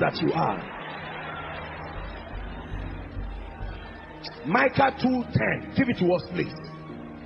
that you are. Micah 2.10. Give it to us, please.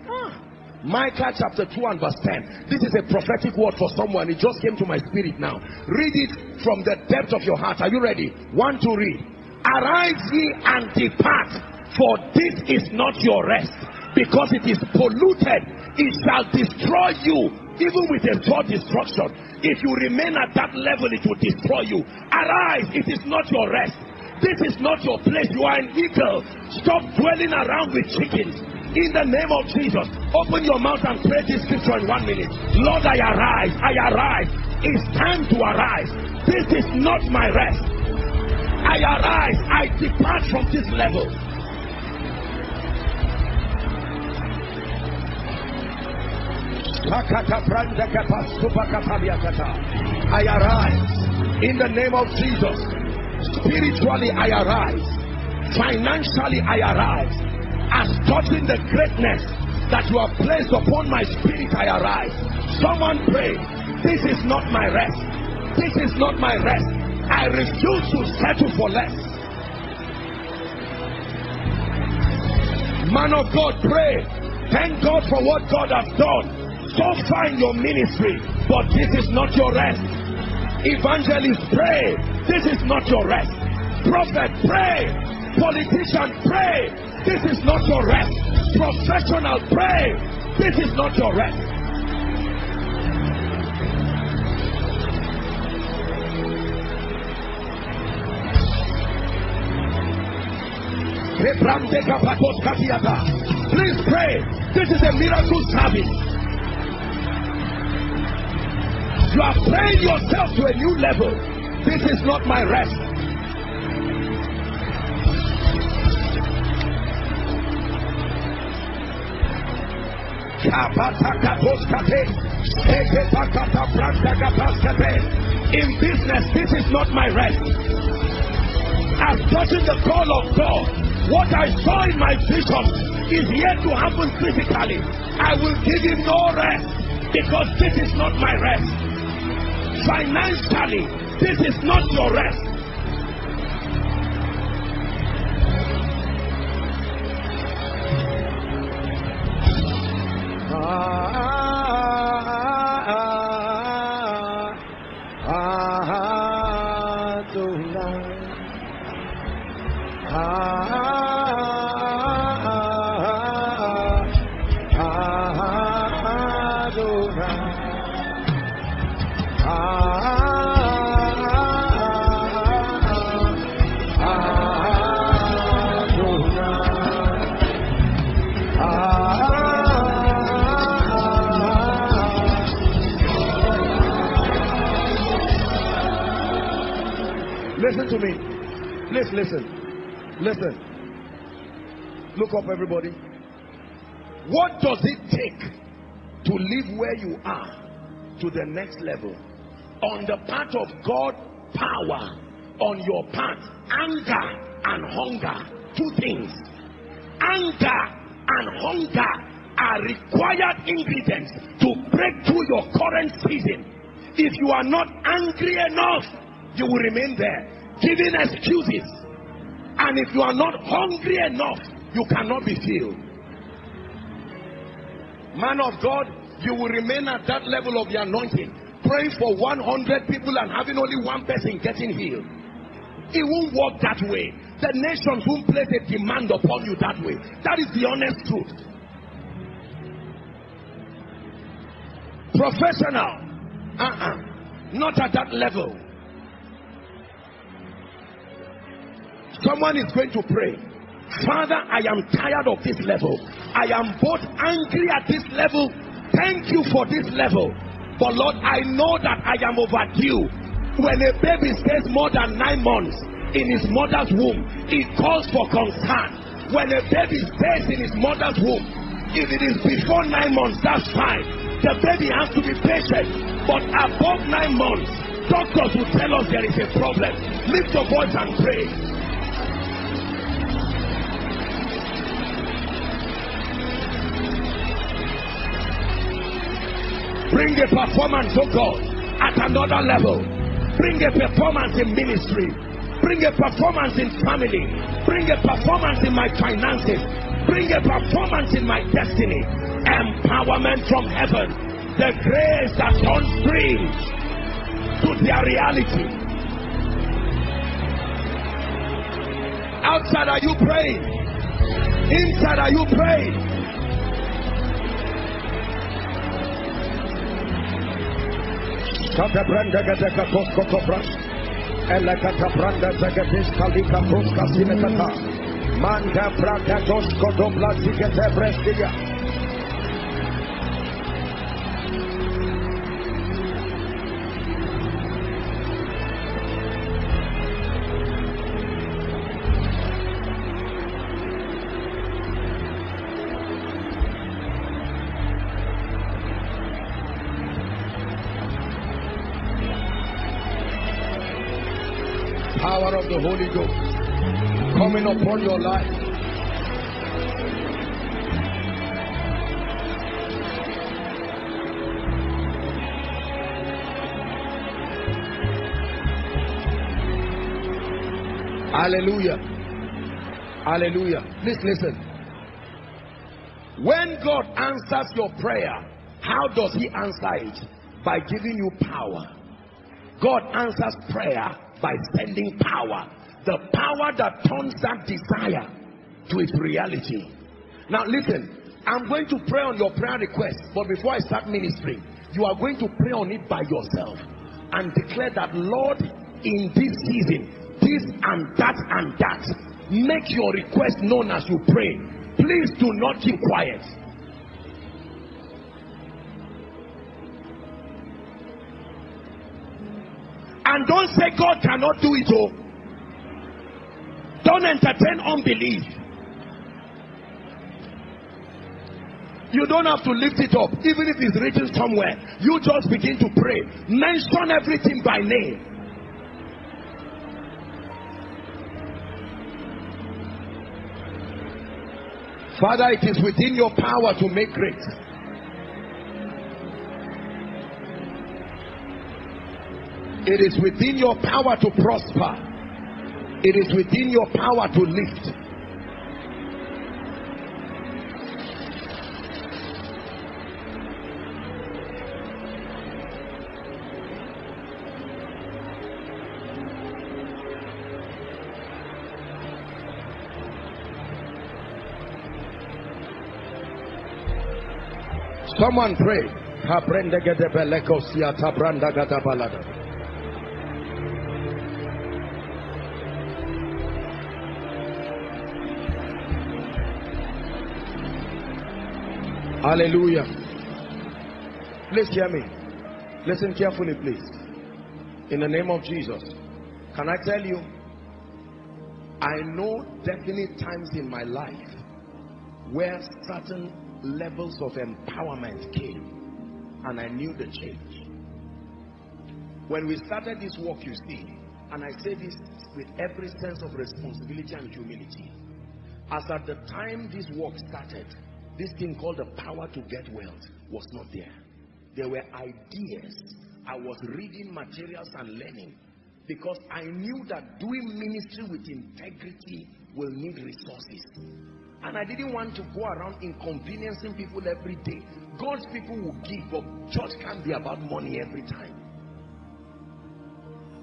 Ah. Micah chapter 2 and verse 10. This is a prophetic word for someone. It just came to my spirit now. Read it from the depth of your heart. Are you ready? One to read. Arise ye and depart, for this is not your rest, because it is polluted. It shall destroy you, even with a sword destruction. If you remain at that level, it will destroy you. Arise, it is not your rest. This is not your place. You are an eagle. Stop dwelling around with chickens. In the name of Jesus, open your mouth and pray this scripture in one minute. Lord, I arise. I arise. It's time to arise. This is not my rest. I arise. I depart from this level. I arise in the name of Jesus. Spiritually, I arise. Financially, I arise. As touching the greatness that you have placed upon my spirit, I arise. Someone pray, this is not my rest. This is not my rest. I refuse to settle for less. Man of God, pray. Thank God for what God has done. Far in your ministry, but this is not your rest. Evangelist, pray. This is not your rest. Prophet, pray. Politician, pray. This is not your rest. Professional, pray. This is not your rest. Please pray. This is a miracle service. You are praying yourself to a new level. This is not my rest. In business, this is not my rest. As touching the call of God, what I saw in my vision is yet to happen physically. I will give him no rest because this is not my rest. Financially, this is not your rest. to listen. Listen. Look up, everybody. What does it take to live where you are to the next level? On the part of God, power. On your part, anger and hunger. Two things. Anger and hunger are required ingredients to break through your current season. If you are not angry enough, you will remain there giving excuses. And if you are not hungry enough, you cannot be filled. Man of God, you will remain at that level of the anointing, praying for 100 people and having only one person getting healed. It won't work that way. The nations won't place a demand upon you that way. That is the honest truth. Professional, uh-uh, not at that level. Someone is going to pray. Father, I am tired of this level. I am both angry at this level. Thank you for this level. But Lord, I know that I am overdue. When a baby stays more than nine months in his mother's womb, it calls for concern. When a baby stays in his mother's womb, if it is before nine months, that's fine. The baby has to be patient. But above nine months, doctors will tell us there is a problem. Lift your voice and pray. Bring a performance of God at another level. Bring a performance in ministry. Bring a performance in family. Bring a performance in my finances. Bring a performance in my destiny. Empowerment from heaven. The grace that turns dreams to their reality. Outside, are you praying? Inside, are you praying? Shata branda gadeka tosko topras. Elekata branda zagetis kalika toska sinekata. Manda branda tosko dobla zikete brestiga. Upon your life. Hallelujah. Hallelujah. Please listen. When God answers your prayer, how does he answer it? By giving you power. God answers prayer by sending power. The power that turns that desire to its reality. Now listen, I'm going to pray on your prayer request, but before I start ministering, you are going to pray on it by yourself and declare that Lord, in this season, this and that and that, make your request known as you pray. Please do not keep quiet. And don't say God cannot do it. Oh. Don't entertain unbelief. You don't have to lift it up. Even if it's written somewhere, you just begin to pray. Mention everything by name. Father, it is within your power to make great. It is within your power to prosper. It is within your power to lift. Someone pray. Hallelujah. Please hear me. Listen carefully, please. In the name of Jesus. Can I tell you? I know definite times in my life where certain levels of empowerment came and I knew the change. When we started this work, you see, and I say this with every sense of responsibility and humility, as at the time this work started, this thing called the power to get wealth was not there. There were ideas. I was reading materials and learning because I knew that doing ministry with integrity will need resources. And I didn't want to go around inconveniencing people every day. God's people will give, but church can't be about money every time.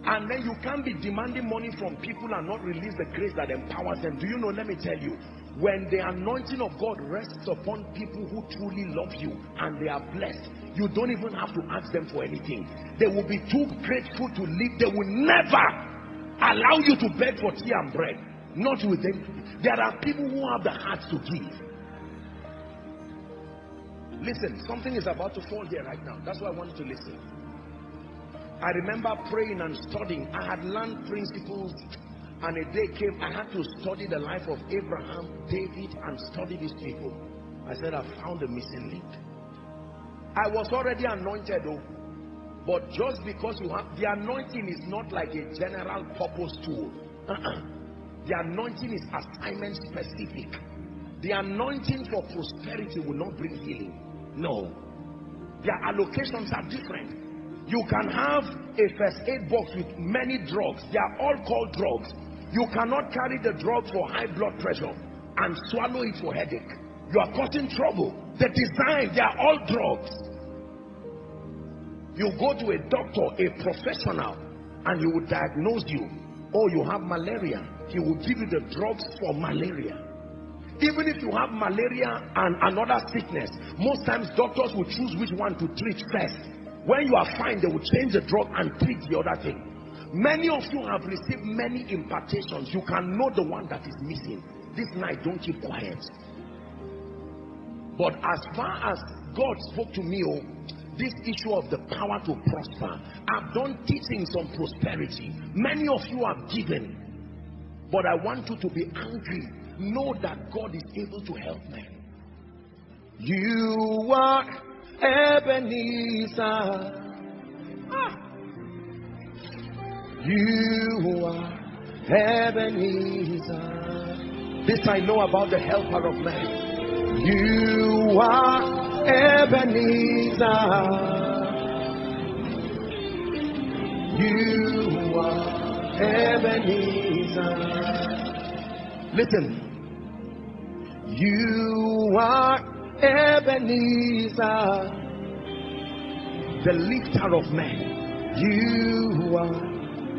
And then you can't be demanding money from people and not release the grace that empowers them. Do you know? Let me tell you. When the anointing of God rests upon people who truly love you and they are blessed, you don't even have to ask them for anything. They will be too grateful to live. They will never allow you to beg for tea and bread. Not with them. There are people who have the heart to give. Listen, something is about to fall here right now. That's why I want to listen. I remember praying and studying. I had learned principles and a day came, I had to study the life of Abraham, David, and study these people. I said, I found a missing link. I was already anointed though. But just because you have, the anointing is not like a general purpose tool. Uh -uh. The anointing is assignment specific. The anointing for prosperity will not bring healing. No. Their allocations are different. You can have a first aid box with many drugs. They are all called drugs. You cannot carry the drug for high blood pressure and swallow it for headache. You are causing trouble. The design, they are all drugs. You go to a doctor, a professional, and he will diagnose you. Oh, you have malaria. He will give you the drugs for malaria. Even if you have malaria and another sickness, most times doctors will choose which one to treat first. When you are fine, they will change the drug and treat the other thing. Many of you have received many impartations. You can know the one that is missing. This night, don't keep quiet. But as far as God spoke to me, oh, this issue of the power to prosper, I've done teachings on prosperity. Many of you have given. But I want you to be angry. Know that God is able to help men. You are Ebenezer. Ah. You are Ebenezer. This I know about the helper of men. You are Ebenezer. You are Ebenezer. Listen. You are Ebenezer, the lifter of men. You are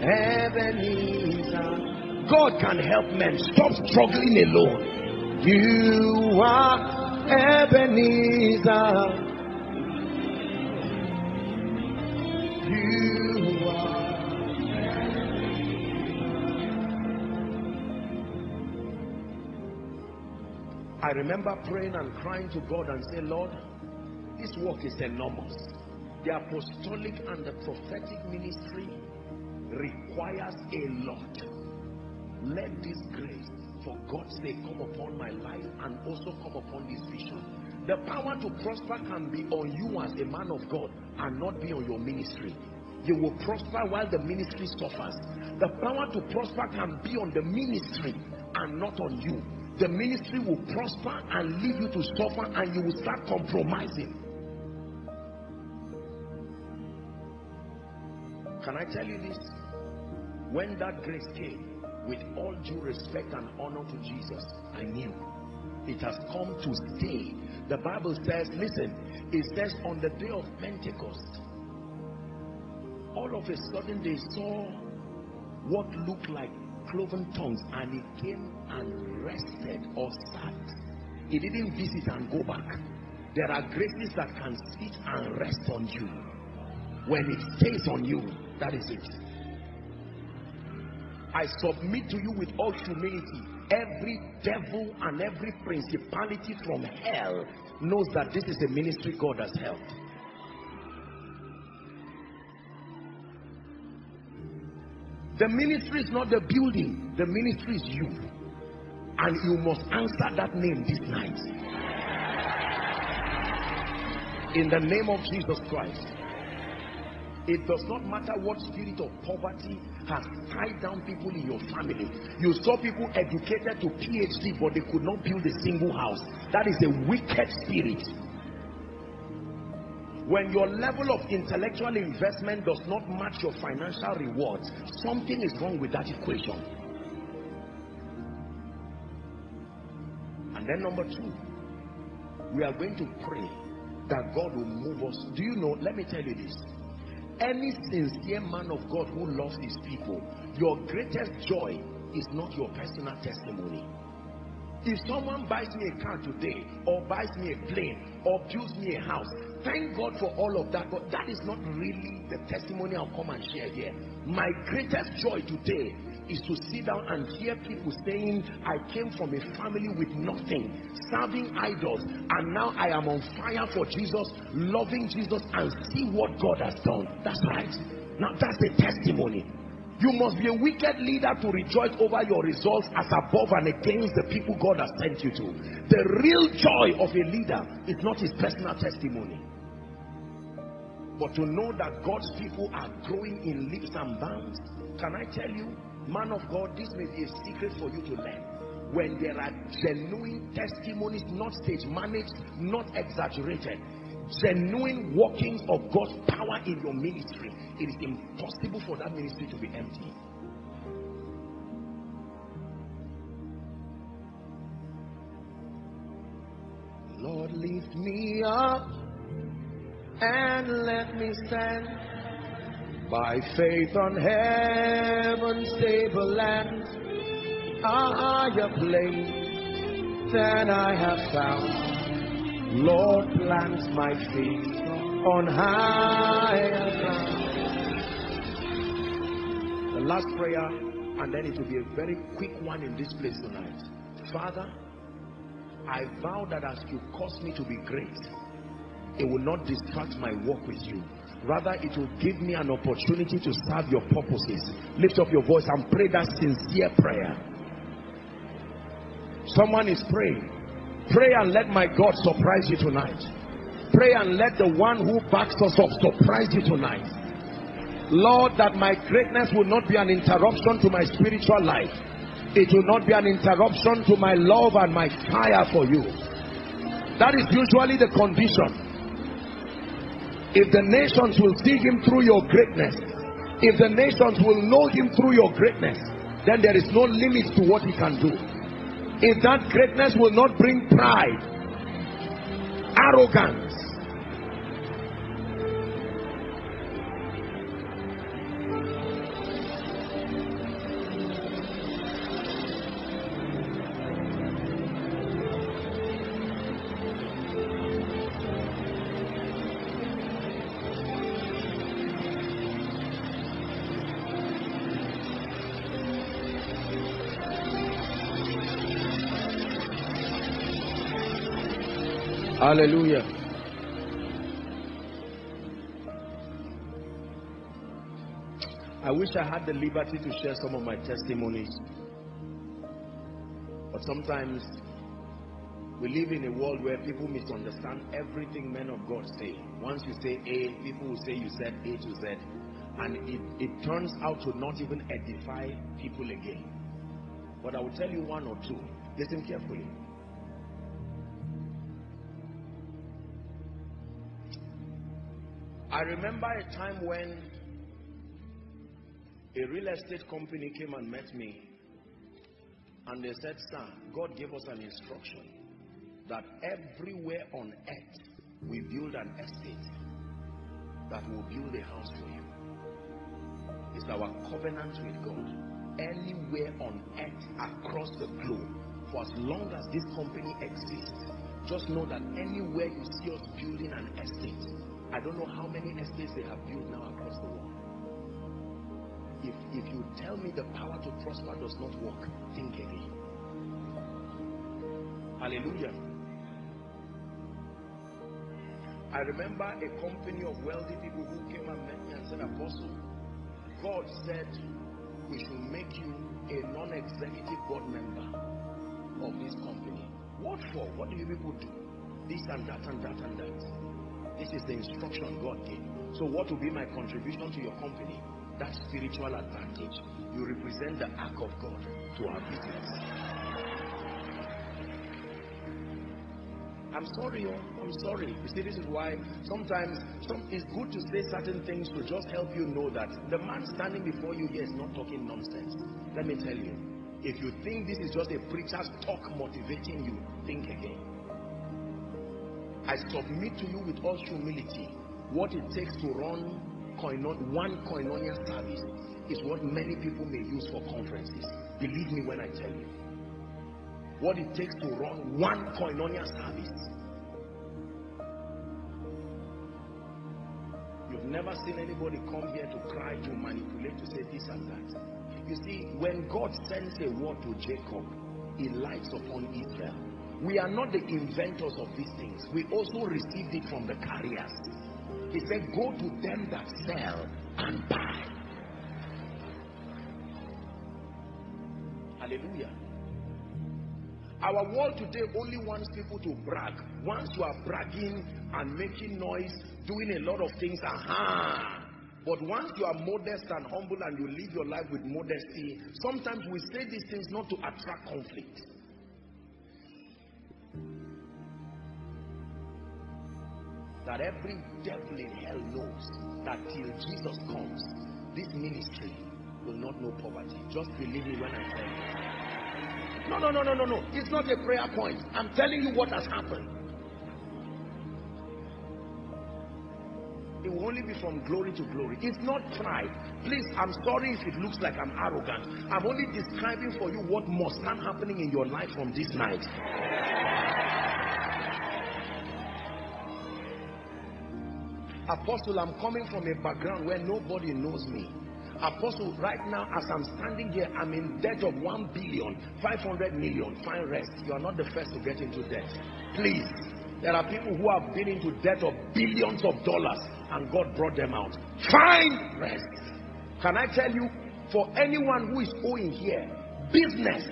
Ebenezer. God can help men. Stop struggling alone. You are Ebenezer. I remember praying and crying to God and say, Lord, this work is enormous. The apostolic and the prophetic ministry requires a lot. Let this grace for God's sake come upon my life and also come upon this vision. The power to prosper can be on you as a man of God and not be on your ministry. You will prosper while the ministry suffers. The power to prosper can be on the ministry and not on you the ministry will prosper and leave you to suffer and you will start compromising can I tell you this when that grace came with all due respect and honor to Jesus, I knew it has come to stay. The Bible says, listen, it says on the day of Pentecost, all of a sudden they saw what looked like cloven tongues and it came and rested or sat. He didn't visit and go back. There are graces that can sit and rest on you. When it stays on you, that is it. I submit to you with all humility. Every devil and every principality from hell knows that this is a ministry God has helped. The ministry is not the building, the ministry is you. And you must answer that name this night. In the name of Jesus Christ. It does not matter what spirit of poverty has tied down people in your family. You saw people educated to PhD, but they could not build a single house. That is a wicked spirit. When your level of intellectual investment does not match your financial rewards, something is wrong with that equation. Then number two, we are going to pray that God will move us. Do you know, let me tell you this any sincere man of God who loves his people, your greatest joy is not your personal testimony. If someone buys me a car today, or buys me a plane, or builds me a house, thank God for all of that, but that is not really the testimony I'll come and share here. My greatest joy today is to sit down and hear people saying, I came from a family with nothing, serving idols, and now I am on fire for Jesus, loving Jesus, and see what God has done. That's right. Now that's a testimony. You must be a wicked leader to rejoice over your results as above and against the people God has sent you to. The real joy of a leader is not his personal testimony. But to know that God's people are growing in leaps and bounds. Can I tell you, man of God, this may be a secret for you to learn. When there are genuine testimonies, not stage managed, not exaggerated, genuine workings of God's power in your ministry, it is impossible for that ministry to be empty. Lord, lift me up and let me stand by faith on heaven's stable land, a higher place than I have found. Lord, plant my feet on higher ground. The last prayer, and then it will be a very quick one in this place tonight. Father, I vow that as you cause me to be great, it will not distract my work with you. Rather, it will give me an opportunity to serve your purposes. Lift up your voice and pray that sincere prayer. Someone is praying. Pray and let my God surprise you tonight. Pray and let the one who backs us up surprise you tonight. Lord, that my greatness will not be an interruption to my spiritual life it will not be an interruption to my love and my fire for you. That is usually the condition. If the nations will see him through your greatness, if the nations will know him through your greatness, then there is no limit to what he can do. If that greatness will not bring pride, arrogance, Hallelujah. I wish I had the liberty to share some of my testimonies. But sometimes we live in a world where people misunderstand everything men of God say. Once you say A, people will say you said A to Z. And it, it turns out to not even edify people again. But I will tell you one or two. Listen carefully. I remember a time when a real estate company came and met me and they said, sir, God gave us an instruction that everywhere on earth we build an estate that will build a house for you. It's our covenant with God. Anywhere on earth across the globe, for as long as this company exists, just know that anywhere you see us building an estate, I don't know how many estates they have built now across the world. If, if you tell me the power to prosper does not work, think again. Hallelujah. I remember a company of wealthy people who came and met me and said, Apostle, God said we should make you a non-executive board member of this company. What for? What do you people do? This and that and that and that. This is the instruction God gave. So what will be my contribution to your company? That spiritual advantage. You represent the ark of God to our business. I'm sorry, oh, I'm sorry. You see, this is why sometimes some, it's good to say certain things to just help you know that the man standing before you here is not talking nonsense. Let me tell you, if you think this is just a preacher's talk motivating you, think again. I submit to you with all humility what it takes to run koinon, one koinonia service is what many people may use for conferences. Believe me when I tell you. What it takes to run one koinonia service. You've never seen anybody come here to cry, to manipulate, to say this and that. You see, when God sends a word to Jacob, he lights upon Israel we are not the inventors of these things. We also received it from the carriers. He said, go to them that sell and buy. Hallelujah. Our world today only wants people to brag. Once you are bragging and making noise, doing a lot of things, aha. But once you are modest and humble and you live your life with modesty, sometimes we say these things not to attract conflict. That every devil in hell knows that till Jesus comes, this ministry will not know poverty. Just believe me when I tell you. No, no, no, no, no, no. It's not a prayer point. I'm telling you what has happened. It will only be from glory to glory. It's not pride. Please, I'm sorry if it looks like I'm arrogant. I'm only describing for you what must start happening in your life from this night. Apostle, I'm coming from a background where nobody knows me. Apostle, right now as I'm standing here, I'm in debt of 1 billion, 500 million. Find rest. You are not the first to get into debt. Please. There are people who have been into debt of billions of dollars and God brought them out. Find rest. Can I tell you, for anyone who is owing here, business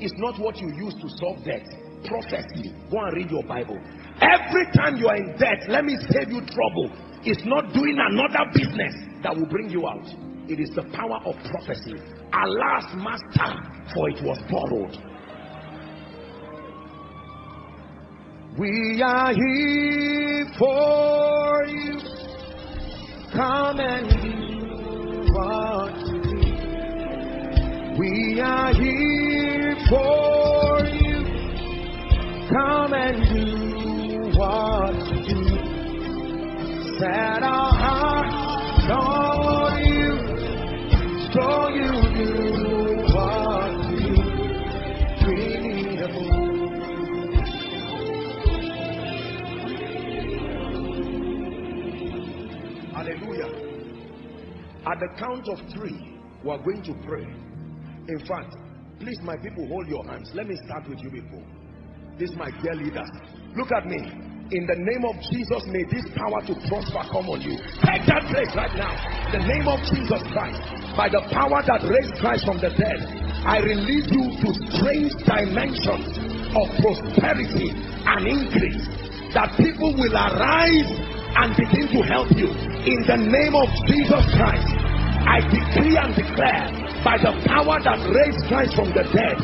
is not what you use to solve debt. Prophecy. Go and read your Bible. Every time you are in debt, let me save you trouble. It's not doing another business that will bring you out. It is the power of prophecy. Alas, master, for it was borrowed. We are here for you. Come and do what you do. We are here for you. Come and do what you do. Set our At the count of three, we are going to pray. In fact, please, my people, hold your hands. Let me start with you people. This is my dear leaders. Look at me. In the name of Jesus, may this power to prosper come on you. Take that place right now. In the name of Jesus Christ. By the power that raised Christ from the dead, I release you to strange dimensions of prosperity and increase. That people will arise and begin to help you. In the name of Jesus Christ, I decree and declare by the power that raised Christ from the dead,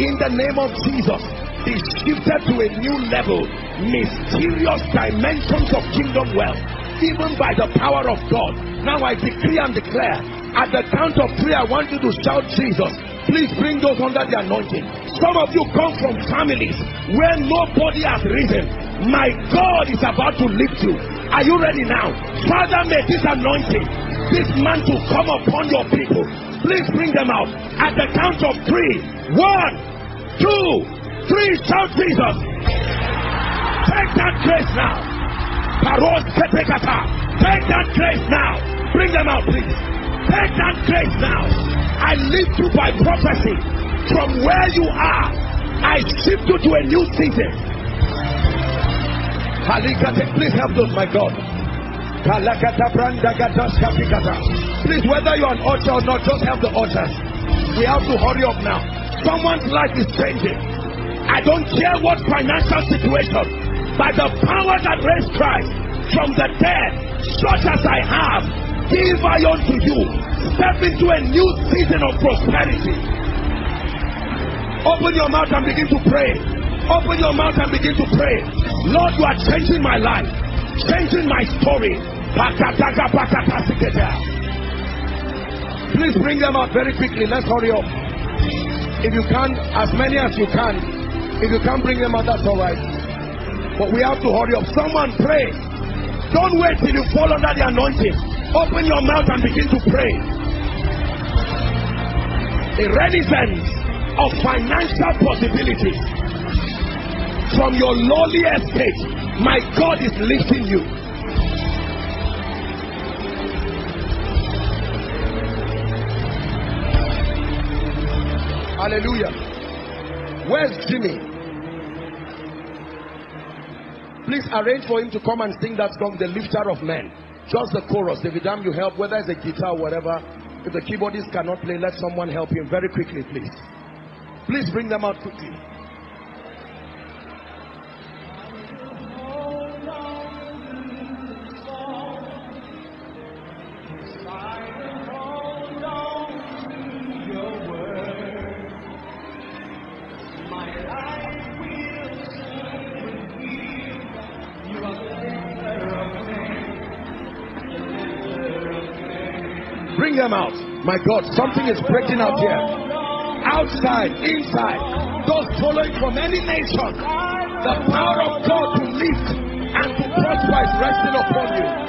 in the name of Jesus, be shifted to a new level, mysterious dimensions of kingdom wealth, even by the power of God. Now I decree and declare, at the count of three, I want you to shout Jesus. Please bring those under the anointing. Some of you come from families where nobody has risen. My God is about to lift you. Are you ready now? Father, may this anointing, this man to come upon your people. Please bring them out. At the count of three. One, two, three. Shout Jesus. Take that grace now. Paros. Take that grace now. Bring them out, please. Take that grace now. I lift you by prophecy. From where you are, I shift you to a new season. Halikate, please help those, my God. Please, whether you're an usher or not, just help the ushers. We have to hurry up now. Someone's life is changing. I don't care what financial situation, by the power that raised Christ from the dead, such as I have, give I unto you. Step into a new season of prosperity. Open your mouth and begin to pray. Open your mouth and begin to pray. Lord, you are changing my life, changing my story. Please bring them out very quickly. Let's hurry up. If you can, as many as you can. If you can't bring them out, that's all right. But we have to hurry up. Someone pray. Don't wait till you fall under the anointing. Open your mouth and begin to pray. A renaissance of financial possibilities from your lowly estate. My God is lifting you. Hallelujah. Where's Jimmy? Please arrange for him to come and sing that song, The Lifter of Men. Just the chorus. David Dam, you help, whether it's a guitar or whatever. If the keyboardist cannot play, let someone help him very quickly, please. Please bring them out quickly. My God, something is breaking out here. Outside, inside, those following from any nation, the power of God to lift and to prosper is resting upon you.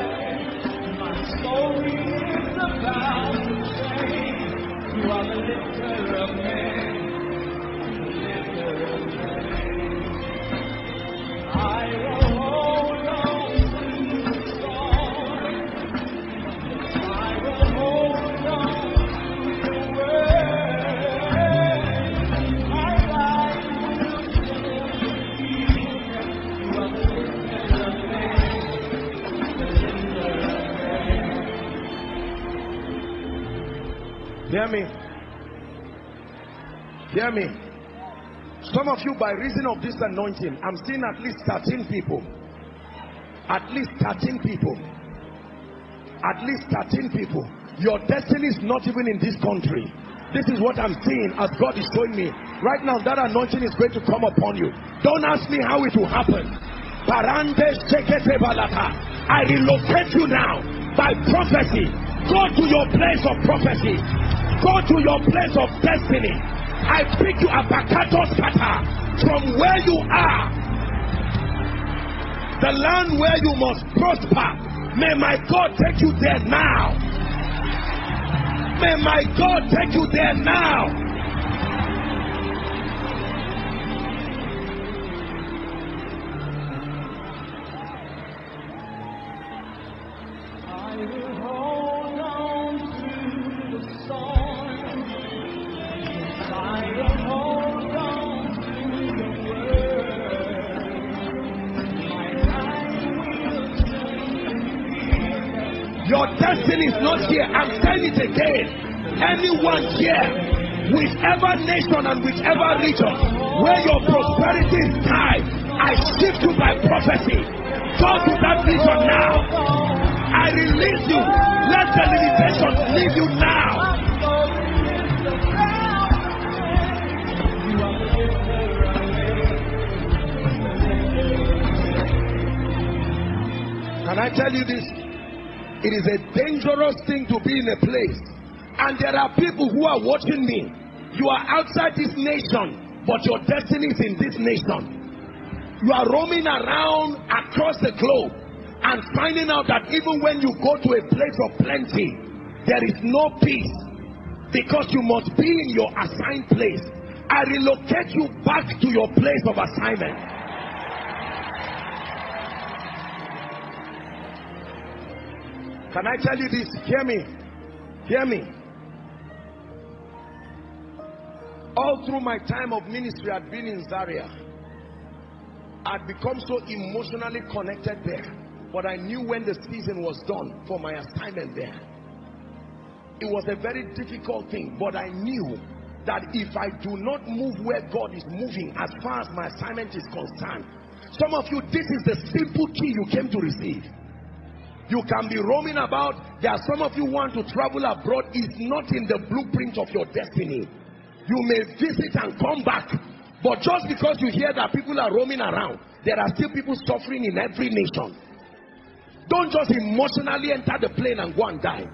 Hear me. Hear me. Some of you, by reason of this anointing, I'm seeing at least 13 people. At least 13 people. At least 13 people. Your destiny is not even in this country. This is what I'm seeing as God is showing me. Right now, that anointing is going to come upon you. Don't ask me how it will happen. I relocate you now by prophecy. Go to your place of prophecy. Go to your place of destiny. I pick you Abakatos Kata from where you are. The land where you must prosper. May my God take you there now. May my God take you there now. Again. Anyone here, whichever nation and whichever region, where your prosperity is tied, I shift you by prophecy. Go to that region now. I release you. Let the limitations leave you now. Can I tell you this? It is a dangerous thing to be in a place. And there are people who are watching me. You are outside this nation, but your destiny is in this nation. You are roaming around across the globe and finding out that even when you go to a place of plenty, there is no peace because you must be in your assigned place. I relocate you back to your place of assignment. Can I tell you this? Hear me. Hear me. All through my time of ministry, I'd been in Zaria. I'd become so emotionally connected there. But I knew when the season was done for my assignment there. It was a very difficult thing, but I knew that if I do not move where God is moving as far as my assignment is concerned, some of you, this is the simple key you came to receive. You can be roaming about. There are some of you want to travel abroad. It's not in the blueprint of your destiny. You may visit and come back. But just because you hear that people are roaming around, there are still people suffering in every nation. Don't just emotionally enter the plane and go and die.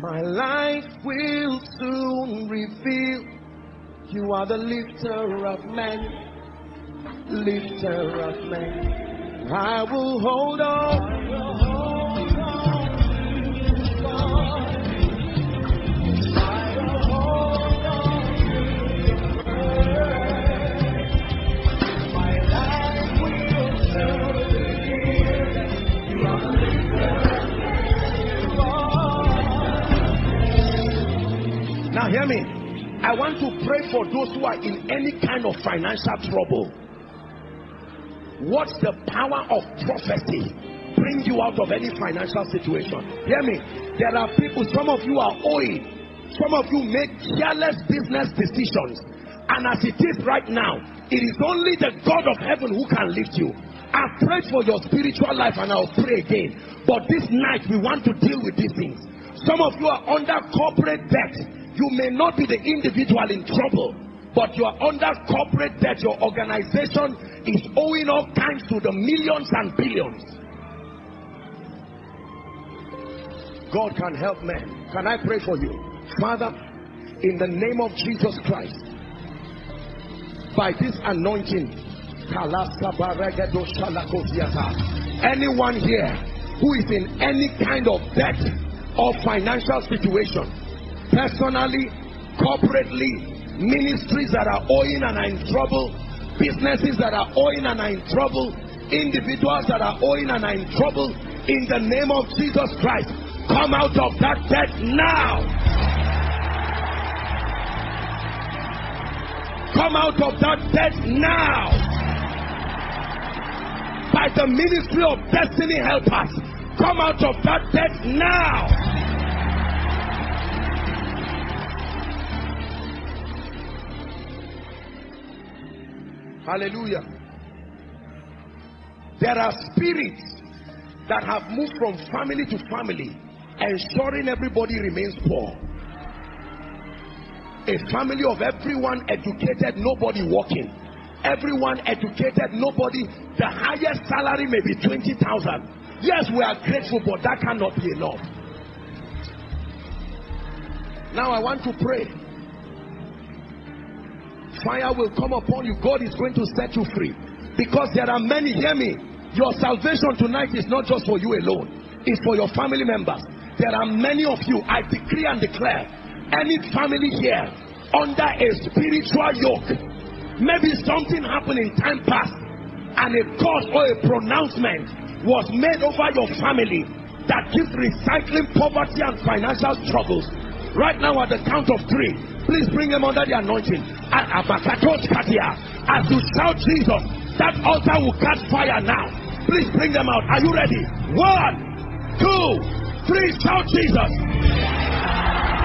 My life will soon reveal you are the lifter of men lifter of men. I will hold on. Now hear me. I want to pray for those who are in any kind of financial trouble. What's the power of prophecy? Bring you out of any financial situation. Hear me. There are people, some of you are owing. Some of you make careless business decisions. And as it is right now, it is only the God of heaven who can lift you. I've prayed for your spiritual life and I'll pray again. But this night we want to deal with these things. Some of you are under corporate debt. You may not be the individual in trouble, but you are under corporate debt. Your organization is owing all kinds to the millions and billions. God can help men. Can I pray for you? Father, in the name of Jesus Christ, by this anointing, anyone here who is in any kind of debt or financial situation, personally, corporately, ministries that are owing and are in trouble, businesses that are owing and are in trouble, individuals that are owing and are in trouble, in the name of Jesus Christ, come out of that debt now. Come out of that debt now. By the ministry of destiny, help us. Come out of that debt now. Hallelujah. There are spirits that have moved from family to family, ensuring everybody remains poor. A family of everyone educated, nobody working. Everyone educated, nobody. The highest salary may be 20,000. Yes, we are grateful, but that cannot be enough. Now I want to pray. Fire will come upon you. God is going to set you free. Because there are many, hear me. Your salvation tonight is not just for you alone. It's for your family members. There are many of you. I decree and declare any family here under a spiritual yoke maybe something happened in time past and a cause or a pronouncement was made over your family that keeps recycling poverty and financial struggles right now at the count of three please bring them under the anointing. As you shout jesus that altar will catch fire now. Please bring them out. Are you ready? One two three shout jesus.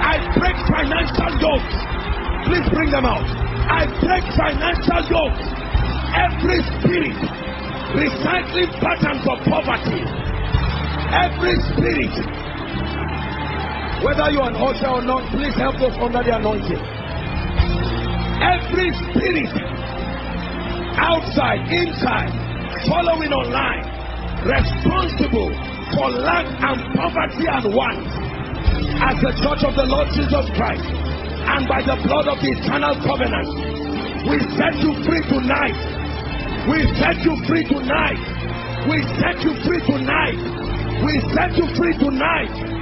I break financial yokes. Please bring them out. I break financial yokes. Every spirit recycling patterns of poverty. Every spirit, whether you're an usher or not, please help us under the anointing. Every spirit, outside, inside, following online, responsible for lack and poverty and want, as the church of the Lord Jesus Christ and by the blood of the eternal covenant. We set you free tonight. We set you free tonight. We set you free tonight. We set you free tonight.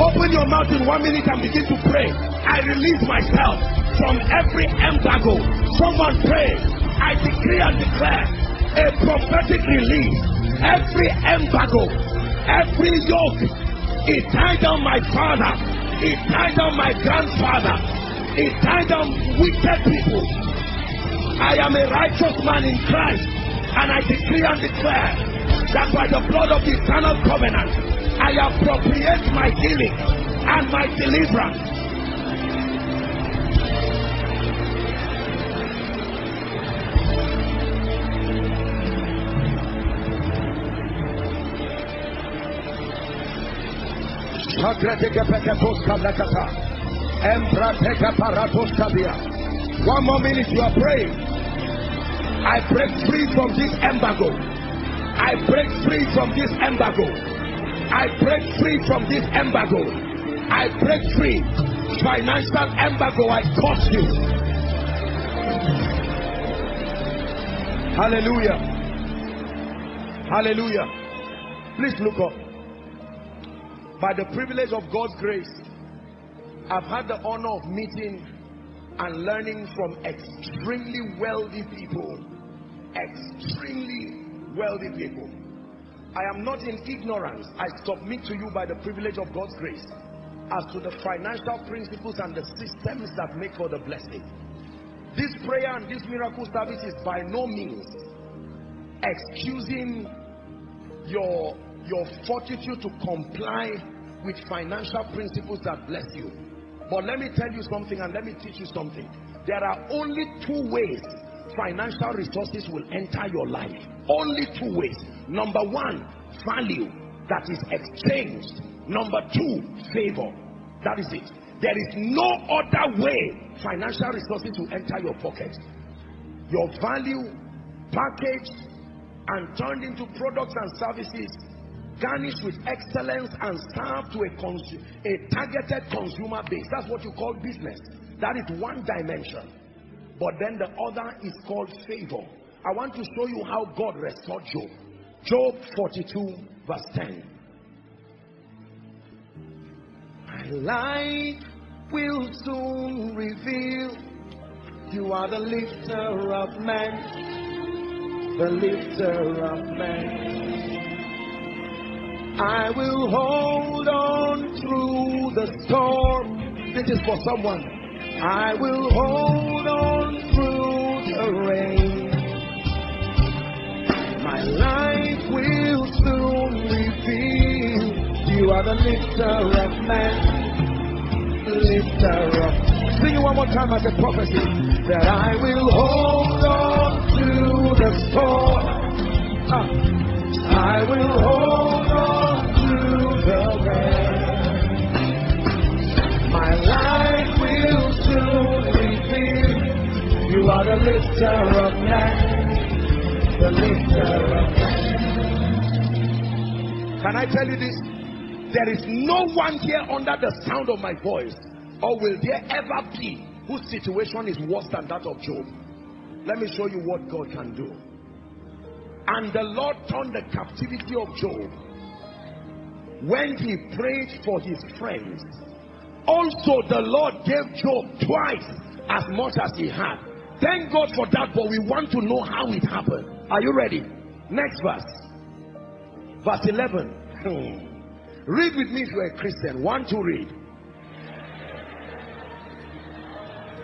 Open your mouth in one minute and begin to pray. I release myself from every embargo. Someone pray. I decree and declare a prophetic release. Every embargo, every yoke, it tied down my father it tied down my grandfather. It tied down wicked people. I am a righteous man in Christ. And I decree and declare that by the blood of the eternal covenant, I appropriate my healing and my deliverance. One more minute, you are praying. I break free from this embargo. I break free from this embargo. I break free from this embargo. I break free. Financial embargo, I cost you. Hallelujah. Hallelujah. Please look up by the privilege of God's grace, I've had the honor of meeting and learning from extremely wealthy people. Extremely wealthy people. I am not in ignorance. I submit to you by the privilege of God's grace as to the financial principles and the systems that make for the blessing. This prayer and this miracle service is by no means excusing your, your fortitude to comply with financial principles that bless you. But let me tell you something and let me teach you something. There are only two ways financial resources will enter your life. Only two ways. Number one, value that is exchanged. Number two, favor. That is it. There is no other way financial resources will enter your pocket. Your value packaged and turned into products and services garnished with excellence and served to a, a targeted consumer base. That's what you call business. That is one dimension. But then the other is called favor. I want to show you how God restored Job. Job 42 verse 10. My life will soon reveal you are the lifter of men, the lifter of men. I will hold on through the storm. This is for someone. I will hold on through the rain. My life will soon reveal you are the lifter of men, lifter of. Sing it one more time as a prophecy that I will hold on to the storm. Ah. I will hold on. You are the lifter of men, the lifter of men. Can I tell you this? There is no one here under the sound of my voice, or will there ever be, whose situation is worse than that of Job. Let me show you what God can do. And the Lord turned the captivity of Job when he prayed for his friends also the lord gave job twice as much as he had thank god for that but we want to know how it happened. Are you ready? Next verse. Verse 11 hmm. read with me if you're a christian. One to read.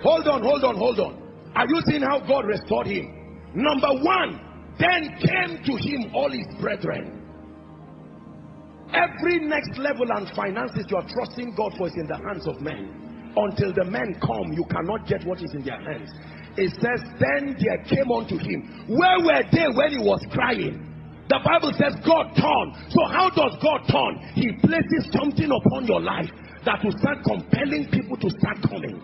Hold on hold on hold on. Are you seeing how god restored him? Number one then came to him all his brethren. Every next level and finances you are trusting God for is in the hands of men. Until the men come, you cannot get what is in their hands. It says, then there came unto him. Where were they when he was crying? The Bible says God turned. So how does God turn? He places something upon your life that will start compelling people to start coming.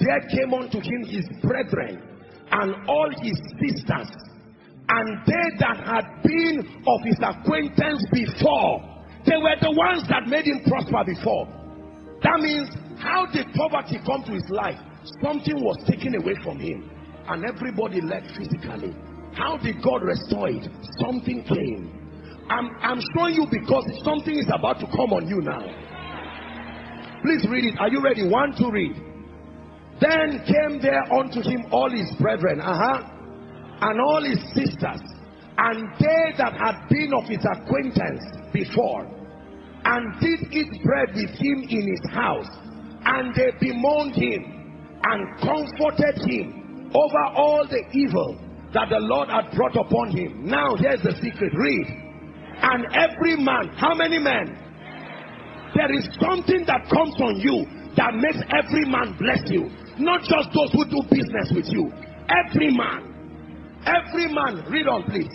There came unto him his brethren and all his sisters and they that had been of his acquaintance before they were the ones that made him prosper before that means how did poverty come to his life? Something was taken away from him and everybody left physically. How did god restore it? Something came. I'm i'm showing you because something is about to come on you now. Please read it. Are you ready? One to read. Then came there unto him all his brethren uh-huh and all his sisters and they that had been of his acquaintance before and did eat bread with him in his house and they bemoaned him and comforted him over all the evil that the Lord had brought upon him. Now here's the secret. Read. And every man, how many men? There is something that comes on you that makes every man bless you. Not just those who do business with you. Every man. Every man, read on please.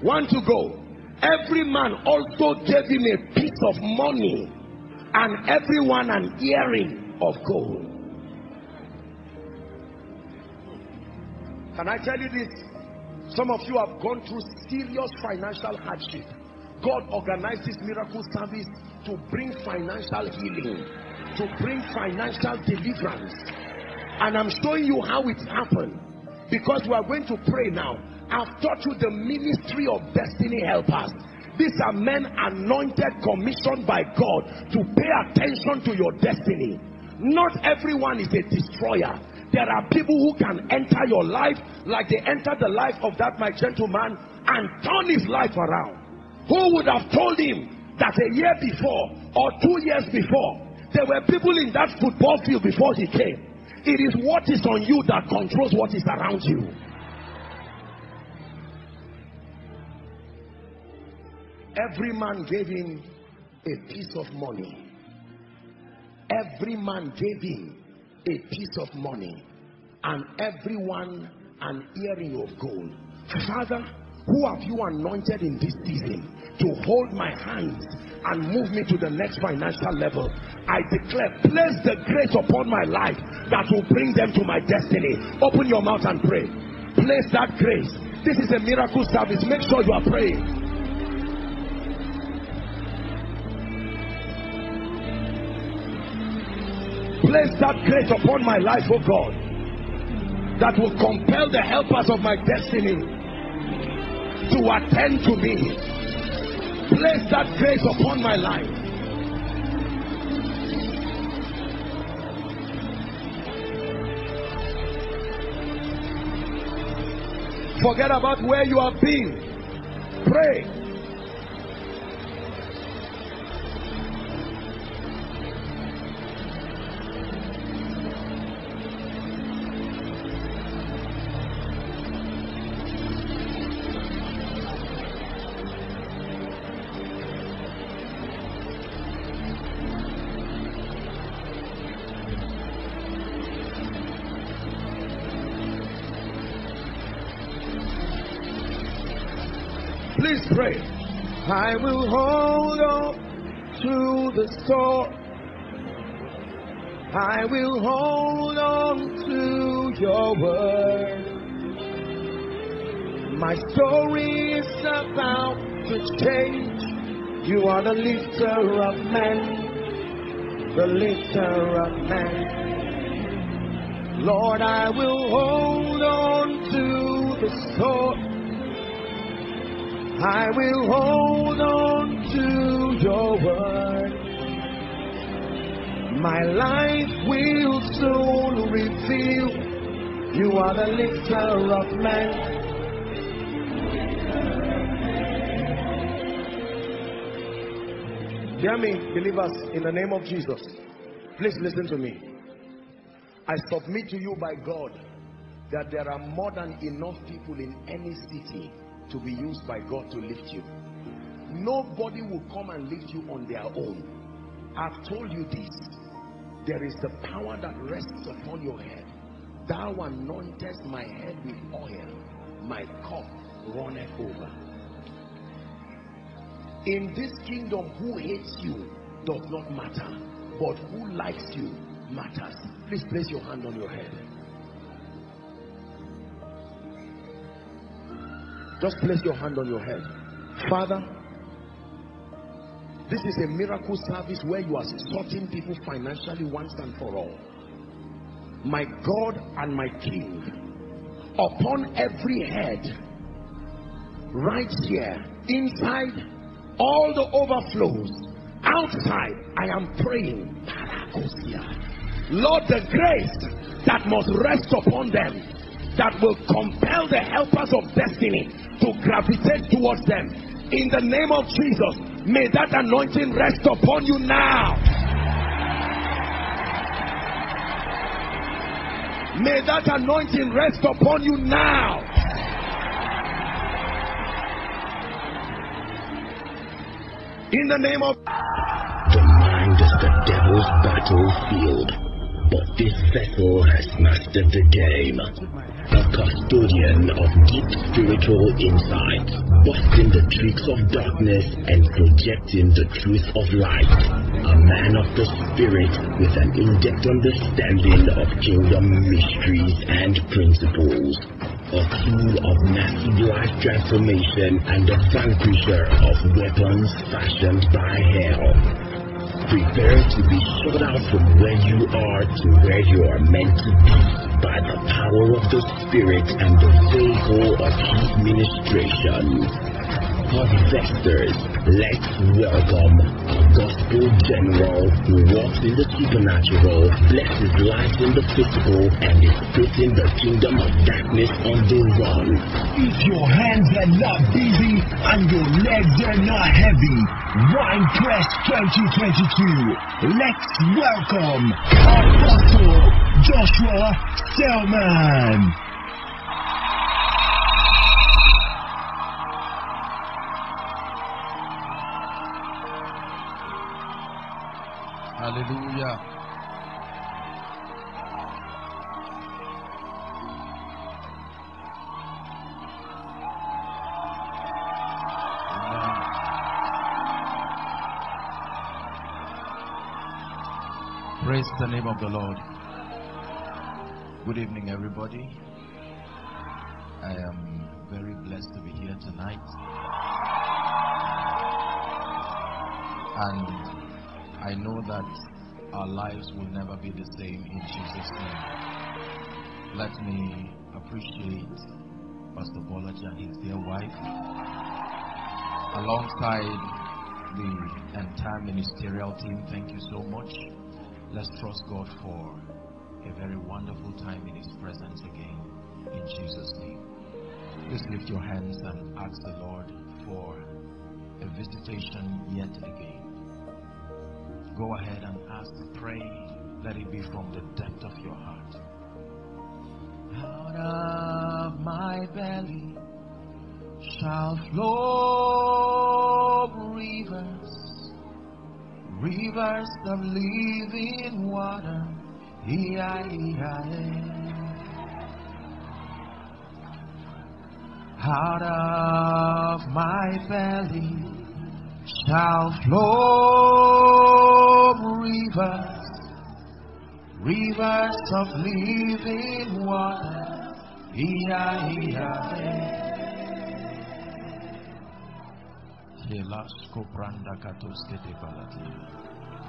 One to go. Every man also gave him a piece of money and everyone an earring of gold. Can I tell you this? Some of you have gone through serious financial hardship. God organized this miracle service to bring financial healing, to bring financial deliverance. And I'm showing you how it happened because we are going to pray now i've taught you the ministry of destiny helpers these are men anointed commissioned by god to pay attention to your destiny. Not everyone is a destroyer. There are people who can enter your life like they entered the life of that my gentleman and turn his life around. Who would have told him that a year before or two years before there were people in that football field before he came? It is what is on you that controls what is around you. Every man gave him a piece of money. Every man gave him a piece of money. And everyone an earring of gold. Father, who have you anointed in this season to hold my hands and move me to the next financial level i declare place the grace upon my life that will bring them to my destiny open your mouth and pray place that grace This is a miracle service. Make sure you are praying. Place that grace upon my life, oh God, that will compel the helpers of my destiny to attend to me. Place that grace upon my life. Forget about where you have been. Pray. pray. I will hold on to the sword. I will hold on to your word. My story is about to change. You are the lifter of men, the lifter of men. Lord, I will hold on to the storm. I will hold on to your word. My life will soon reveal you are the lifter of men. Hear me, believers, in the name of Jesus. Please listen to me. I submit to you by God that there are more than enough people in any city to be used by God to lift you. Nobody will come and lift you on their own. I've told you this. There is the power that rests upon your head. Thou anointest my head with oil. My cup runneth over. In this kingdom, who hates you does not matter. But who likes you matters. Please place your hand on your head. Just place your hand on your head. Father, this is a miracle service where you are sorting people financially once and for all. My God and my King, upon every head, right here, inside, all the overflows, outside, I am praying. Lord, the grace that must rest upon them that will compel the helpers of destiny to gravitate towards them. In the name of Jesus, may that anointing rest upon you now. May that anointing rest upon you now. In the name of the mind is the devil's battlefield, but this vessel has mastered the game a custodian of deep spiritual insight, busting the tricks of darkness and projecting the truth of light. A man of the spirit with an in-depth understanding of kingdom mysteries and principles. A tool of massive life transformation and a vanquisher of weapons fashioned by hell. Prepare to be shut out from where you are to where you are meant to be by the power of the Spirit and the vehicle of His ministration. Harvesters, let's welcome a gospel general who walks in the supernatural, blesses life in the physical, and is putting the kingdom of darkness on the run. If your hands are not busy and your legs are not heavy, Wine Press 2022, let's welcome Apostle Joshua Selman. Hallelujah. Praise the name of the Lord. Good evening, everybody. I am very blessed to be here tonight. And I know that our lives will never be the same in Jesus' name. Let me appreciate Pastor Bolaji and his dear wife, alongside the entire ministerial team. Thank you so much. Let's trust God for a very wonderful time in His presence again. In Jesus' name. Please lift your hands and ask the Lord for a visitation yet again. Go ahead and ask, pray, let it be from the depth of your heart. Out of my belly shall flow rivers, rivers of living water. Out of my belly shall flow rivers, rivers of living water. E-I-E-I-A.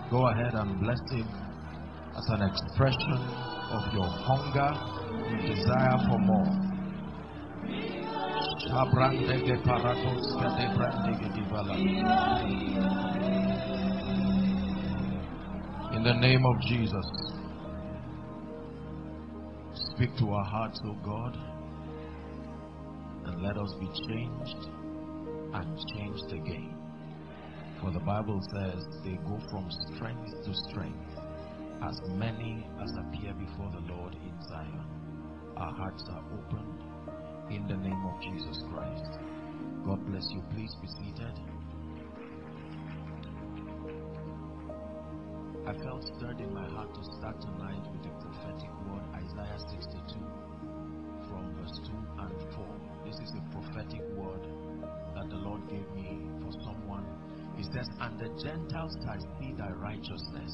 Go ahead and bless him as an expression of your hunger and desire for more. In the name of Jesus, speak to our hearts, O God, and let us be changed and changed again. For the Bible says they go from strength to strength as many as appear before the Lord in Zion. Our hearts are opened in the name of Jesus Christ. God bless you. Please be seated. I felt stirred in my heart to start tonight with the prophetic word, Isaiah 62, from verse 2 and 4. This is a prophetic word that the Lord gave me for someone. He says, And the Gentiles shall see thy righteousness,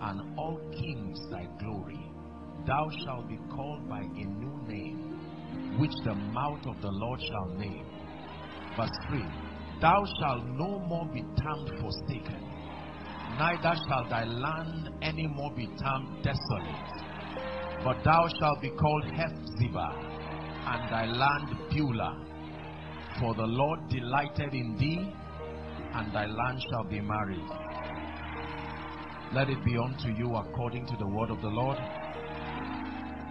and all kings thy glory. Thou shalt be called by a new name, which the mouth of the Lord shall name. Verse 3 Thou shalt no more be termed forsaken, neither shall thy land any more be termed desolate, but thou shalt be called Hephzibah, and thy land Beulah. For the Lord delighted in thee, and thy land shall be married. Let it be unto you according to the word of the Lord.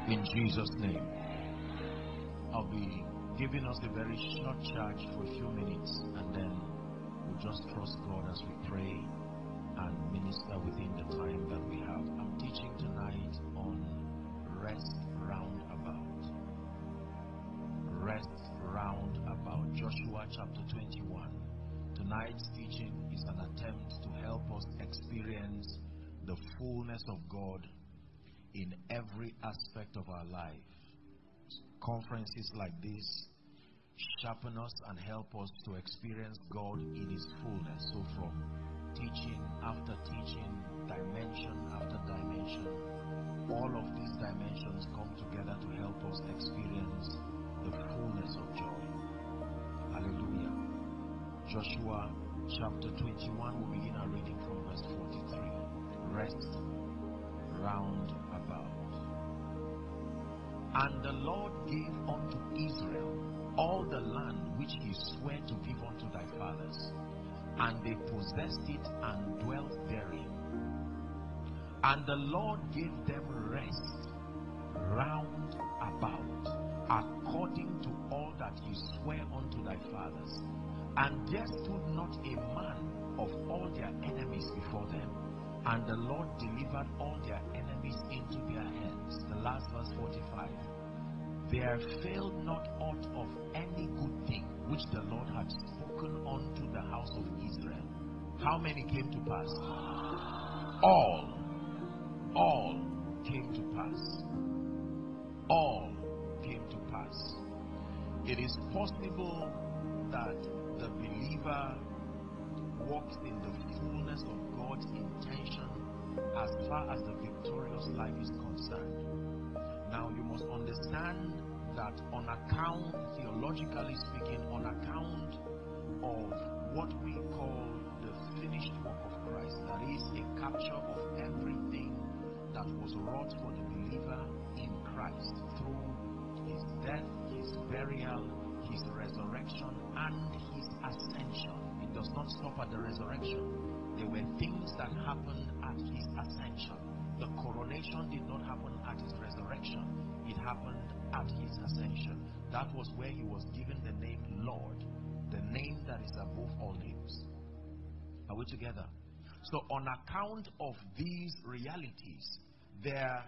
In Jesus' name. I'll be giving us a very short charge for a few minutes, and then we'll just trust God as we pray and minister within the time that we have. I'm teaching tonight on rest roundabout. Rest roundabout. Joshua chapter 21. Tonight's teaching is an attempt to help us experience the fullness of God in every aspect of our life. Conferences like this sharpen us and help us to experience God in His fullness. So, from teaching after teaching, dimension after dimension, all of these dimensions come together to help us experience the fullness of joy. Hallelujah. Joshua chapter 21, we begin our reading from verse 43. Rest round. And the Lord gave unto Israel all the land which he sware to give unto thy fathers, and they possessed it and dwelt therein. And the Lord gave them rest round about, according to all that he sware unto thy fathers. And there stood not a man of all their enemies before them. And the Lord delivered all their enemies into their hands. The last verse 45. There failed not aught of any good thing which the Lord had spoken unto the house of Israel. How many came to pass? All. All came to pass. All came to pass. It is possible that the believer walks in the fullness of God's intention as far as the victorious life is concerned. Now, you must understand that on account, theologically speaking, on account of what we call the finished work of Christ, that is a capture of everything that was wrought for the believer in Christ through his death, his burial, his resurrection, and his ascension. It does not stop at the resurrection. There were things that happened at his ascension. The coronation did not happen at his resurrection, it happened at his ascension. That was where he was given the name Lord, the name that is above all names. Are we together? So, on account of these realities, there,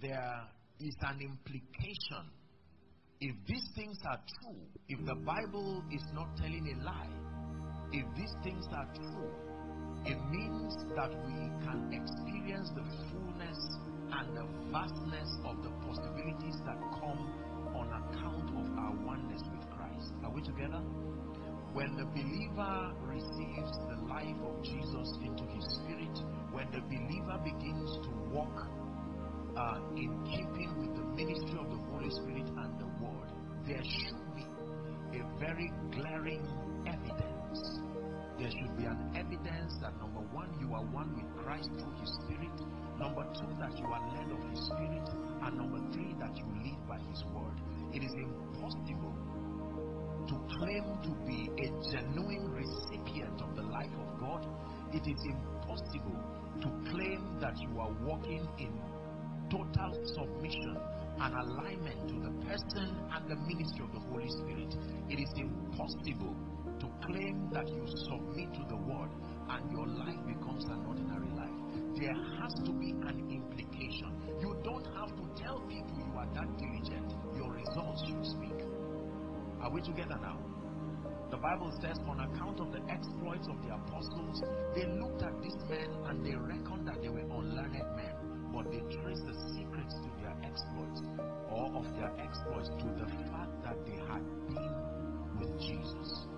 there is an implication. If these things are true, if the Bible is not telling a lie, if these things are true, it means that we can experience the fullness and the vastness of the possibilities that come on account of our oneness with Christ. Are we together? When the believer receives the life of Jesus into his spirit, when the believer begins to walk uh, in keeping with the ministry of the Holy Spirit and the Word, there should be a very glaring evidence there should be an evidence that number one, you are one with Christ through His Spirit. Number two, that you are led of His Spirit. And number three, that you live by His Word. It is impossible to claim to be a genuine recipient of the life of God. It is impossible to claim that you are walking in total submission and alignment to the person and the ministry of the Holy Spirit. It is impossible claim that you submit to the word and your life becomes an ordinary life. There has to be an implication. You don't have to tell people you are that diligent. Your results should speak. Are we together now? The Bible says, on account of the exploits of the apostles, they looked at these men and they reckoned that they were unlearned men, but they traced the secrets to their exploits or of their exploits to the fact that they had been with Jesus.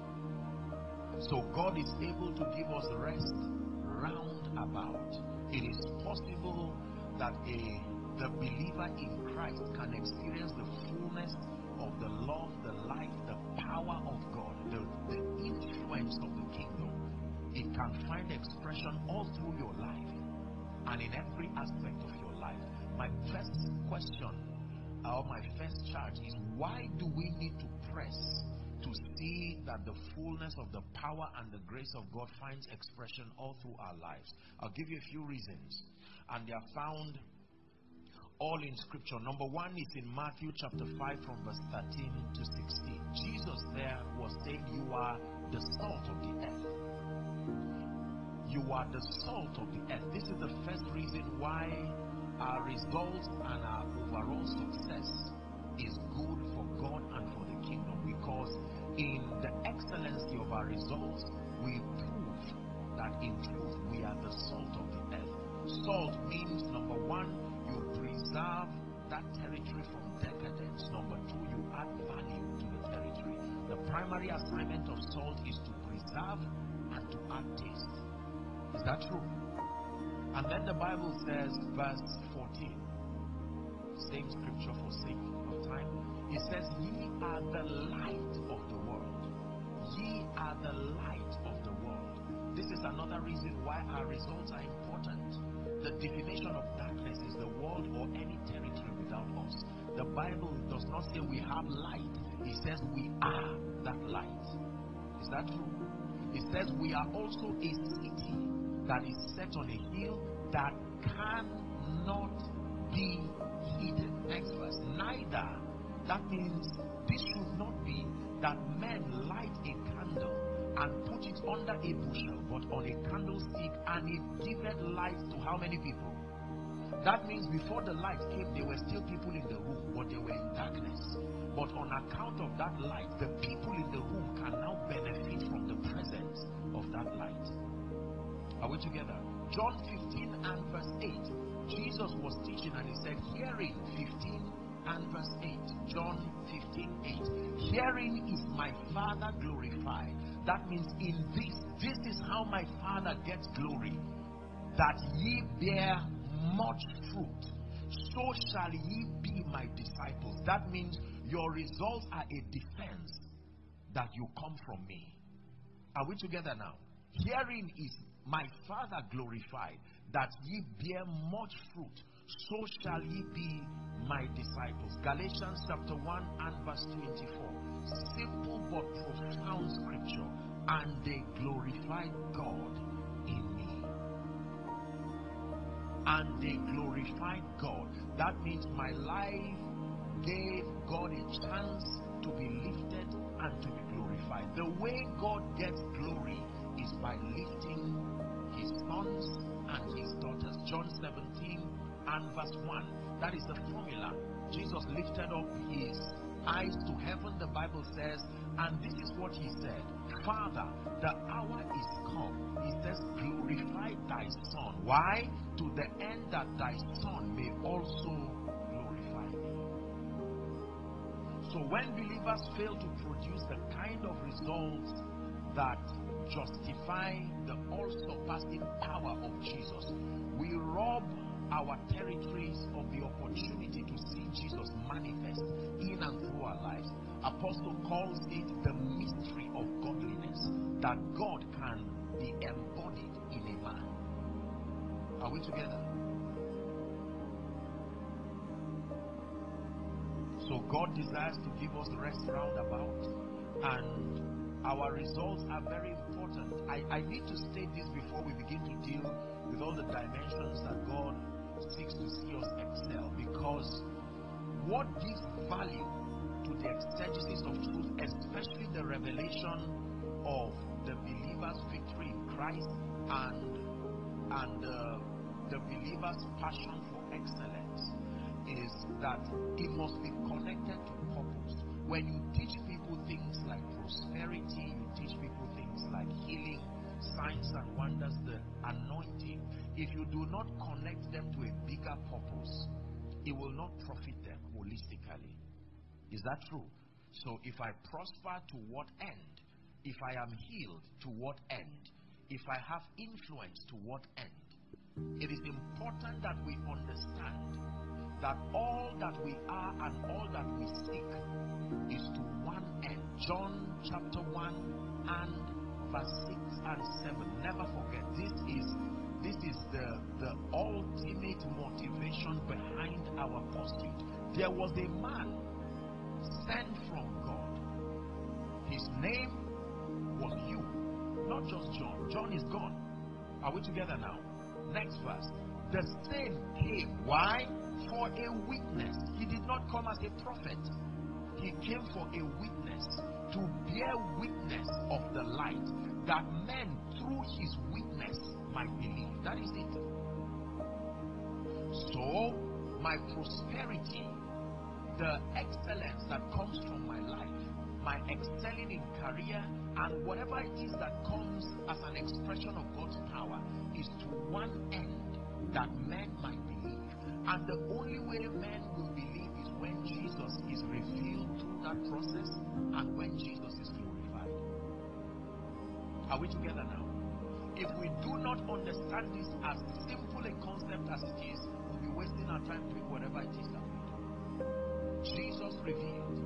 So God is able to give us rest round about. It is possible that a the believer in Christ can experience the fullness of the love, the life, the power of God, the, the influence of the kingdom. It can find expression all through your life and in every aspect of your life. My first question or my first charge is why do we need to press to see that the fullness of the power and the grace of God finds expression all through our lives. I'll give you a few reasons, and they are found all in scripture. Number one is in Matthew chapter 5 from verse 13 to 16. Jesus there was saying, You are the salt of the earth. You are the salt of the earth. This is the first reason why our results and our overall success is good for God and for the kingdom because in the excellency of our results, we prove that in truth we are the salt of the earth. Salt means number one, you preserve that territory from decadence. Number two, you add value to the territory. The primary assignment of salt is to preserve and to add taste. Is that true? And then the Bible says, verse 14, same scripture for sake of time. It says, Ye are the light. Ye are the light of the world. This is another reason why our results are important. The definition of darkness is the world or any territory without us. The Bible does not say we have light, it says we are that light. Is that true? It says we are also a city that is set on a hill that cannot be hidden. Next verse. Neither. That means this should not be that men light a candle and put it under a bushel, but on a candlestick, and it giveth light to how many people? That means before the light came, there were still people in the room, but they were in darkness. But on account of that light, the people in the room can now benefit from the presence of that light. Are we together? John 15 and verse 8. Jesus was teaching and he said, Hearing 15 and verse 8. John 15 8. Hearing is my Father glorified. That means in this, this is how my Father gets glory. That ye bear much fruit. So shall ye be my disciples. That means Your results are a defense that you come from me. Are we together now? Herein is my Father glorified, that ye bear much fruit, so shall ye be my disciples. Galatians chapter 1 and verse 24. Simple but profound scripture. And they glorified God in me. And they glorified God. That means my life gave God a chance to be lifted and to be glorified. The way God gets glory is by lifting his sons and his daughters. John 17 and verse 1. That is the formula. Jesus lifted up his eyes to heaven, the Bible says, and this is what he said Father, the hour is come. He says, Glorify thy Son. Why? To the end that thy Son may also glorify me. So when believers fail to produce the kind of results that justify the all surpassing power of Jesus, we rob our territories of the opportunity to see Jesus manifest in and through our lives. Apostle calls it the mystery of godliness that God can be embodied in a man. Are we together? So God desires to give us rest roundabout and our results are very important. I, I need to state this before we begin to deal with all the dimensions that God seeks to see us excel because what gives value to the exegesis of truth, especially the revelation of the believer's victory in Christ and and uh, the believer's passion for excellence, is that it must be connected to purpose. When you teach people things like prosperity, you teach people things like healing, signs and wonders, the anointing, if you do not connect them to a bigger purpose, it will not profit them holistically. Is that true? So if I prosper, to what end? If I am healed, to what end? If I have influence, to what end? It is important that we understand that all that we are and all that we seek is to one end. John chapter 1 and verse 6 and 7. Never forget, this is this is the, the ultimate motivation behind our pursuit. There was a man sent from God. His name was you, not just John. John is gone. Are we together now? Next verse. The same came. Why? For a witness. He did not come as a prophet. He came for a witness to bear witness of the light that men through his witness might believe. That is it. So, my prosperity, the excellence that comes from my life, my excelling in career, and whatever it is that comes as an expression of God's power is to one end that men might believe. And the only way men will believe is when Jesus is revealed through that process and when Jesus is glorified. Are we together now? If we do not understand this as simple a concept as it is, we'll be wasting our time doing whatever it is that we do. Jesus revealed,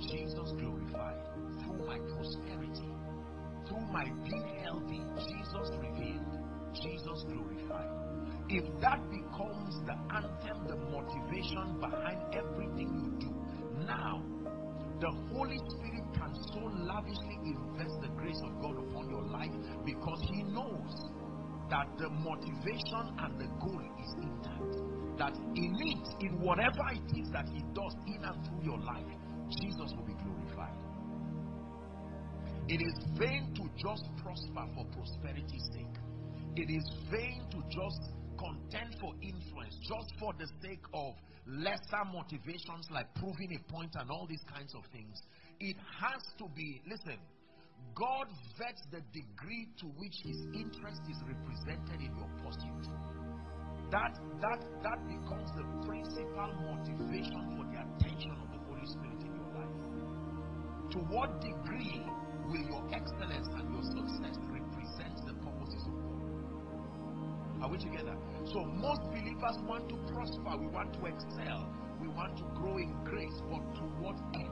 Jesus glorified through my prosperity, through my being healthy. Jesus revealed, Jesus glorified. If that becomes the anthem, the motivation behind everything you do, now the Holy Spirit can so lavishly invest the grace of God upon your life because He knows that the motivation and the goal is intact. That in it, in whatever it is that He does in and through your life, Jesus will be glorified. It is vain to just prosper for prosperity's sake. It is vain to just contend for influence just for the sake of lesser motivations like proving a point and all these kinds of things. It has to be, listen, God vets the degree to which his interest is represented in your pursuit. That that that becomes the principal motivation for the attention of the Holy Spirit in your life. To what degree will your excellence and your success represent the purposes of God? Are we together? So most believers want to prosper, we want to excel, we want to grow in grace, but to what end?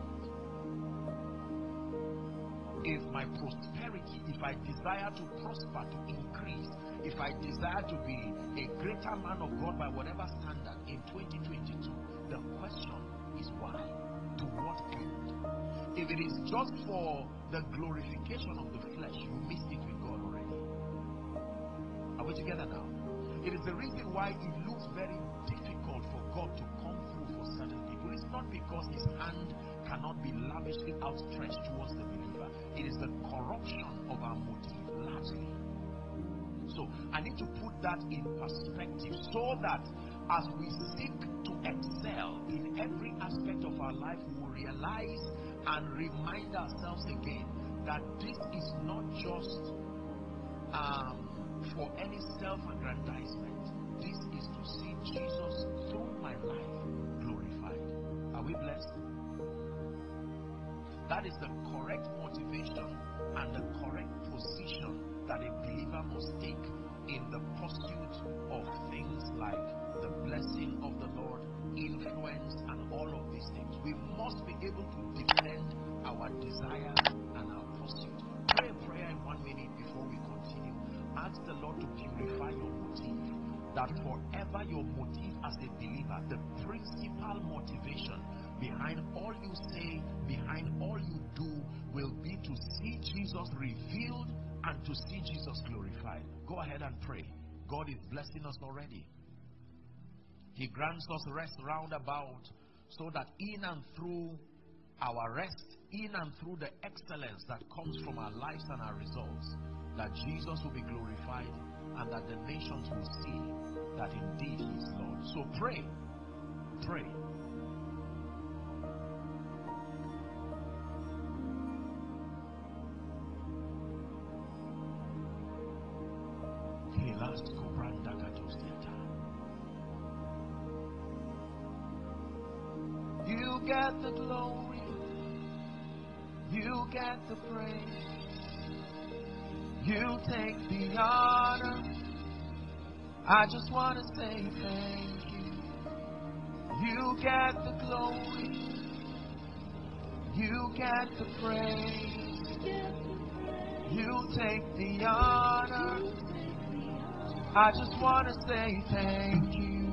If my prosperity, if I desire to prosper, to increase, if I desire to be a greater man of God by whatever standard in 2022, the question is why? To what end? If it is just for the glorification of the flesh, you missed it with God already. Are we together now? It is the reason why it looks very difficult for God to come through for certain people. It's not because his hand cannot be lavishly outstretched towards the believer. It is the corruption of our motive, largely. So I need to put that in perspective so that as we seek to excel in every aspect of our life, we will realize and remind ourselves again that this is not just um, for any self aggrandizement. This is to see Jesus through my life glorified. Are we blessed? That is the correct motivation and the correct position that a believer must take in the pursuit of things like the blessing of the Lord, influence, and all of these things. We must be able to defend our desire and our pursuit. Pray a prayer in one minute before we continue. Ask the Lord to purify your motive. That forever your motive as a believer, the principal motivation behind all you say, behind all you do, will be to see Jesus revealed and to see Jesus glorified. Go ahead and pray. God is blessing us already. He grants us rest round about so that in and through our rest, in and through the excellence that comes from our lives and our results, that Jesus will be glorified and that the nations will see that indeed He is Lord. So pray. Pray. You get the glory. You get the praise. You take the honor. I just want to say thank you. You get the glory. You get the praise. You take the honor. I just want to say thank you.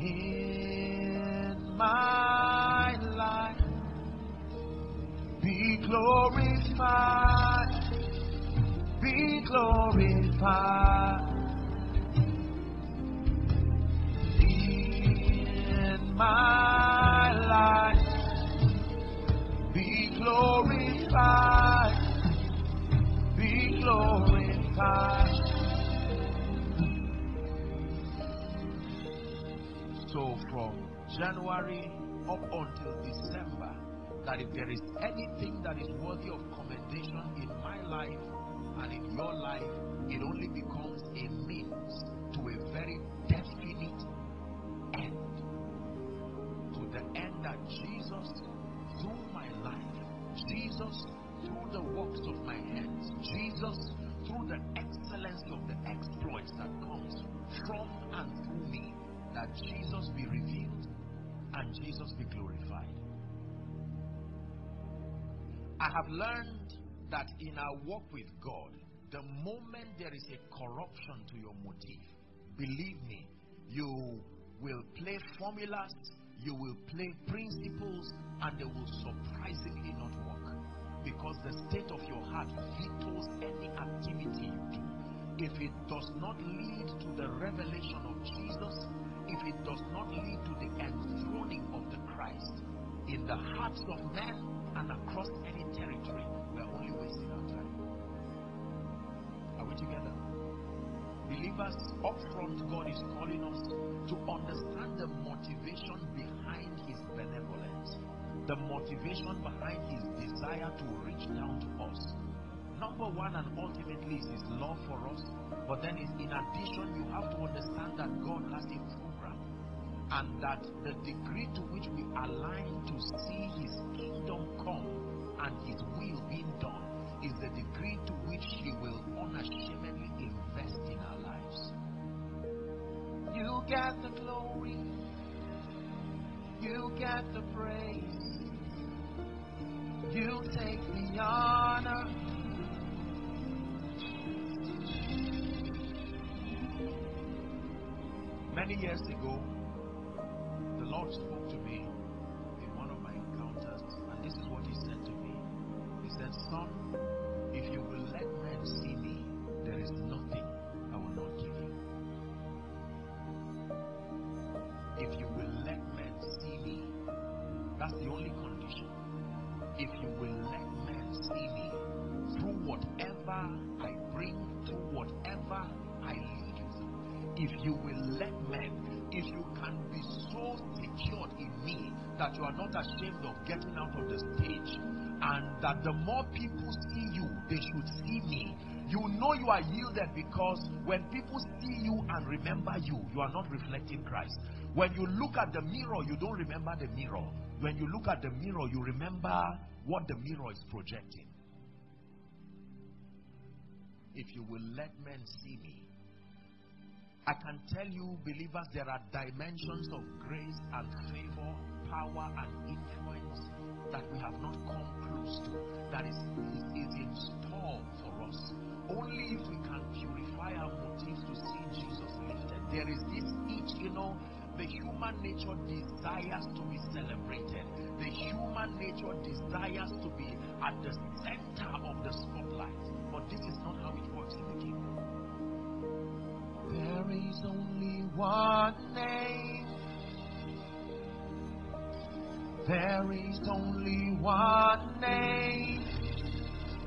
In my life, be glorified, be glorified. In my life, be glorified, be glorified. So from January up until December, that if there is anything that is worthy of commendation in my life and in your life, it only becomes a means to a very definite end. To the end that Jesus, through my life, Jesus, through the works of my hands, Jesus, through the excellency of the exploits that comes from and through me, that Jesus be revealed and Jesus be glorified. I have learned that in our walk with God, the moment there is a corruption to your motive, believe me, you will play formulas, you will play principles, and they will surprisingly not work. Because the state of your heart vetoes any activity you do. If it does not lead to the revelation of Jesus, if it does not lead to the enthroning of the Christ in the hearts of men and across any territory, we are only wasting our time. Are we together? Believers, up front, God is calling us to understand the motivation behind the motivation behind His desire to reach down to us. Number one and ultimately is His love for us, but then in addition, you have to understand that God has a program and that the degree to which we align to see His kingdom come and His will being done is the degree to which He will unashamedly invest in our lives. You get the glory. You get the praise. You take the honor. Many years ago, the Lord spoke to me in one of my encounters, and this is what He said to me. He said, Son, if you will let men see me, there is nothing I will not give you. If you that's the only condition. If you will let men see me through whatever I bring, through whatever I lead, if you will let men, if you can be so secured in me that you are not ashamed of getting out of the stage, and that the more people see you, they should see me. You know you are yielded because when people see you and remember you, you are not reflecting Christ. When you look at the mirror, you don't remember the mirror. When you look at the mirror, you remember what the mirror is projecting. If you will let men see me, I can tell you, believers, there are dimensions of grace and favor, power and influence that we have not come close to, that is, is, is in store for us. Only if we can purify our motives to see Jesus lifted. There is this itch, you know, the human nature desires to be celebrated. The human nature desires to be at the center of the spotlight. But this is not how it works in the kingdom. There is only one name. There is only one name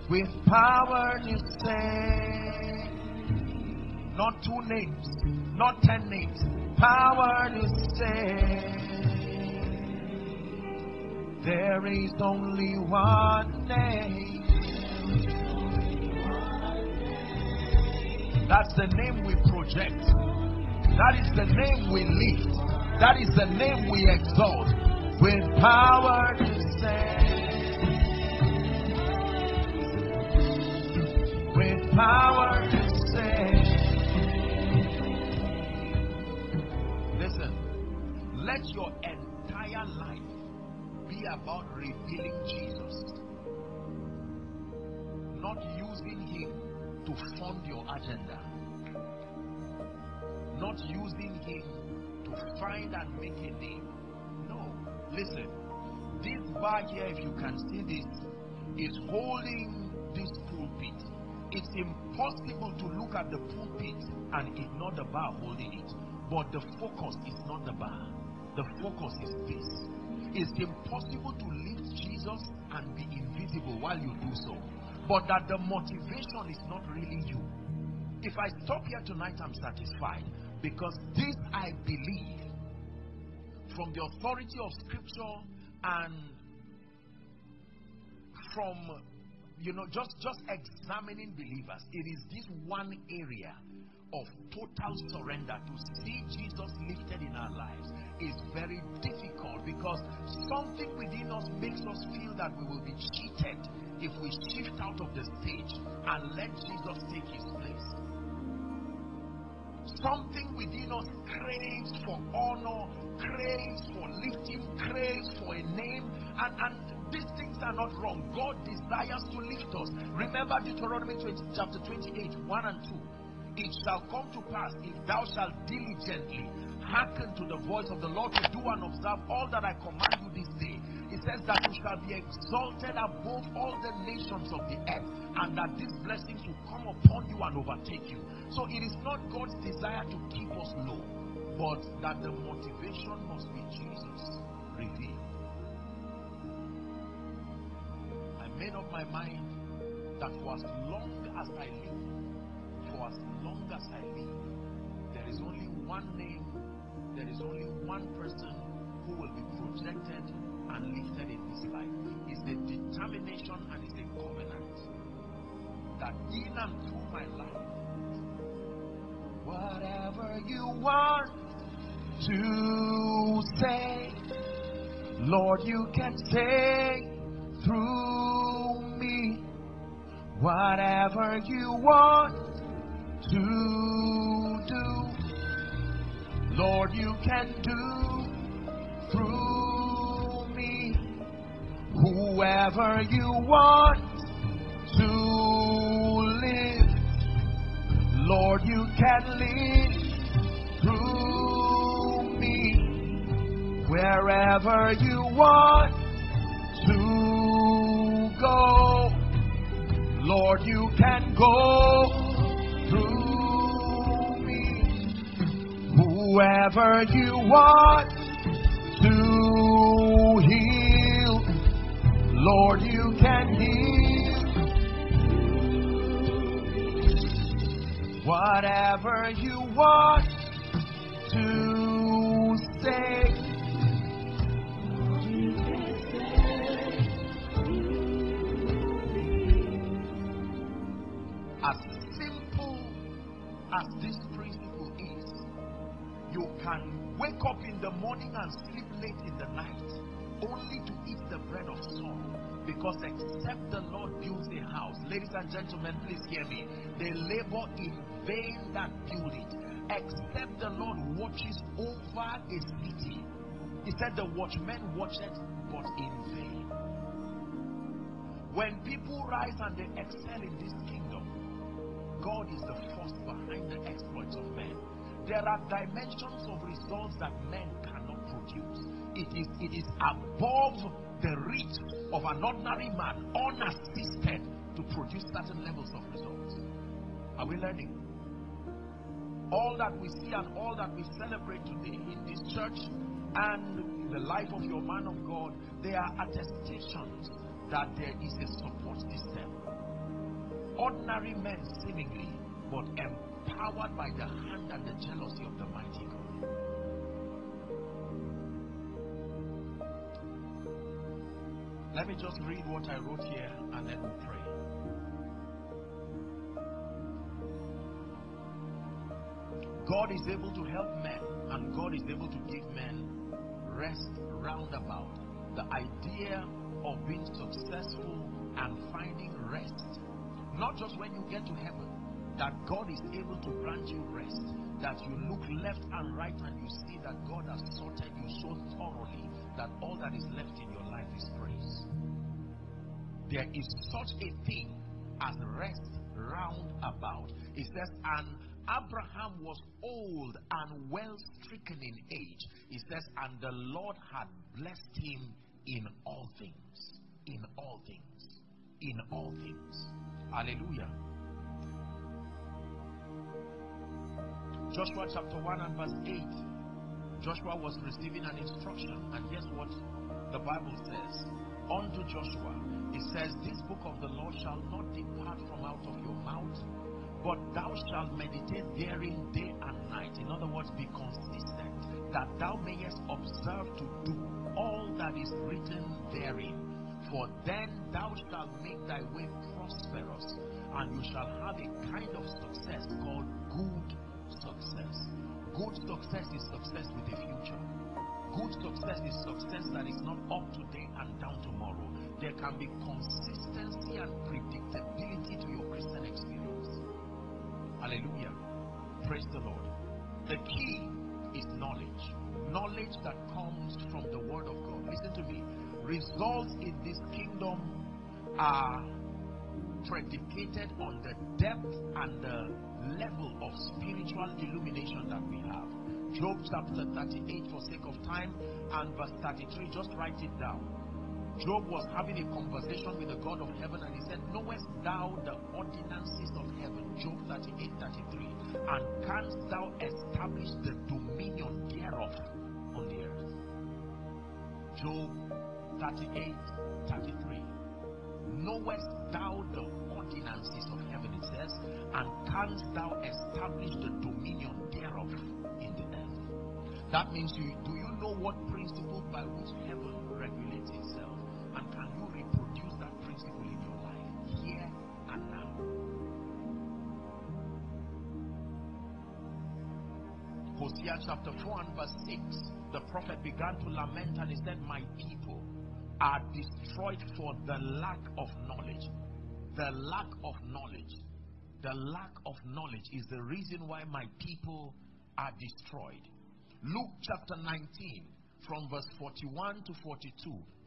with power to save. Not two names, not ten names. Power to save. There is only one name. That's the name we project. That is the name we lift. That is the name we exalt. With power to save. With power to save. Let your entire life be about revealing Jesus, not using Him to fund your agenda. Not using him to find and make a name. No. Listen, this bag here, if you can see this, is holding this pulpit. It's impossible to look at the pulpit and ignore the bar holding it. But the focus is not the bar, the focus is this. It's impossible to lift Jesus and be invisible while you do so but that the motivation is not really you. If I stop here tonight, I'm satisfied because this I believe from the authority of Scripture and from you know just just examining believers. It is this one area of total surrender to see Jesus lifted in our lives is very difficult because something within us makes us feel that we will be cheated if we shift out of the stage and let Jesus take his place. Something within us craves for honor, craves for lifting, craves for a name, and, and these things are not wrong. God desires to lift us. Remember Deuteronomy 20, chapter 28, 1 and 2. It shall come to pass if thou shalt diligently hearken to the voice of the Lord to do and observe all that I command you this day. It says that you shall be exalted above all the nations of the earth, and that these blessings will come upon you and overtake you. So it is not God's desire to keep us low, but that the motivation must be Jesus revealed. I made up my mind that for as long as I live, for as long as I live, there is only one name, there is only one person who will be projected and lifted in this life. It's a determination and it's a covenant that in and through my life, whatever you want to say, Lord, you can say through me whatever you want to do. Lord, you can do through me whoever you want to live. Lord, you can live through me wherever you want to go. Lord, you can go through whoever you want to heal. Lord, you can heal whatever you want to say. As simple as this you can wake up in the morning and sleep late in the night only to eat the bread of sorrow. Because except the Lord builds a house, ladies and gentlemen, please hear me. They labor in vain that build it. Except the Lord watches over a city. He said the watchmen watch it, but in vain. When people rise and they excel in this kingdom, God is the force behind the exploits of men. There are dimensions of results that men cannot produce. It is, it is above the reach of an ordinary man, unassisted, to produce certain levels of results. Are we learning? All that we see and all that we celebrate today in this church and the life of your man of God, they are attestations that there is a support system. Ordinary men, seemingly, but by the hand and the jealousy of the mighty God. Let me just read what I wrote here and then we'll pray. God is able to help men and God is able to give men rest roundabout. The idea of being successful and finding rest, not just when you get to heaven, that God is able to grant you rest, that you look left and right and you see that God has sorted you so thoroughly that all that is left in your life is praise. There is such a thing as rest round about. It says, and Abraham was old and well stricken in age. It says, and the Lord had blessed him in all things. In all things. In all things. Hallelujah. Joshua chapter 1 and verse 8. Joshua was receiving an instruction, and guess what the Bible says? Unto Joshua, it says, This book of the law shall not depart from out of your mouth, but thou shalt meditate therein day and night. In other words, be consistent, that thou mayest observe to do all that is written therein. For then thou shalt make thy way prosperous, and you shall have a kind of success called good success. Good success is success with a future. Good success is success that is not up today and down tomorrow. There can be consistency and predictability to your Christian experience. Hallelujah. Praise the Lord. The key is knowledge. Knowledge that comes from the Word of God. Listen to me. Results in this kingdom are predicated on the depth and the level of spiritual illumination that we have. Job chapter 38, for sake of time, and verse 33, just write it down. Job was having a conversation with the God of heaven, and he said, Knowest thou the ordinances of heaven? Job 38, 33. And canst thou establish the dominion thereof on the earth? Job 38, 33. Knowest thou the ordinances of heaven, it says, and canst thou establish the dominion thereof in the earth? That means you do you know what principle by which heaven regulates itself? And can you reproduce that principle in your life here and now? Hosea chapter 4 and verse 6, the prophet began to lament and he said, My people are destroyed for the lack of knowledge. The lack of knowledge. The lack of knowledge is the reason why my people are destroyed. Luke chapter 19, from verse 41 to 42.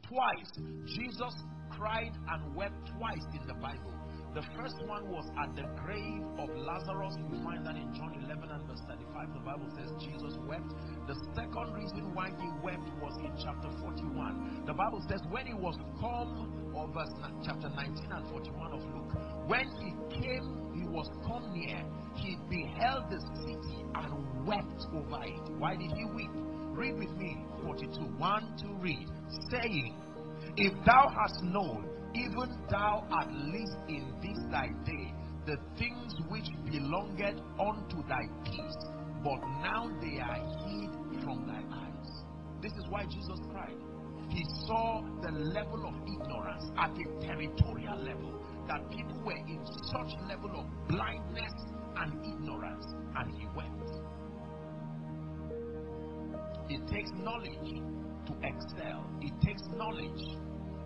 Twice, Jesus cried and wept twice in the Bible. The first one was at the grave of Lazarus. You find that in John 11 and verse 35. The Bible says Jesus wept. The second reason why he wept was in chapter 41. The Bible says when he was come, or verse chapter 19 and 41 of Luke, when he came, he was come near, he beheld the city and wept over it. Why did he weep? Read with me 42. One to read, saying, If thou hast known even thou at least in this thy day, the things which belonged unto thy peace, but now they are hid from thy eyes. This is why Jesus cried. He saw the level of ignorance at a territorial level, that people were in such level of blindness and ignorance, and he wept. It takes knowledge to excel. It takes knowledge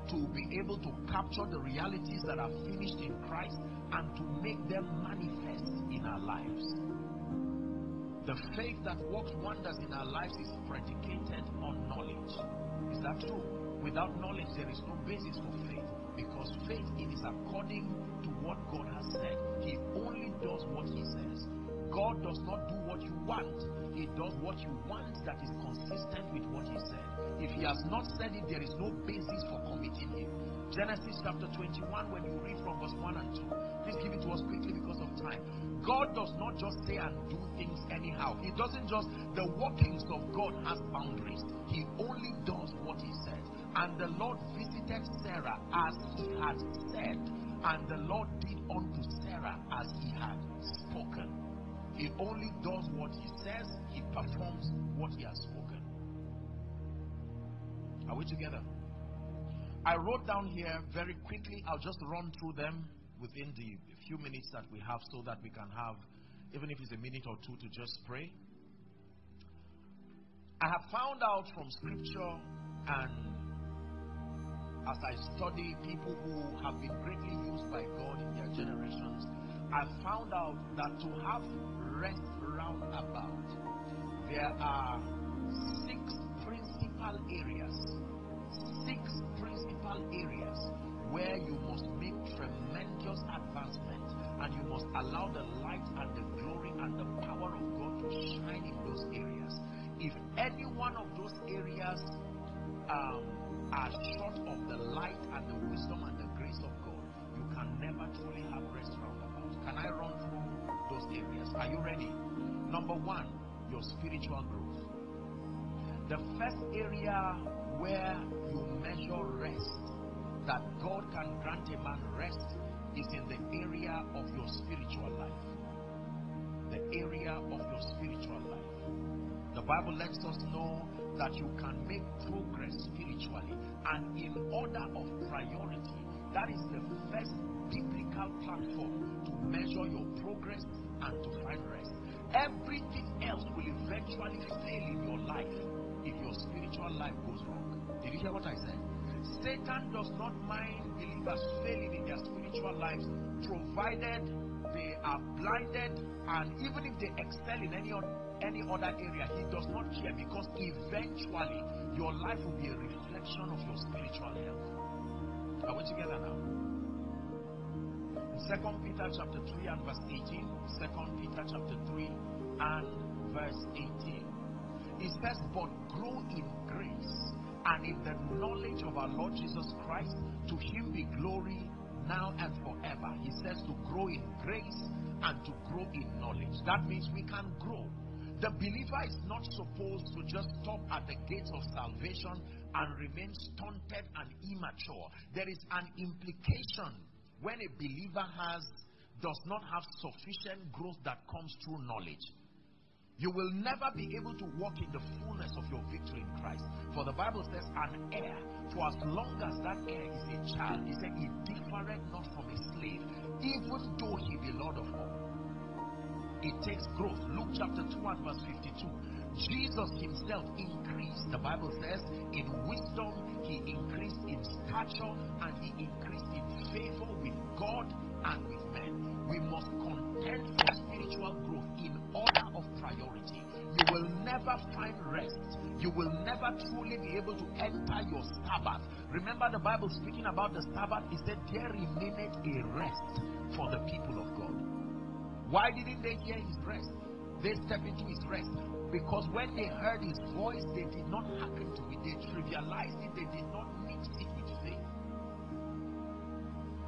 to be able to capture the realities that are finished in Christ and to make them manifest in our lives. The faith that works wonders in our lives is predicated on knowledge. Is that true? Without knowledge, there is no basis for faith because faith it is according to what God has said. He only does what He says. God does not do what you want, He does what you want that is consistent with what He said. If He has not said it, there is no basis for committing Him. Genesis chapter 21, when you read from verse 1 and 2, please give it to us quickly because of time. God does not just say and do things anyhow. He doesn't just, the workings of God has boundaries. He only does what He said. And the Lord visited Sarah as He had said, and the Lord did unto Sarah as He had spoken. He only does what he says, he performs what he has spoken. Are we together? I wrote down here very quickly, I'll just run through them within the few minutes that we have so that we can have, even if it's a minute or two, to just pray. I have found out from scripture and as I study people who have been greatly used by God in their generations, I found out that to have rest round about, there are six principal areas. Six principal areas where you must make tremendous advancement and you must allow the light and the glory and the power of God to shine in those areas. If any one of those areas um, are short of the light and the wisdom and the grace of God, you can never truly have rest round about. Can I run through those areas? Are you ready? Number one, your spiritual growth. The first area where you measure rest, that God can grant a man rest, is in the area of your spiritual life. The area of your spiritual life. The Bible lets us know that you can make progress spiritually, and in order of priority, that is the first biblical platform to measure your progress and to find rest. Everything else will eventually fail in your life if your spiritual life goes wrong. Did you hear what I said? Satan does not mind believers failing in their spiritual lives, provided they are blinded and even if they excel in any any other area, he does not care because eventually your life will be a reflection of your spiritual health. Are we together now? 2 Peter chapter 3 and verse 18, Second Peter chapter 3 and verse 18. It says, But grow in grace and in the knowledge of our Lord Jesus Christ, to him be glory now and forever. He says to grow in grace and to grow in knowledge. That means we can grow. The believer is not supposed to just stop at the gates of salvation and remain stunted and immature. There is an implication when a believer has does not have sufficient growth that comes through knowledge. You will never be able to walk in the fullness of your victory in Christ. For the Bible says, an heir, for as long as that heir is a child, he said, he differeth not from a slave, even though he be Lord of all it takes growth. Luke chapter 2 and verse 52. Jesus himself increased, the Bible says, in wisdom, he increased in stature, and he increased in favor with God and with men. We must contend for spiritual growth in order of priority. You will never find rest. You will never truly be able to enter your Sabbath. Remember the Bible speaking about the Sabbath, it said there remained a rest for the people of God. Why didn't they hear his rest? They stepped into his rest because when they heard his voice, they did not hearken to it. They trivialized it. They did not mix it with faith.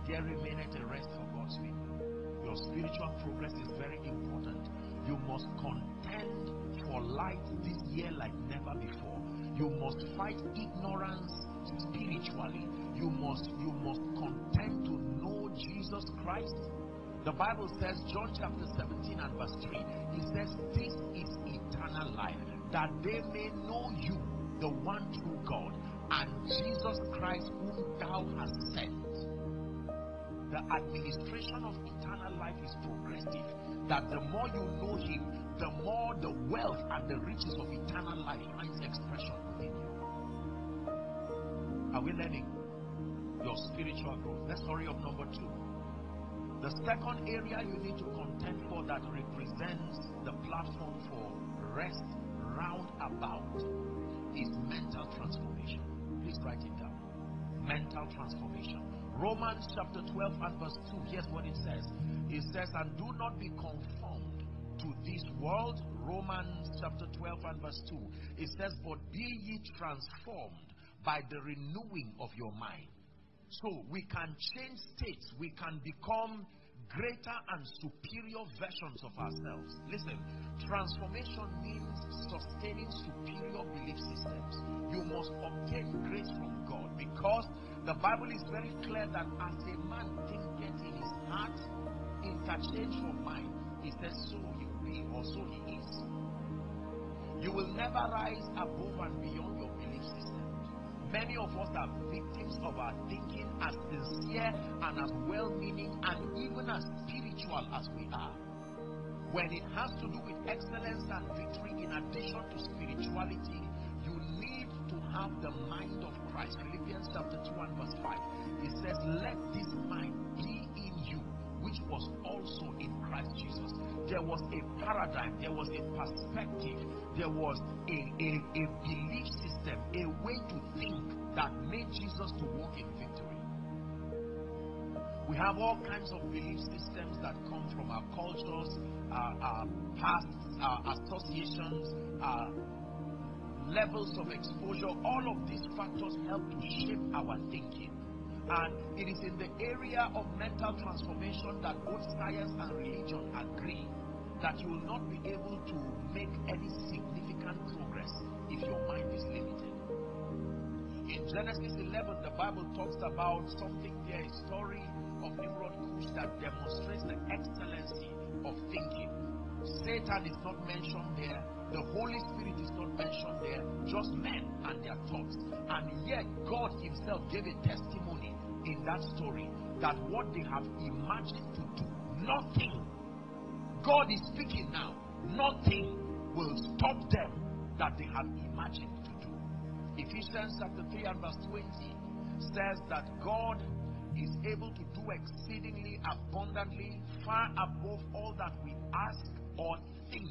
There remained a rest for God's people. Your spiritual progress is very important. You must contend for light this year like never before. You must fight ignorance spiritually. You must you must contend to know Jesus Christ the Bible says, John chapter 17 and verse 3, it says, This is eternal life, that they may know you, the one true God, and Jesus Christ, whom thou hast sent. The administration of eternal life is progressive. That the more you know Him, the more the wealth and the riches of eternal life finds expression within you. Are we learning? Your spiritual growth. Let's hurry up. Number two. The second area you need to contend for that represents the platform for rest round about is mental transformation. Please write it down. Mental transformation. Romans chapter 12 and verse 2. Here's what it says. It says, And do not be conformed to this world. Romans chapter 12 and verse 2. It says, But be ye transformed by the renewing of your mind so we can change states, we can become greater and superior versions of ourselves. Listen, transformation means sustaining superior belief systems. You must obtain grace from God because the Bible is very clear that as a man thinketh in his heart, interchange for mind, he says, so will be, or so he is. You will never rise above and beyond your belief system. Many of us are victims of our thinking, as sincere and as well meaning and even as spiritual as we are. When it has to do with excellence and victory, in addition to spirituality, you need to have the mind of Christ. Philippians chapter 2 and verse 5. It says, Let this mind be in you, which was also in Christ Jesus. There was a paradigm, there was a perspective, there was a, a, a belief system, a way to think that made Jesus to walk in victory. We have all kinds of belief systems that come from our cultures, our, our past, our associations, our levels of exposure. All of these factors help to shape our thinking. And it is in the area of mental transformation that both science and religion agree that you will not be able to make any significant progress if your mind is limited. In Genesis 11, the Bible talks about something there, a story of Nimrod Cush that demonstrates the excellency of thinking. Satan is not mentioned there, the Holy Spirit is not mentioned there, just men and their thoughts. And yet, God Himself gave a testimony in that story that what they have imagined to do, nothing God is speaking now. Nothing will stop them that they have imagined to do. Ephesians chapter 3 and verse 20 says that God is able to do exceedingly abundantly, far above all that we ask or think,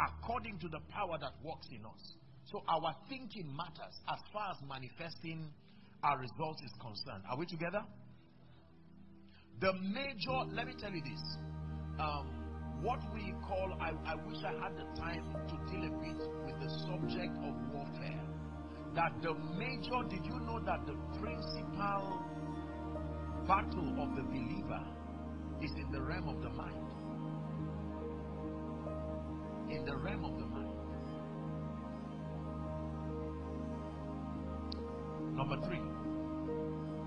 according to the power that works in us. So our thinking matters as far as manifesting our results is concerned. Are we together? The major, let me tell you this. Um, what we call, I, I wish I had the time to deal a bit with the subject of warfare. That the major, did you know that the principal battle of the believer is in the realm of the mind? In the realm of the mind. Number three,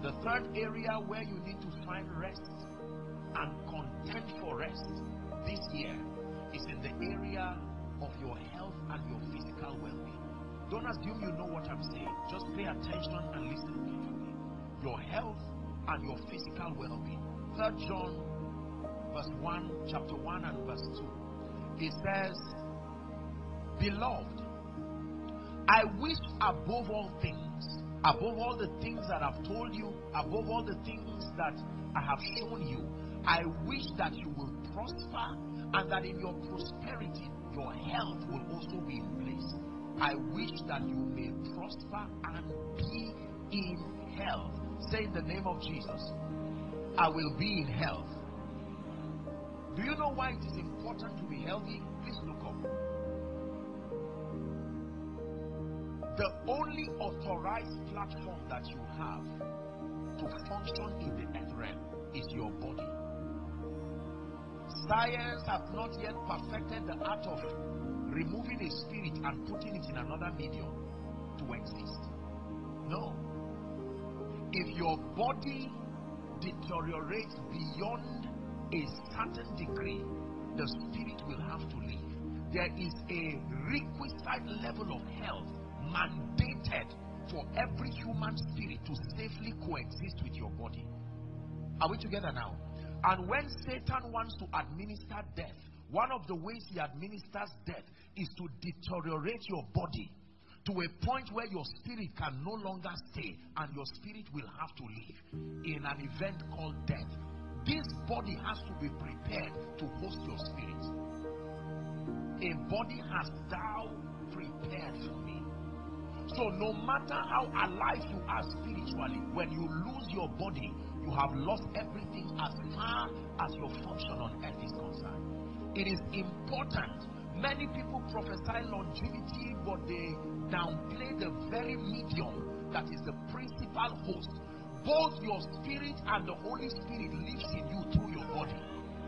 the third area where you need to find rest and contend for rest this year is in the area of your health and your physical well being. Don't assume you know what I'm saying. Just pay attention and listen carefully. Your health and your physical well being. Third John, verse 1, chapter 1 and verse 2. It says, Beloved, I wish above all things, above all the things that I've told you, above all the things that I have shown you, I wish that you will prosper and that in your prosperity, your health will also be in place. I wish that you may prosper and be in health. Say in the name of Jesus, I will be in health. Do you know why it is important to be healthy? Please look up. The only authorized platform that you have to function in the earth realm is your body. Science has not yet perfected the art of removing a spirit and putting it in another medium to exist. No. If your body deteriorates beyond a certain degree, the spirit will have to leave. There is a requisite level of health mandated for every human spirit to safely coexist with your body. Are we together now? And when Satan wants to administer death, one of the ways he administers death is to deteriorate your body to a point where your spirit can no longer stay and your spirit will have to leave in an event called death. This body has to be prepared to host your spirit. A body has thou prepared for me. So, no matter how alive you are spiritually, when you lose your body, you have lost everything as far as your function on earth is concerned. It is important. Many people prophesy longevity, but they downplay the very medium that is the principal host. Both your spirit and the Holy Spirit lives in you through your body.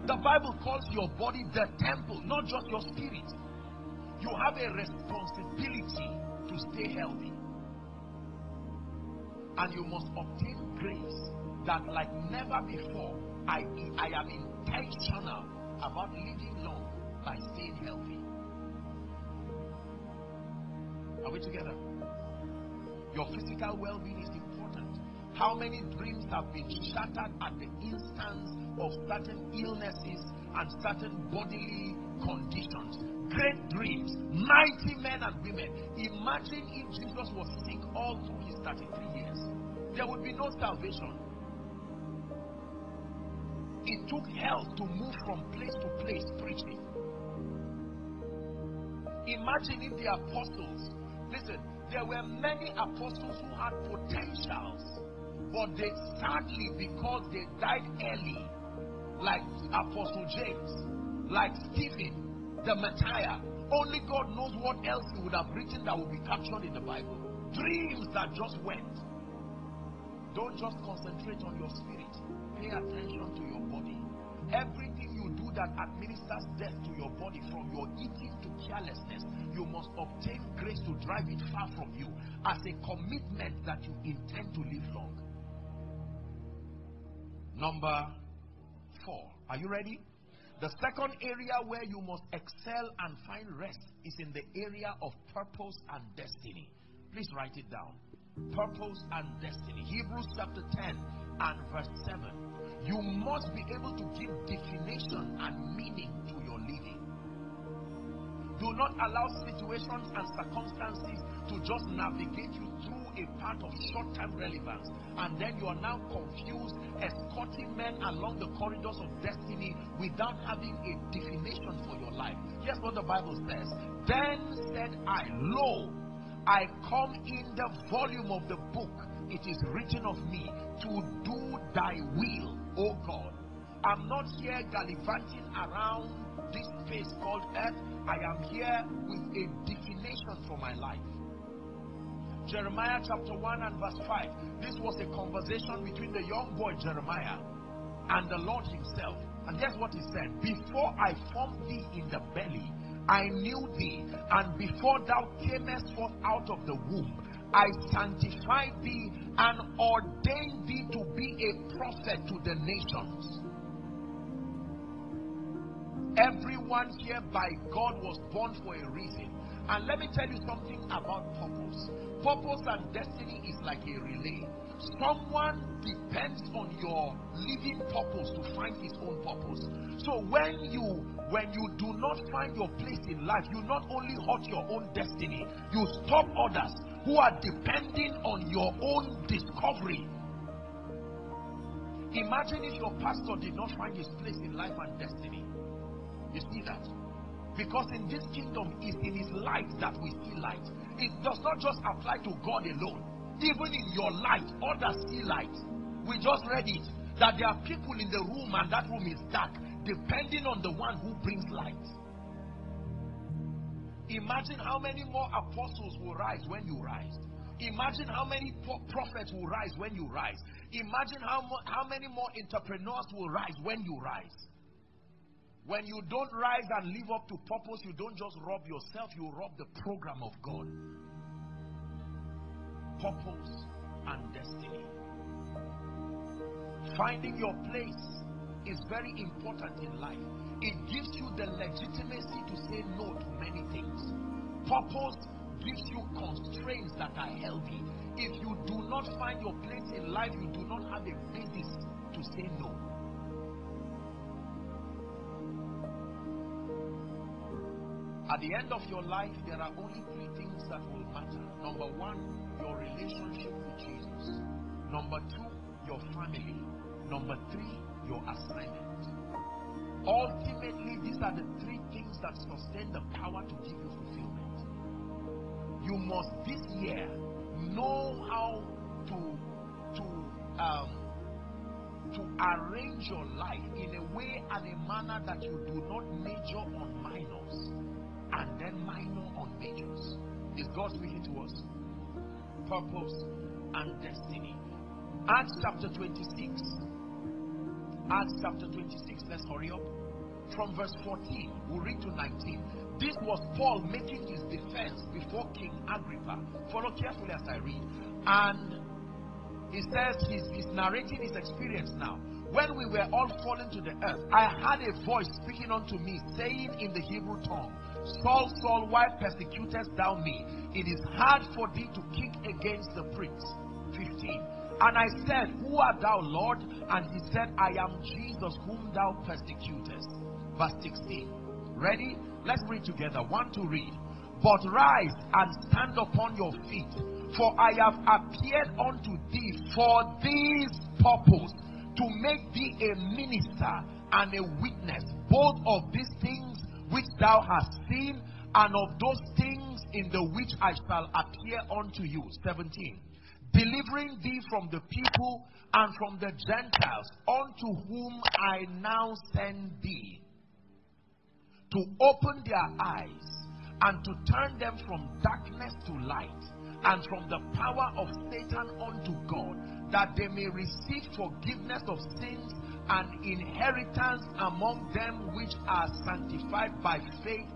The Bible calls your body the temple, not just your spirit. You have a responsibility to stay healthy. And you must obtain grace that, like never before, I, I am intentional about living long by staying healthy. Are we together? Your physical well being is. How many dreams have been shattered at the instance of certain illnesses and certain bodily conditions? Great dreams, mighty men and women. Imagine if Jesus was sick all through his 33 years. There would be no salvation. It took health to move from place to place preaching. Imagine if the apostles, listen, there were many apostles who had potentials, but they sadly, because they died early, like Apostle James, like Stephen, the Messiah, only God knows what else he would have written that would be captured in the Bible. Dreams that just went. Don't just concentrate on your spirit. Pay attention to your body. Everything you do that administers death to your body, from your eating to carelessness, you must obtain grace to drive it far from you as a commitment that you intend to live long. Number four. Are you ready? The second area where you must excel and find rest is in the area of purpose and destiny. Please write it down. Purpose and destiny. Hebrews chapter 10 and verse 7. You must be able to give definition and meaning to your living. Do not allow situations and circumstances to just navigate you through a part of short term relevance. And then you are now confused, escorting men along the corridors of destiny without having a definition for your life. Here's what the Bible says Then said I, Lo, I come in the volume of the book. It is written of me to do thy will, O God. I'm not here gallivanting around this space called earth. I am here with a definition for my life. Jeremiah chapter 1 and verse 5. This was a conversation between the young boy Jeremiah and the Lord Himself. And guess what He said? Before I formed thee in the belly, I knew thee, and before thou camest forth out of the womb, I sanctified thee and ordained thee to be a prophet to the nations. Everyone here by God was born for a reason. And let me tell you something about purpose. Purpose and destiny is like a relay. Someone depends on your living purpose to find his own purpose. So when you when you do not find your place in life, you not only hurt your own destiny, you stop others who are depending on your own discovery. Imagine if your pastor did not find his place in life and destiny. You see that? Because in this kingdom, it's in His light that we see light. It does not just apply to God alone. Even in your light, others see light. We just read it that there are people in the room and that room is dark, depending on the one who brings light. Imagine how many more apostles will rise when you rise. Imagine how many prophets will rise when you rise. Imagine how, how many more entrepreneurs will rise when you rise. When you don't rise and live up to purpose, you don't just rob yourself, you rob the program of God. Purpose and destiny. Finding your place is very important in life. It gives you the legitimacy to say no to many things. Purpose gives you constraints that are healthy. If you do not find your place in life, you do not have a basis to say no. At the end of your life, there are only three things that will matter. Number one, your relationship with Jesus. Number two, your family. Number three, your assignment. Ultimately, these are the three things that sustain the power to give you fulfillment. You must this year know how to to um, to arrange your life in a way and a manner that you do not major on minors and then minor on majors. Is God speaking to us? Purpose and destiny. Acts chapter 26. Acts chapter 26. Let's hurry up. From verse 14, we'll read to 19. This was Paul making his defense before King Agrippa. Follow carefully as I read. And he says he's, he's narrating his experience now. When we were all fallen to the earth, I had a voice speaking unto me, saying in the Hebrew tongue, Saul, Saul, why persecutest thou me? It is hard for thee to kick against the pricks. 15. And I said, Who art thou, Lord? And he said, I am Jesus whom thou persecutest. Verse 16. Ready? Let's read together. One to read. But rise and stand upon your feet, for I have appeared unto thee for this purpose, to make thee a minister and a witness, both of these things which thou hast seen, and of those things in the which I shall appear unto you. 17 delivering thee from the people and from the Gentiles, unto whom I now send thee, to open their eyes and to turn them from darkness to light, and from the power of Satan unto God, that they may receive forgiveness of sins and inheritance among them which are sanctified by faith.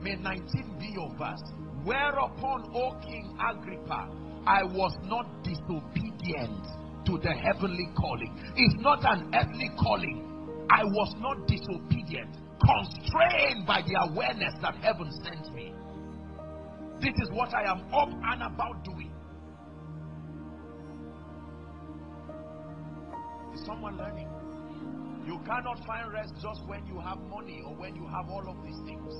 May 19 be your verse. Whereupon, O King Agrippa, I was not disobedient to the heavenly calling. It's not an earthly calling. I was not disobedient, constrained by the awareness that heaven sent me. This is what I am up and about doing. Is someone learning? You cannot find rest just when you have money or when you have all of these things.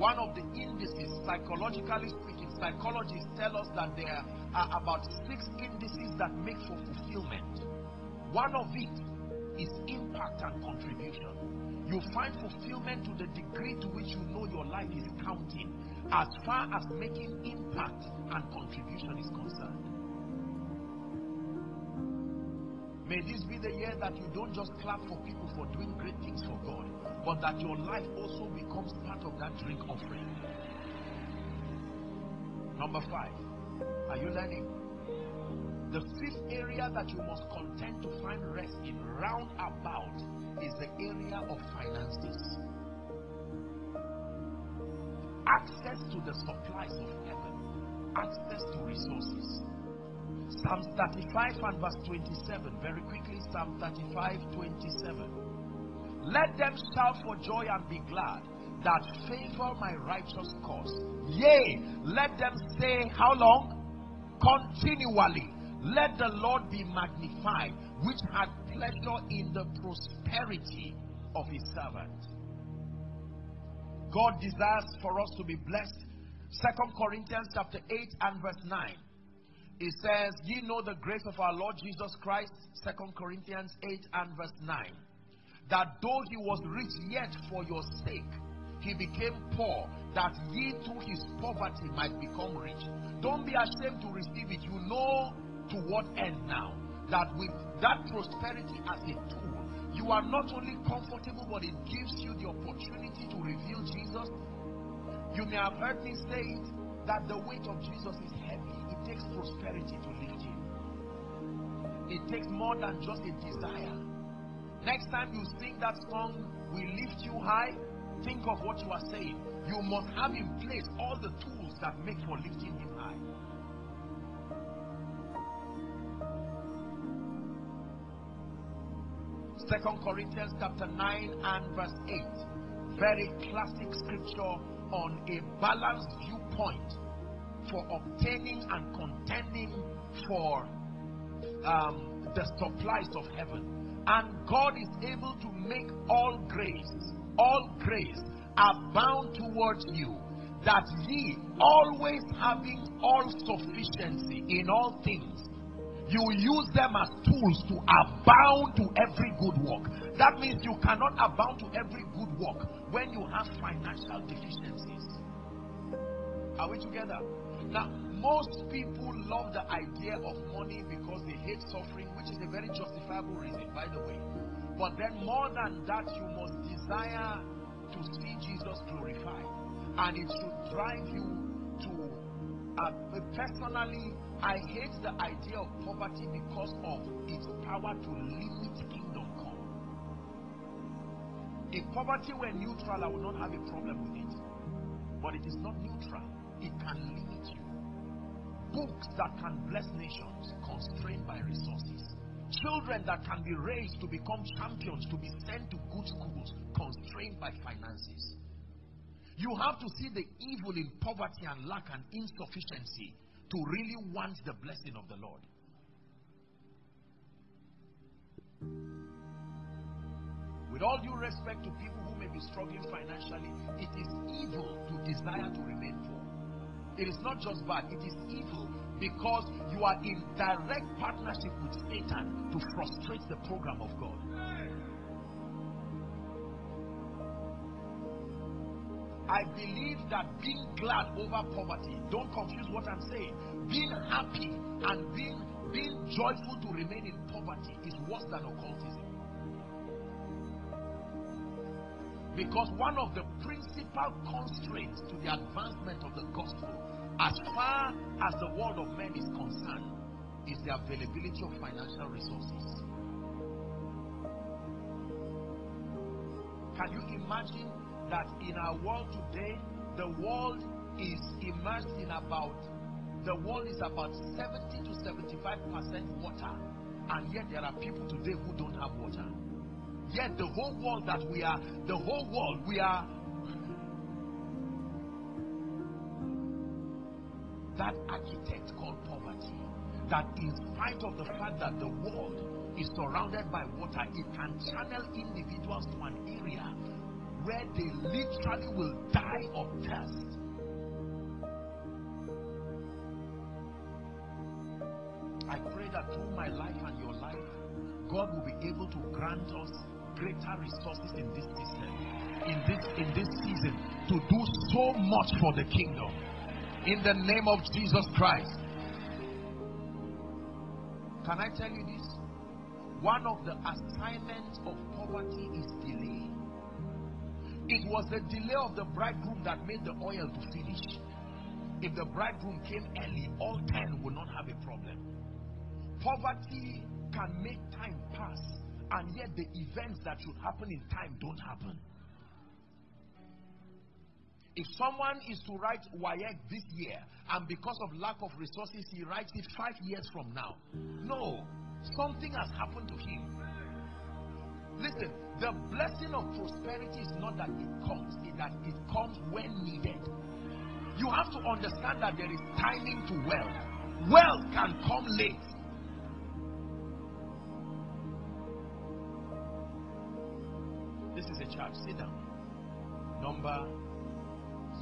One of the indices, psychologically speaking, psychologists tell us that there are about six indices that make for fulfillment. One of it is impact and contribution. You find fulfillment to the degree to which you know your life is counting, as far as making impact and contribution is concerned. May this be the year that you don't just clap for people for doing great things for God, but that your life also becomes part of that drink offering. Number five, are you learning? The fifth area that you must contend to find rest in roundabout is the area of finances. Access to the supplies of heaven, access to resources. Psalm 35 and verse 27. Very quickly, Psalm 35, 27. Let them shout for joy and be glad that favor my righteous cause. Yea, let them say, How long? Continually. Let the Lord be magnified, which had pleasure in the prosperity of his servant. God desires for us to be blessed. Second Corinthians chapter 8 and verse 9. It says, Ye know the grace of our Lord Jesus Christ, Second Corinthians 8 and verse 9, that though he was rich, yet for your sake he became poor, that ye through his poverty might become rich. Don't be ashamed to receive it. You know to what end now. That with that prosperity as a tool, you are not only comfortable, but it gives you the opportunity to reveal Jesus. You may have heard me say it that the weight of Jesus is heavy. Takes prosperity to lift him. It takes more than just a desire. Next time you sing that song, We Lift You High, think of what you are saying. You must have in place all the tools that make for lifting him high. Second Corinthians chapter 9 and verse 8. Very classic scripture on a balanced viewpoint for obtaining and contending for um, the supplies of heaven. And God is able to make all grace, all grace abound towards you, that ye always having all sufficiency in all things you use them as tools to abound to every good work. That means you cannot abound to every good work when you have financial deficiencies. Are we together? Now, most people love the idea of money because they hate suffering, which is a very justifiable reason, by the way. But then, more than that, you must desire to see Jesus glorified. And it should drive you to, uh, personally, I hate the idea of poverty because of its power to limit kingdom come. If poverty were neutral, I would not have a problem with it. But it is not neutral, it can limit. Books that can bless nations, constrained by resources. Children that can be raised to become champions, to be sent to good schools, constrained by finances. You have to see the evil in poverty and lack and insufficiency to really want the blessing of the Lord. With all due respect to people who may be struggling financially, it is evil to desire to remain. It is not just bad, it is evil because you are in direct partnership with Satan to frustrate the program of God. I believe that being glad over poverty, don't confuse what I'm saying. Being happy and being being joyful to remain in poverty is worse than occultism. Because one of the principal constraints to the advancement of the gospel, as far as the world of men is concerned, is the availability of financial resources. Can you imagine that in our world today, the world is immersed in about the world is about 70 to 75 percent water, and yet there are people today who don't have water. Yet the whole world that we are, the whole world we are. That architect called poverty, that in spite of the fact that the world is surrounded by water, it can channel individuals to an area where they literally will die of thirst. I pray that through my life and your life, God will be able to grant us greater resources in this system, in this in this season, to do so much for the kingdom. In the name of Jesus Christ. Can I tell you this? One of the assignments of poverty is delay. It was the delay of the bridegroom that made the oil to finish. If the bridegroom came early, all ten would not have a problem. Poverty can make time pass, and yet the events that should happen in time don't happen. If someone is to write WAEC this year, and because of lack of resources, he writes it five years from now, no, something has happened to him Listen, the blessing of prosperity is not that it comes, it's that it comes when needed. You have to understand that there is timing to wealth. Wealth can come late. This is a church. Sit down. Number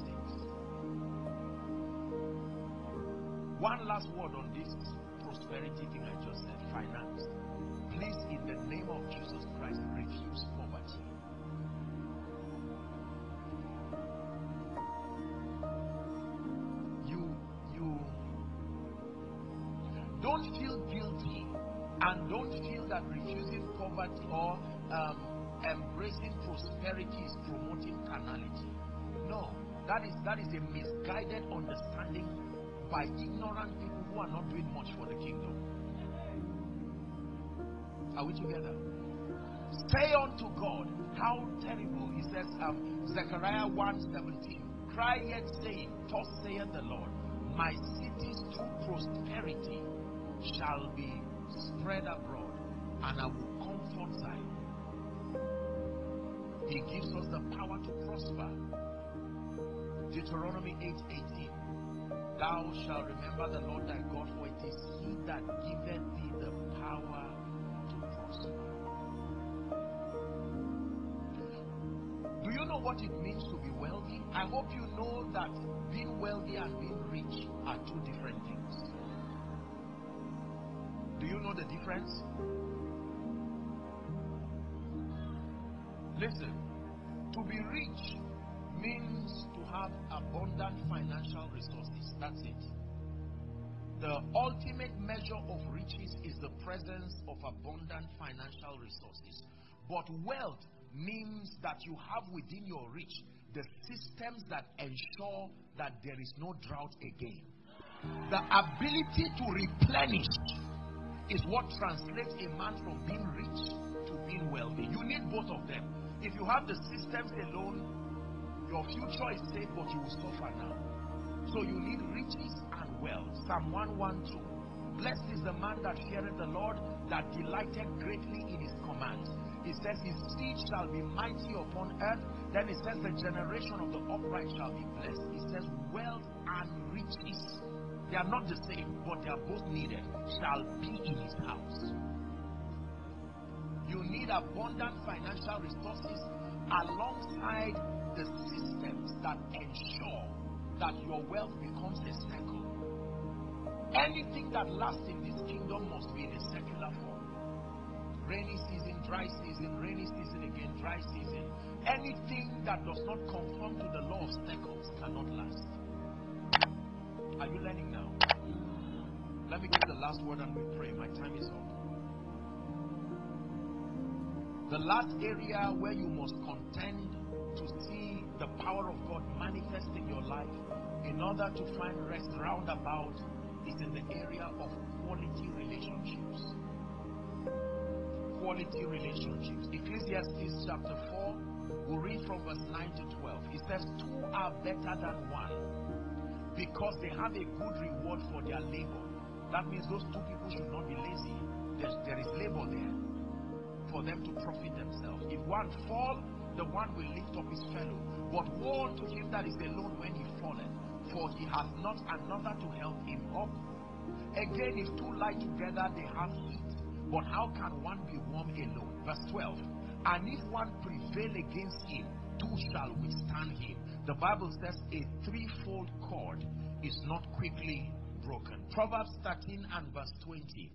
six. One last word on this prosperity thing I just said finance. Please, in the name of Jesus Christ, refuse poverty. You, you don't feel guilty and don't feel that refusing poverty or um, embracing prosperity is promoting carnality. No, that is that is a misguided understanding by ignorant people who are not doing much for the kingdom. Are we together? Say unto God, how terrible. He says, um, Zechariah 1:17. Cry yet saying, Thus saith the Lord, My cities through prosperity shall be spread abroad, and I will comfort Zion. He gives us the power to prosper. Deuteronomy 8:18. Thou shalt remember the Lord thy God, for it is he that giveth thee the power to prosper. Do you know what it means to be wealthy? I hope you know that being wealthy and being rich are two different things. Do you know the difference? Listen, to be rich means to have abundant financial resources. That's it. The ultimate measure of riches is the presence of abundant financial resources. But wealth means that you have within your reach the systems that ensure that there is no drought again. The ability to replenish is what translates a man from being rich to being wealthy. You need both of them. If you have the systems alone, your future is safe, but you will suffer now. So you need riches and wealth. Psalm 112. Blessed is the man that feareth the Lord, that delighted greatly in his commands. He says his seed shall be mighty upon earth. Then he says the generation of the upright shall be blessed. He says wealth and riches. They are not the same, but they are both needed. Shall be in his house. You need abundant financial resources alongside the systems that ensure that your wealth becomes a circle. Anything that lasts in this kingdom must be in a secular form. Rainy season, dry season, rainy season again, dry season. Anything that does not conform to the law of circles cannot last. Are you learning now? Let me give the last word and we pray. My time is up. The last area where you must contend to see the power of God manifest in your life in order to find rest roundabout is in the area of quality relationships. Quality relationships. Ecclesiastes chapter 4, we'll read from verse 9 to 12. It says, Two are better than one because they have a good reward for their labor. That means those two people should not be lazy. There's, there is labor there for them to profit themselves. If one fall, the one will lift up his fellow. But woe to him that is alone when he falleth, for he hath not another to help him up. Again, if two lie together, they have heat. But how can one be warm alone? Verse 12. And if one prevail against him, two shall withstand him. The Bible says a threefold cord is not quickly broken. Proverbs 13 and verse 20.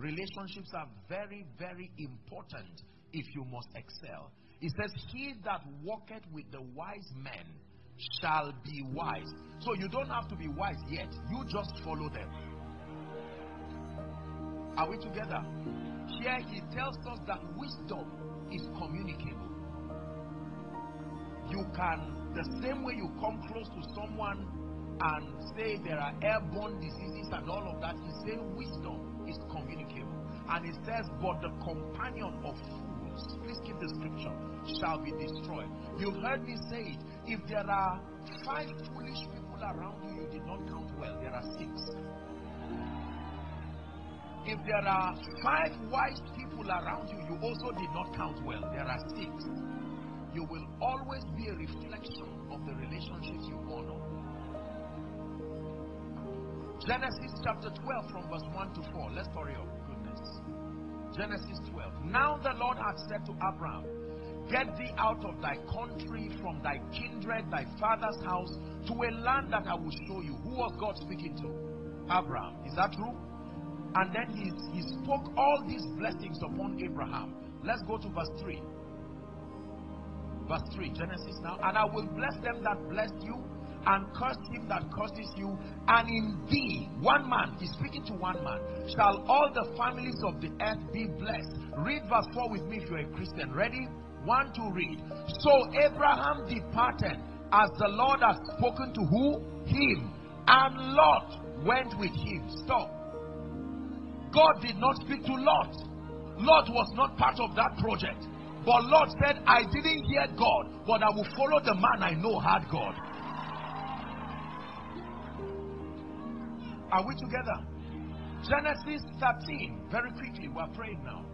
Relationships are very, very important if you must excel. It says, He that walketh with the wise men shall be wise. So you don't have to be wise yet. You just follow them. Are we together? Here he tells us that wisdom is communicable. You can, the same way you come close to someone and say there are airborne diseases and all of that, he says wisdom is communicable. And he says, but the companion of fools, please keep the scripture, shall be destroyed. You've heard me say it. If there are five foolish people around you, you did not count well. There are six. If there are five wise people around you, you also did not count well. There are six. You will always be a reflection of the relationships you honor. Genesis chapter 12 from verse 1 to 4. Let's hurry up. Goodness. Genesis 12. Now the Lord had said to Abraham, Get thee out of thy country, from thy kindred, thy father's house, to a land that I will show you. Who was God speaking to? Abraham. Is that true? And then he, he spoke all these blessings upon Abraham. Let's go to verse 3. Verse 3, Genesis now. And I will bless them that bless you, and curse him that curses you, and in thee, one man, he's speaking to one man, shall all the families of the earth be blessed. Read verse 4 with me if you're a Christian. Ready? One to read. So Abraham departed as the Lord had spoken to who? Him. And Lot went with him. Stop. God did not speak to Lot. Lot was not part of that project. But Lot said, I didn't hear God, but I will follow the man I know had God. Are we together? Genesis 13, very quickly, we're praying now.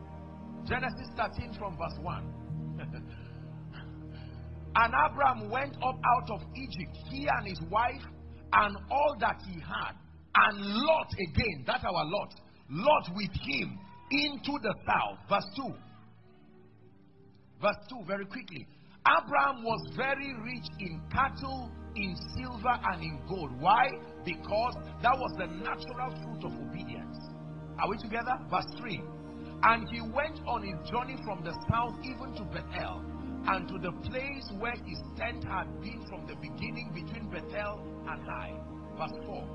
Genesis 13 from verse 1. and Abraham went up out of Egypt, he and his wife, and all that he had. And Lot again, that's our Lot. Lot with him into the south. Verse 2. Verse 2, very quickly. Abraham was very rich in cattle, in silver, and in gold. Why? Because that was the natural fruit of obedience. Are we together? Verse 3. And he went on his journey from the south even to Bethel, and to the place where his tent had been from the beginning between Bethel and Hai. Verse 4.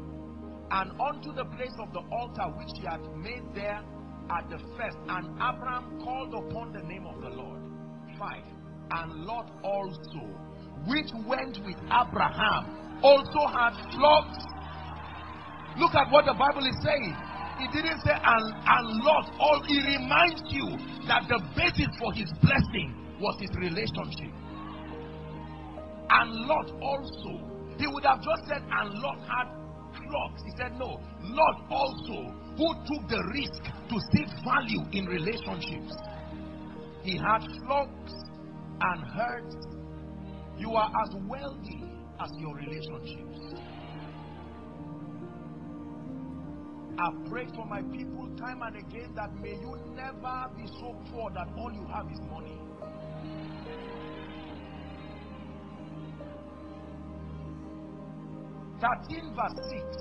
And unto the place of the altar which he had made there at the first. And Abraham called upon the name of the Lord. 5. And Lot also, which went with Abraham, also had flocks. Look at what the Bible is saying. It didn't say, and, and Lot, all it reminds you that the basis for his blessing was his relationship. And Lot also, he would have just said, and Lot had flocks. He said, no, Lot also, who took the risk to see value in relationships. He had flocks and herds. You are as wealthy as your relationships. I pray for my people time and again that may you never be so poor that all you have is money. Thirteen verse six,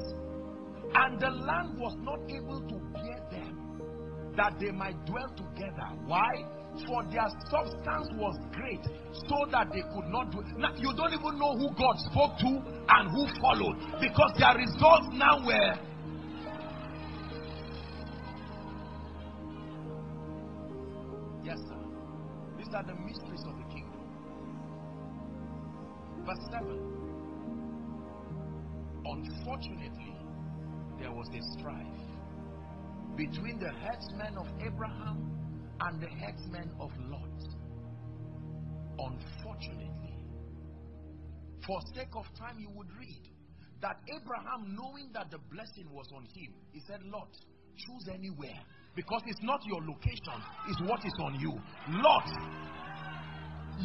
and the land was not able to bear them, that they might dwell together. Why? for their substance was great, so that they could not do. Now, you don't even know who God spoke to and who followed, because their results now were. Are the mysteries of the kingdom. Verse 7. Unfortunately, there was a strife between the headsmen of Abraham and the headsmen of Lot. Unfortunately, for sake of time, you would read that Abraham, knowing that the blessing was on him, he said, Lot, choose anywhere. Because it's not your location, it's what is on you. Lot,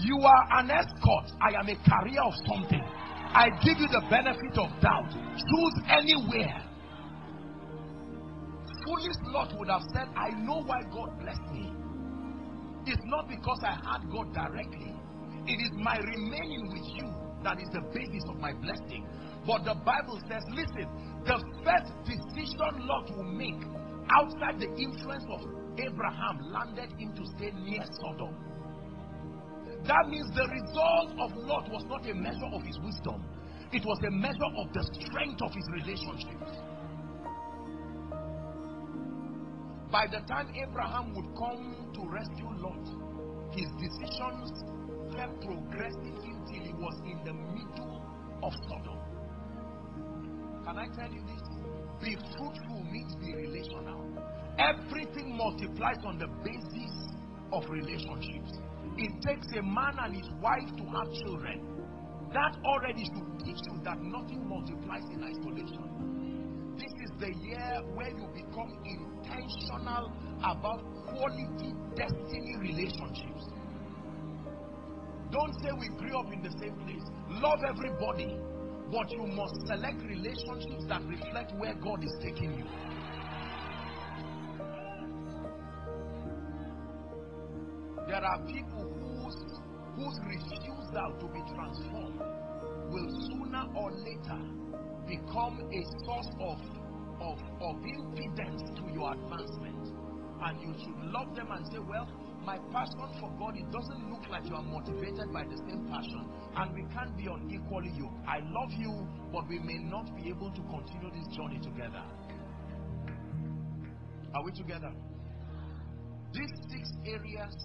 you are an escort. I am a carrier of something. I give you the benefit of doubt. Choose anywhere. Foolish Lot would have said, I know why God blessed me. It's not because I had God directly. It is my remaining with you that is the basis of my blessing. But the Bible says, listen, the first decision Lot will make outside the influence of Abraham landed him to stay near Sodom. That means the result of Lot was not a measure of his wisdom, it was a measure of the strength of his relationships. By the time Abraham would come to rescue Lot, his decisions kept progressing until he was in the middle of Sodom. Can I tell you this? Be fruitful means be relational. Everything multiplies on the basis of relationships. It takes a man and his wife to have children. That already should teach you that nothing multiplies in isolation. This is the year where you become intentional about quality destiny relationships. Don't say we grew up in the same place. Love everybody, but you must select relationships that reflect where God is taking you. There are people whose, whose refusal to be transformed will sooner or later become a source of, of, of impedance to your advancement. And you should love them and say, Well, my passion for God, it doesn't look like you are motivated by the same passion. And we can't be unequally yoked. I love you, but we may not be able to continue this journey together. Are we together? These six areas,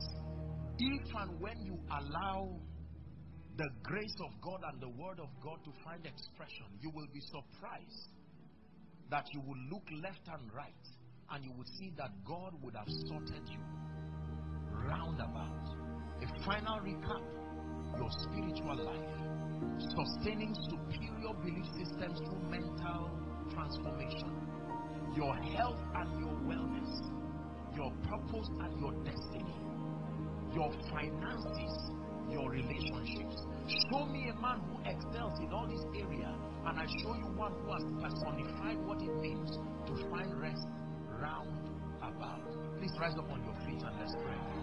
if and when you allow the grace of God and the word of God to find expression, you will be surprised that you will look left and right and you will see that God would have sorted you roundabout. A final recap your spiritual life, sustaining superior belief systems through mental transformation, your health and your wellness, your purpose and your destiny, your finances, your relationships. Show me a man who excels in all these areas, and I show you one who has personified what it means to find rest round about. Please rise up on your feet and let's pray.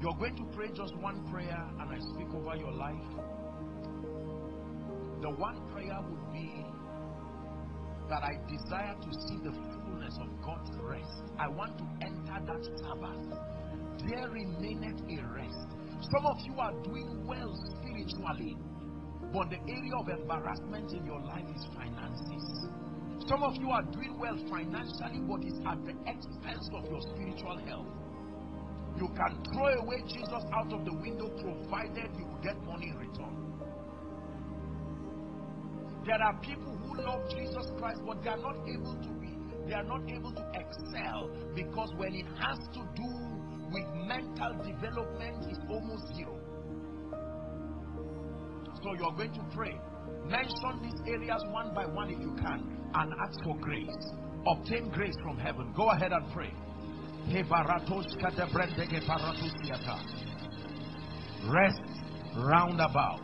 You're going to pray just one prayer and I speak over your life. The one prayer would be that I desire to see the fullness of God's rest. I want to enter that Sabbath. There remaineth a rest. Some of you are doing well spiritually, but the area of embarrassment in your life is finances. Some of you are doing well financially, but it's at the expense of your spiritual health. You can throw away Jesus out of the window provided you get money in return. There are people who love Jesus Christ, but they are not able to be, they are not able to excel because when it has to do with mental development, it's almost zero. So you're going to pray. Mention these areas one by one if you can and ask for grace. Obtain grace from heaven. Go ahead and pray. Rest roundabout.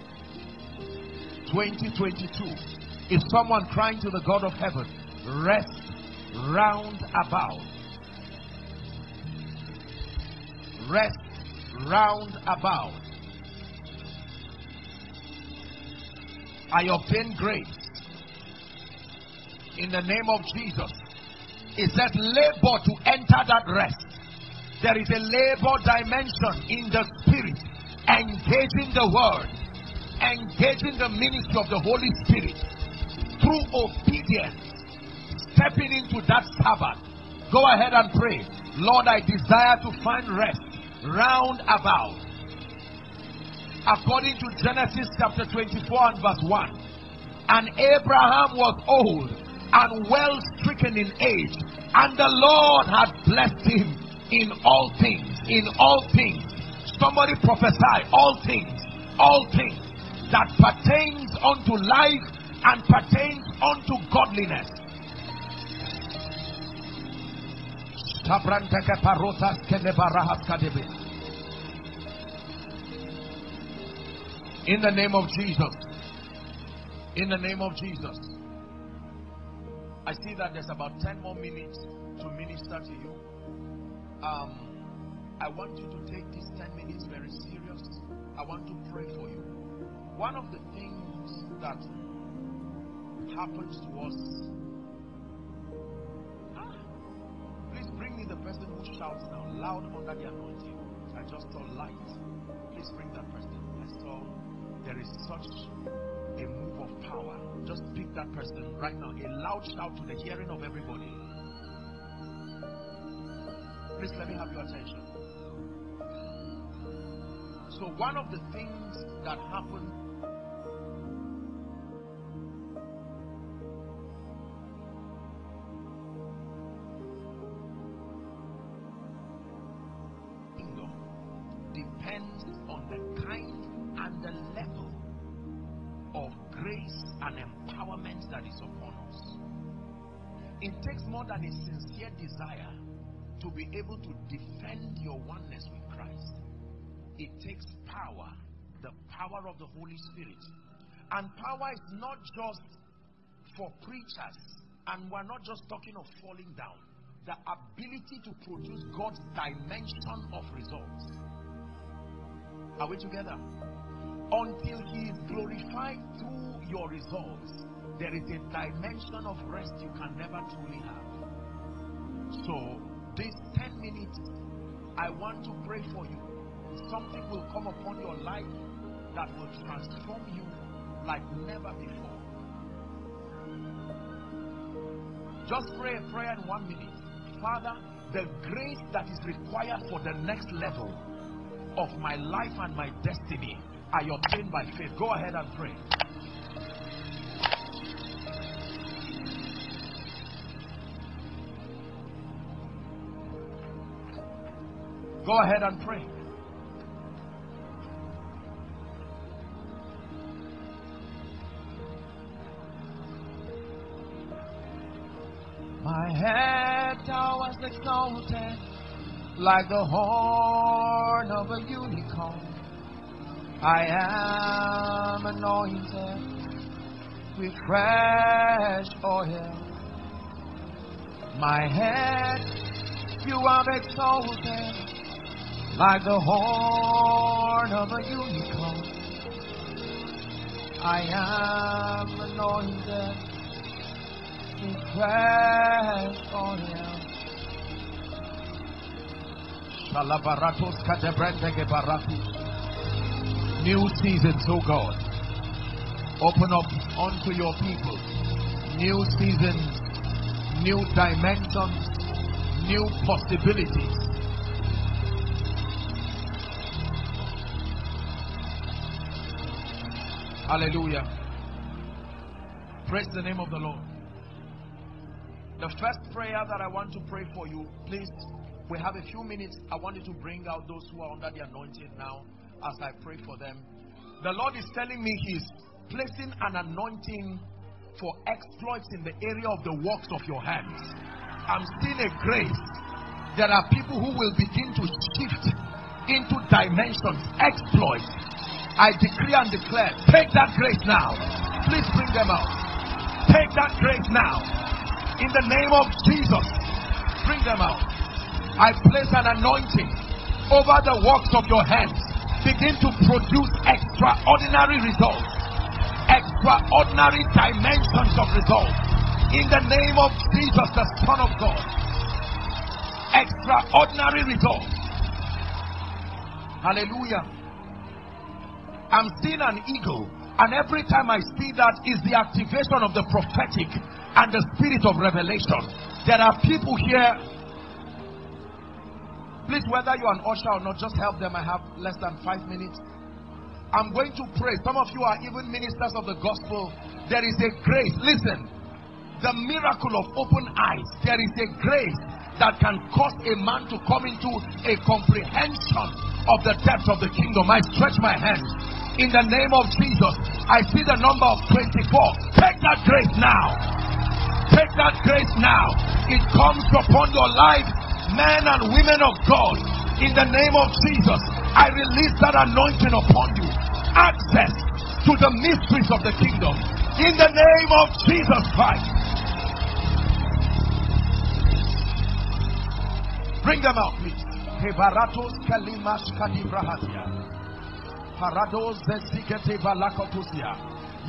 2022. Is someone crying to the God of heaven? Rest round about. Rest round about. I obtain grace in the name of Jesus. It says labor to enter that rest. There is a labor dimension in the spirit, engaging the word, engaging the ministry of the Holy Spirit through obedience, stepping into that Sabbath. Go ahead and pray. Lord, I desire to find rest round about. According to Genesis chapter 24 and verse 1. And Abraham was old and well stricken in age, and the Lord had blessed him in all things. In all things. Somebody prophesy all things, all things that pertains unto life and pertains unto godliness. In the name of Jesus. In the name of Jesus. I see that there's about 10 more minutes to minister to you. Um, I want you to take these 10 minutes very serious. I want to pray for you. One of the things that happens to us. Ah, please bring me the person who shouts now, loud under the anointing. I just saw light. Please bring that person. I saw there is such a move of power. Just pick that person right now. A loud shout to the hearing of everybody. Please let me have your attention. So, one of the things that happened depends on the kind and the grace and empowerment that is upon us. It takes more than a sincere desire to be able to defend your oneness with Christ. It takes power, the power of the Holy Spirit. And power is not just for preachers, and we're not just talking of falling down. The ability to produce God's dimension of results. Are we together? Until he is glorified through your results, there is a dimension of rest you can never truly have. So, this 10 minutes, I want to pray for you. Something will come upon your life that will transform you like never before. Just pray a prayer in one minute. Father, the grace that is required for the next level of my life and my destiny, I obtain by faith. Go ahead and pray. Go ahead and pray. My head towers exalted like the horn of a unicorn. I am anointed with fresh oil. My head you have exalted like the horn of a unicorn. I am anointed with fresh oil. Shalabaratos kadebrendege baratus. New seasons, oh God. Open up unto your people. New seasons, new dimensions, new possibilities. Hallelujah. Praise the name of the Lord. The first prayer that I want to pray for you, please, we have a few minutes. I want you to bring out those who are under the anointing now as I pray for them. The Lord is telling me He's placing an anointing for exploits in the area of the works of your hands. I'm seeing a grace. There are people who will begin to shift into dimensions, exploits. I decree and declare, take that grace now. Please bring them out. Take that grace now in the name of Jesus. Bring them out. I place an anointing over the works of your hands. Begin to produce extraordinary results, extraordinary dimensions of results. In the name of Jesus, the Son of God. Extraordinary results. Hallelujah. I'm seeing an eagle, and every time I see that is the activation of the prophetic and the spirit of revelation. There are people here. Please, whether you're an usher or not, just help them. I have less than five minutes. I'm going to pray. Some of you are even ministers of the gospel. There is a grace. Listen, the miracle of open eyes. There is a grace that can cause a man to come into a comprehension of the depth of the kingdom. I stretch my hands in the name of Jesus. I see the number of 24. Take that grace now. Take that grace now. It comes upon your life, men and women of God. In the name of Jesus, I release that anointing upon you. Access to the mysteries of the kingdom. In the name of Jesus Christ. Bring them out, please.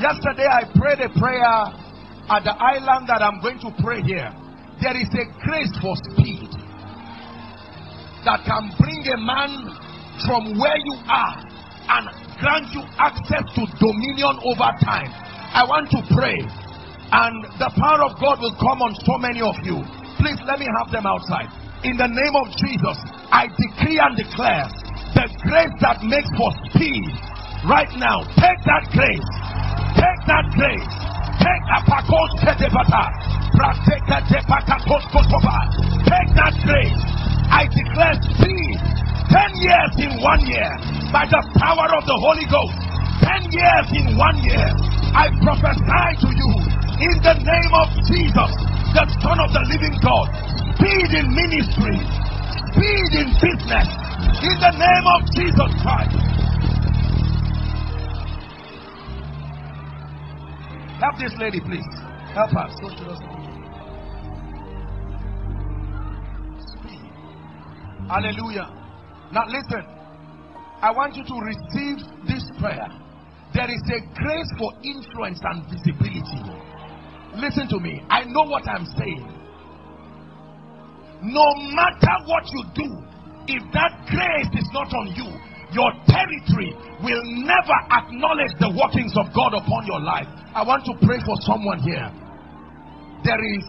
Yesterday I prayed a prayer at the island that I'm going to pray here, there is a grace for speed that can bring a man from where you are and grant you access to dominion over time. I want to pray, and the power of God will come on so many of you. Please let me have them outside. In the name of Jesus, I decree and declare the grace that makes for speed right now. Take that grace. Take that grace. Take that grace. I declare speed. Ten years in one year by the power of the Holy Ghost. Ten years in one year. I prophesy to you in the name of Jesus, the Son of the living God. Speed in ministry, speed in business, in the name of Jesus Christ. Help this lady, please. Help her. Hallelujah. Now listen. I want you to receive this prayer. There is a grace for influence and visibility. Listen to me. I know what I'm saying. No matter what you do, if that grace is not on you, your territory will never acknowledge the workings of God upon your life. I want to pray for someone here. There is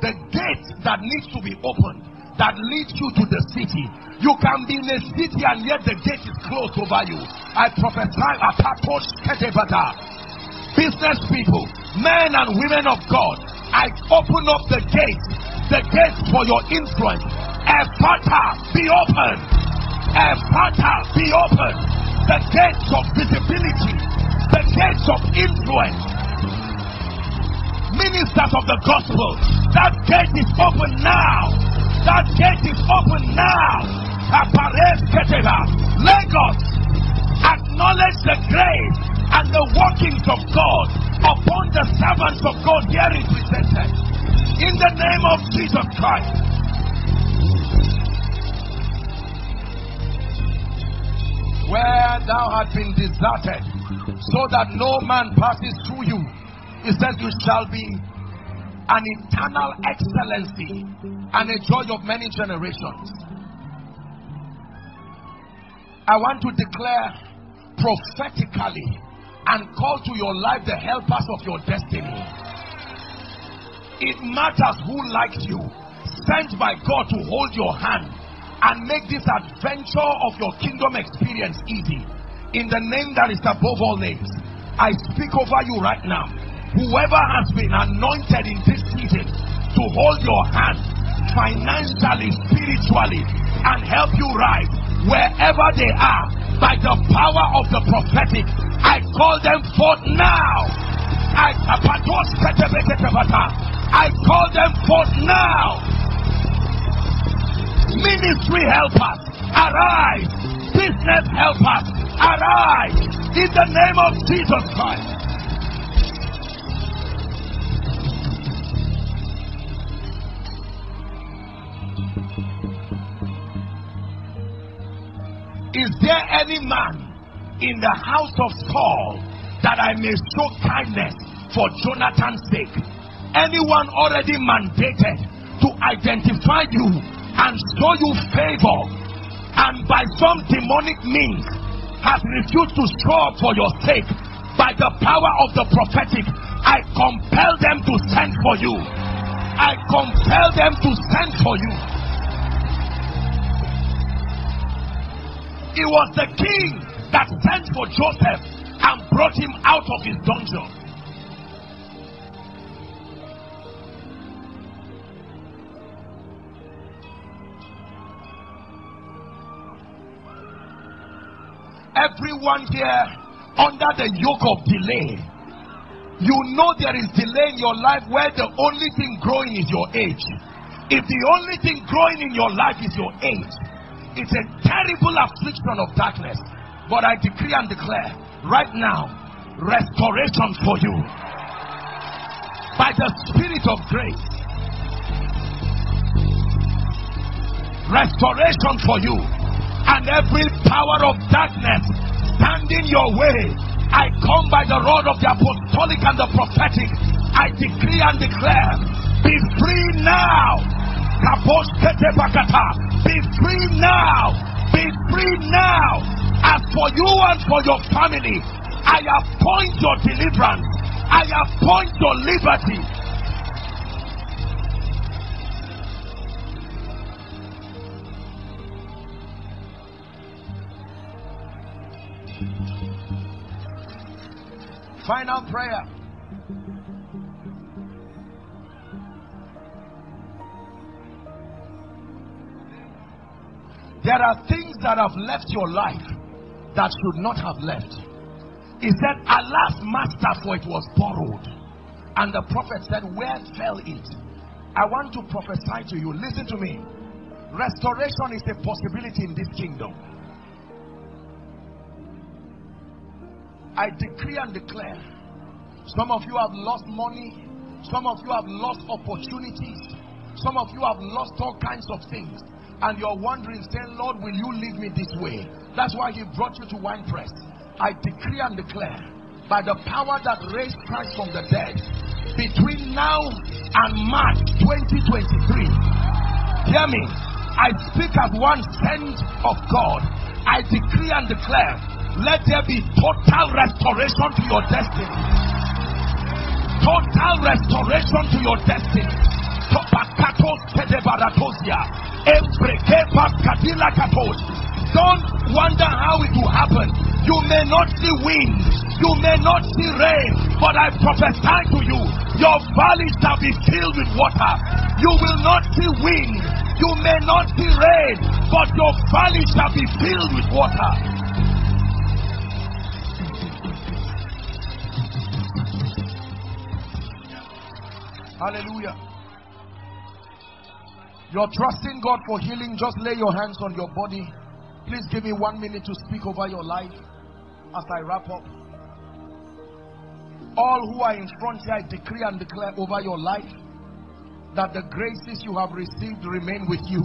the gate that needs to be opened that leads you to the city. You can be in a city and yet the gate is closed over you. I prophesy business people, men and women of God. I open up the gate, the gate for your influence. Ephphatha, be open. Ephata, be open. The gates of visibility, the gates of influence. Ministers of the gospel, that gate is open now. That gate is open now. Lagos, acknowledge the grace and the workings of God upon the servants of God here represented. In the name of Jesus Christ. Where thou hast been deserted, so that no man passes through you, he says, You shall be an eternal excellency and a joy of many generations. I want to declare prophetically and call to your life the helpers of your destiny. It matters who likes you, sent by God to hold your hand and make this adventure of your kingdom experience easy. In the name that is above all names, I speak over you right now Whoever has been anointed in this season to hold your hand financially, spiritually, and help you rise wherever they are by the power of the prophetic, I call them forth now. I, I call them forth now. Ministry helpers, arise. Business helpers, arise. In the name of Jesus Christ. Is there any man in the house of Saul that I may show kindness for Jonathan's sake? Anyone already mandated to identify you and show you favor and by some demonic means has refused to show up for your sake by the power of the prophetic, I compel them to send for you. I compel them to send for you. It was the king that sent for Joseph and brought him out of his dungeon. Everyone here under the yoke of delay. You know there is delay in your life where the only thing growing is your age. If the only thing growing in your life is your age, it's a terrible affliction of darkness. But I decree and declare right now restoration for you by the Spirit of grace. Restoration for you and every power of darkness standing your way. I come by the rod of the apostolic and the prophetic. I decree and declare be free now be free now. Be free now. As for you and for your family, I appoint your deliverance. I appoint your liberty. Final prayer. There are things that have left your life that should not have left. He said, Alas, master, for it was borrowed. And the prophet said, Where fell it? I want to prophesy to you. Listen to me. Restoration is a possibility in this kingdom. I decree and declare some of you have lost money, some of you have lost opportunities, some of you have lost all kinds of things and you're wondering, saying, Lord, will you lead me this way? That's why He brought you to wine press. I decree and declare by the power that raised Christ from the dead between now and March 2023. Hear me. I speak as one sent of God. I decree and declare let there be total restoration to your destiny. Total restoration to your destiny. Don't wonder how it will happen. You may not see wind, you may not see rain, but I prophesy to you your valley shall be filled with water. You will not see wind, you may not see rain, but your valley shall be filled with water. Hallelujah. You're trusting God for healing, just lay your hands on your body. Please give me one minute to speak over your life as I wrap up. All who are in front here, I decree and declare over your life that the graces you have received remain with you.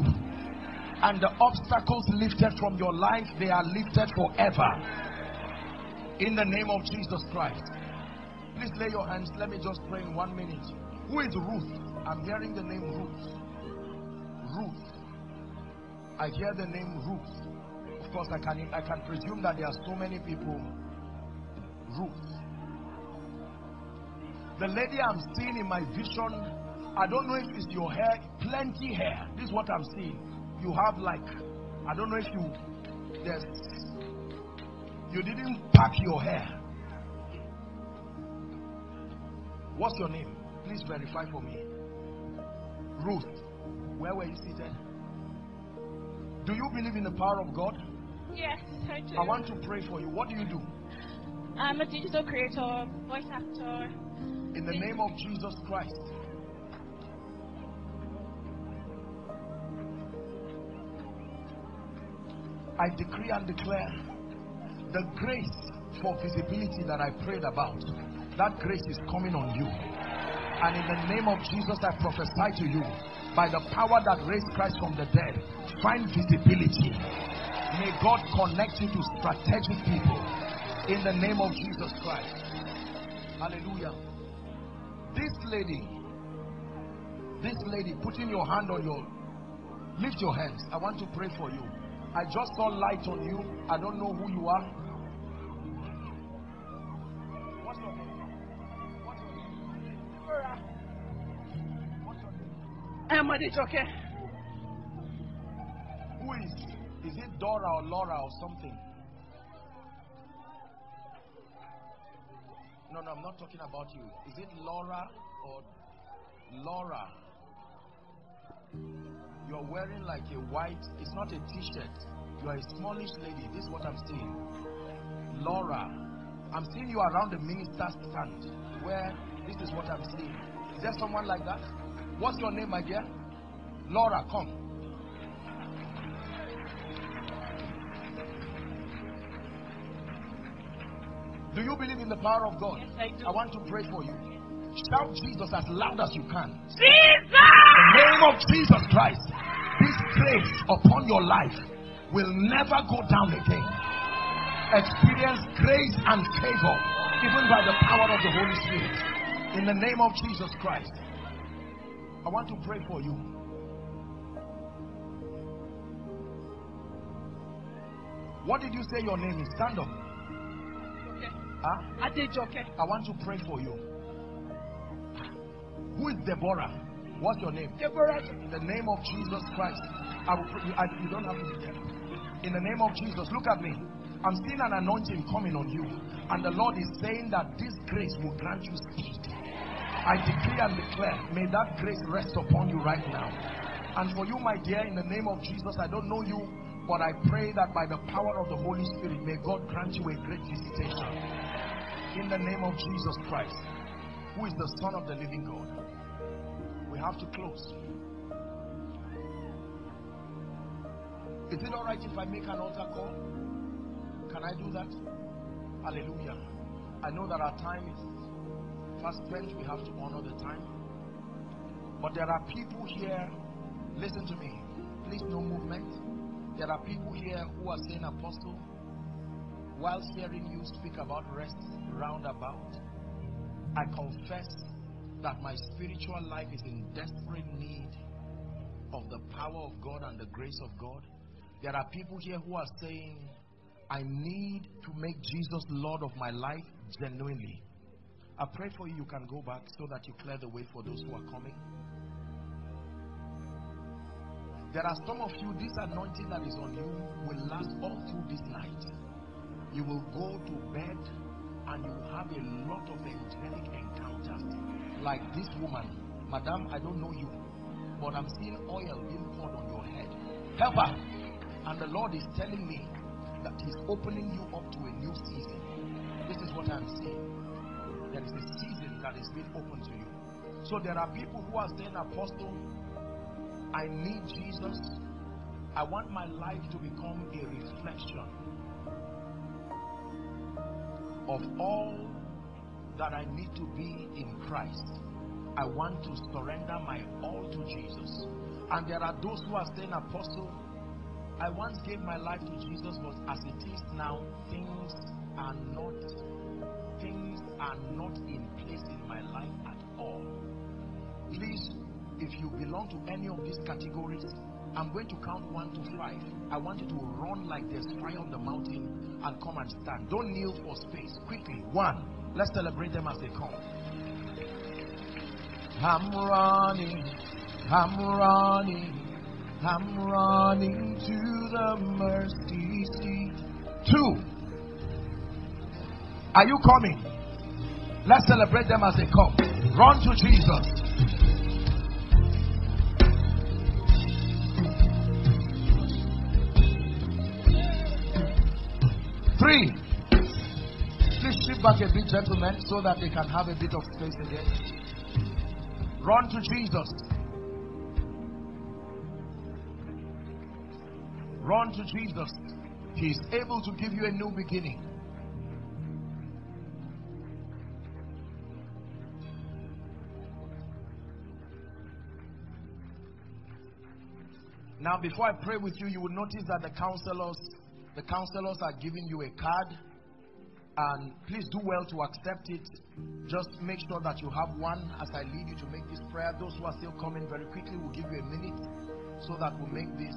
And the obstacles lifted from your life, they are lifted forever. In the name of Jesus Christ. Please lay your hands. Let me just pray in one minute. Who is Ruth? I'm hearing the name Ruth. Ruth. I hear the name Ruth Of course, I can, I can presume that there are so many people. Ruth. The lady I'm seeing in my vision, I don't know if it's your hair, plenty hair. This is what I'm seeing. You have like, I don't know if you, there's, you didn't pack your hair. What's your name? Please verify for me. Ruth. Where were you seated? Do you believe in the power of God? Yes, I do. I want to pray for you. What do you do? I'm a digital creator, voice actor. In the name of Jesus Christ. I decree and declare the grace for visibility that I prayed about. That grace is coming on you. And in the name of Jesus, I prophesy to you by the power that raised Christ from the dead, find visibility May God connect you to strategic people in the name of Jesus Christ. Hallelujah. This lady, this lady, putting your hand on your, lift your hands. I want to pray for you. I just saw light on you. I don't know who you are. I'm Adejoke. Who is is it Dora or Laura or something? No, no, I'm not talking about you. Is it Laura or Laura? You're wearing like a white, it's not a t-shirt. You are a smallish lady. This is what I'm seeing. Laura. I'm seeing you around the minister's stand where this is what I'm seeing. Is there someone like that? What's your name, my dear? Laura, come. Do you believe in the power of God? Yes, I do. I want to pray for you. Shout Jesus as loud as you can. Jesus! In the name of Jesus Christ, this grace upon your life will never go down again. Experience grace and favor, even by the power of the Holy Spirit. In the name of Jesus Christ, I want to pray for you. What did you say your name is? Stand up. Okay. Huh? Adejoke. I want to pray for you. Who is Deborah? What's your name? Deborah. In the name of Jesus Christ. I will pray, I, you don't have to be. In the name of Jesus, look at me. I'm seeing an anointing coming on you. And the Lord is saying that this grace will grant you speed. I decree and declare, may that grace rest upon you right now. And for you, my dear, in the name of Jesus, I don't know you, but I pray that by the power of the Holy Spirit, may God grant you a great visitation in the name of Jesus Christ, who is the Son of the living God. We have to close. Is it all right if I make an altar call? Can I do that? Hallelujah. I know that our time is fast spent. We have to honor the time. But there are people here, listen to me. Please, no movement. There are people here who are saying, Apostle, whilst hearing you speak about rest roundabout, I confess that my spiritual life is in desperate need of the power of God and the grace of God. There are people here who are saying, I need to make Jesus Lord of my life genuinely. I pray for you, you can go back so that you clear the way for those who are coming. There are some of you, this anointing that is on you will last all through this night. You will go to bed and you will have a lot of angelic encounters. Like this woman, Madam, I don't know you, but I'm seeing oil being poured on your head. Help her. And the Lord is telling me that He's opening you up to a new season. This is what I'm seeing. There is a season that is being opened to you. So there are people who are saying, Apostle, I need Jesus. I want my life to become a reflection of all that I need to be in Christ. I want to surrender my all to Jesus. And there are those who are saying, Apostle, I once gave my life to Jesus, but as it is now, things are not are not in place in my life at all. Please if you belong to any of these categories, I'm going to count one to five. I want you to run like there's fire on the mountain and come and stand. Don't kneel for space. Quickly. One. Let's celebrate them as they come. I'm running. I'm running. I'm running to the mercy seat. Two. Are you coming? Let's celebrate them as they come. Run to Jesus. Three. Please shift back a bit, gentlemen, so that they can have a bit of space again. Run to Jesus. Run to Jesus. He is able to give you a new beginning. Now, before I pray with you, you will notice that the counselors the counselors are giving you a card and please do well to accept it. Just make sure that you have one as I lead you to make this prayer. Those who are still coming very quickly will give you a minute so that we'll make this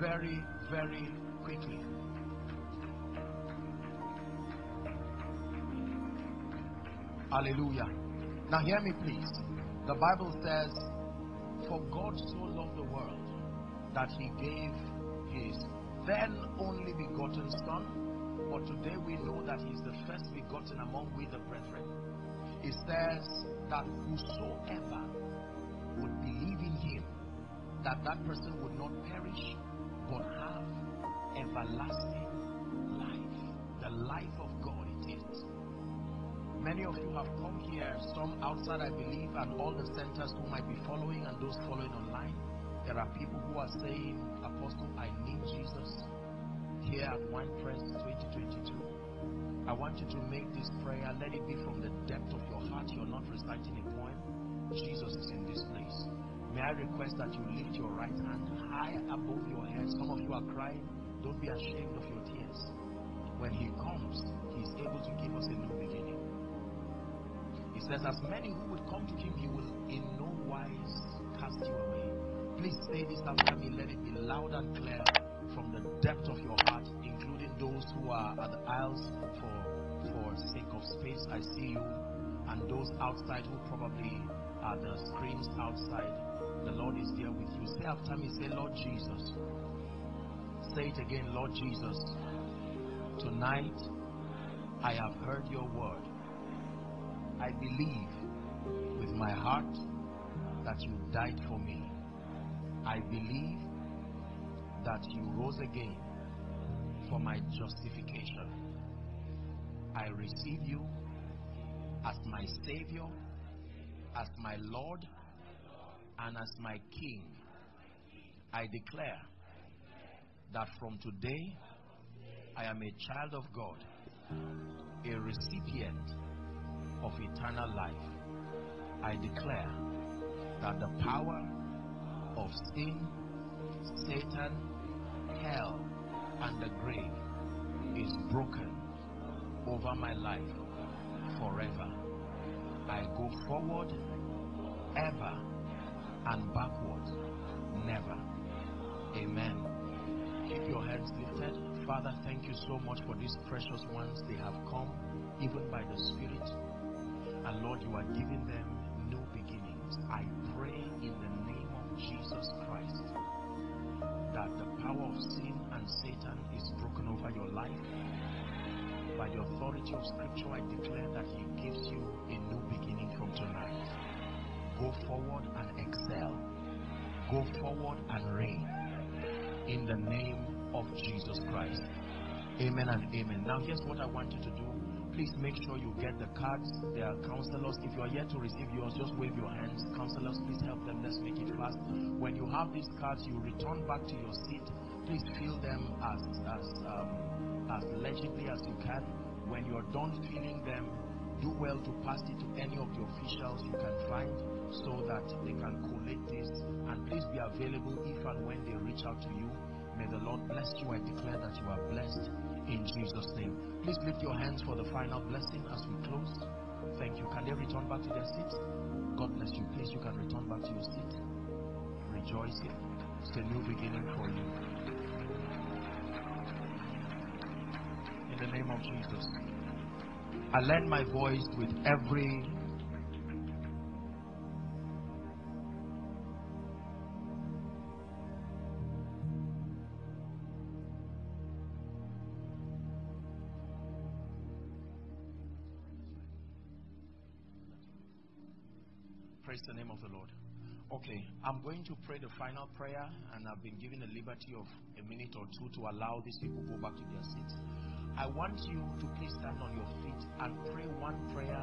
very, very quickly. Hallelujah. Now, hear me, please. The Bible says, For God so loved the world that he gave his then only begotten Son, but today we know that He is the first begotten among we the brethren. It says that whosoever would believe in Him, that that person would not perish, but have everlasting life. The life of God it is. Many of you have come here, some outside, I believe, and all the centers who might be following and those following online. There are people who are saying, Apostle, I need Jesus. Here at Wine Press 2022, I want you to make this prayer. Let it be from the depth of your heart. You're not reciting a poem. Jesus is in this place. May I request that you lift your right hand high above your head. Some of you are crying. Don't be ashamed of your tears. When He comes, He is able to give us a new beginning. He says, As many who would come to Him, He will in no wise cast you away. Please say this after me. Let it be loud and clear from the depth of your heart, including those who are at the aisles for for sake of space. I see you, and those outside who probably are the screens outside. The Lord is there with you. Say after me. Say, Lord Jesus. Say it again, Lord Jesus. Tonight, I have heard your word. I believe with my heart that you died for me. I believe that you rose again for my justification. I receive you as my Savior, as my Lord, and as my King. I declare that from today I am a child of God, a recipient of eternal life. I declare that the power of sin, Satan, hell, and the grave is broken over my life forever. I go forward ever and backward never. Amen. Keep your hands lifted. Father, thank you so much for these precious ones. They have come even by the Spirit. And Lord, you are giving them new beginnings. I Jesus Christ that the power of sin and Satan is broken over your life. By the authority of Scripture, I declare that He gives you a new beginning from tonight. Go forward and excel. Go forward and reign. In the name of Jesus Christ. Amen and amen. Now, here's what I want you to do. Please make sure you get the cards. There are counselors. If you are yet to receive yours, just wave your hands. Counselors, please help them. Let's make it fast. When you have these cards, you return back to your seat. Please fill them as as um, as legibly as you can. When you're done filling them, do well to pass it to any of the officials you can find so that they can collect this. And please be available if and when they reach out to you. May the Lord bless you. I declare that you are blessed in Jesus' name. Please lift your hands for the final blessing as we close. Thank you. Can they return back to their seats? God bless you. Please, you can return back to your seat. Rejoicing. It's a new beginning for you. In the name of Jesus. I lend my voice with every to pray the final prayer, and I've been given the liberty of a minute or two to allow these people go back to their seats. I want you to please stand on your feet and pray one prayer,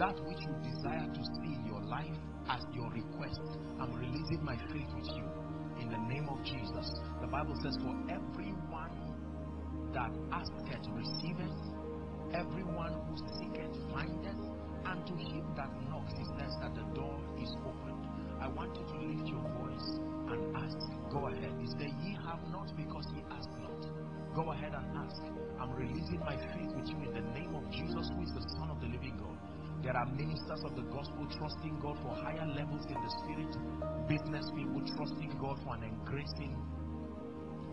that which you desire to see in your life as your request. I'm releasing my faith with you in the name of Jesus. The Bible says, For everyone that asketh receiveth, everyone who seeketh findeth, and to him that knocks, he says that the door is opened. I want you to lift your voice and ask. Go ahead. He said, Ye have not because ye ask not. Go ahead and ask. I'm releasing my faith with you in the name of Jesus, who is the Son of the living God. There are ministers of the gospel trusting God for higher levels in the spirit, business people trusting God for an increasing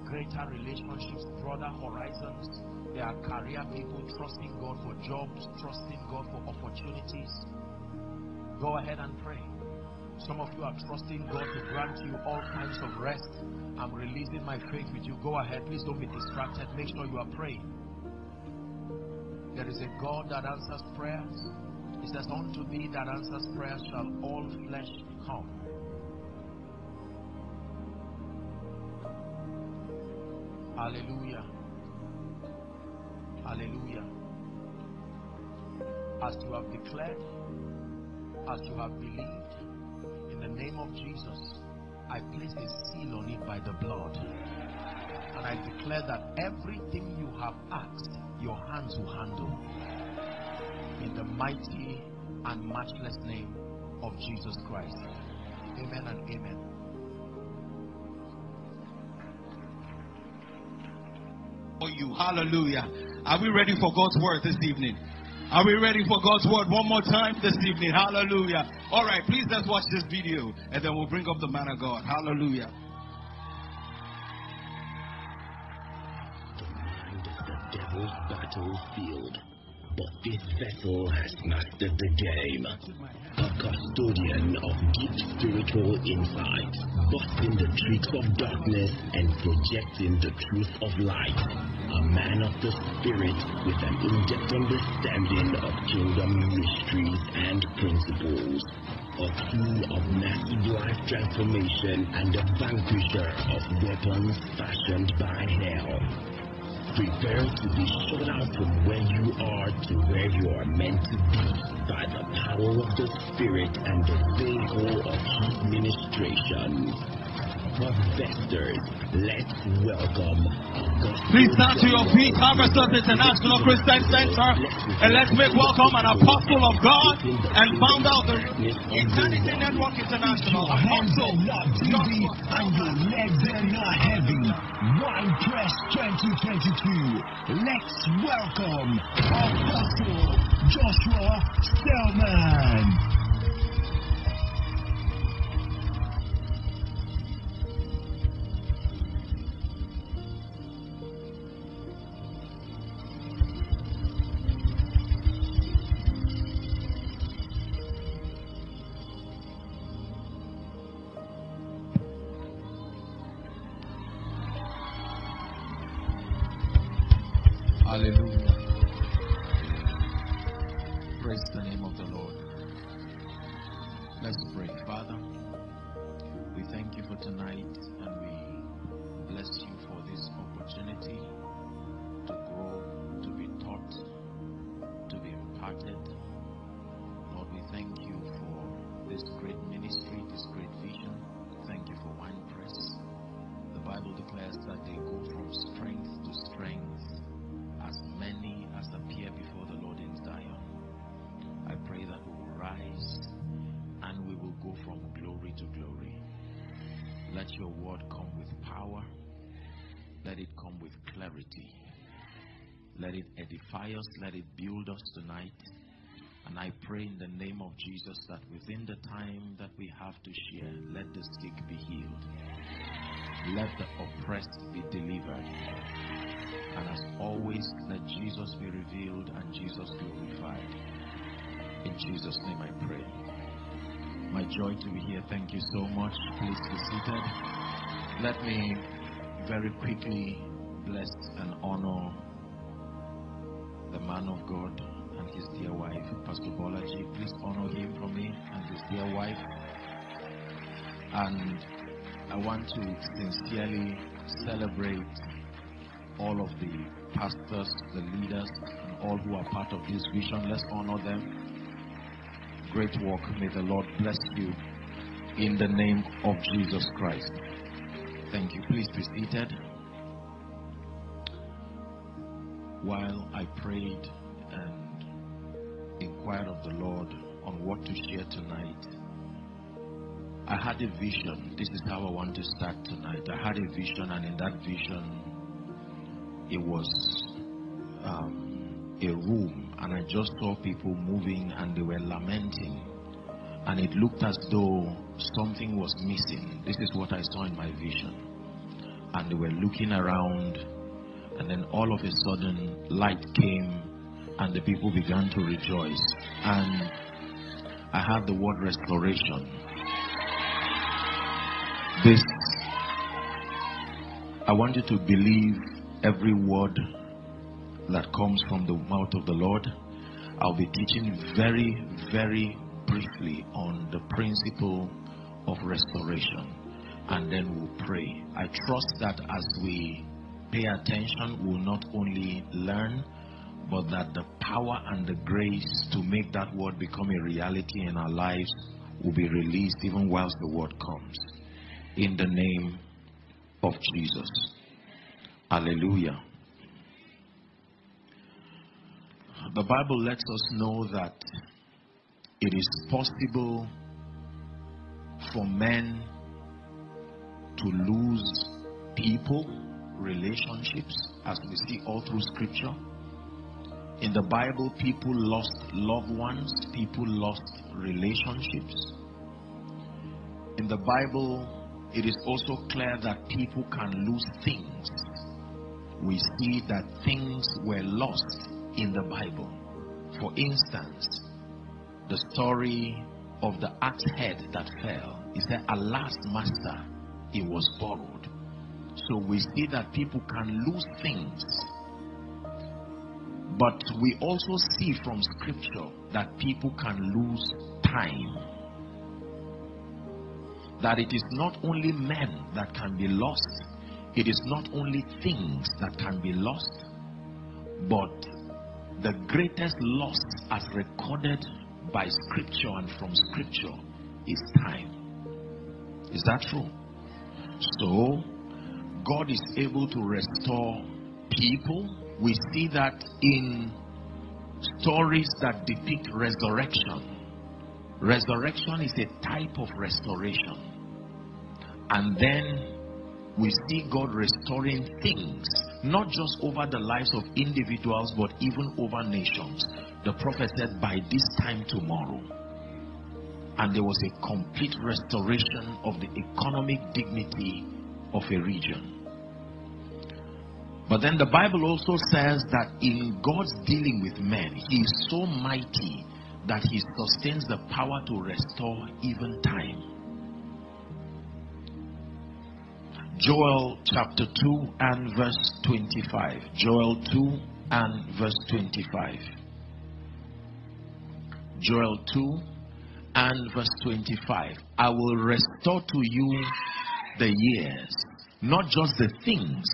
greater relationships, broader horizons. There are career people trusting God for jobs, trusting God for opportunities. Go ahead and pray. Some of you are trusting God to grant you all kinds of rest. I'm releasing my faith with you. Go ahead. Please don't be distracted. Make sure you are praying. There is a God that answers prayers. It says, Unto thee that answers prayers shall all flesh come. Hallelujah. Hallelujah. As you have declared, as you have believed, the name of Jesus, I place a seal on it by the blood. And I declare that everything you have asked, your hands will handle. In the mighty and matchless name of Jesus Christ. Amen and amen. for you. Hallelujah. Are we ready for God's word this evening? Are we ready for God's word one more time this evening? Hallelujah. All right, please let's watch this video and then we'll bring up the man of God. Hallelujah. The mind is the devil's battlefield, but this vessel has mastered the game. A custodian of deep spiritual insights, busting the tricks of darkness and projecting the truth of light. A man of the spirit with an in-depth understanding of kingdom mysteries and principles. A key of massive life transformation and a vanquisher of weapons fashioned by hell. Prepare to be shot out from where you are to where you are meant to be by the power of the Spirit and the vehicle of His ministration. Professors, let's welcome Please stand to your feet, Harvesters International Christian Center, and let's make welcome an apostle of God and founder of the Eternity Network International, hands Apostle are not busy Joshua and your legs are not heavy. Wine Press 2022. Let's welcome Apostle Joshua Selman. Build us tonight. And I pray in the name of Jesus that within the time that we have to share, let the sick be healed. Let the oppressed be delivered. And as always, let Jesus be revealed and Jesus glorified. In Jesus' name I pray. My joy to be here. Thank you so much. Please be seated. Let me very quickly bless and honor the man of God and his dear wife, Pastor Bolaji. Please honor him for me and his dear wife. And I want to sincerely celebrate all of the pastors, the leaders, and all who are part of this vision. Let's honor them. Great work. May the Lord bless you in the name of Jesus Christ. Thank you. Please be seated. While I prayed and inquired of the Lord on what to share tonight, I had a vision. This is how I want to start tonight. I had a vision, and in that vision, it was um, a room, and I just saw people moving and they were lamenting. And it looked as though something was missing. This is what I saw in my vision. And they were looking around, and then all of a sudden, light came, and the people began to rejoice. And I had the word restoration. This, I want you to believe every word that comes from the mouth of the Lord. I'll be teaching very, very briefly on the principle of restoration and then we'll pray. I trust that as we pay attention, we'll not only learn, but that the power and the grace to make that word become a reality in our lives will be released even whilst the word comes. In the name of Jesus. Hallelujah. The Bible lets us know that it is possible for men to lose people, relationships, as we see all through Scripture. In the Bible, people lost loved ones, people lost relationships. In the Bible, it is also clear that people can lose things. We see that things were lost in the Bible. For instance, the story of the axe head that fell is that, alas, master, it was borrowed. So we see that people can lose things. But we also see from scripture that people can lose time. That it is not only men that can be lost, it is not only things that can be lost, but the greatest loss as recorded by scripture and from scripture is time. Is that true? So, God is able to restore people. We see that in stories that depict resurrection. Resurrection is a type of restoration. And then we see God restoring things, not just over the lives of individuals, but even over nations. The prophet said, By this time tomorrow. And there was a complete restoration of the economic dignity of a region. But then the Bible also says that in God's dealing with men, He is so mighty that He sustains the power to restore even time. Joel chapter 2 and verse 25. Joel 2 and verse 25. Joel 2 and verse 25. I will restore to you the years, not just the things.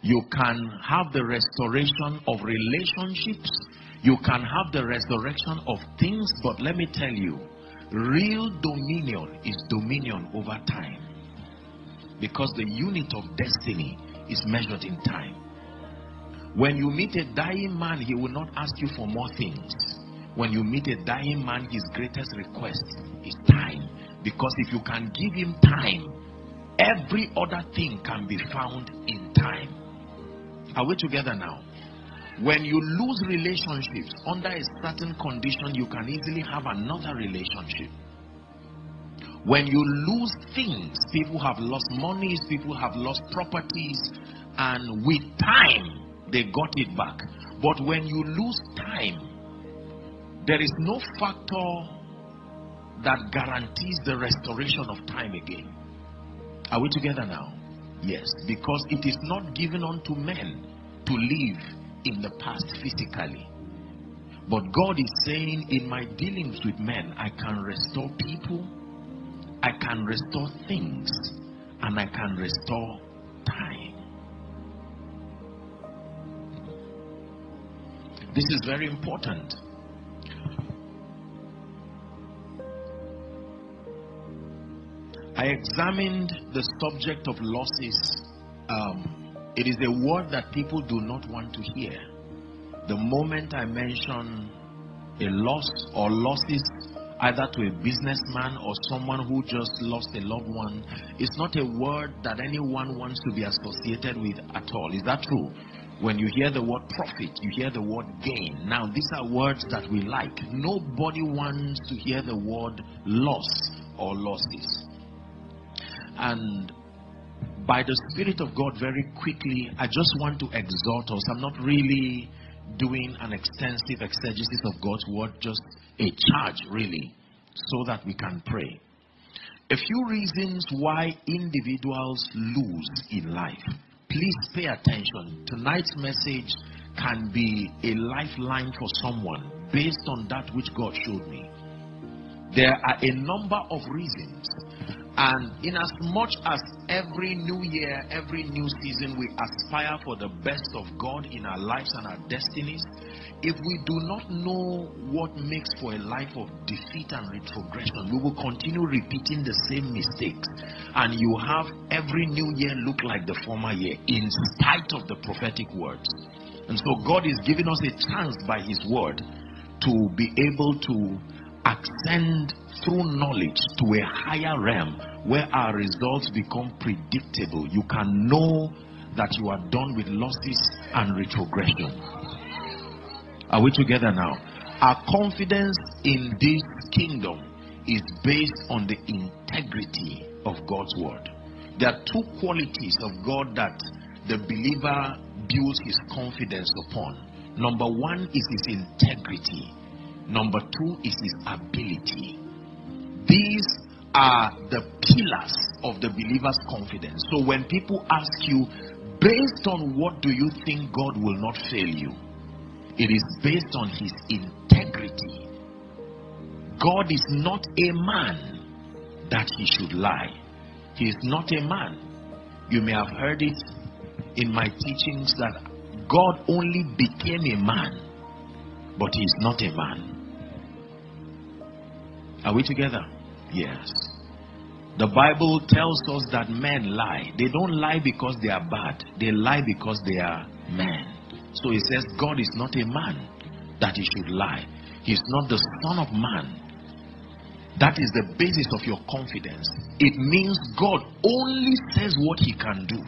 You can have the restoration of relationships, you can have the resurrection of things, but let me tell you, real dominion is dominion over time. Because the unit of destiny is measured in time. When you meet a dying man, he will not ask you for more things. When you meet a dying man, his greatest request is time. Because if you can give him time, every other thing can be found in time. Are we together now? When you lose relationships under a certain condition, you can easily have another relationship. When you lose things, people have lost monies, people have lost properties, and with time, they got it back. But when you lose time, there is no factor that guarantees the restoration of time again. Are we together now? Yes, because it is not given unto men to live in the past physically. But God is saying, in my dealings with men, I can restore people, I can restore things, and I can restore time. This is very important. I examined the subject of losses. Um, it is a word that people do not want to hear. The moment I mention a loss or losses, either to a businessman or someone who just lost a loved one, it's not a word that anyone wants to be associated with at all. Is that true? When you hear the word profit, you hear the word gain. Now, these are words that we like. Nobody wants to hear the word loss or losses. And by the Spirit of God, very quickly, I just want to exhort us. I'm not really doing an extensive exegesis of God's word, just a charge, really, so that we can pray. A few reasons why individuals lose in life. Please pay attention. Tonight's message can be a lifeline for someone based on that which God showed me. There are a number of reasons and in as much as every new year, every new season, we aspire for the best of God in our lives and our destinies, if we do not know what makes for a life of defeat and retrogression, we will continue repeating the same mistakes. And you have every new year look like the former year, in spite of the prophetic words. And so God is giving us a chance by His word to be able to ascend through knowledge to a higher realm where our results become predictable. You can know that you are done with losses and retrogression. Are we together now? Our confidence in this kingdom is based on the integrity of God's word. There are two qualities of God that the believer builds his confidence upon. Number one is his integrity. Number two is his ability. These are the pillars of the believer's confidence. So when people ask you, based on what do you think God will not fail you? It is based on his integrity. God is not a man that he should lie. He is not a man. You may have heard it in my teachings that God only became a man, but he is not a man. Are we together? Yes. The Bible tells us that men lie. They don't lie because they are bad, they lie because they are men. So it says, God is not a man that he should lie, He's not the Son of Man. That is the basis of your confidence. It means God only says what He can do.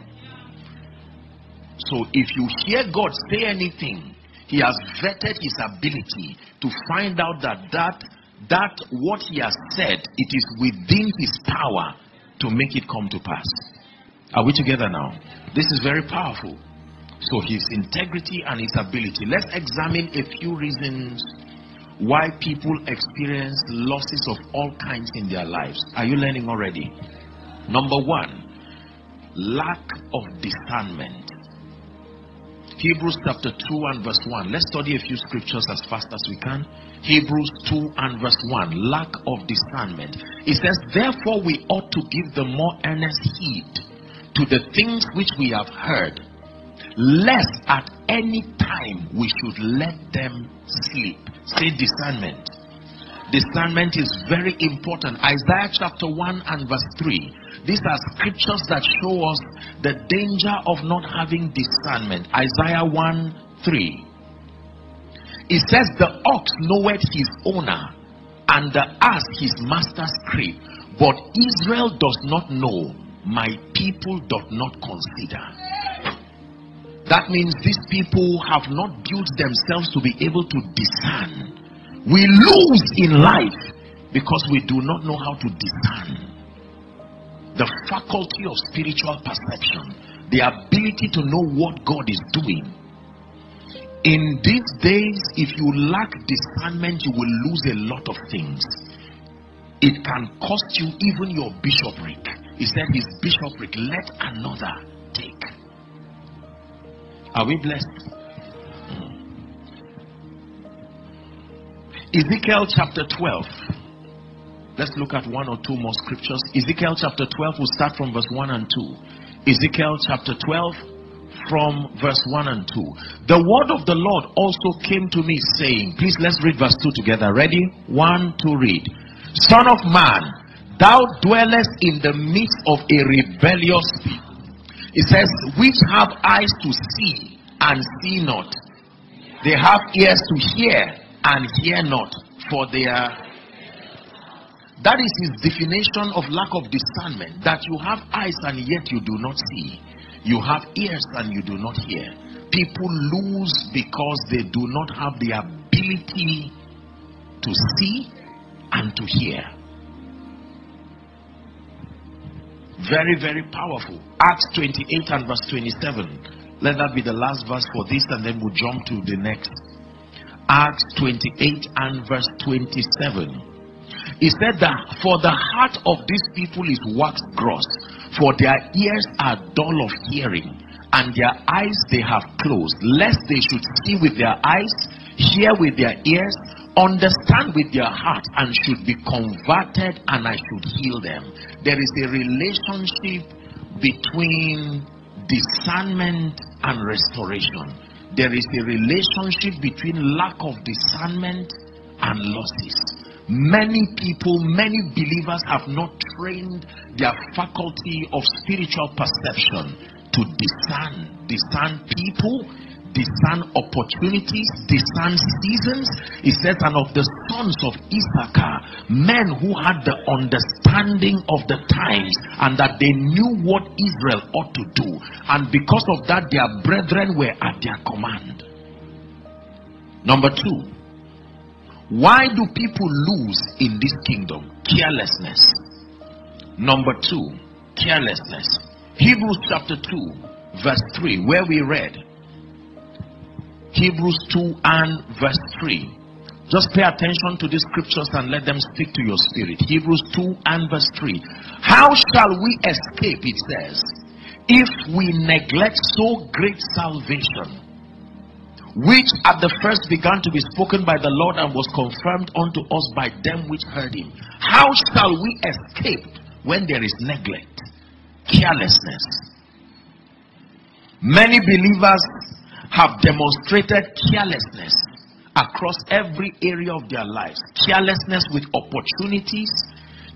So if you hear God say anything, He has vetted His ability to find out that that that what he has said, it is within his power to make it come to pass. Are we together now? This is very powerful. So his integrity and his ability. Let's examine a few reasons why people experience losses of all kinds in their lives. Are you learning already? Number one, lack of discernment. Hebrews chapter 2 and verse 1. Let's study a few scriptures as fast as we can. Hebrews 2 and verse 1. Lack of discernment. It says, Therefore we ought to give the more earnest heed to the things which we have heard, lest at any time we should let them sleep. Say discernment. Discernment is very important. Isaiah chapter 1 and verse 3. These are scriptures that show us the danger of not having discernment. Isaiah 1 3. It says, The ox knoweth his owner, and the ass his master's crib. But Israel does not know, my people doth not consider. That means these people have not built themselves to be able to discern we lose in life because we do not know how to discern the faculty of spiritual perception, the ability to know what God is doing. In these days, if you lack discernment, you will lose a lot of things. It can cost you even your bishopric. He said, His bishopric, let another take. Are we blessed? Hmm. Ezekiel chapter 12. Let's look at one or two more scriptures. Ezekiel chapter 12, we'll start from verse 1 and 2. Ezekiel chapter 12, from verse 1 and 2. The word of the Lord also came to me, saying, Please let's read verse 2 together. Ready? 1 to read. Son of man, thou dwellest in the midst of a rebellious people. It says, Which have eyes to see and see not, they have ears to hear and hear not for their that is his definition of lack of discernment that you have eyes and yet you do not see you have ears and you do not hear. People lose because they do not have the ability to see and to hear. Very very powerful. Acts 28 and verse 27 let that be the last verse for this and then we'll jump to the next. Acts 28 and verse 27. He said that for the heart of these people is waxed gross, for their ears are dull of hearing, and their eyes they have closed, lest they should see with their eyes, hear with their ears, understand with their heart, and should be converted, and I should heal them. There is a relationship between discernment and restoration there is a relationship between lack of discernment and losses. Many people, many believers have not trained their faculty of spiritual perception to discern, discern people, discern opportunities, discern seasons. He says, and of the sons of Issachar, men who had the understanding of the times and that they knew what Israel ought to do. And because of that, their brethren were at their command. Number two, why do people lose in this kingdom? Carelessness. Number two, carelessness. Hebrews chapter 2, verse 3, where we read, Hebrews 2 and verse 3. Just pay attention to these scriptures and let them speak to your spirit. Hebrews 2 and verse 3. How shall we escape, it says, if we neglect so great salvation, which at the first began to be spoken by the Lord and was confirmed unto us by them which heard him? How shall we escape when there is neglect, carelessness? Many believers have demonstrated carelessness across every area of their lives carelessness with opportunities,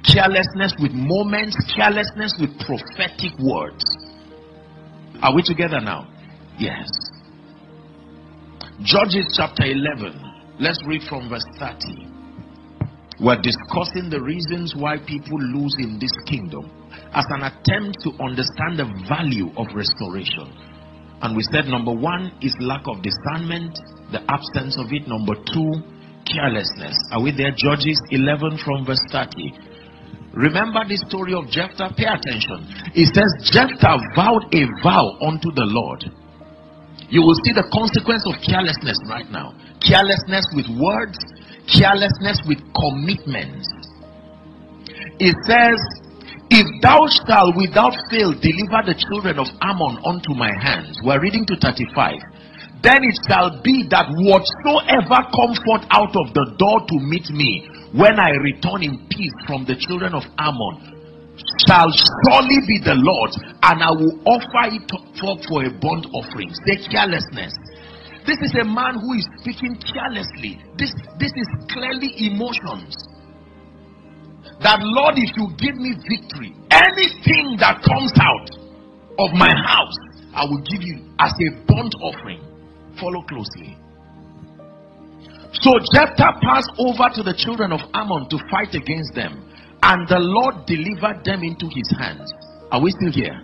carelessness with moments, carelessness with prophetic words. Are we together now? Yes. Judges chapter 11. Let's read from verse 30. We're discussing the reasons why people lose in this kingdom as an attempt to understand the value of restoration. And we said number one is lack of discernment, the absence of it. Number two, carelessness. Are we there? Judges 11 from verse 30. Remember the story of Jephthah? Pay attention. It says, Jephthah vowed a vow unto the Lord. You will see the consequence of carelessness right now. Carelessness with words, carelessness with commitments. It says, If thou shalt without fail deliver the children of Ammon unto my hands. We're reading to 35 then it shall be that whatsoever come forth out of the door to meet me when I return in peace from the children of Ammon shall surely be the Lord's, and I will offer it for, for a burnt offering. Say carelessness. This is a man who is speaking carelessly. This, this is clearly emotions. That Lord, if you give me victory, anything that comes out of my house, I will give you as a burnt offering. Follow closely. So Jephthah passed over to the children of Ammon to fight against them, and the Lord delivered them into his hands. Are we still here?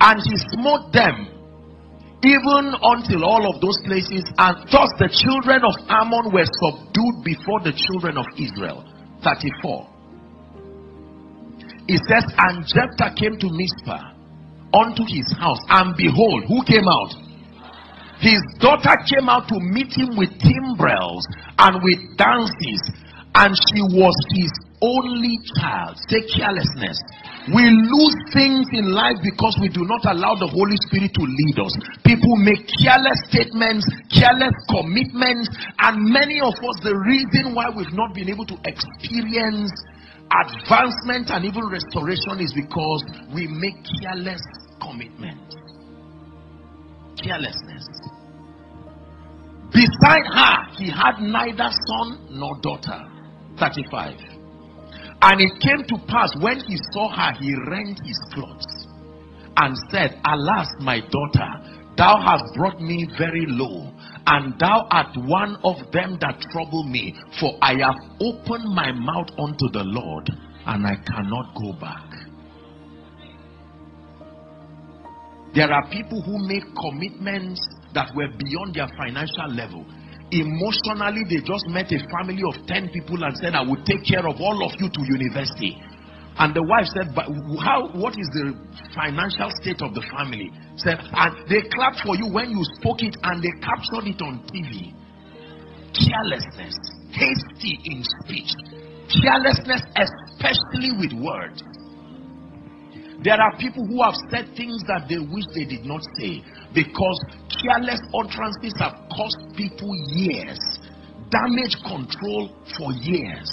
And he smote them even until all of those places, and thus the children of Ammon were subdued before the children of Israel. 34. It says, And Jephthah came to Mizpah unto his house, and behold, who came out? his daughter came out to meet him with timbrels and with dances, and she was his only child. Say carelessness. We lose things in life because we do not allow the Holy Spirit to lead us. People make careless statements, careless commitments, and many of us, the reason why we've not been able to experience advancement and even restoration is because we make careless commitments. Carelessness. Beside her, he had neither son nor daughter. 35. And it came to pass when he saw her, he rent his clothes and said, Alas, my daughter, thou hast brought me very low, and thou art one of them that trouble me, for I have opened my mouth unto the Lord, and I cannot go back. There are people who make commitments that were beyond their financial level. Emotionally, they just met a family of 10 people and said, I will take care of all of you to university. And the wife said, But how what is the financial state of the family? Said, and they clapped for you when you spoke it and they captured it on TV. Carelessness, hasty in speech, carelessness, especially with words. There are people who have said things that they wish they did not say because careless utterances have cost people years, damage control for years.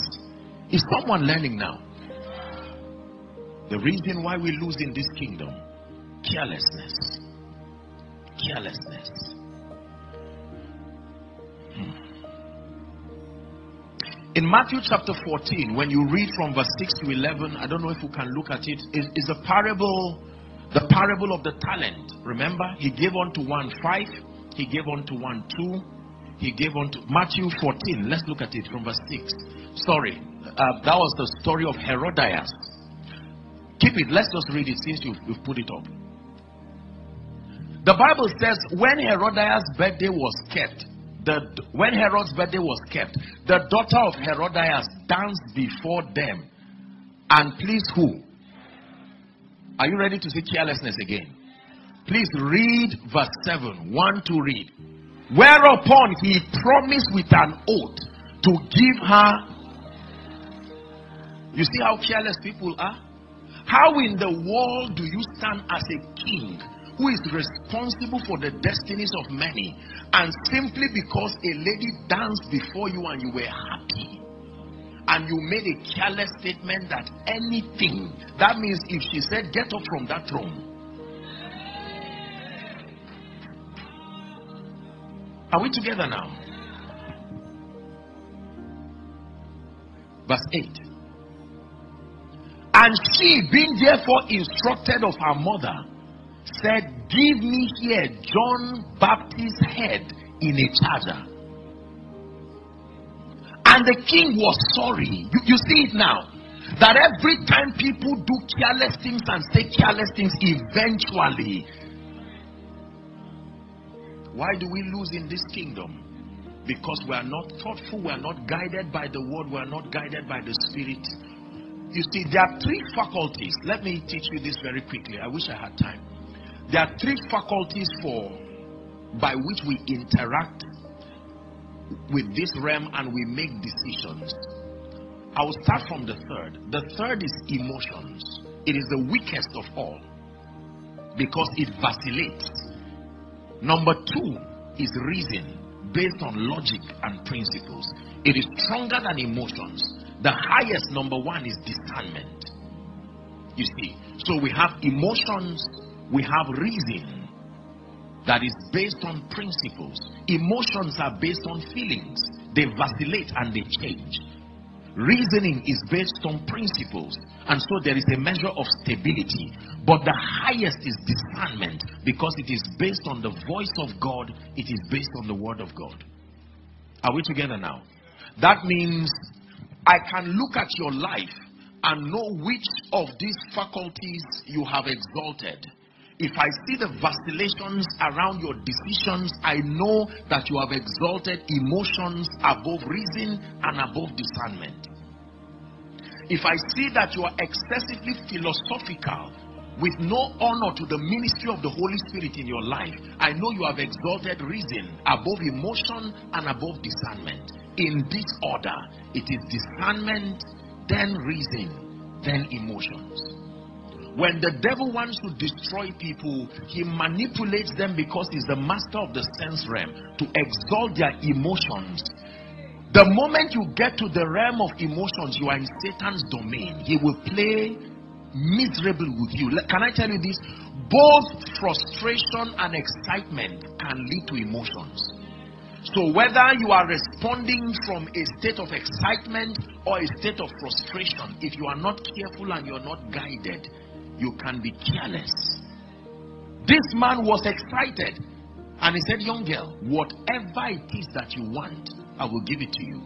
Is someone learning now? The reason why we lose in this kingdom carelessness. Carelessness. In Matthew chapter 14, when you read from verse 6 to 11, I don't know if you can look at it, is is a parable, the parable of the talent. Remember, he gave unto one five, he gave unto one two, he gave unto Matthew 14. Let's look at it from verse 6. Sorry, uh, that was the story of Herodias. Keep it, let's just read it since you've, you've put it up. The Bible says, when Herodias' birthday was kept, the, when Herod's birthday was kept, the daughter of Herodias danced before them and pleased who? Are you ready to see carelessness again? Please read verse 7. One to read. Whereupon he promised with an oath to give her. You see how careless people are? How in the world do you stand as a king who is responsible for the destinies of many, and simply because a lady danced before you and you were happy, and you made a careless statement that anything, that means if she said, Get up from that throne. Are we together now? Verse 8. And she, being therefore instructed of her mother, said, Give me here John Baptist's head in a charger. And the king was sorry. You, you see it now. That every time people do careless things and say careless things, eventually. Why do we lose in this kingdom? Because we are not thoughtful, we are not guided by the word, we are not guided by the spirit. You see, there are three faculties. Let me teach you this very quickly. I wish I had time. There are three faculties for by which we interact with this realm and we make decisions. I will start from the third. The third is emotions. It is the weakest of all because it vacillates. Number two is reason based on logic and principles. It is stronger than emotions. The highest number one is discernment. You see, so we have emotions, we have reason that is based on principles. Emotions are based on feelings, they vacillate and they change. Reasoning is based on principles, and so there is a measure of stability. But the highest is discernment because it is based on the voice of God, it is based on the word of God. Are we together now? That means I can look at your life and know which of these faculties you have exalted. If I see the vacillations around your decisions, I know that you have exalted emotions above reason and above discernment. If I see that you are excessively philosophical with no honor to the ministry of the Holy Spirit in your life, I know you have exalted reason above emotion and above discernment. In this order, it is discernment, then reason, then emotions. When the devil wants to destroy people, he manipulates them because he's the master of the sense realm to exalt their emotions the moment you get to the realm of emotions, you are in Satan's domain. He will play miserable with you. Can I tell you this? Both frustration and excitement can lead to emotions. So, whether you are responding from a state of excitement or a state of frustration, if you are not careful and you're not guided, you can be careless. This man was excited and he said, Young girl, whatever it is that you want, I will give it to you.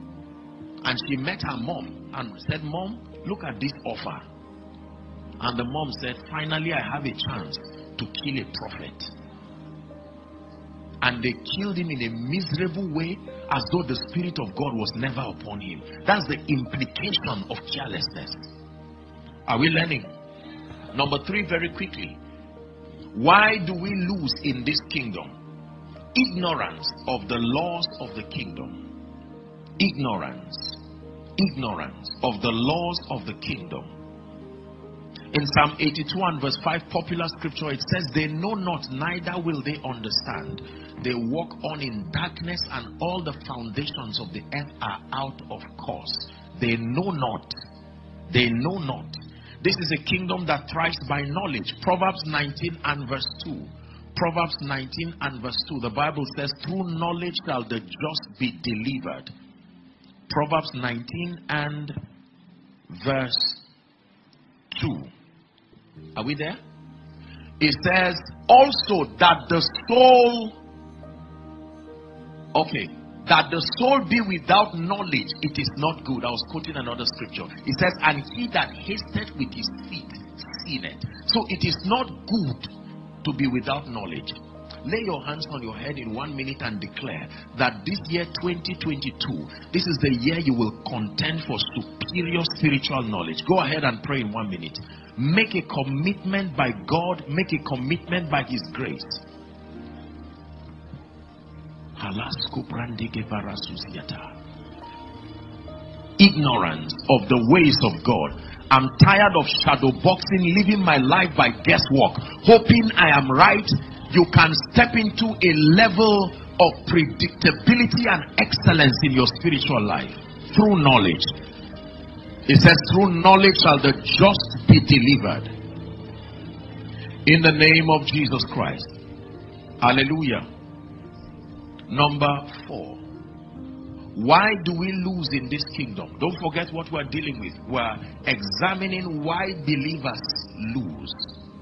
And she met her mom and said, Mom, look at this offer. And the mom said, Finally, I have a chance to kill a prophet. And they killed him in a miserable way as though the Spirit of God was never upon him. That's the implication of carelessness. Are we learning? Number three, very quickly. Why do we lose in this kingdom? Ignorance of the laws of the kingdom. Ignorance. Ignorance of the laws of the kingdom. In psalm 82 and verse 5 popular scripture it says they know not neither will they understand. They walk on in darkness and all the foundations of the earth are out of course. They know not. They know not this is a kingdom that thrives by knowledge. Proverbs 19 and verse 2 proverbs 19 and verse 2 the bible says through knowledge shall the just be delivered. Proverbs 19 and verse 2. Are we there? It says also that the soul, okay, that the soul be without knowledge, it is not good. I was quoting another scripture. It says, and he that hasted with his feet sinned. So it is not good to be without knowledge. Lay your hands on your head in one minute and declare that this year 2022, this is the year you will contend for superior spiritual knowledge. Go ahead and pray in one minute. Make a commitment by God, make a commitment by His grace. Ignorance of the ways of God. I'm tired of shadow boxing, living my life by guesswork, hoping I am right you can step into a level of predictability and excellence in your spiritual life through knowledge. It says, through knowledge shall the just be delivered. In the name of Jesus Christ. Hallelujah. Number four. Why do we lose in this kingdom? Don't forget what we're dealing with. We're examining why believers lose.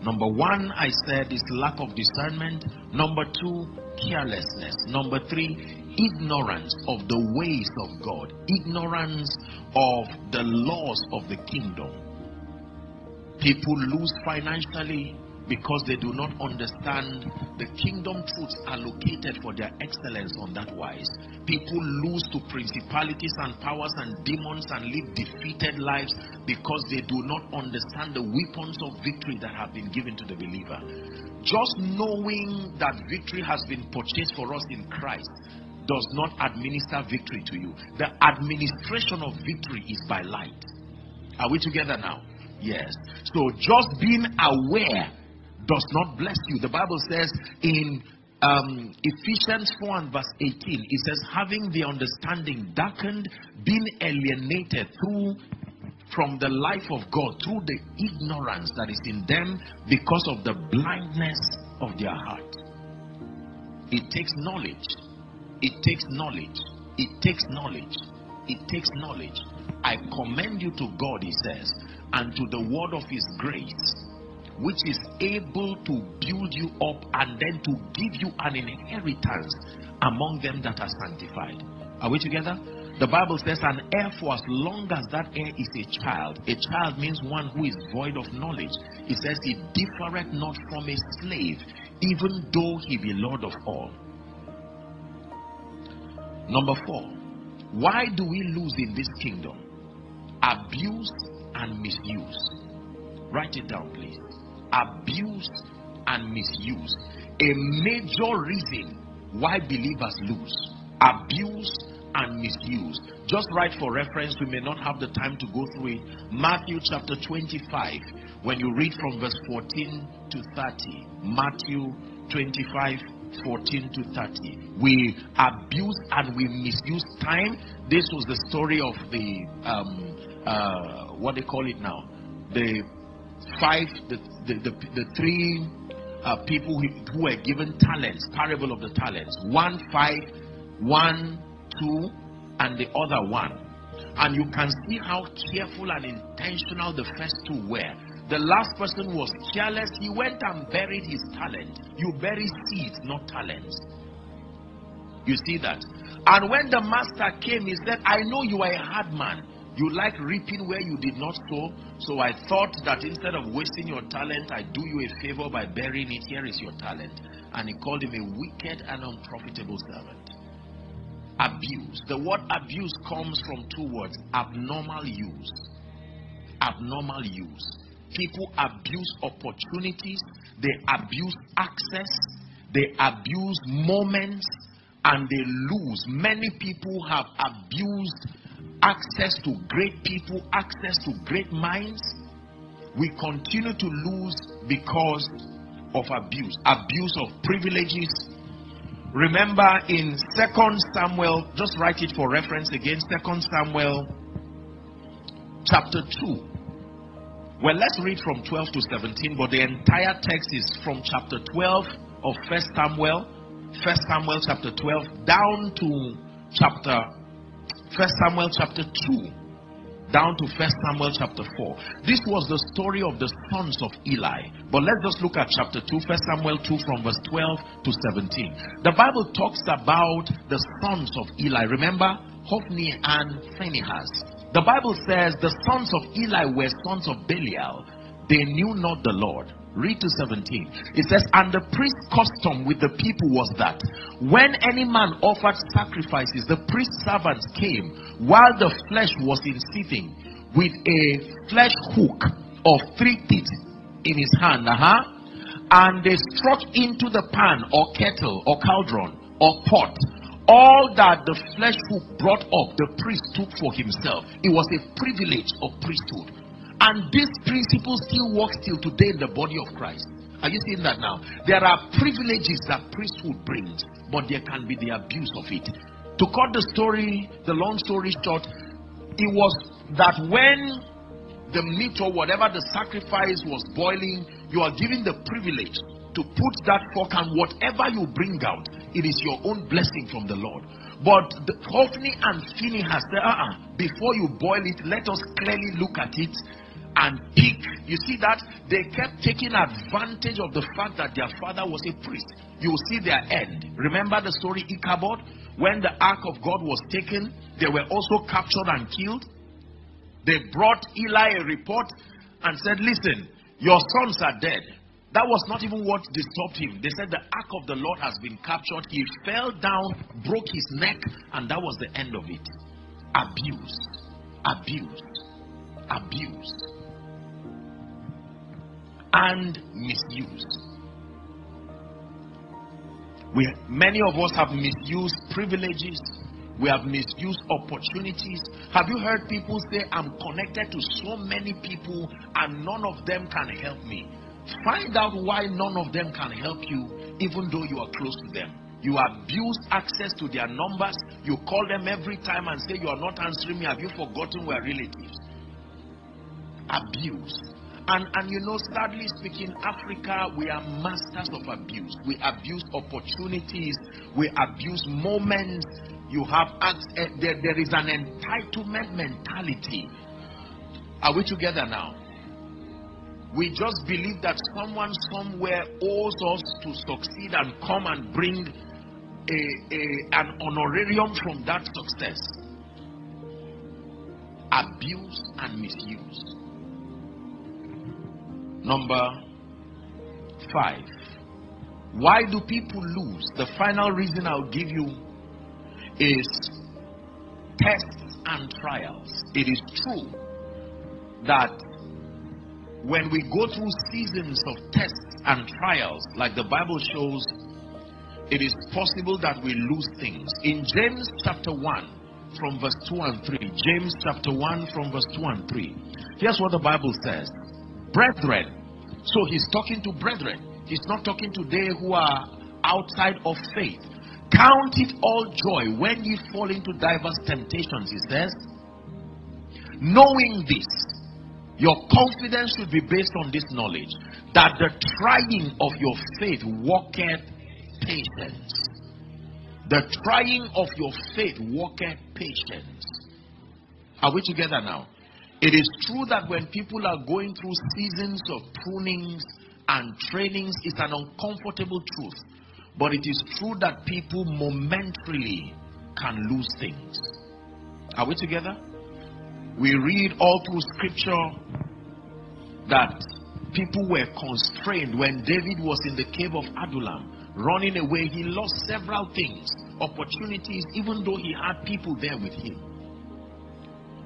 Number one, I said, is lack of discernment. Number two, carelessness. Number three, ignorance of the ways of God, ignorance of the laws of the kingdom. People lose financially because they do not understand the kingdom truths allocated for their excellence on that wise. People lose to principalities and powers and demons and live defeated lives because they do not understand the weapons of victory that have been given to the believer. Just knowing that victory has been purchased for us in Christ does not administer victory to you. The administration of victory is by light. Are we together now? Yes. So just being aware does not bless you. The Bible says in um, Ephesians 4 and verse 18, it says, having the understanding darkened, being alienated through from the life of God through the ignorance that is in them because of the blindness of their heart. It takes knowledge. It takes knowledge. It takes knowledge. It takes knowledge. I commend you to God, he says, and to the word of his grace which is able to build you up and then to give you an inheritance among them that are sanctified. Are we together? The Bible says, an heir for as long as that heir is a child. A child means one who is void of knowledge. It says, he differeth not from a slave, even though he be Lord of all. Number four, why do we lose in this kingdom? Abuse and misuse. Write it down, please abuse and misuse. A major reason why believers lose abuse and misuse. Just write for reference, we may not have the time to go through it. Matthew chapter 25, when you read from verse 14 to 30. Matthew 25, 14 to 30. We abuse and we misuse time. This was the story of the, um, uh, what they call it now, the five, the, the, the, the three uh, people who, who were given talents, parable of the talents. One five, one two, and the other one. And you can see how careful and intentional the first two were. The last person was careless. He went and buried his talent. You bury seeds, not talents. You see that? And when the master came, he said, I know you are a hard man. You like reaping where you did not sow. So I thought that instead of wasting your talent, I do you a favor by burying it. Here is your talent. And he called him a wicked and unprofitable servant. Abuse. The word abuse comes from two words abnormal use. Abnormal use. People abuse opportunities, they abuse access, they abuse moments, and they lose. Many people have abused access to great people, access to great minds, we continue to lose because of abuse, abuse of privileges. Remember in Second Samuel, just write it for reference again, Second Samuel chapter 2. Well, let's read from 12 to 17, but the entire text is from chapter 12 of First Samuel, First Samuel chapter 12, down to chapter First Samuel chapter 2 down to First Samuel chapter 4. This was the story of the sons of Eli. But let's just look at chapter 2, First Samuel 2 from verse 12 to 17. The Bible talks about the sons of Eli. Remember Hophni and Phinehas. The Bible says the sons of Eli were sons of Belial. They knew not the Lord. Read to 17. It says, And the priest's custom with the people was that when any man offered sacrifices, the priest servants came while the flesh was in seething with a flesh hook of three teeth in his hand. Uh-huh. And they struck into the pan or kettle or cauldron or pot all that the flesh hook brought up, the priest took for himself. It was a privilege of priesthood. And this principle still works till today in the body of Christ. Are you seeing that now? There are privileges that priesthood brings, but there can be the abuse of it. To cut the story, the long story short, it was that when the meat or whatever the sacrifice was boiling, you are given the privilege to put that fork and whatever you bring out, it is your own blessing from the Lord. But the, Hophni and Phinehas said, uh-uh, before you boil it, let us clearly look at it and pick. You see that? They kept taking advantage of the fact that their father was a priest. You will see their end. Remember the story Ichabod? When the ark of God was taken, they were also captured and killed. They brought Eli a report and said, Listen, your sons are dead. That was not even what disturbed him. They said the ark of the Lord has been captured. He fell down, broke his neck, and that was the end of it. Abuse, abuse, abuse, and misuse. We, many of us have misused privileges. We have misused opportunities. Have you heard people say, I'm connected to so many people and none of them can help me? Find out why none of them can help you, even though you are close to them. You abuse access to their numbers. You call them every time and say, You are not answering me. Have you forgotten we're relatives? Abuse. And, and you know, sadly speaking, Africa, we are masters of abuse. We abuse opportunities, we abuse moments. You have, uh, there, there is an entitlement mentality. Are we together now? We just believe that someone somewhere owes us to succeed and come and bring a, a, an honorarium from that success. Abuse and misuse. Number five. Why do people lose? The final reason I'll give you is tests and trials. It is true that when we go through seasons of tests and trials, like the Bible shows, it is possible that we lose things. In James chapter 1, from verse 2 and 3, James chapter 1, from verse 2 and 3, here's what the Bible says Brethren, so he's talking to brethren, he's not talking to they who are outside of faith. Count it all joy when ye fall into diverse temptations, he says, knowing this your confidence should be based on this knowledge that the trying of your faith worketh patience. The trying of your faith worketh patience. Are we together now? It is true that when people are going through seasons of prunings and trainings, it's an uncomfortable truth. But it is true that people momentarily can lose things. Are we together? We read all through scripture that people were constrained when David was in the cave of Adullam running away. He lost several things, opportunities, even though he had people there with him.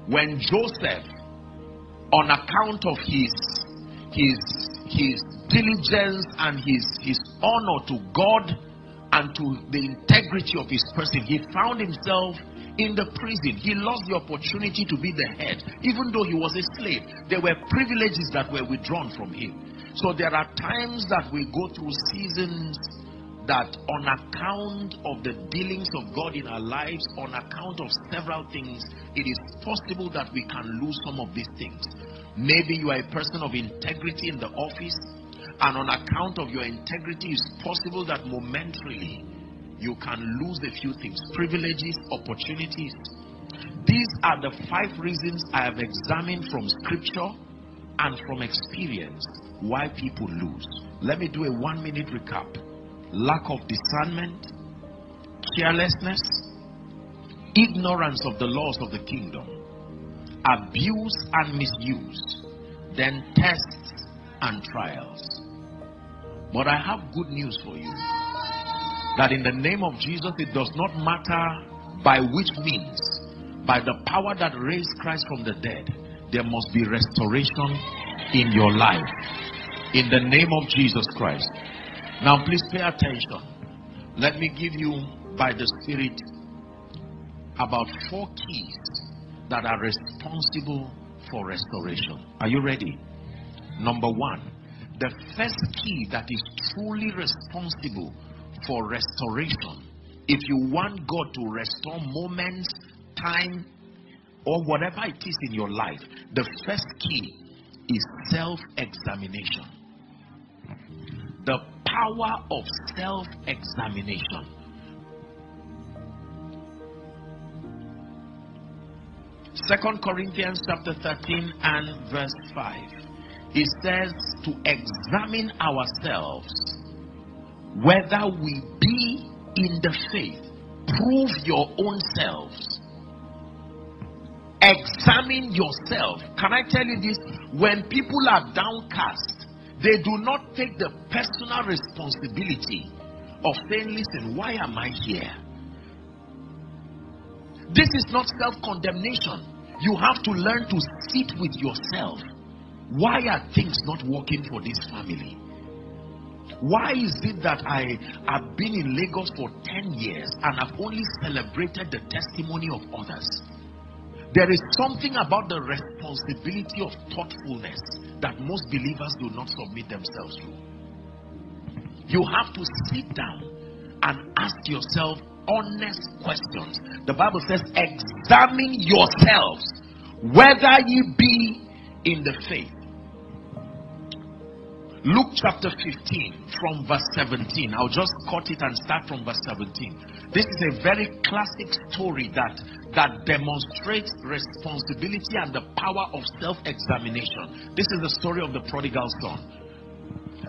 When Joseph, on account of his his his diligence and his his honor to God and to the integrity of his person, he found himself in the prison. He lost the opportunity to be the head, even though he was a slave. There were privileges that were withdrawn from him. So there are times that we go through seasons that, on account of the dealings of God in our lives, on account of several things, it is possible that we can lose some of these things. Maybe you are a person of integrity in the office, and on account of your integrity, it's possible that momentarily you can lose a few things privileges, opportunities. These are the five reasons I have examined from scripture and from experience why people lose. Let me do a one minute recap lack of discernment, carelessness, ignorance of the laws of the kingdom, abuse and misuse, then tests and trials. But I have good news for you that in the name of Jesus, it does not matter by which means, by the power that raised Christ from the dead, there must be restoration in your life. In the name of Jesus Christ. Now, please pay attention. Let me give you, by the Spirit, about four keys that are responsible for restoration. Are you ready? Number one, the first key that is truly responsible for restoration. If you want God to restore moments, time, or whatever it is in your life, the first key is self examination. The power of self examination. Second Corinthians chapter 13 and verse 5. It says to examine ourselves whether we be in the faith. Prove your own selves. Examine yourself. Can I tell you this? When people are downcast, they do not take the personal responsibility of saying, Listen, why am I here? This is not self condemnation. You have to learn to sit with yourself. Why are things not working for this family? Why is it that I have been in Lagos for 10 years and have only celebrated the testimony of others? There is something about the responsibility of thoughtfulness that most believers do not submit themselves to. You have to sit down and ask yourself honest questions. The Bible says, Examine yourselves whether ye be in the faith. Luke chapter 15 from verse 17. I'll just cut it and start from verse 17. This is a very classic story that, that demonstrates responsibility and the power of self examination. This is the story of the prodigal son.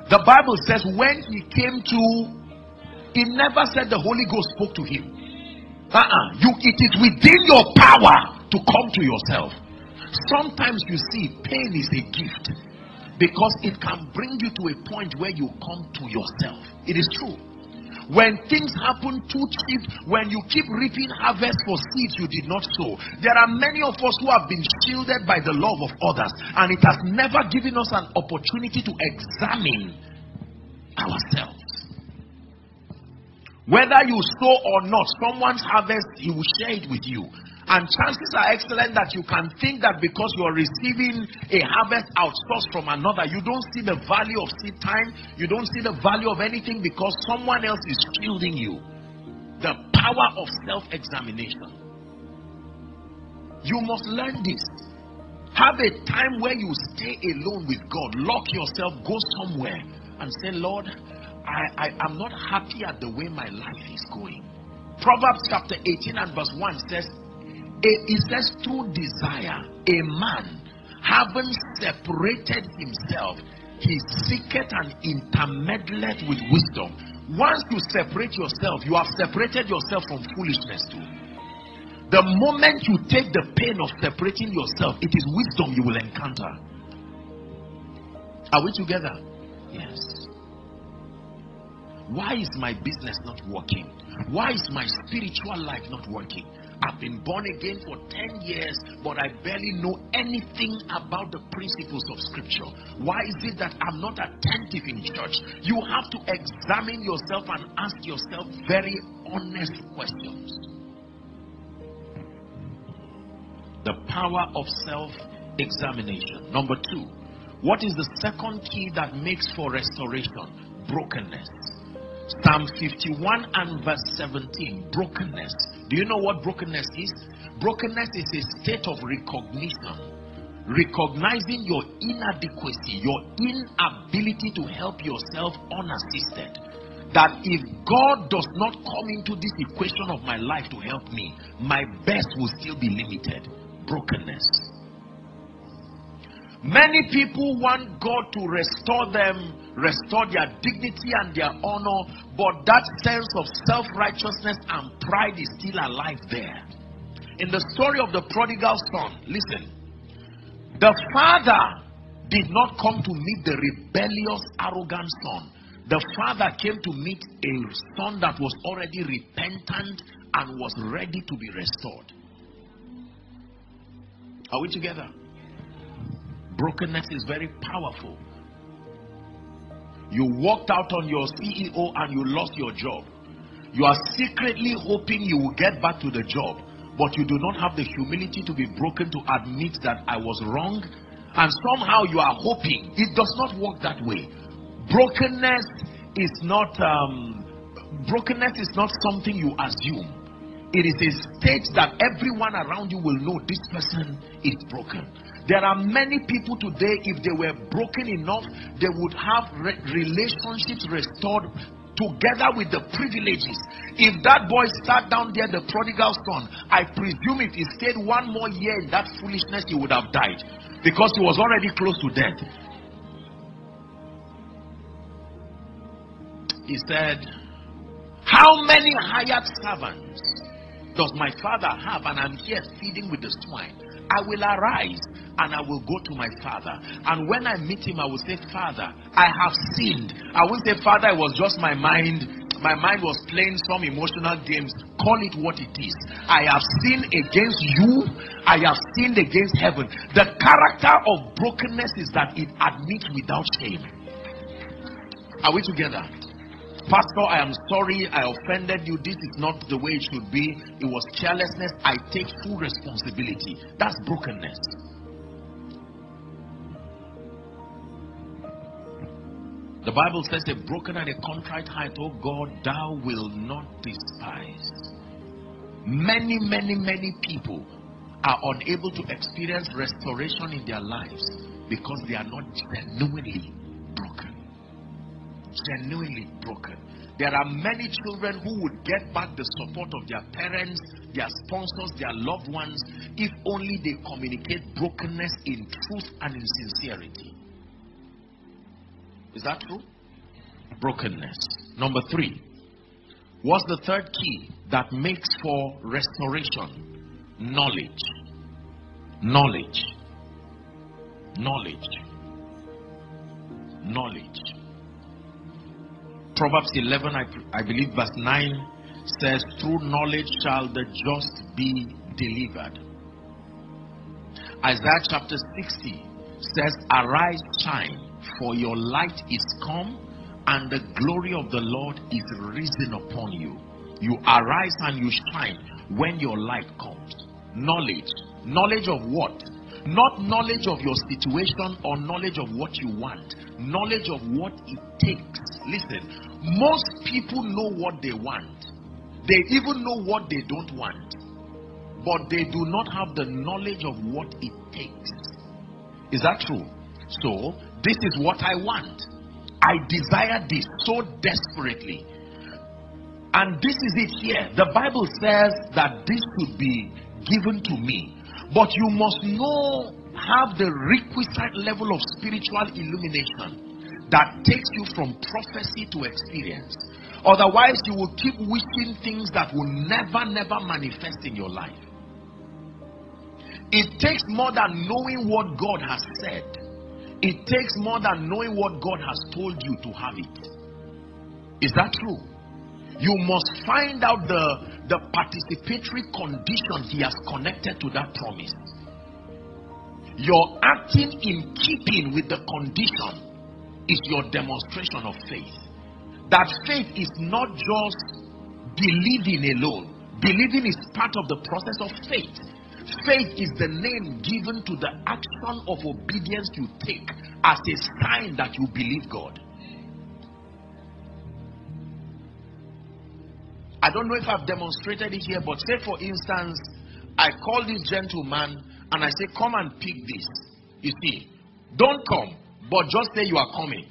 The Bible says, when he came to, he never said the Holy Ghost spoke to him. Uh-uh. You, it is within your power to come to yourself. Sometimes you see pain is a gift because it can bring you to a point where you come to yourself. It is true. When things happen too cheap, when you keep reaping harvest for seeds you did not sow, there are many of us who have been shielded by the love of others, and it has never given us an opportunity to examine ourselves. Whether you sow or not, someone's harvest, he will share it with you. And chances are excellent that you can think that because you are receiving a harvest outsourced from another, you don't see the value of seed time, you don't see the value of anything because someone else is shielding you. The power of self examination. You must learn this. Have a time where you stay alone with God, lock yourself, go somewhere, and say, Lord, I, I am not happy at the way my life is going. Proverbs chapter 18 and verse 1 says, it says, through desire, a man having separated himself, he seeketh and intermeddleth with wisdom. Once you separate yourself, you have separated yourself from foolishness too. The moment you take the pain of separating yourself, it is wisdom you will encounter. Are we together? Yes. Why is my business not working? Why is my spiritual life not working? I've been born again for 10 years, but I barely know anything about the principles of Scripture. Why is it that I'm not attentive in church? You have to examine yourself and ask yourself very honest questions. The power of self examination. Number two, what is the second key that makes for restoration? Brokenness. Psalm 51 and verse 17. Brokenness. Do you know what brokenness is? Brokenness is a state of recognition. Recognizing your inadequacy, your inability to help yourself unassisted. That if God does not come into this equation of my life to help me, my best will still be limited. Brokenness. Many people want God to restore them, restore their dignity and their honor, but that sense of self righteousness and pride is still alive there. In the story of the prodigal son, listen, the father did not come to meet the rebellious, arrogant son. The father came to meet a son that was already repentant and was ready to be restored. Are we together? Brokenness is very powerful. You walked out on your CEO and you lost your job. You are secretly hoping you will get back to the job, but you do not have the humility to be broken to admit that I was wrong. And somehow you are hoping. It does not work that way. Brokenness is not um, brokenness is not something you assume. It is a state that everyone around you will know this person is broken. There are many people today, if they were broken enough, they would have re relationships restored together with the privileges. If that boy sat down there, the prodigal son, I presume if he stayed one more year in that foolishness, he would have died because he was already close to death. He said, How many hired servants does my father have? And I'm here feeding with the swine. I will arise and I will go to my father. And when I meet him, I will say, Father, I have sinned. I won't say, Father, it was just my mind. My mind was playing some emotional games. Call it what it is. I have sinned against you. I have sinned against heaven. The character of brokenness is that it admits without shame. Are we together? Pastor, I am sorry I offended you. This is not the way it should be. It was carelessness. I take full responsibility. That's brokenness. The Bible says, A broken and a contrite heart, oh God, thou will not despise. Many, many, many people are unable to experience restoration in their lives because they are not genuinely broken genuinely broken. There are many children who would get back the support of their parents, their sponsors, their loved ones, if only they communicate brokenness in truth and in sincerity. Is that true? Brokenness. Number three. What's the third key that makes for restoration? Knowledge. Knowledge. Knowledge. Knowledge. Proverbs 11, I, I believe, verse 9 says, Through knowledge shall the just be delivered. Isaiah chapter 60 says, Arise, shine, for your light is come, and the glory of the Lord is risen upon you. You arise and you shine when your light comes. Knowledge. Knowledge of what? Not knowledge of your situation or knowledge of what you want. Knowledge of what it takes. Listen, most people know what they want, they even know what they don't want, but they do not have the knowledge of what it takes. Is that true? So, this is what I want. I desire this so desperately. And this is it here. The Bible says that this should be given to me. But you must know, have the requisite level of spiritual illumination that takes you from prophecy to experience. Otherwise, you will keep wishing things that will never, never manifest in your life. It takes more than knowing what God has said, it takes more than knowing what God has told you to have it. Is that true? You must find out the, the participatory conditions He has connected to that promise. You're acting in keeping with the condition is your demonstration of faith. That faith is not just believing alone, believing is part of the process of faith. Faith is the name given to the action of obedience you take as a sign that you believe God. I don't know if I've demonstrated it here, but say for instance, I call this gentleman and I say, Come and pick this. You see, don't come. But just say you are coming.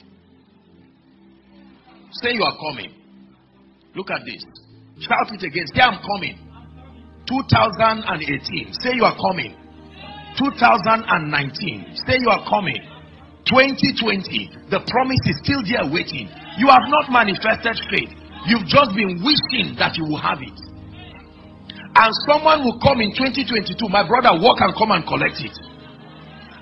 Say you are coming. Look at this. Shout it again. Say I'm coming. 2018. Say you are coming. 2019. Say you are coming. 2020. The promise is still there waiting. You have not manifested faith. You've just been wishing that you will have it. And someone will come in 2022. My brother, walk and come and collect it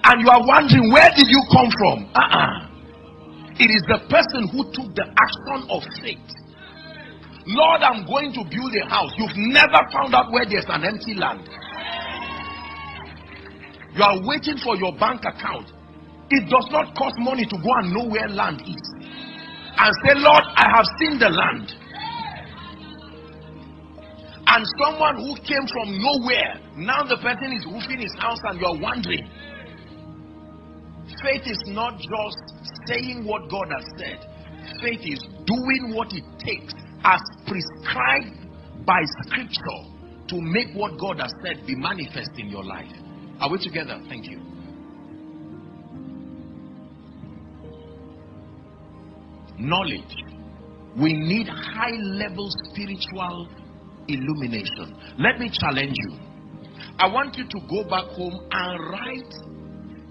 and you are wondering where did you come from? Uh-uh. it is the person who took the action of faith. Lord i'm going to build a house. You've never found out where there's an empty land. You are waiting for your bank account. It does not cost money to go and know where land is. And say lord i have seen the land. And someone who came from nowhere now the person is roofing his house and you are wondering Faith is not just saying what God has said, faith is doing what it takes as prescribed by scripture to make what God has said be manifest in your life. Are we together? Thank you. Knowledge. we need high level spiritual illumination. Let me challenge you. I want you to go back home and write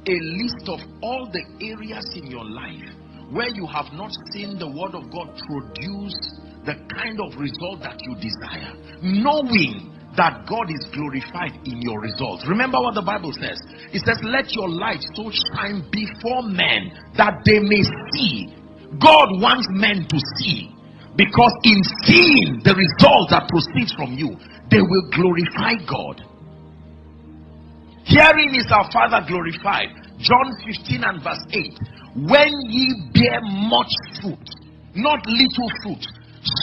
a list of all the areas in your life where you have not seen the word of God produce the kind of result that you desire, knowing that God is glorified in your results. Remember what the Bible says? It says, Let your light so shine before men that they may see. God wants men to see because in seeing the results that proceeds from you, they will glorify God. Herein is our Father glorified. John 15 and verse 8. When ye bear much fruit, not little fruit,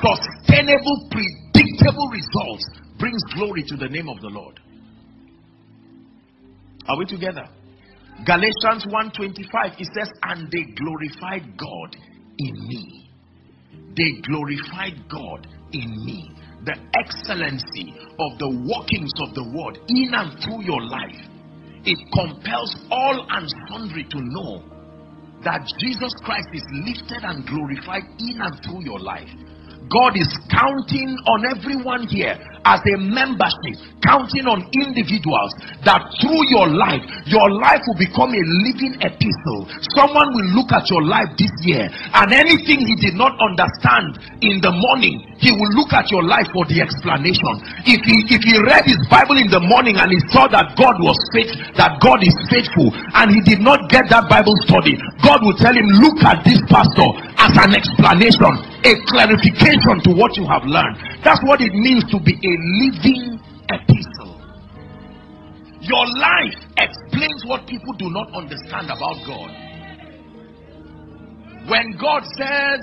sustainable, predictable results brings glory to the name of the Lord. Are we together? Galatians 1:25 it says and they glorified God in me. They glorified God in me. The excellency of the workings of the word in and through your life it compels all and sundry to know that Jesus Christ is lifted and glorified in and through your life. God is counting on everyone here as a membership, counting on individuals that through your life, your life will become a living epistle. Someone will look at your life this year and anything he did not understand in the morning, he will look at your life for the explanation. If he if he read his Bible in the morning and he saw that God was faithful, that God is faithful, and he did not get that Bible study, God will tell him, Look at this pastor as an explanation, a clarification to what you have learned. That's what it means to be a living epistle. Your life explains what people do not understand about God. When God says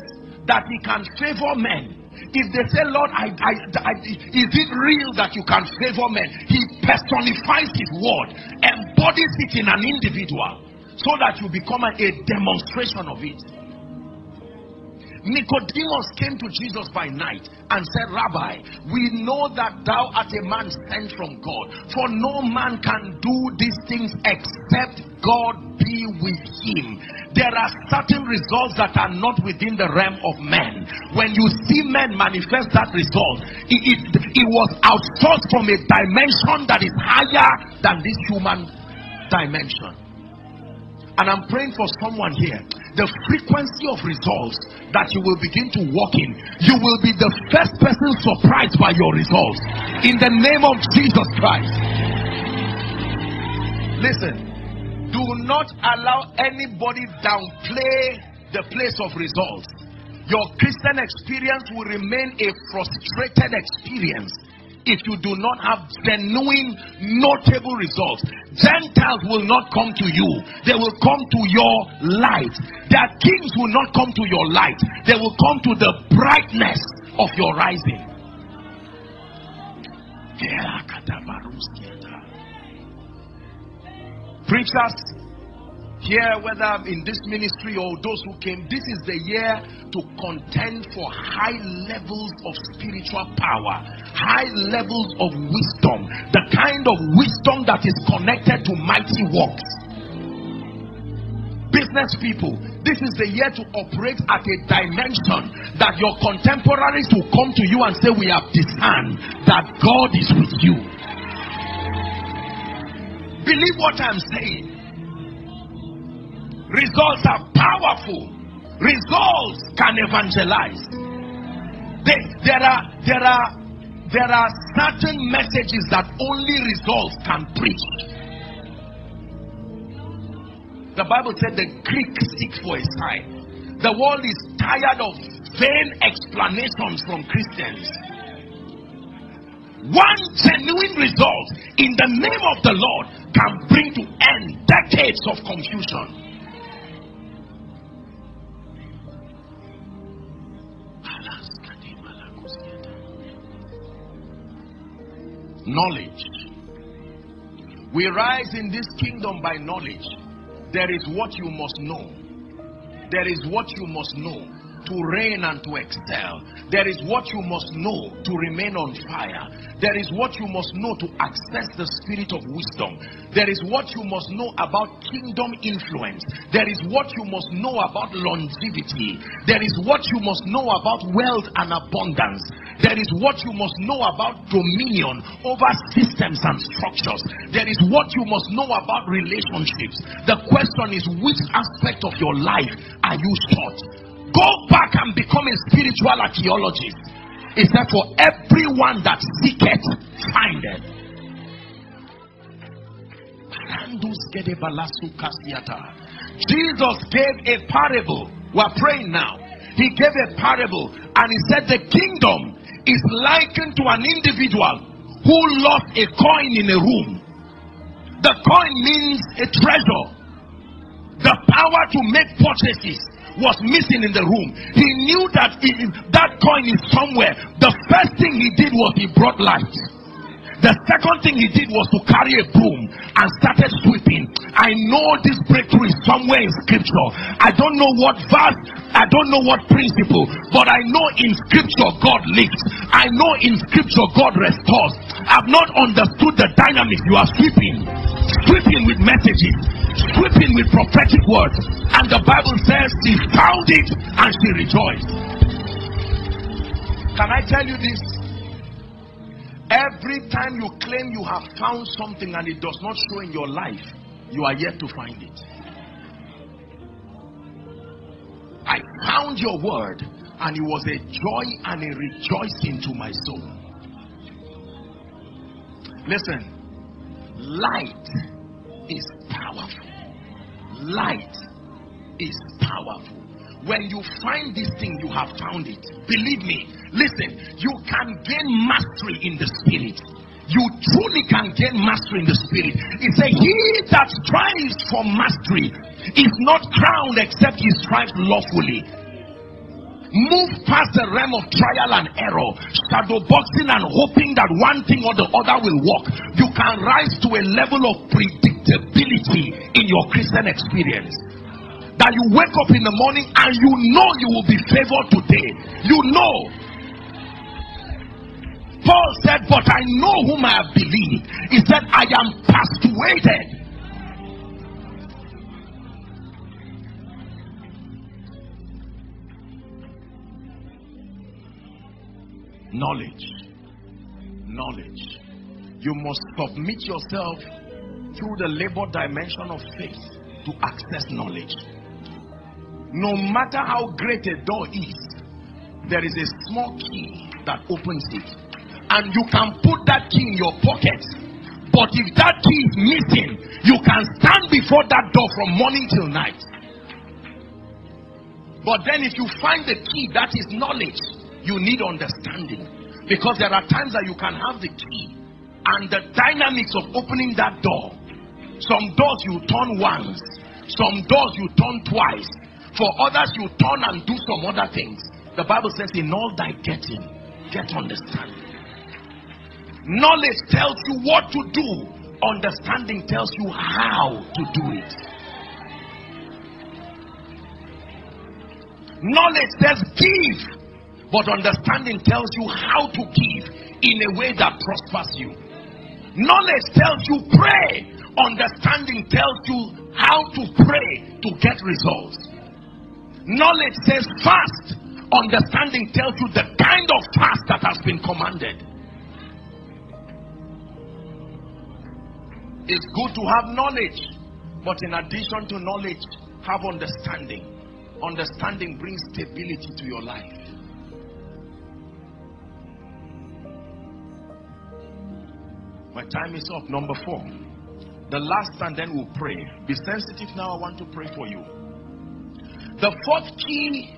that He can favor men, if they say, Lord, I, I, I, is it real that you can favor men? He personifies His word, embodies it in an individual so that you become a, a demonstration of it. Nicodemus came to Jesus by night and said, Rabbi, we know that thou art a man sent from God, for no man can do these things except God be with him. There are certain results that are not within the realm of men. When you see men manifest that result, it, it, it was outsourced from a dimension that is higher than this human dimension. And I'm praying for someone here. The frequency of results that you will begin to walk in, you will be the first person surprised by your results. In the name of Jesus Christ. Listen, do not allow anybody downplay the place of results. Your Christian experience will remain a frustrated experience if you do not have genuine, notable results. Gentiles will not come to you, they will come to your light. Their kings will not come to your light, they will come to the brightness of your rising. Preachers, here, whether in this ministry or those who came, this is the year to contend for high levels of spiritual power, high levels of wisdom, the kind of wisdom that is connected to mighty works. Business people, this is the year to operate at a dimension that your contemporaries will come to you and say, We have discerned that God is with you. Believe what I'm saying. Results are powerful. Results can evangelize. They, there are there are there are certain messages that only results can preach. The Bible said the Greek seeks for a sign. The world is tired of vain explanations from Christians. One genuine result in the name of the Lord can bring to end decades of confusion. Knowledge. We rise in this kingdom by knowledge. There is what you must know. There is what you must know. to reign and to excel. There is what you must know to remain on fire. There is what you must know to access the spirit of wisdom. There is what you must know about kingdom influence. There is what you must know about longevity. There is what you must know about wealth and abundance. There is what you must know about dominion over systems and structures. There is what you must know about relationships. The question is, which aspect of your life are you taught? Go back and become a spiritual archaeologist. Is that for everyone that seeketh, findeth. Jesus gave a parable. We're praying now. He gave a parable and he said the kingdom is likened to an individual who lost a coin in a room. The coin means a treasure. The power to make purchases was missing in the room. He knew that if that coin is somewhere. The first thing he did was he brought light. The second thing he did was to carry a broom and started sweeping. I know this breakthrough is somewhere in scripture. I don't know what verse, I don't know what principle, but I know in scripture God lifts. I know in scripture God restores. I've not understood the dynamics. You are sweeping, sweeping with messages, sweeping with prophetic words. And the Bible says she found it and she rejoiced. Can I tell you this? Every time you claim you have found something and it does not show in your life, you are yet to find it. I found your word and it was a joy and a rejoicing to my soul. Listen, light is powerful. Light is powerful. When you find this thing, you have found it. Believe me, Listen, you can gain mastery in the spirit. You truly can gain mastery in the spirit. He said, He that strives for mastery is not crowned except he strives lawfully. Move past the realm of trial and error, shadow boxing and hoping that one thing or the other will work. You can rise to a level of predictability in your Christian experience that you wake up in the morning and you know you will be favored today. You know Paul said, But I know whom I have believed. He said, I am persuaded. Knowledge. Knowledge. You must submit yourself through the labor dimension of faith to access knowledge. No matter how great a door is, there is a small key that opens it and you can put that key in your pocket. But if that key is missing, you can stand before that door from morning till night. But then, if you find the key that is knowledge, you need understanding. Because there are times that you can have the key and the dynamics of opening that door. Some doors you turn once, some doors you turn twice. For others, you turn and do some other things. The Bible says, In all thy getting, get understanding. Knowledge tells you what to do, understanding tells you how to do it. Knowledge says give, but understanding tells you how to give in a way that prospers you. Knowledge tells you pray, understanding tells you how to pray to get results. Knowledge says fast, understanding tells you the kind of fast that has been commanded. It's good to have knowledge, but in addition to knowledge, have understanding. Understanding brings stability to your life. My time is up. Number four. The last and then we'll pray. Be sensitive now. I want to pray for you. The fourth key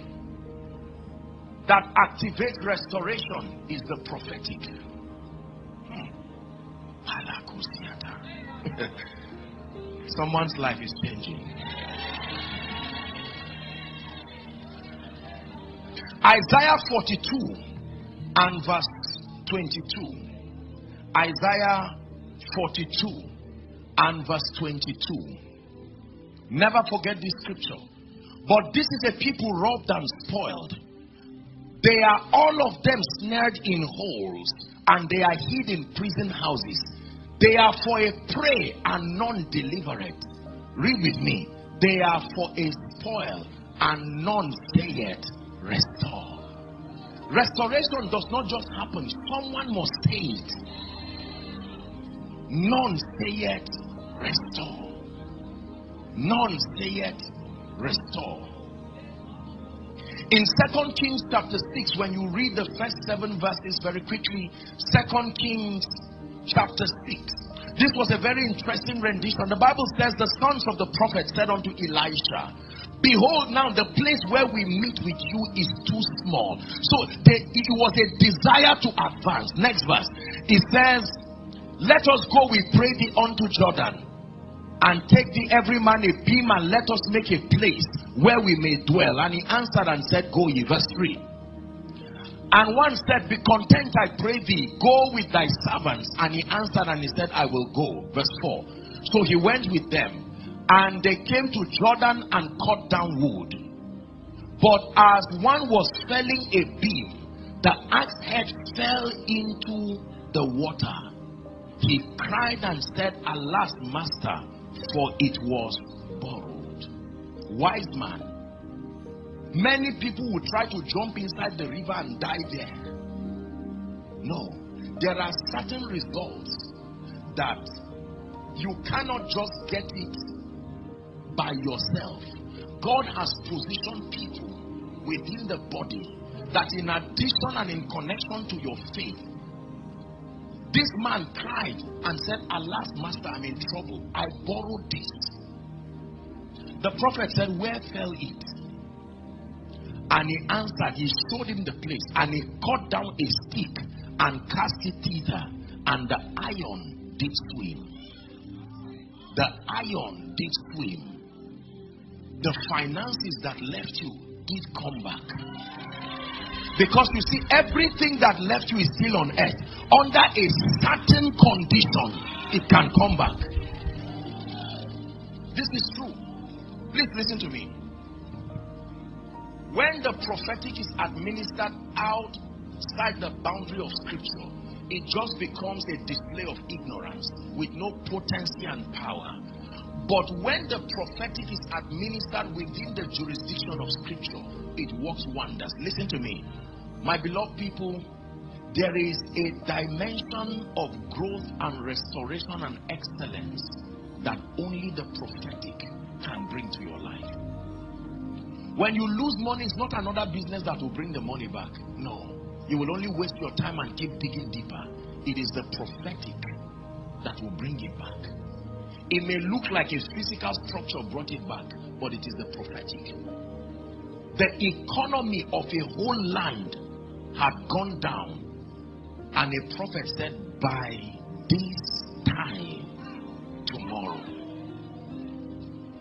that activates restoration is the prophetic. Hmm. Someone's life is changing. Isaiah 42 and verse 22. Isaiah 42 and verse 22. Never forget this scripture. But this is a people robbed and spoiled. They are all of them snared in holes and they are hid in prison houses. They are for a prey and none deliver it. Read with me. They are for a spoil and none say it restore. Restoration does not just happen, someone must say it. None say it restore. None say it restore. In Second Kings chapter 6, when you read the first seven verses very quickly, Second Kings chapter 6. This was a very interesting rendition. The Bible says the sons of the prophet said unto Elisha, Behold, now the place where we meet with you is too small. So it was a desire to advance. Next verse. It says, Let us go, we pray thee, unto Jordan and take thee every man a beam and let us make a place where we may dwell. And he answered and said, Go ye. Verse 3. And one said, Be content, I pray thee, go with thy servants. And he answered and he said, I will go. Verse 4. So he went with them, and they came to Jordan and cut down wood. But as one was felling a beam, the axe head fell into the water. He cried and said, Alas, master, for it was borrowed. Wise man. Many people would try to jump inside the river and die there. No. There are certain results that you cannot just get it by yourself. God has positioned people within the body that in addition and in connection to your faith this man cried and said, Alas, master, I'm in trouble. I borrowed this. The prophet said, Where fell it? And he answered, He showed him the place, and he cut down a stick and cast it thither, and the iron did swim. The iron did swim. The finances that left you did come back. Because you see, everything that left you is still on earth. Under a certain condition, it can come back. This is true. Please listen to me. When the prophetic is administered outside the boundary of scripture, it just becomes a display of ignorance with no potency and power. But when the prophetic is administered within the jurisdiction of scripture, it works wonders. Listen to me. My beloved people, there is a dimension of growth and restoration and excellence that only the prophetic can bring to your life. When you lose money, it's not another business that will bring the money back. No. You will only waste your time and keep digging deeper. It is the prophetic that will bring it back. It may look like a physical structure brought it back, but it is the prophetic. The economy of a whole land had gone down. And a prophet said, By this time tomorrow.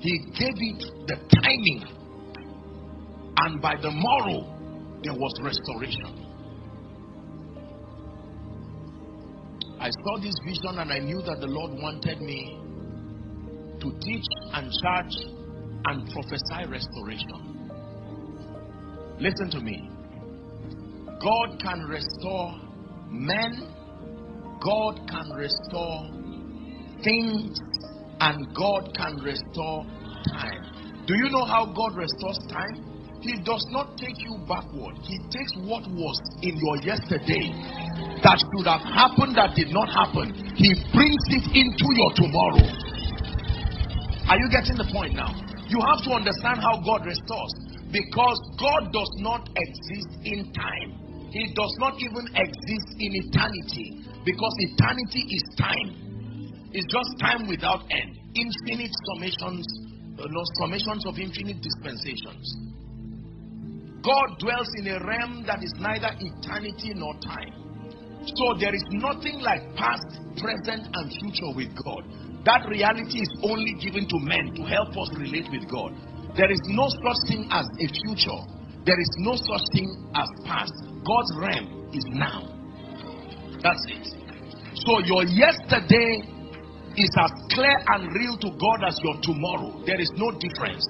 He gave it the timing. And by the morrow, there was restoration. I saw this vision and I knew that the Lord wanted me to teach and charge and prophesy restoration. Listen to me. God can restore men, God can restore things, and God can restore time. Do you know how God restores time? He does not take you backward. He takes what was in your yesterday that should have happened that did not happen. He brings it into your tomorrow. Are you getting the point now? You have to understand how God restores because God does not exist in time. He does not even exist in eternity because eternity is time. It's just time without end. Infinite summations, uh, no, summations of infinite dispensations. God dwells in a realm that is neither eternity nor time. So there is nothing like past, present, and future with God. That reality is only given to men to help us relate with God. There is no such thing as a future. There is no such thing as past. God's realm is now. That's it. So your yesterday is as clear and real to God as your tomorrow. There is no difference.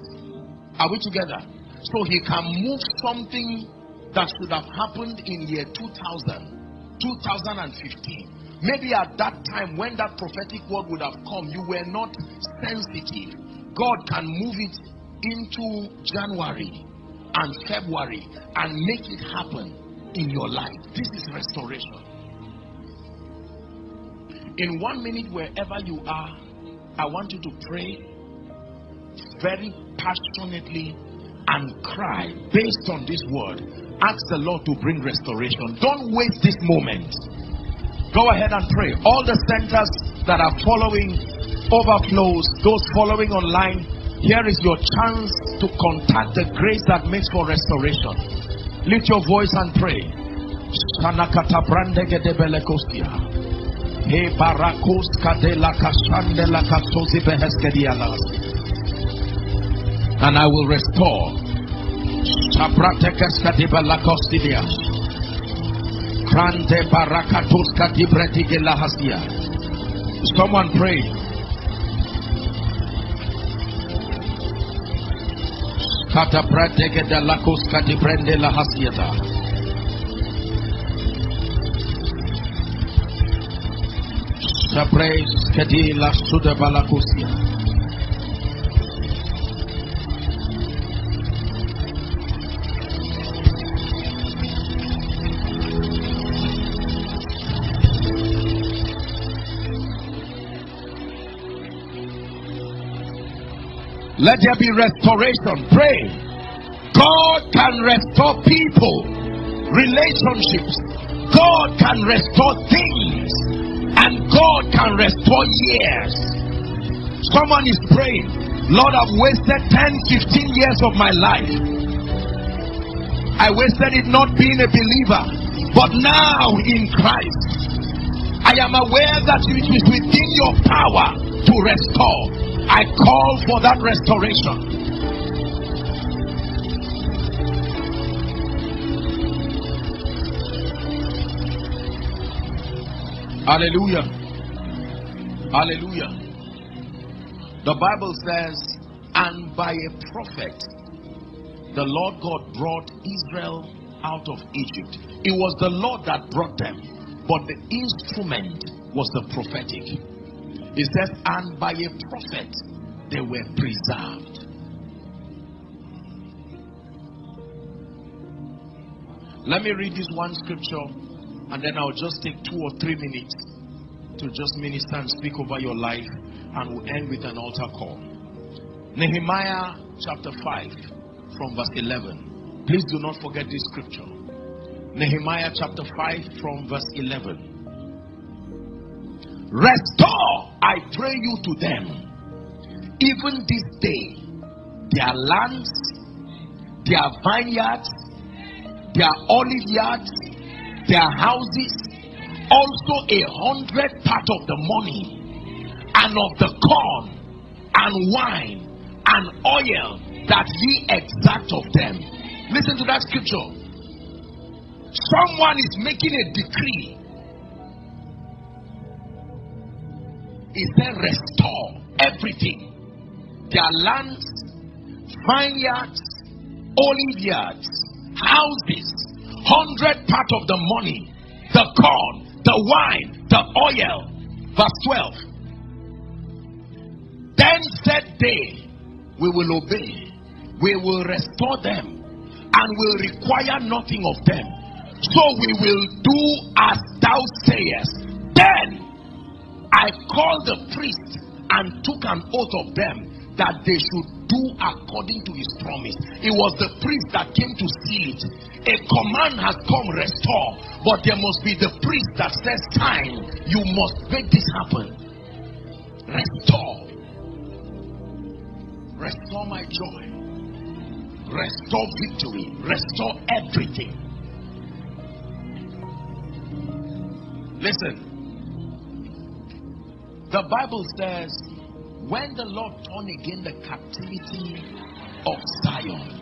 Are we together? So he can move something that should have happened in year 2000, 2015. Maybe at that time when that prophetic word would have come, you were not sensitive. God can move it into January and February and make it happen in your life. This is restoration. In one minute, wherever you are, I want you to pray very passionately and cry based on this word. Ask the Lord to bring restoration. Don't waste this moment. Go ahead and pray. All the centers that are following overflows, those following online, here is your chance to contact the grace that makes for restoration. Lift your voice and pray. Barakos kadela kasozi beheskedialas. And I will restore. Someone pray. Kata brateke de la koska di brende la hasiata. Sabres kedi la suda. Let there be restoration. Pray. God can restore people, relationships. God can restore things. And God can restore years. Someone is praying, Lord, I've wasted 10, 15 years of my life. I wasted it not being a believer. But now in Christ, I am aware that it is within your power to restore. I call for that restoration. Hallelujah. Hallelujah. The Bible says, and by a prophet, the Lord God brought Israel out of Egypt. It was the Lord that brought them, but the instrument was the prophetic. It says, and by a prophet they were preserved. Let me read this one scripture and then I'll just take two or three minutes to just minister and speak over your life and we'll end with an altar call. Nehemiah chapter 5 from verse 11. Please do not forget this scripture. Nehemiah chapter 5 from verse 11. Restore, I pray you to them, even this day, their lands, their vineyards, their olive yards, their houses, also a hundred part of the money, and of the corn, and wine, and oil that ye exact of them. Listen to that scripture. Someone is making a decree He said, restore everything. Their lands, vineyards, olive yards, houses, hundred part of the money, the corn, the wine, the oil. Verse 12. Then said they, We will obey, we will restore them, and will require nothing of them. So we will do as thou sayest. Then I called the priest and took an oath of them that they should do according to his promise. It was the priest that came to seal it. A command has come, restore, but there must be the priest that says, Time, you must make this happen. Restore. Restore my joy. Restore victory. Restore everything. Listen. The Bible says, when the Lord turned again the captivity of Zion,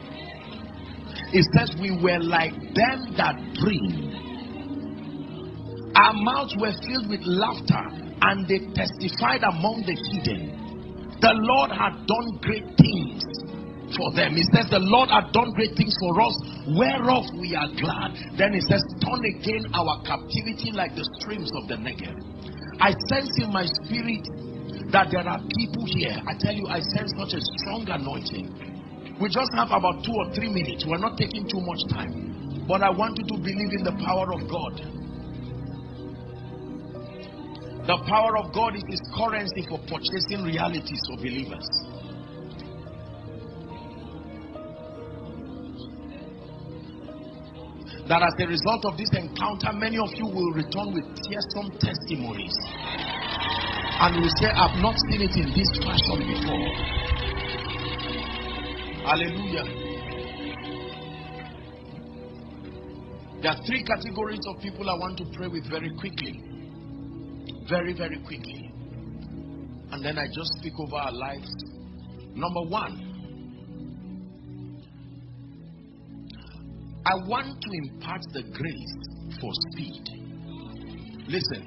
it says, We were like them that dream. Our mouths were filled with laughter, and they testified among the heathen. The Lord had done great things for them. He says, The Lord had done great things for us, whereof we are glad. Then he says, Turn again our captivity like the streams of the Negev. I sense in my spirit that there are people here. I tell you, I sense such a strong anointing. We just have about two or three minutes. We're not taking too much time. But I want you to believe in the power of God. The power of God is his currency for purchasing realities for believers. That as a result of this encounter, many of you will return with tearsome testimonies. And will say, I've not seen it in this fashion before. Hallelujah. There are three categories of people I want to pray with very quickly. Very, very quickly. And then I just speak over our lives. Number one, I want to impart the grace for speed. Listen,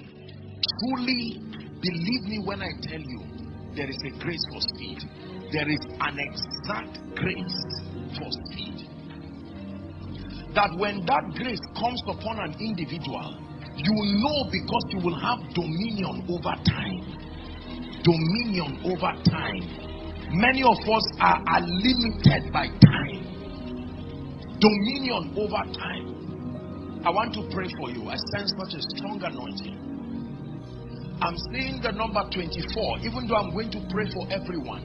truly believe me when I tell you there is a grace for speed. There is an exact grace for speed. That when that grace comes upon an individual, you will know because you will have dominion over time. Dominion over time. Many of us are, are limited by time dominion over time. I want to pray for you. I sense such a strong anointing. I'm seeing the number 24, even though I'm going to pray for everyone.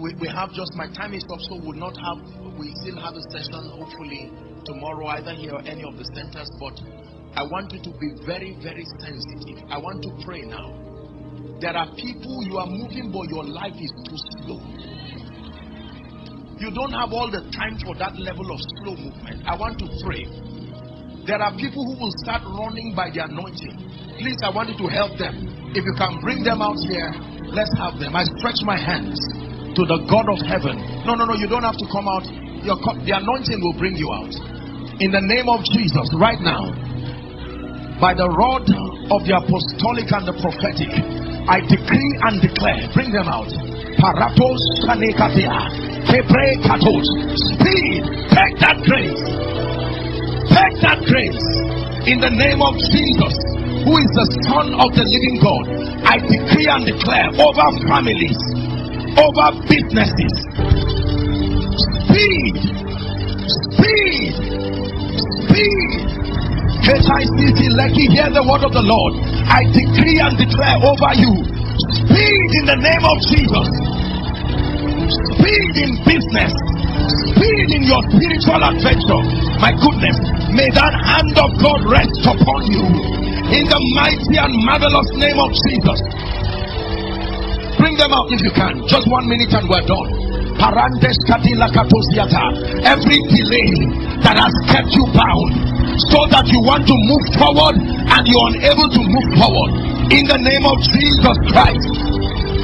We, we have just my time is up, so we'll not have we still have a session hopefully tomorrow, either here or any of the centers. But I want you to be very, very sensitive. I want to pray now. There are people you are moving, but your life is too slow. You don't have all the time for that level of slow movement. I want to pray. There are people who will start running by the anointing. Please, I want you to help them. If you can bring them out here, let's have them. I stretch my hands to the God of heaven. No, no, no, you don't have to come out. Your, the anointing will bring you out. In the name of Jesus, right now, by the rod of the apostolic and the prophetic, I decree and declare, bring them out. Paratos Speed. Take that grace. Take that grace. In the name of Jesus, who is the Son of the living God, I decree and declare over families, over businesses. Speed. Speed. Speed. HICC Lekki, hear the word of the Lord. I decree and declare over you speed in the name of Jesus. Speed in business, speed in your spiritual adventure. My goodness, may that hand of God rest upon you in the mighty and marvelous name of Jesus. Bring them out if you can. Just one minute and we're done. Every delay that has kept you bound so that you want to move forward and you're unable to move forward in the name of Jesus Christ.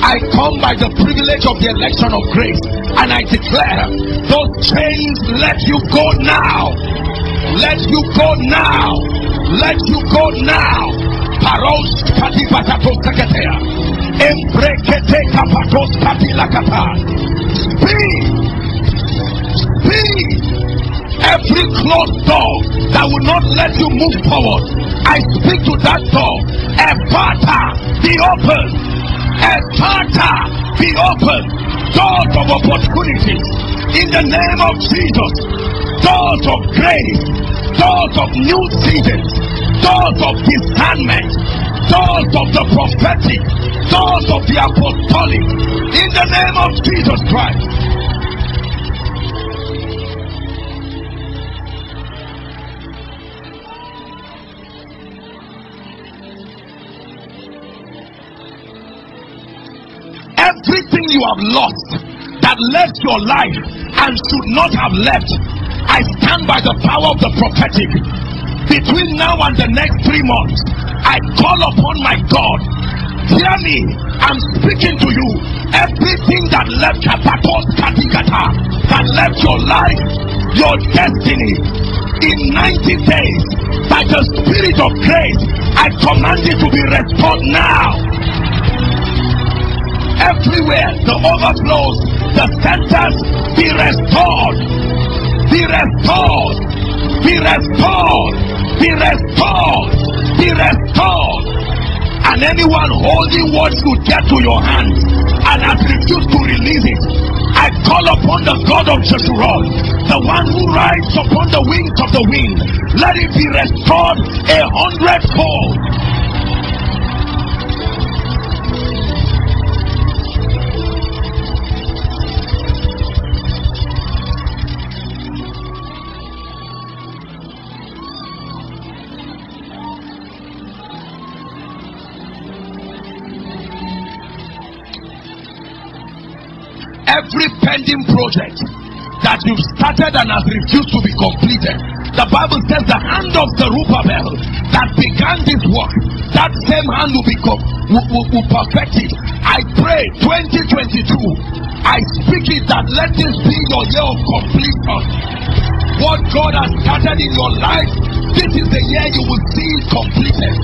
I come by the privilege of the election of grace and I declare those chains let you go now. Let you go now. Let you go now. Paros kati patatos teketea. Embrekete kapatos kati lakata. Speed. Speed. Every closed door that will not let you move forward. I speak to that door. Ephphatha, be open. Ephphatha, be open. Doors of opportunities in the name of Jesus. Doors of grace, doors of new seasons, doors of discernment, doors of the prophetic, doors of the apostolic. In the name of Jesus Christ. Everything you have lost that left your life and should not have left, I stand by the power of the prophetic. Between now and the next three months, I call upon my God. Hear me, I'm speaking to you. Everything that left Kapatos Katikata, that left your life, your destiny, in 90 days, by the Spirit of grace, I command it to be restored now everywhere the overflows the centers be restored. Be restored. Be restored. Be restored. Be restored. And anyone holding what should get to your hands and has refused to release it. I call upon the God of Jeshurun, the one who rides upon the wings of the wind. Let it be restored a hundredfold. Every pending project that you've started and has refused to be completed. The Bible says the hand of the Zerubbabel that began this work, that same hand will become will, will, will perfect it. I pray 2022. I speak it that let this be your year of completion. What God has started in your life, this is the year you will see it completed.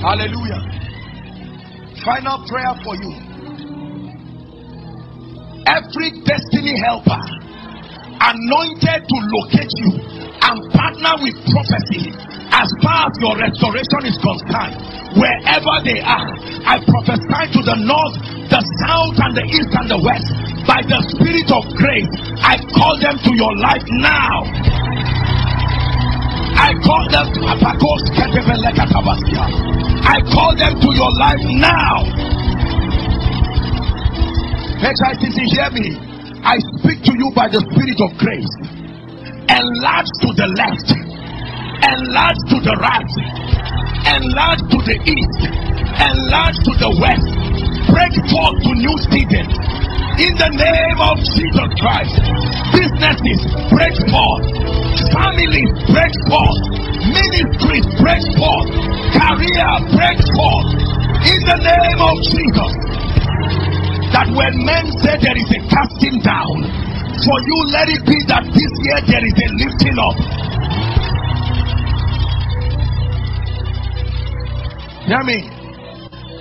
Hallelujah. Final prayer for you. Every destiny helper anointed to locate you and partner with prophecy as far as your restoration is concerned, wherever they are, I prophesy to the north, the south, and the east and the west by the spirit of grace. I call them to your life now. I call them to I call them to your life now. HICC, hear me. I speak to you by the Spirit of grace. Enlarge to the left, enlarge to the right, enlarge to the east, enlarge to the west. Break forth to new seasons in the name of Jesus Christ. Businesses break forth, families break forth, ministries break forth, career break forth in the name of Jesus. That when men say there is a casting down, for you let it be that this year there is a lifting up. Hear me?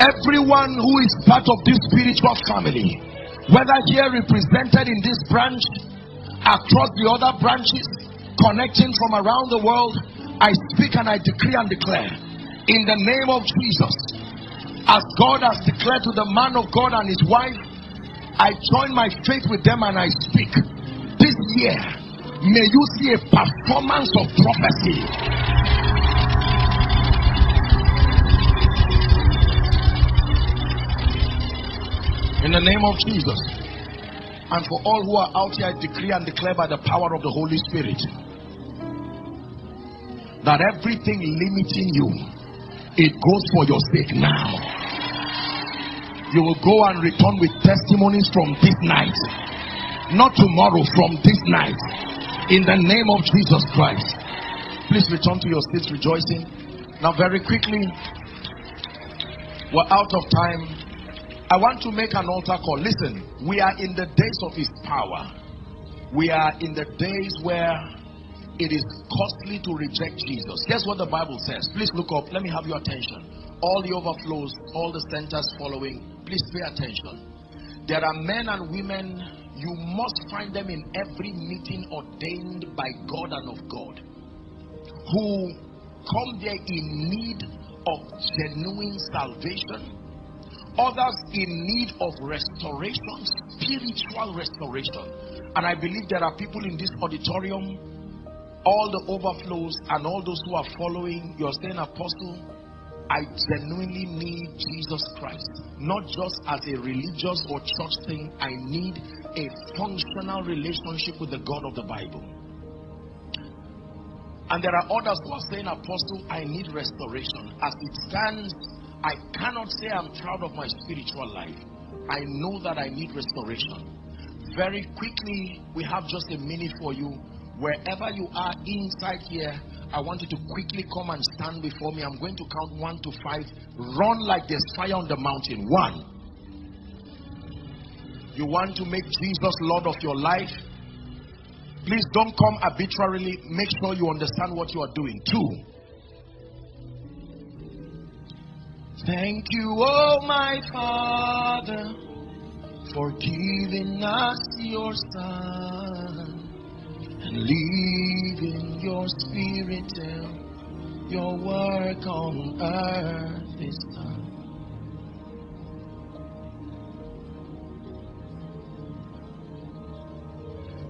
Everyone who is part of this spiritual family whether here represented in this branch, across the other branches, connecting from around the world, I speak and I decree and declare in the name of Jesus, as God has declared to the man of God and his wife, I join my faith with them and I speak. This year, may you see a performance of prophecy. In the name of Jesus. And for all who are out here, I decree and declare by the power of the Holy Spirit that everything limiting you, it goes for your sake now. You will go and return with testimonies from this night, not tomorrow, from this night. In the name of Jesus Christ. Please return to your seats rejoicing. Now, very quickly, we're out of time. I want to make an altar call. Listen, we are in the days of his power. We are in the days where it is costly to reject Jesus. Guess what the Bible says? Please look up. Let me have your attention. All the overflows, all the centers following, please pay attention. There are men and women, you must find them in every meeting ordained by God and of God, who come there in need of genuine salvation others in need of restoration, spiritual restoration. And I believe there are people in this auditorium, all the overflows, and all those who are following. You're saying, Apostle, I genuinely need Jesus Christ, not just as a religious or church thing. I need a functional relationship with the God of the Bible. And there are others who are saying, Apostle, I need restoration. As it stands, I cannot say I'm proud of my spiritual life. I know that I need restoration. Very quickly, we have just a minute for you. Wherever you are inside here, I want you to quickly come and stand before me. I'm going to count one to five. Run like there's fire on the mountain. One. You want to make Jesus Lord of your life? Please don't come arbitrarily. Make sure you understand what you are doing. Two. Thank you, oh my Father, for giving us your Son and leaving your Spirit till your work on earth is done.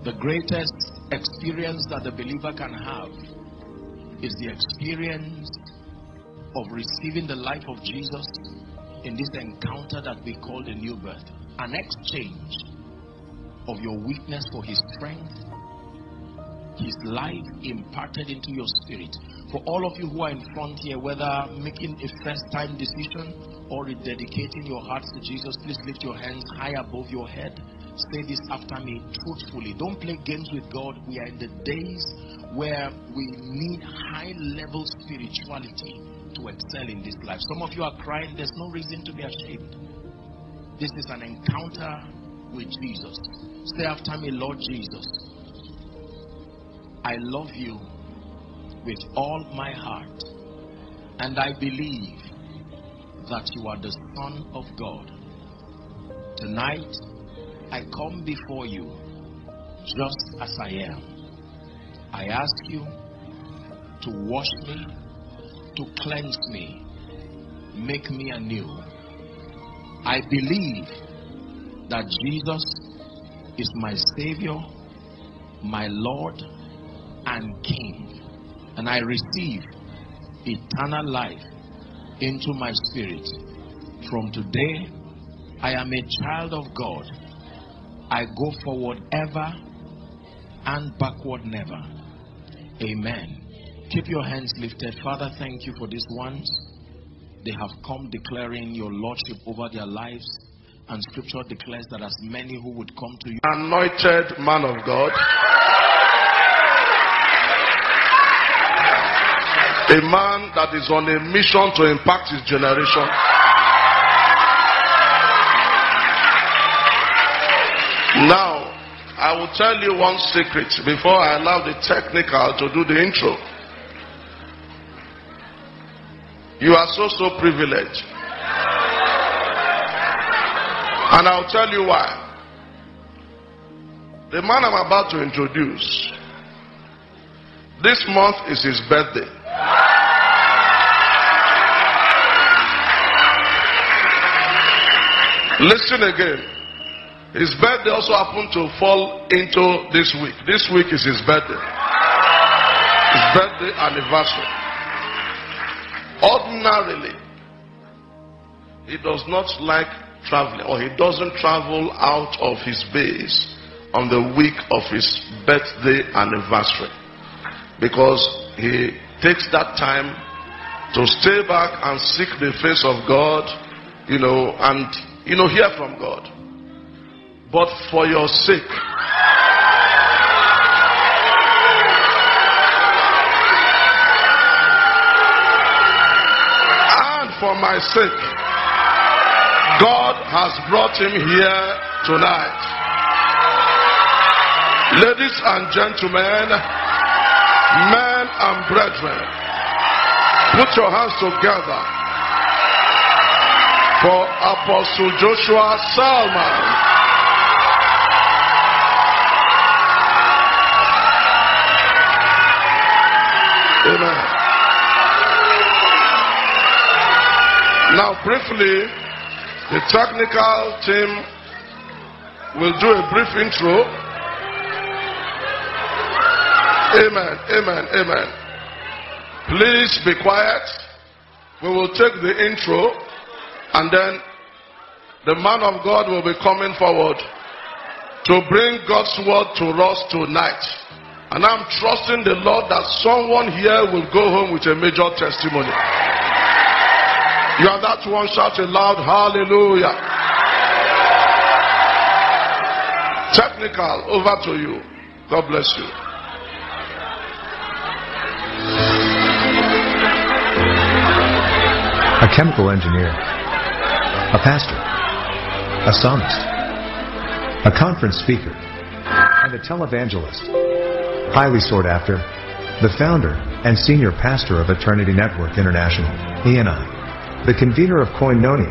The greatest experience that the believer can have is the experience of receiving the life of Jesus in this encounter that we call the new birth. An exchange of your weakness for his strength, his life imparted into your spirit. For all of you who are in front here, whether making a first time decision or dedicating your hearts to Jesus, please lift your hands high above your head. Say this after me truthfully. Don't play games with God. We are in the days where we need high level spirituality to excel in this life. Some of you are crying, there's no reason to be ashamed. This is an encounter with Jesus. Say after me, Lord Jesus, I love you with all my heart, and I believe that you are the Son of God. Tonight, I come before you just as I am. I ask you to wash me to cleanse me, make me anew. I believe that Jesus is my Savior, my Lord, and King. And I receive eternal life into my spirit. From today, I am a child of God. I go forward ever and backward never. Amen. Keep your hands lifted. Father, thank you for these ones. They have come declaring your lordship over their lives. And scripture declares that as many who would come to you. Anointed man of God. A man that is on a mission to impact his generation. Now, I will tell you one secret before I allow the technical to do the intro. You are so, so privileged. And I'll tell you why. The man I'm about to introduce, this month is his birthday. Listen again. His birthday also happened to fall into this week. This week is his birthday. His birthday anniversary. Ordinarily, he does not like traveling or he doesn't travel out of his base on the week of his birthday anniversary because he takes that time to stay back and seek the face of God, you know, and, you know, hear from God. But for your sake, for my sake. God has brought him here tonight. Ladies and gentlemen, men and brethren, put your hands together for Apostle Joshua Selman. Now, briefly, the technical team will do a brief intro. Amen, amen, amen. Please be quiet. We will take the intro and then the man of God will be coming forward to bring God's word to us tonight. And I'm trusting the Lord that someone here will go home with a major testimony. You are that one, shout a loud hallelujah. Technical, over to you. God bless you. A chemical engineer, a pastor, a psalmist, a conference speaker, and a televangelist. Highly sought after, the founder and senior pastor of Eternity Network International, ENI the convener of Koinonia,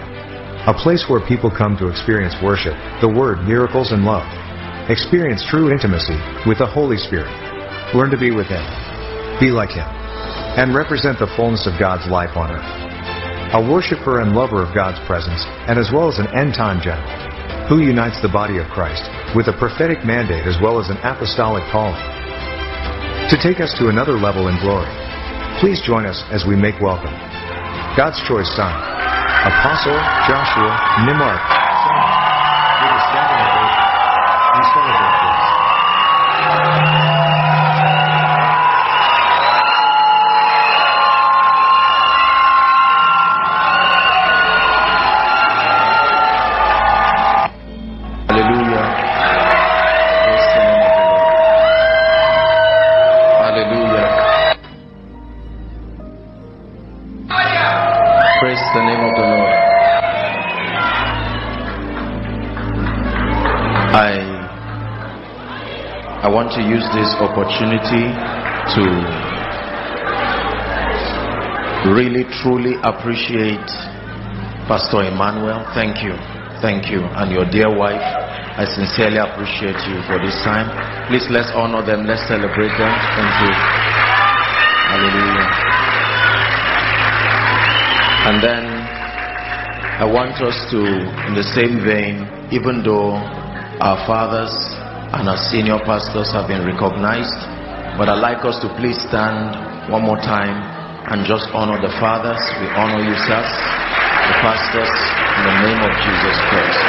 a place where people come to experience worship, the Word, miracles, and love. Experience true intimacy with the Holy Spirit. Learn to be with Him, be like Him, and represent the fullness of God's life on earth. A worshiper and lover of God's presence, and as well as an end time general, who unites the body of Christ with a prophetic mandate as well as an apostolic calling. To take us to another level in glory, please join us as we make welcome God's choice son, Apostle Joshua Nimart. Want to use this opportunity to really truly appreciate Pastor Emmanuel. Thank you. Thank you. And your dear wife. I sincerely appreciate you for this time. Please let's honor them. Let's celebrate them. Thank you. Hallelujah. And then I want us to, in the same vein, even though our fathers and our senior pastors have been recognized, but I'd like us to please stand one more time and just honor the fathers. We honor you, sirs, the pastors, in the name of Jesus Christ.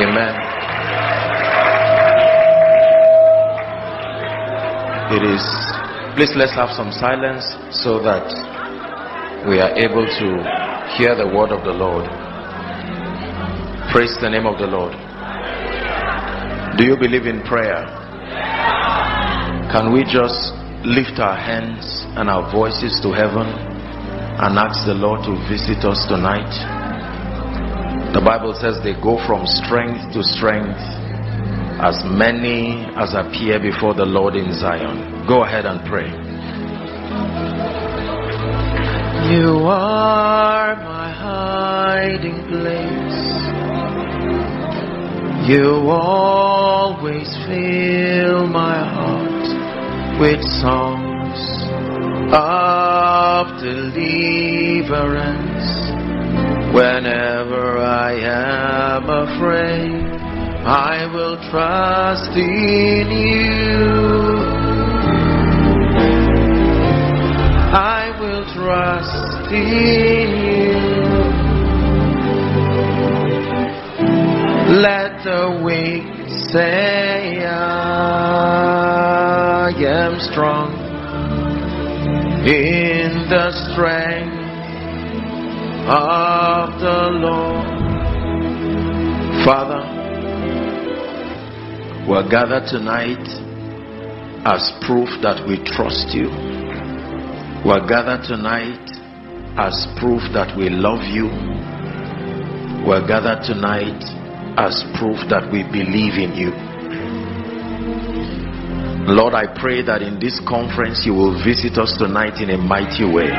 Amen. It is, please let's have some silence so that we are able to hear the word of the Lord. Praise the name of the Lord. Do you believe in prayer? Can we just lift our hands and our voices to heaven and ask the Lord to visit us tonight? The Bible says they go from strength to strength as many as appear before the Lord in Zion. Go ahead and pray. You are my hiding place. You always fill my heart with songs of deliverance. Whenever I am afraid, I will trust in you. I will trust in you. Let the weak say I am strong in the strength of the Lord. Father, we're gathered tonight as proof that we trust you. We're gathered tonight as proof that we love you. We're gathered tonight as proof that we believe in you. Lord, I pray that in this conference you will visit us tonight in a mighty way.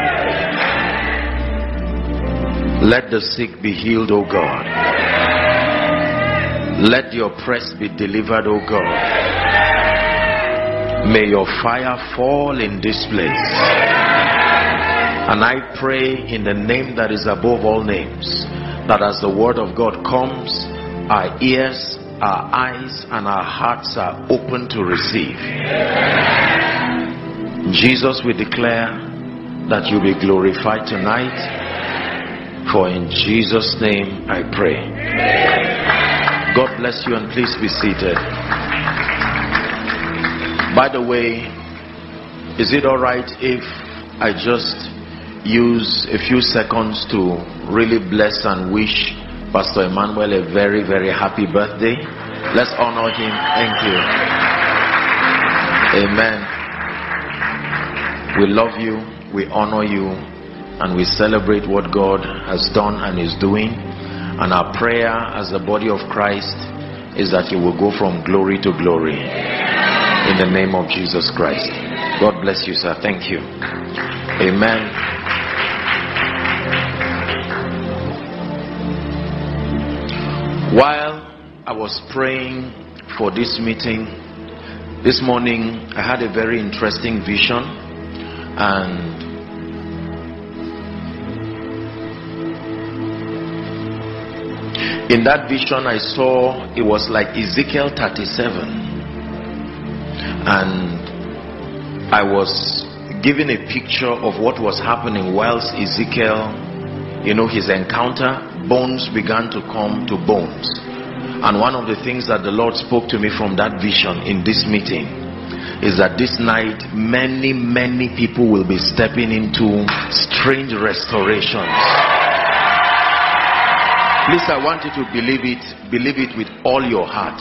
Let the sick be healed, O God. Let the oppressed be delivered, O God. May your fire fall in this place. And I pray in the name that is above all names that as the word of God comes, our ears, our eyes, and our hearts are open to receive. Jesus, we declare that you be glorified tonight. For in Jesus' name I pray. God bless you and please be seated. By the way, is it alright if I just use a few seconds to really bless and wish Pastor Emmanuel a very, very happy birthday? Let's honor him. Thank you. Amen. We love you, we honor you, and we celebrate what God has done and is doing. And our prayer as the body of Christ is that you will go from glory to glory in the name of Jesus Christ. God bless you, sir. Thank you. Amen. While I was praying for this meeting, this morning I had a very interesting vision and in that vision I saw it was like Ezekiel 37 and I was given a picture of what was happening whilst Ezekiel you know his encounter bones began to come to bones. And one of the things that the Lord spoke to me from that vision in this meeting is that this night many many people will be stepping into strange restorations. Please I want you to believe it believe it with all your heart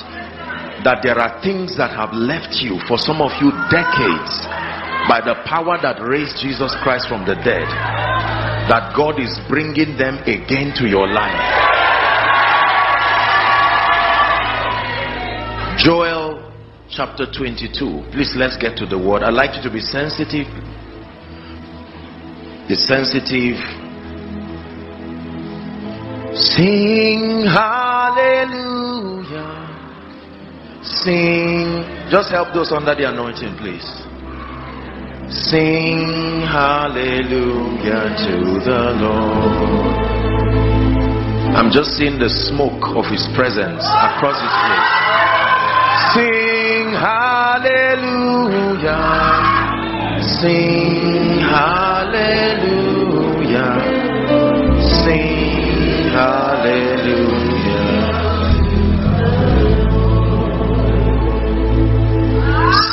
that there are things that have left you for some of you decades by the power that raised Jesus Christ from the dead that God is bringing them again to your life. Joel chapter 22 please let's get to the word. I'd like you to be sensitive. Be sensitive. Sing hallelujah. Sing. Just help those under the anointing please sing hallelujah to the Lord. I'm just seeing the smoke of his presence across his place sing hallelujah. Sing hallelujah. Sing hallelujah.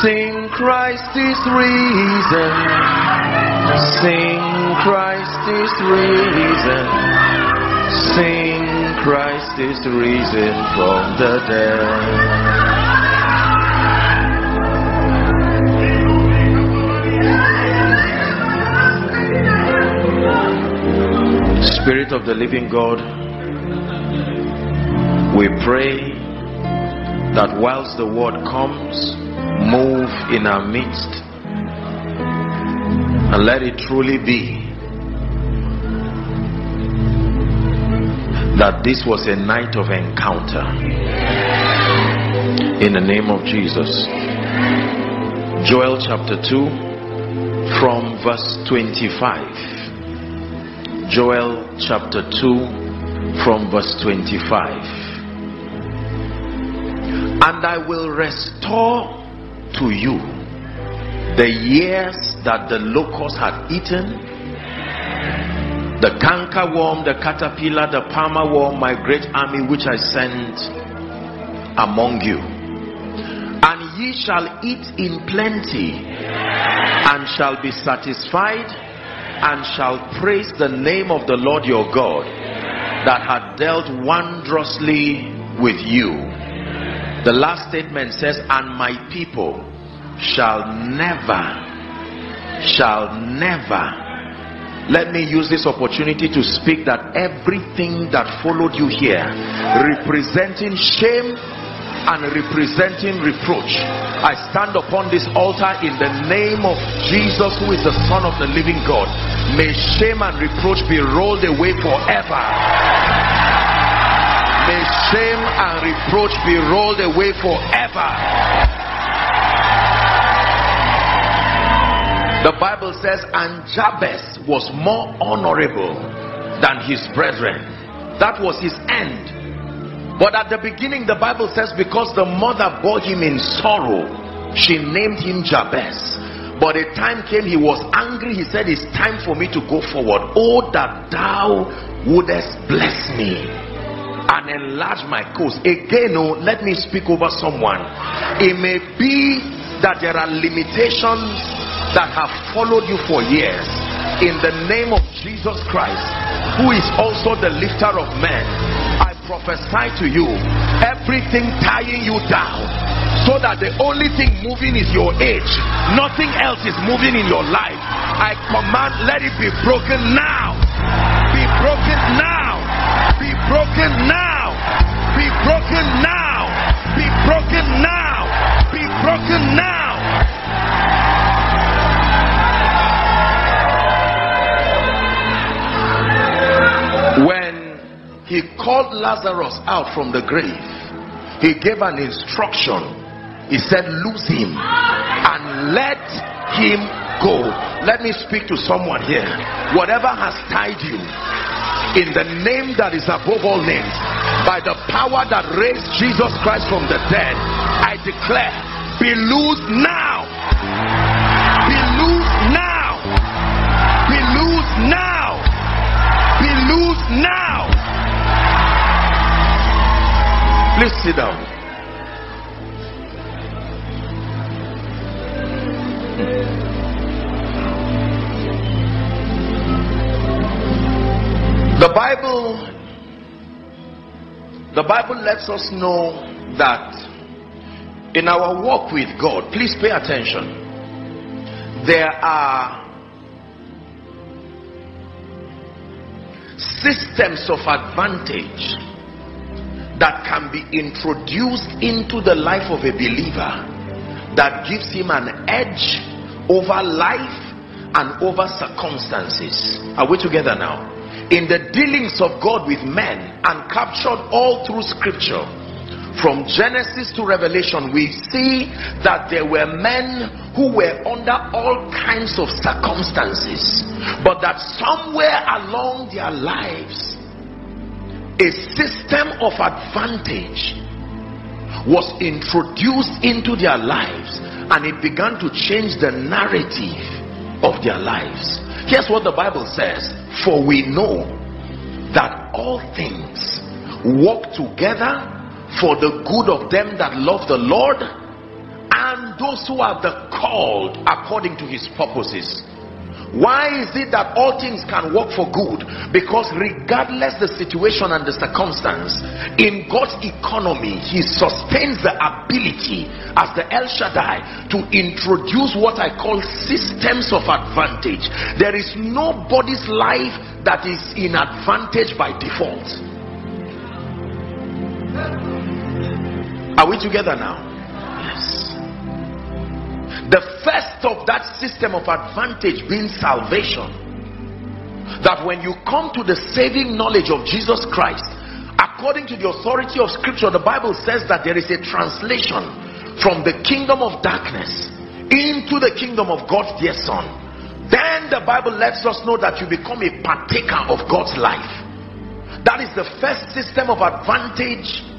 Sing Christ is risen sing Christ is risen sing Christ is risen from the dead. Spirit of the living God, we pray that whilst the word comes, move in our midst and let it truly be that this was a night of encounter in the name of Jesus. Joel chapter 2 from verse 25. Joel chapter 2 from verse 25. And I will restore to you the years that the locust had eaten, the cankerworm, the caterpillar, the palmer worm, my great army which I sent among you. And ye shall eat in plenty and shall be satisfied and shall praise the name of the Lord your God that had dealt wondrously with you. The last statement says, And my people shall never, shall never. Let me use this opportunity to speak that everything that followed you here, representing shame and representing reproach. I stand upon this altar in the name of Jesus, who is the Son of the living God. May shame and reproach be rolled away forever. Shame and reproach be rolled away forever. The Bible says, and Jabez was more honorable than his brethren. That was his end but at the beginning, the Bible says, because the mother bore him in sorrow, she named him Jabez. But a time came, he was angry. He said, It's time for me to go forward. Oh, that thou wouldest bless me and enlarge my coast. Again, oh, let me speak over someone. It may be that there are limitations that have followed you for years. In the name of Jesus Christ, who is also the lifter of men, I prophesy to you everything tying you down so that the only thing moving is your age nothing else is moving in your life i command let it be broken now be broken now be broken now be broken now be broken now be broken now when he called Lazarus out from the grave. He gave an instruction. He said, Loose him and let him go. Let me speak to someone here. Whatever has tied you, in the name that is above all names, by the power that raised Jesus Christ from the dead, I declare, be loose now. Be loose now. Be loose now. Be loose now. Please sit down. Bible lets us know that in our walk with God, please pay attention. There are systems of advantage that can be introduced into the life of a believer that gives him an edge over life and over circumstances. Are we together now? In the dealings of God with men and captured all through scripture, from Genesis to Revelation, we see that there were men who were under all kinds of circumstances, but that somewhere along their lives, a system of advantage was introduced into their lives and it began to change the narrative of their lives. Here's what the Bible says For we know that all things work together for the good of them that love the Lord and those who are the called according to his purposes. Why is it that all things can work for good? Because regardless the situation and the circumstance, in God's economy, He sustains the ability as the El Shaddai to introduce what I call systems of advantage. There is nobody's life that is in advantage by default. Are we together now? Yes. The first of that system of advantage being salvation. That when you come to the saving knowledge of Jesus Christ, according to the authority of scripture, the Bible says that there is a translation from the kingdom of darkness into the kingdom of God's dear Son. Then the Bible lets us know that you become a partaker of God's life. That is the first system of advantage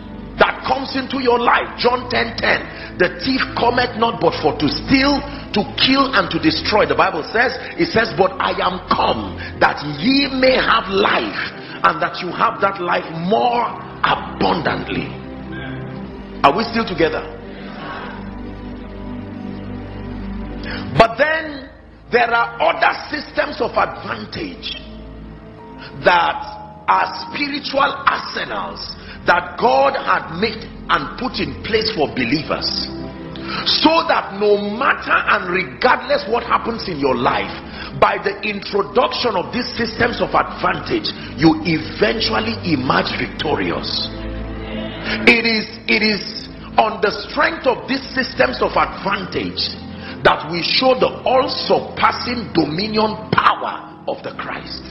that comes into your life. John 10 10. The thief cometh not but for to steal, to kill, and to destroy. The Bible says, It says, But I am come that ye may have life, and that you have that life more abundantly. Are we still together? But then there are other systems of advantage that are spiritual arsenals that God had made and put in place for believers. So that no matter and regardless what happens in your life, by the introduction of these systems of advantage, you eventually emerge victorious. It is, it is on the strength of these systems of advantage that we show the all surpassing dominion power of the Christ.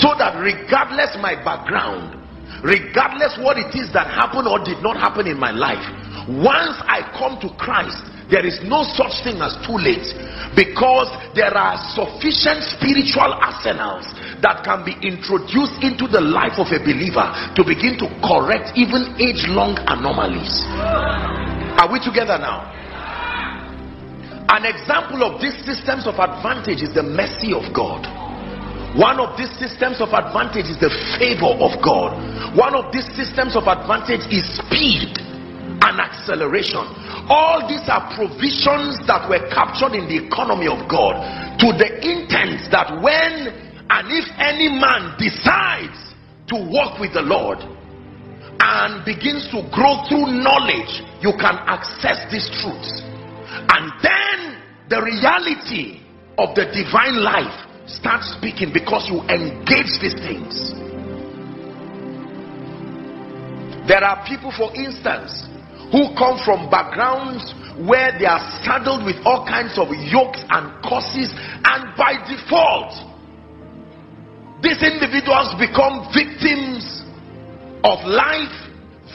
So that regardless my background, regardless what it is that happened or did not happen in my life, once I come to Christ, there is no such thing as too late because there are sufficient spiritual arsenals that can be introduced into the life of a believer to begin to correct even age long anomalies. Are we together now? An example of these systems of advantage is the mercy of God. One of these systems of advantage is the favor of God. One of these systems of advantage is speed and acceleration. All these are provisions that were captured in the economy of God to the intent that when and if any man decides to walk with the Lord and begins to grow through knowledge, you can access these truths. And then the reality of the divine life starts speaking because you engage these things. There are people, for instance, who come from backgrounds where they are saddled with all kinds of yokes and curses, and by default, these individuals become victims of life,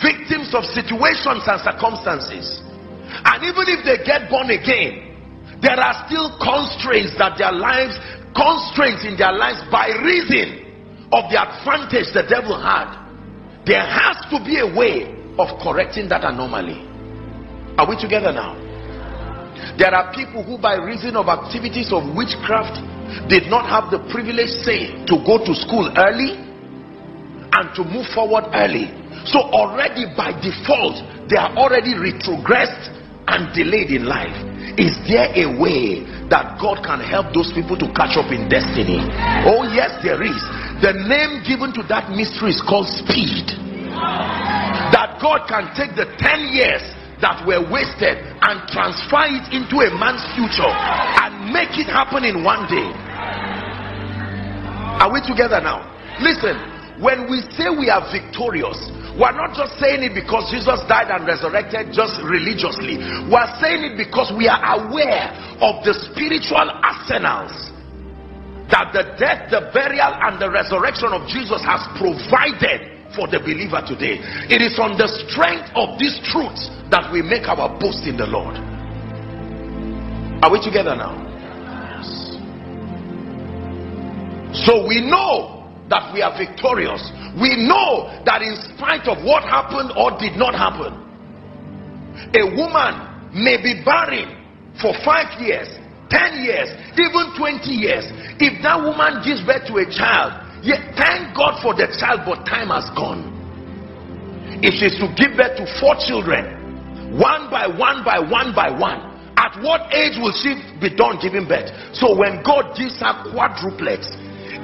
victims of situations and circumstances. And even if they get born again, there are still constraints that their lives, constraints in their lives by reason of the advantage the devil had. There has to be a way of correcting that anomaly. Are we together now? There are people who by reason of activities of witchcraft did not have the privilege say to go to school early and to move forward early. So already by default they are already retrogressed and delayed in life. Is there a way that God can help those people to catch up in destiny? Oh yes there is. The name given to that mystery is called speed. That God can take the 10 years that were wasted and transfer it into a man's future and make it happen in one day. Are we together now? Listen, when we say we are victorious, we're not just saying it because Jesus died and resurrected just religiously. We're saying it because we are aware of the spiritual arsenals that the death, the burial, and the resurrection of Jesus has provided for the believer today. It is on the strength of these truths that we make our boast in the Lord. Are we together now? So we know that we are victorious. We know that in spite of what happened or did not happen, a woman may be barren for five years, 10 years, even 20 years. If that woman gives birth to a child, Yet thank God for the child, but time has gone. If she's to give birth to four children, one by one by one by one, at what age will she be done giving birth? So when God gives her quadruplets,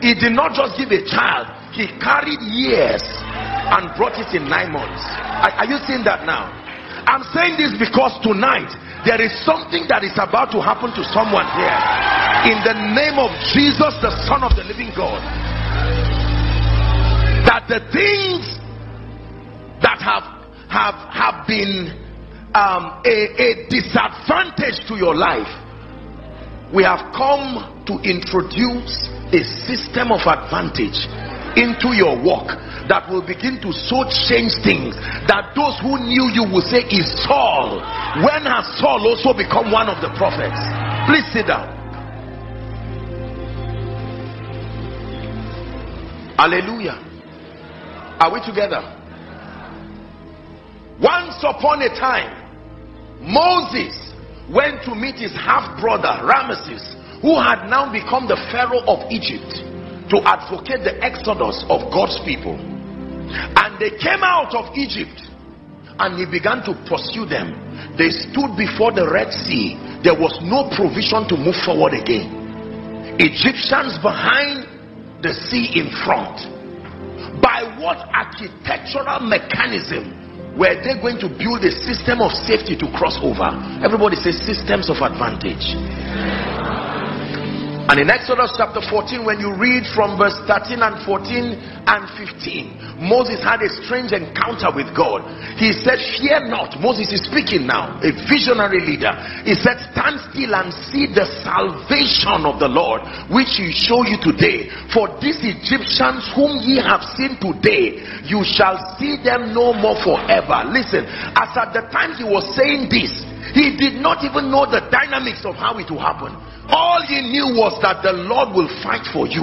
he did not just give a child, he carried years and brought it in nine months. Are, are you seeing that now? I'm saying this because tonight there is something that is about to happen to someone here. In the name of Jesus, the Son of the living God that the things that have have have been um, a, a disadvantage to your life we have come to introduce a system of advantage into your work that will begin to so change things that those who knew you will say is Saul when has Saul also become one of the prophets? Please sit down. Hallelujah. Are we together? Once upon a time, Moses went to meet his half-brother Ramesses, who had now become the Pharaoh of Egypt, to advocate the exodus of God's people. And they came out of Egypt and he began to pursue them. They stood before the Red Sea. There was no provision to move forward again. Egyptians behind, the sea in front by what architectural mechanism were they going to build a system of safety to cross over? Everybody says systems of advantage and in Exodus chapter 14, when you read from verse 13 and 14 and 15, Moses had a strange encounter with God. He said, Fear not. Moses is speaking now, a visionary leader. He said, Stand still and see the salvation of the Lord, which he show you today. For these Egyptians whom ye have seen today, you shall see them no more forever. Listen, as at the time he was saying this, he did not even know the dynamics of how it will happen all he knew was that the Lord will fight for you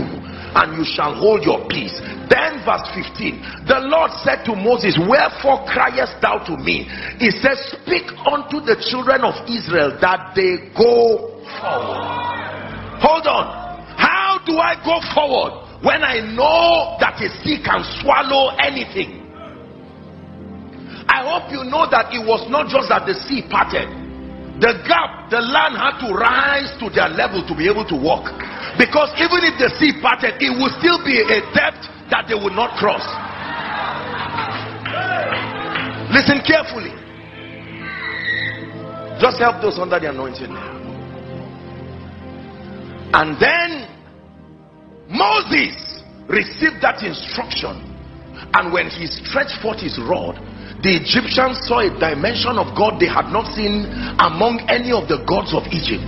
and you shall hold your peace. Then verse 15, the Lord said to Moses, wherefore criest thou to me? He says, speak unto the children of Israel that they go forward. Hold on. How do I go forward when I know that a sea can swallow anything? I hope you know that it was not just that the sea parted the gap the land had to rise to their level to be able to walk. Because even if the sea parted it would still be a depth that they would not cross. Listen carefully. Just help those under the anointing. And then Moses received that instruction. And when he stretched forth his rod the Egyptians saw a dimension of God they had not seen among any of the gods of Egypt.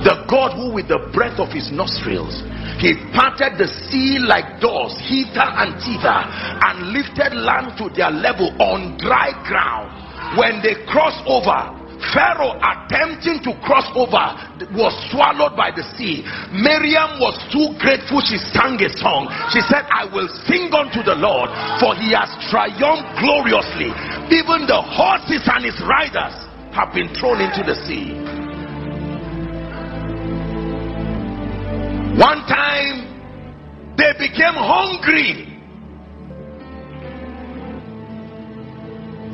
The God who with the breath of his nostrils he parted the sea like doors, hither and thither, and lifted land to their level on dry ground. When they crossed over, Pharaoh attempting to cross over was swallowed by the sea. Miriam was too grateful. She sang a song. She said, I will sing unto the Lord, for he has triumphed gloriously. Even the horses and his riders have been thrown into the sea. One time they became hungry.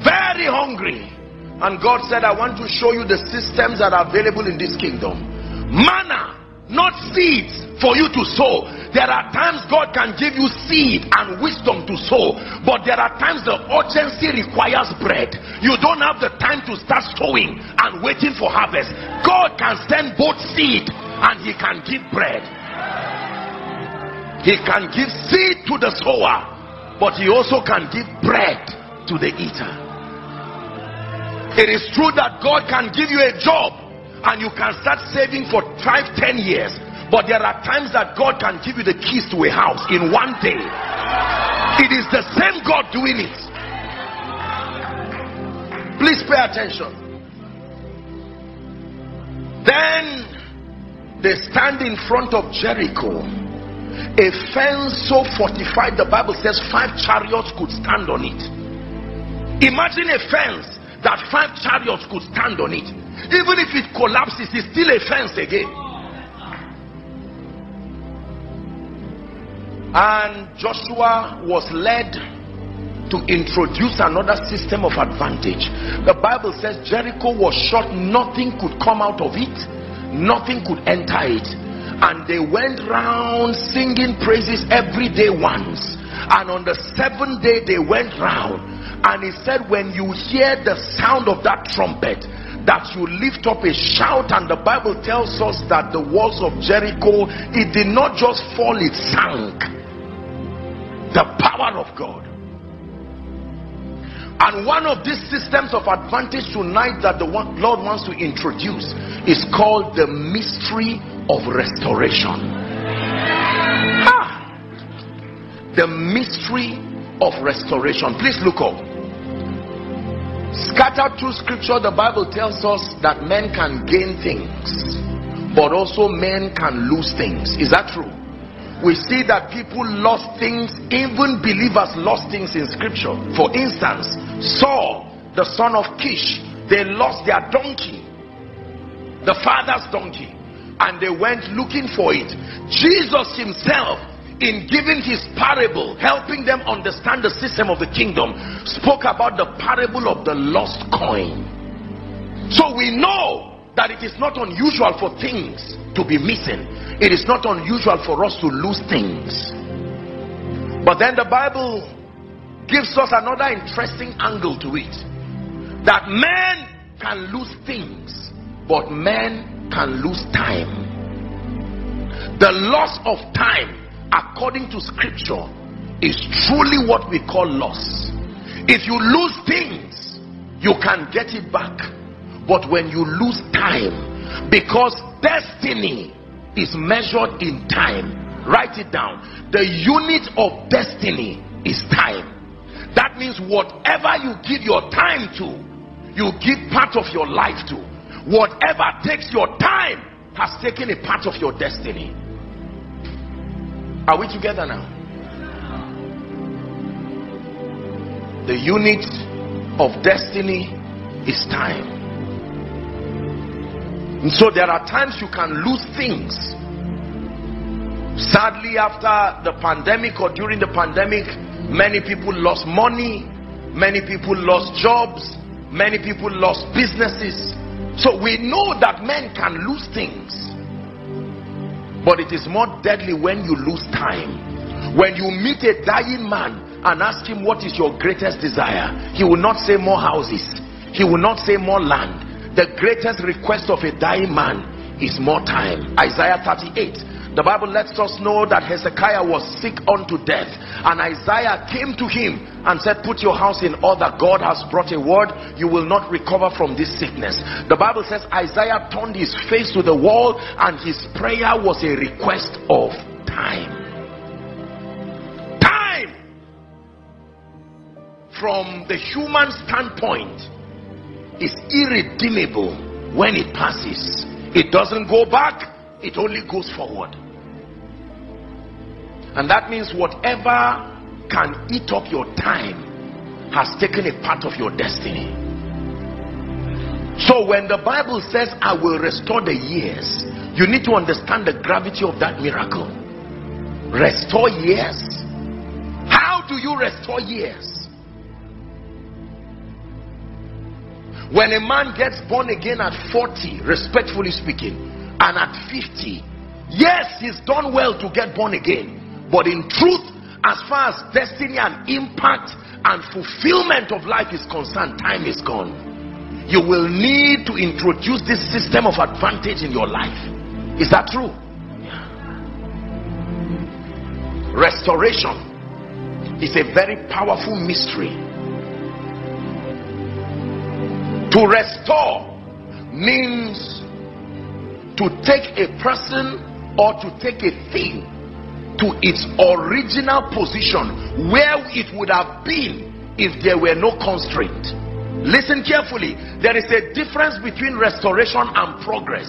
Very hungry. And God said, I want to show you the systems that are available in this kingdom. Manna, not seeds for you to sow. There are times God can give you seed and wisdom to sow, but there are times the urgency requires bread. You don't have the time to start sowing and waiting for harvest. God can send both seed and He can give bread. He can give seed to the sower, but He also can give bread to the eater. It is true that God can give you a job and you can start saving for five, ten years. But there are times that God can give you the keys to a house in one day. It is the same God doing it. Please pay attention. Then they stand in front of Jericho. A fence so fortified, the Bible says five chariots could stand on it. Imagine a fence that five chariots could stand on it. Even if it collapses, it's still a fence again. And Joshua was led to introduce another system of advantage. The Bible says Jericho was shut, nothing could come out of it, nothing could enter it. And they went round singing praises every day once. And on the seventh day, they went round and he said, when you hear the sound of that trumpet, that you lift up a shout and the bible tells us that the walls of jericho it did not just fall it sank. The power of god. And one of these systems of advantage tonight that the lord wants to introduce is called the mystery of restoration. Ah, the mystery of restoration. Please look up Scattered through scripture, the Bible tells us that men can gain things, but also men can lose things. Is that true? We see that people lost things, even believers lost things in scripture. For instance, Saul, the son of Kish, they lost their donkey, the father's donkey, and they went looking for it. Jesus himself in giving his parable helping them understand the system of the kingdom spoke about the parable of the lost coin. So we know that it is not unusual for things to be missing. It is not unusual for us to lose things. But then the bible gives us another interesting angle to it. That men can lose things but men can lose time. The loss of time according to scripture is truly what we call loss. If you lose things you can get it back. But when you lose time because destiny is measured in time write it down. The unit of destiny is time. That means whatever you give your time to you give part of your life to. Whatever takes your time has taken a part of your destiny are we together now? The unit of destiny is time. And so there are times you can lose things. Sadly, after the pandemic or during the pandemic, many people lost money, many people lost jobs, many people lost businesses. So we know that men can lose things. But it is more deadly when you lose time. When you meet a dying man and ask him what is your greatest desire, he will not say more houses. He will not say more land. The greatest request of a dying man is more time. Isaiah 38. The Bible lets us know that Hezekiah was sick unto death. And Isaiah came to him and said, put your house in order. God has brought a word. You will not recover from this sickness. The Bible says Isaiah turned his face to the wall and his prayer was a request of time. Time! From the human standpoint is irredeemable when it passes. It doesn't go back, it only goes forward. And that means whatever can eat up your time has taken a part of your destiny. So when the Bible says, I will restore the years, you need to understand the gravity of that miracle. Restore years? How do you restore years? When a man gets born again at 40, respectfully speaking, and at 50, yes, he's done well to get born again. But in truth, as far as destiny and impact and fulfillment of life is concerned, time is gone. You will need to introduce this system of advantage in your life. Is that true? Restoration is a very powerful mystery. To restore means to take a person or to take a thing to its original position where it would have been if there were no constraint. Listen carefully. There is a difference between restoration and progress.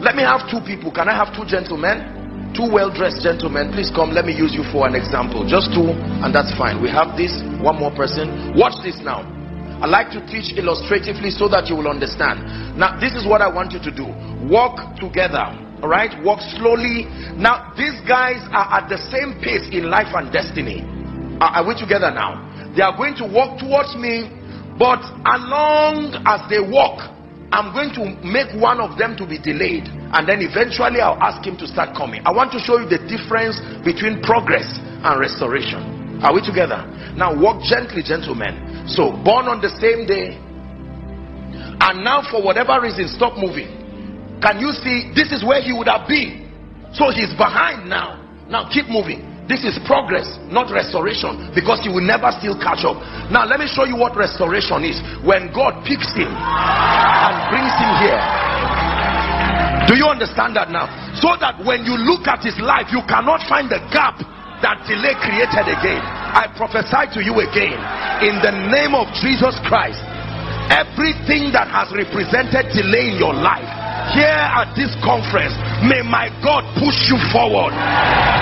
Let me have two people. Can i have two gentlemen? Two well-dressed gentlemen. Please come. Let me use you for an example. Just two and that's fine. We have this. One more person. Watch this now I like to teach illustratively so that you will understand. Now, this is what I want you to do. Walk together all right? Walk slowly. Now these guys are at the same pace in life and destiny. Are, are we together now? They are going to walk towards me but along as they walk i'm going to make one of them to be delayed and then eventually i'll ask him to start coming. I want to show you the difference between progress and restoration are we together? Now walk gently gentlemen. So born on the same day. And now for whatever reason stop moving. Can you see this is where he would have been. So he's behind now. Now keep moving. This is progress not restoration because he will never still catch up. Now let me show you what restoration is. When god picks him and brings him here. Do you understand that now? So that when you look at his life you cannot find the gap that delay created again. I prophesy to you again in the name of jesus christ everything that has represented delay in your life here at this conference may my god push you forward.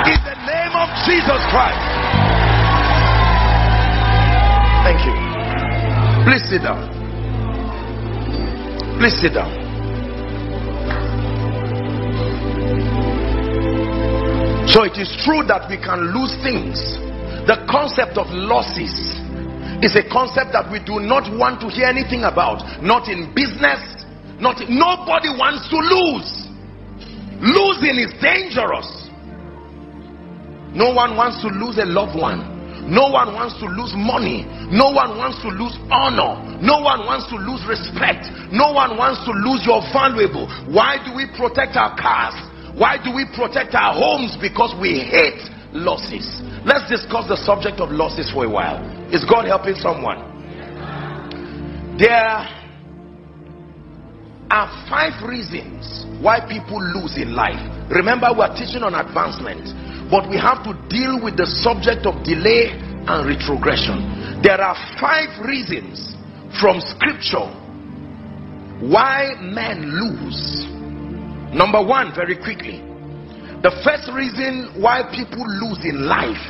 In the name of jesus christ. Thank you. Please sit down. Please sit down so it is true that we can lose things. The concept of losses is a concept that we do not want to hear anything about. Not in business not nobody wants to lose. Losing is dangerous. No one wants to lose a loved one. No one wants to lose money. No one wants to lose honor. No one wants to lose respect. No one wants to lose your valuable. Why do we protect our cars why do we protect our homes? Because we hate losses. Let's discuss the subject of losses for a while. Is god helping someone? There are five reasons why people lose in life. Remember we are teaching on advancement but we have to deal with the subject of delay and retrogression. There are five reasons from scripture why men lose number one very quickly. The first reason why people lose in life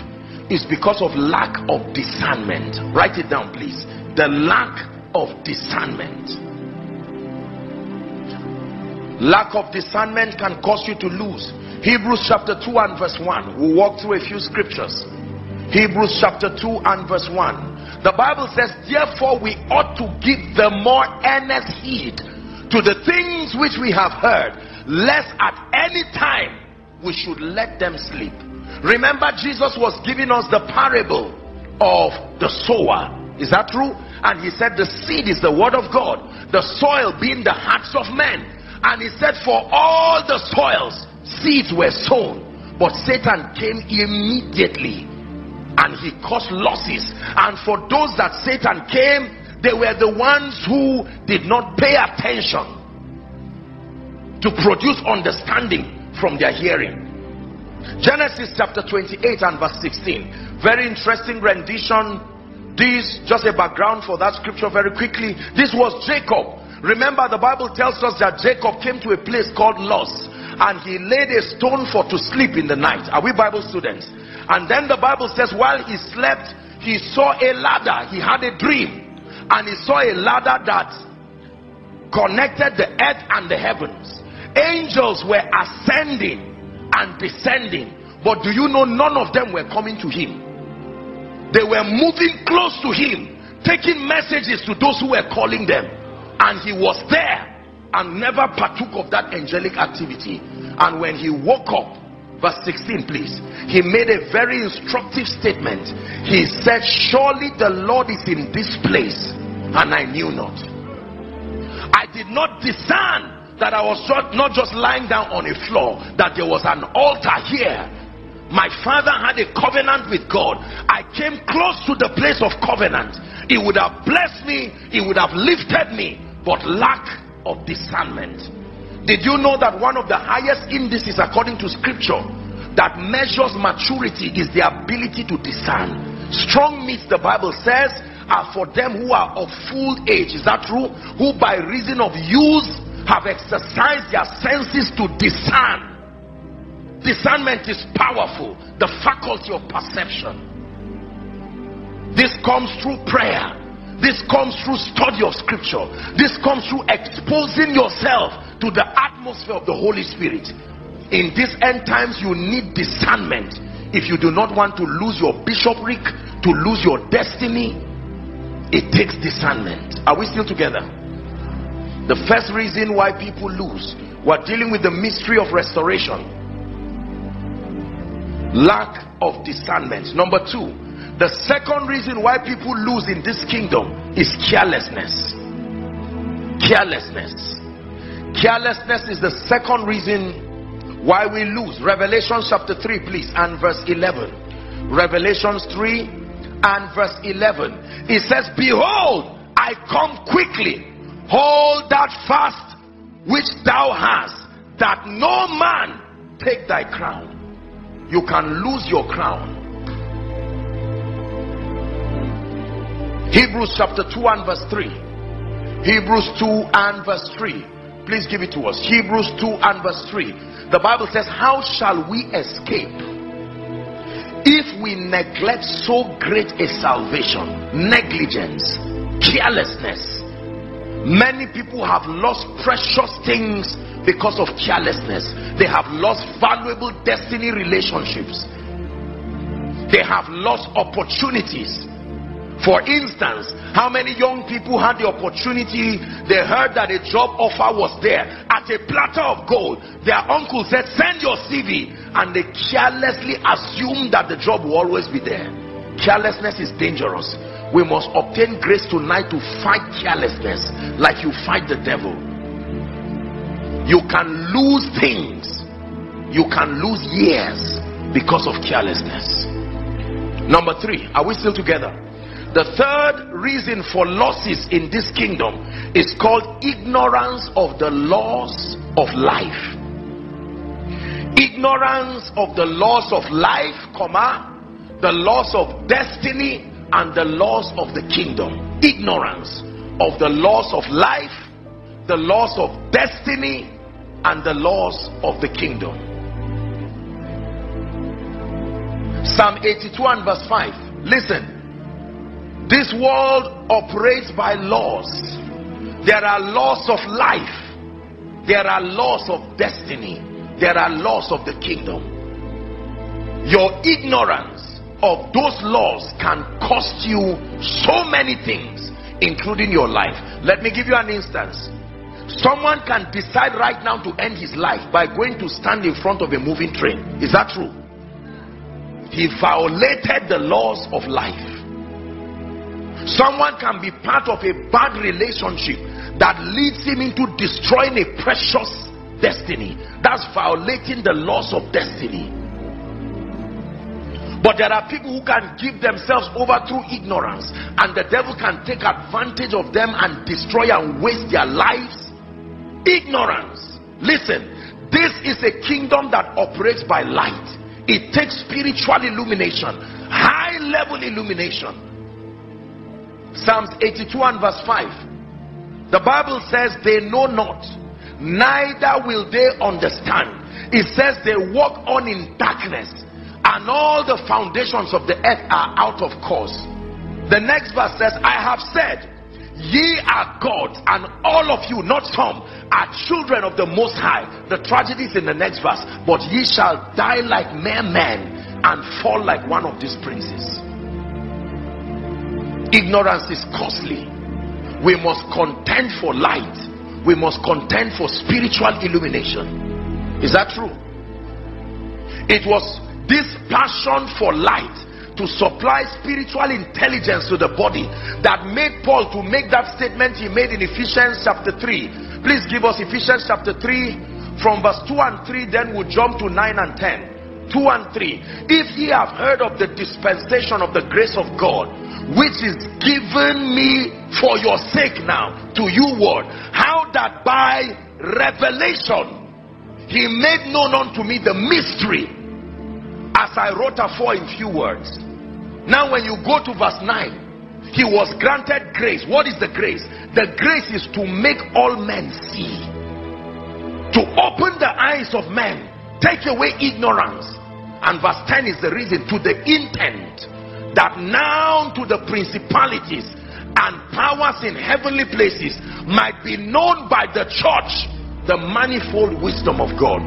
is because of lack of discernment. Write it down please. The lack of discernment. Lack of discernment can cause you to lose. Hebrews chapter 2 and verse 1 we'll walk through a few scriptures. Hebrews chapter 2 and verse 1 the bible says therefore we ought to give the more earnest heed to the things which we have heard lest at any time we should let them sleep. Remember jesus was giving us the parable of the sower. Is that true? And he said the seed is the word of god the soil being the hearts of men. And he said for all the soils seeds were sown but Satan came immediately and he caused losses. And for those that Satan came they were the ones who did not pay attention to produce understanding from their hearing. Genesis chapter 28 and verse 16 very interesting rendition. This just a background for that scripture very quickly. This was Jacob. Remember the Bible tells us that Jacob came to a place called Luz and he laid a stone for to sleep in the night. Are we Bible students? And then the Bible says, while he slept, he saw a ladder. He had a dream. And he saw a ladder that connected the earth and the heavens. Angels were ascending and descending. But do you know none of them were coming to him? They were moving close to him, taking messages to those who were calling them. And he was there and never partook of that angelic activity. And when he woke up, verse 16 please. He made a very instructive statement. He said surely the lord is in this place and i knew not. I did not discern that i was not just lying down on a floor that there was an altar here. My father had a covenant with god. I came close to the place of covenant. He would have blessed me. He would have lifted me. But lack of discernment did you know that one of the highest indices according to scripture that measures maturity is the ability to discern? Strong meats, the Bible says, are for them who are of full age. Is that true? Who by reason of use have exercised their senses to discern. Discernment is powerful. The faculty of perception. This comes through prayer this comes through study of scripture. This comes through exposing yourself to the atmosphere of the Holy Spirit. In these end times, you need discernment. If you do not want to lose your bishopric, to lose your destiny, it takes discernment. Are we still together? The first reason why people lose, we're dealing with the mystery of restoration. Lack of discernment. Number two, the second reason why people lose in this kingdom is carelessness. Carelessness. Carelessness is the second reason why we lose. Revelation chapter 3, please, and verse 11. Revelations 3 and verse 11. It says, Behold, I come quickly. Hold that fast which thou hast, that no man take thy crown. You can lose your crown Hebrews chapter 2 and verse 3. Hebrews 2 and verse 3. Please give it to us. Hebrews 2 and verse 3. The Bible says, How shall we escape if we neglect so great a salvation? Negligence, carelessness. Many people have lost precious things because of carelessness. They have lost valuable destiny relationships. They have lost opportunities for instance, how many young people had the opportunity? They heard that a job offer was there at a platter of gold. Their uncle said, Send your CV. And they carelessly assumed that the job will always be there. Carelessness is dangerous. We must obtain grace tonight to fight carelessness like you fight the devil. You can lose things, you can lose years because of carelessness. Number three, are we still together? The third reason for losses in this kingdom is called ignorance of the laws of life. Ignorance of the laws of life, comma, the laws of destiny and the laws of the kingdom. Ignorance of the laws of life, the laws of destiny and the laws of the kingdom. Psalm 82 and verse 5. Listen. This world operates by laws. There are laws of life. There are laws of destiny. There are laws of the kingdom. Your ignorance of those laws can cost you so many things, including your life. Let me give you an instance. Someone can decide right now to end his life by going to stand in front of a moving train. Is that true? He violated the laws of life Someone can be part of a bad relationship that leads him into destroying a precious destiny. That's violating the laws of destiny. But there are people who can give themselves over through ignorance and the devil can take advantage of them and destroy and waste their lives. Ignorance. Listen, this is a kingdom that operates by light. It takes spiritual illumination, high level illumination. Psalms 82 and verse 5. The Bible says they know not, neither will they understand. It says they walk on in darkness and all the foundations of the earth are out of course. The next verse says, I have said, ye are gods, and all of you, not some, are children of the Most High. The tragedy is in the next verse. But ye shall die like mere men and fall like one of these princes. Ignorance is costly. We must contend for light. We must contend for spiritual illumination. Is that true? It was this passion for light to supply spiritual intelligence to the body that made Paul to make that statement he made in Ephesians chapter 3. Please give us Ephesians chapter 3 from verse 2 and 3 then we'll jump to 9 and 10. 2 and 3. If ye have heard of the dispensation of the grace of God which is given me for your sake now to you word how that by revelation he made known unto me the mystery as I wrote afore in few words. Now when you go to verse 9, he was granted grace. What is the grace? The grace is to make all men see. To open the eyes of men. Take away ignorance. And verse 10 is the reason to the intent that now to the principalities and powers in heavenly places might be known by the church the manifold wisdom of God.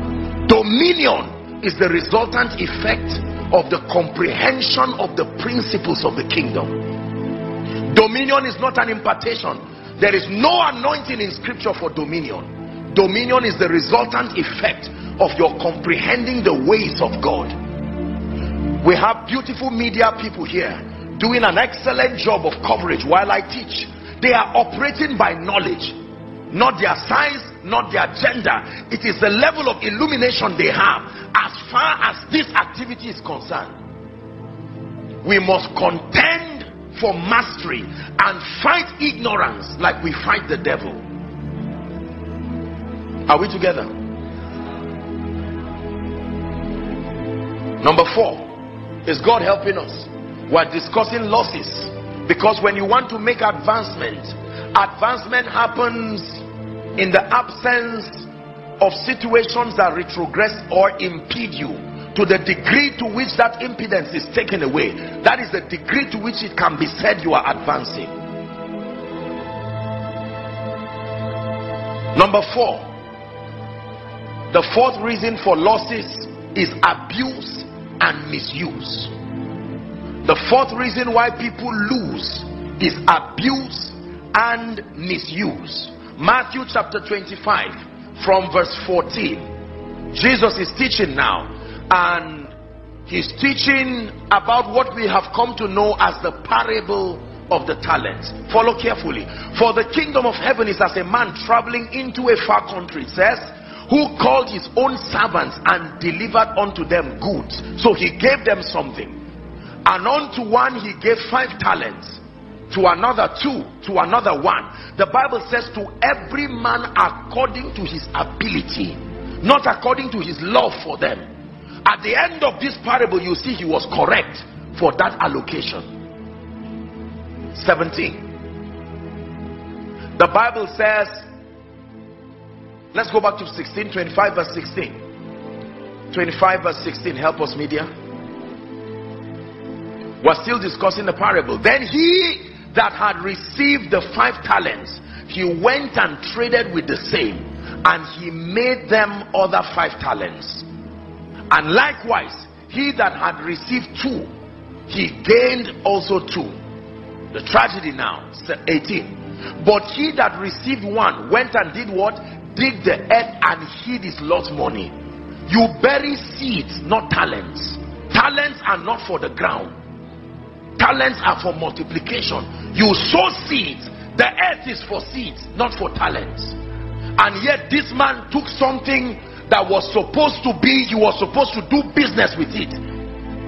Dominion is the resultant effect of the comprehension of the principles of the kingdom. Dominion is not an impartation. There is no anointing in scripture for dominion. Dominion is the resultant effect of your comprehending the ways of God. We have beautiful media people here doing an excellent job of coverage while I teach. They are operating by knowledge, not their size, not their gender. It is the level of illumination they have as far as this activity is concerned we must contend for mastery and fight ignorance like we fight the devil are we together number four is god helping us. We're discussing losses because when you want to make advancement advancement happens in the absence of situations that retrogress or impede you to the degree to which that impedance is taken away. That is the degree to which it can be said you are advancing. Number four the fourth reason for losses is abuse and misuse. The fourth reason why people lose is abuse and misuse. Matthew chapter 25 from verse 14 jesus is teaching now and he's teaching about what we have come to know as the parable of the talents follow carefully. For the kingdom of heaven is as a man traveling into a far country. It says who called his own servants and delivered unto them goods. So he gave them something. And unto one he gave five talents to another two to another one. The bible says to every man according to his ability not according to his love for them. At the end of this parable you see he was correct for that allocation. 17 the bible says let's go back to 16 25 verse 16 25 verse 16 help us media. We're still discussing the parable. Then he that had received the five talents he went and traded with the same and he made them other five talents. And likewise he that had received two he gained also two. The tragedy now 18 but he that received one went and did what dig the earth and hid his lost money you bury seeds not talents. Talents are not for the ground. Talents are for multiplication. You sow seeds. The earth is for seeds not for talents. And yet this man took something that was supposed to be, you were supposed to do business with it.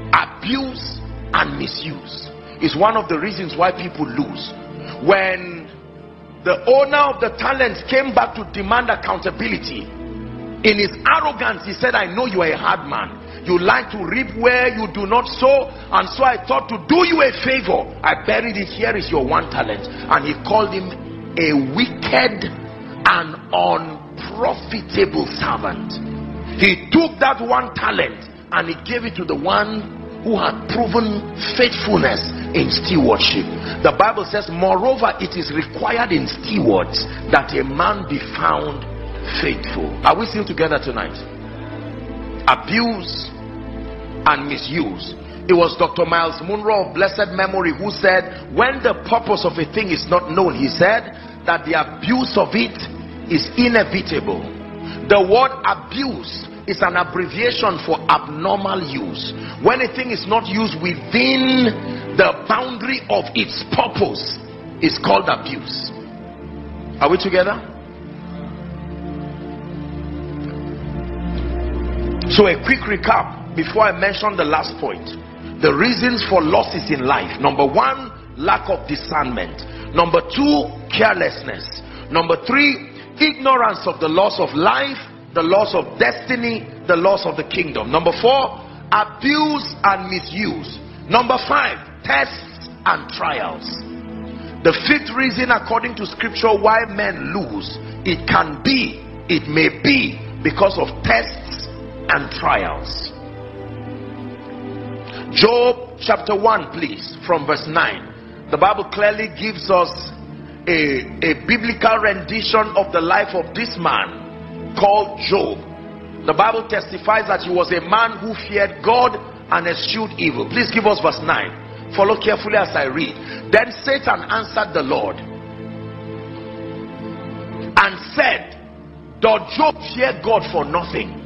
Abuse and misuse is one of the reasons why people lose. When the owner of the talents came back to demand accountability. In his arrogance he said i know you are a hard man. You like to reap where you do not sow. And so i thought to do you a favor. I buried it here is your one talent. And he called him a wicked and unprofitable servant. He took that one talent and he gave it to the one who had proven faithfulness in stewardship. The Bible says, moreover, it is required in stewards that a man be found faithful. Are we still together tonight? Abuse and misuse. It was Dr. Miles Munroe of blessed memory who said, when the purpose of a thing is not known, he said that the abuse of it is inevitable. The word abuse is an abbreviation for abnormal use. When a thing is not used within the boundary of its purpose, is called abuse. Are we together? So a quick recap before I mention the last point. The reasons for losses in life. Number one, lack of discernment. Number two, carelessness. Number three, ignorance of the loss of life the loss of destiny, the loss of the kingdom. Number four, abuse and misuse. Number five, tests and trials. The fifth reason according to scripture why men lose, it can be, it may be because of tests and trials. Job chapter 1 please, from verse 9. The Bible clearly gives us a, a biblical rendition of the life of this man called Job. The Bible testifies that he was a man who feared God and eschewed evil. Please give us verse 9. Follow carefully as I read. Then Satan answered the Lord and said, Doth Job fear God for nothing?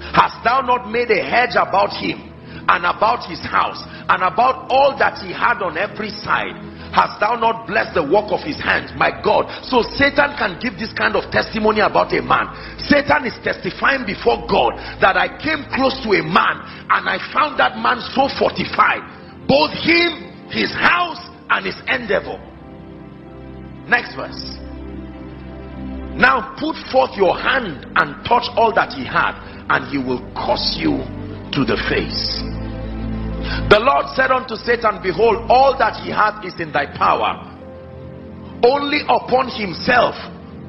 Hast thou not made a hedge about him and about his house and about all that he had on every side? Hast thou not blessed the work of his hands, my God? So Satan can give this kind of testimony about a man. Satan is testifying before God that I came close to a man and I found that man so fortified. Both him, his house, and his endeavor. Next verse. Now put forth your hand and touch all that he had, and he will curse you to the face. The Lord said unto Satan, Behold, all that he hath is in thy power. Only upon himself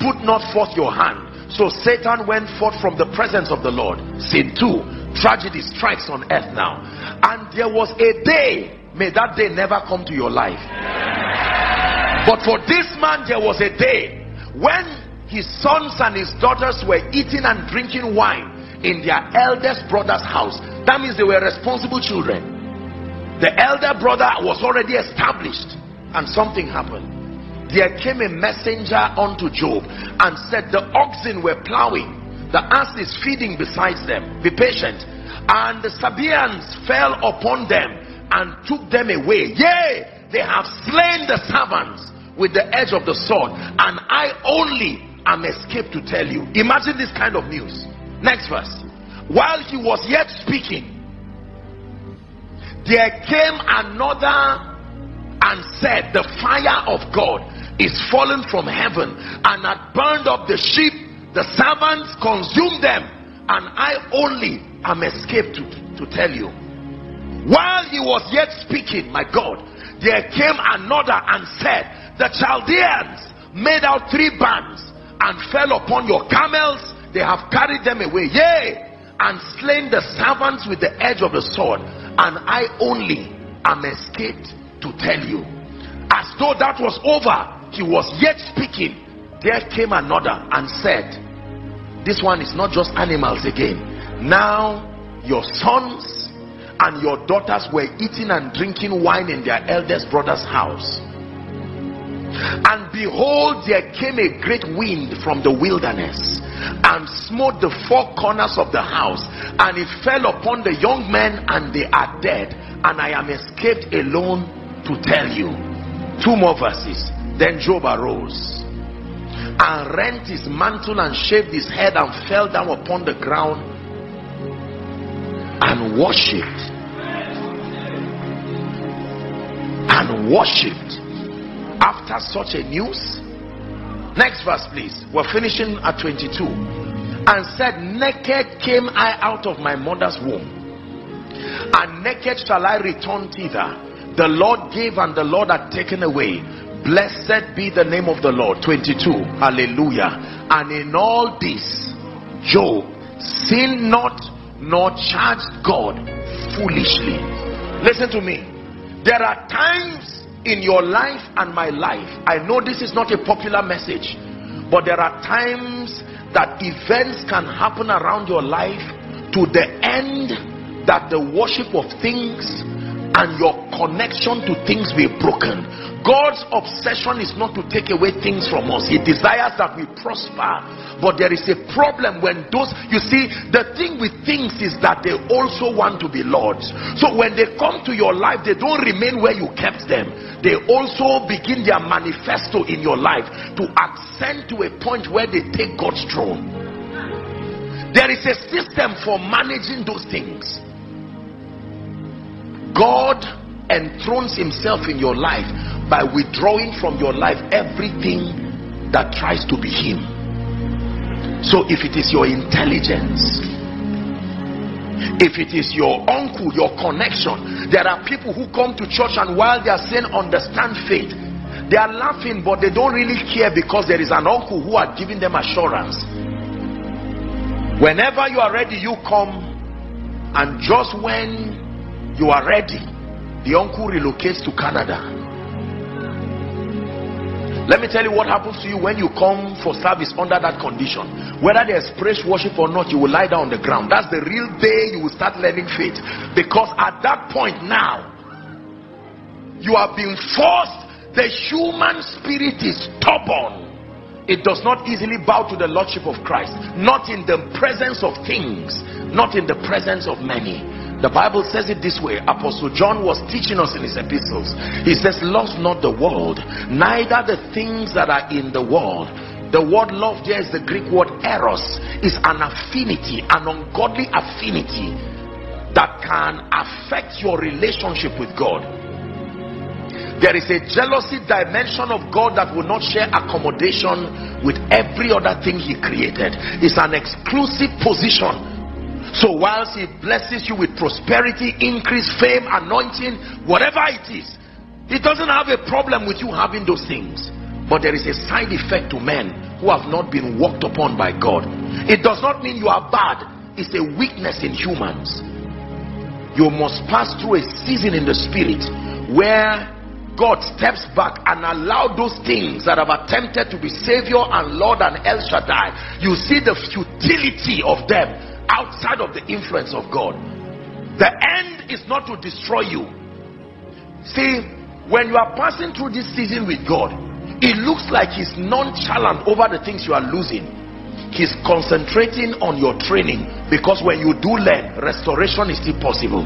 put not forth your hand. So Satan went forth from the presence of the Lord. Sin 2. Tragedy strikes on earth now. And there was a day, may that day never come to your life. But for this man, there was a day when his sons and his daughters were eating and drinking wine in their eldest brother's house. That means they were responsible children the elder brother was already established and something happened. There came a messenger unto job and said the oxen were plowing. The ass is feeding besides them. Be patient. And the sabaeans fell upon them and took them away. Yea they have slain the servants with the edge of the sword and i only am escaped to tell you. Imagine this kind of news. Next verse. While he was yet speaking there came another and said the fire of God is fallen from heaven and had burned up the sheep the servants consumed them and I only am escaped to, to tell you. While he was yet speaking my God there came another and said the Chaldeans made out three bands and fell upon your camels. They have carried them away. Yea and slain the servants with the edge of the sword and I only am escaped to tell you. As though that was over, he was yet speaking. There came another and said, This one is not just animals again. Now your sons and your daughters were eating and drinking wine in their eldest brother's house. And behold, there came a great wind from the wilderness and smote the four corners of the house and it fell upon the young men and they are dead. And I am escaped alone to tell you. Two more verses. Then Job arose and rent his mantle and shaved his head and fell down upon the ground and worshipped. And worshipped after such a news? Next verse please. We're finishing at 22 and said naked came i out of my mother's womb and naked shall i return thither. The lord gave and the lord had taken away. Blessed be the name of the lord. 22 hallelujah. And in all this job sinned not nor charged god foolishly. Listen to me. There are times in your life and my life i know this is not a popular message but there are times that events can happen around your life to the end that the worship of things and your connection to things be broken God's obsession is not to take away things from us. He desires that we prosper. But there is a problem when those, you see, the thing with things is that they also want to be lords. So when they come to your life, they don't remain where you kept them. They also begin their manifesto in your life to ascend to a point where they take God's throne. There is a system for managing those things. God enthrones himself in your life by withdrawing from your life everything that tries to be him. So if it is your intelligence if it is your uncle your connection there are people who come to church and while they are saying understand faith they are laughing but they don't really care because there is an uncle who are giving them assurance. Whenever you are ready you come and just when you are ready the uncle relocates to canada. Let me tell you what happens to you when you come for service under that condition. Whether there's praise worship or not you will lie down on the ground. That's the real day you will start learning faith. Because at that point now you are being forced. The human spirit is stubborn. It does not easily bow to the lordship of christ. Not in the presence of things not in the presence of many the Bible says it this way. Apostle John was teaching us in his epistles. He says, Love not the world, neither the things that are in the world. The word love there is the Greek word eros, is an affinity, an ungodly affinity that can affect your relationship with God. There is a jealousy dimension of God that will not share accommodation with every other thing he created. It's an exclusive position so whilst he blesses you with prosperity, increase, fame, anointing, whatever it is, he doesn't have a problem with you having those things. But there is a side effect to men who have not been walked upon by God. It does not mean you are bad. It's a weakness in humans. You must pass through a season in the spirit where God steps back and allow those things that have attempted to be Savior and Lord and El Shaddai. You see the futility of them outside of the influence of God. The end is not to destroy you. See, when you are passing through this season with God, it looks like he's nonchalant over the things you are losing. He's concentrating on your training because when you do learn, restoration is still possible.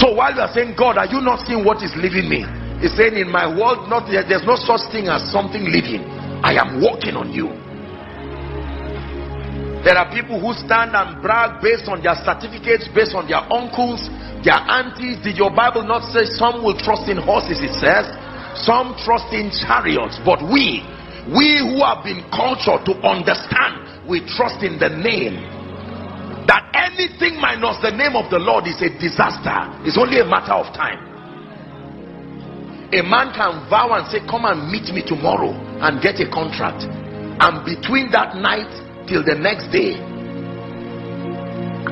So while you are saying, God, are you not seeing what is leaving me? He's saying, in my world, not there's no such thing as something living. I am working on you. There are people who stand and brag based on their certificates, based on their uncles, their aunties. Did your Bible not say some will trust in horses? It says some trust in chariots. But we, we who have been cultured to understand, we trust in the name. That anything minus the name of the Lord is a disaster. It's only a matter of time. A man can vow and say, Come and meet me tomorrow and get a contract. And between that night till the next day.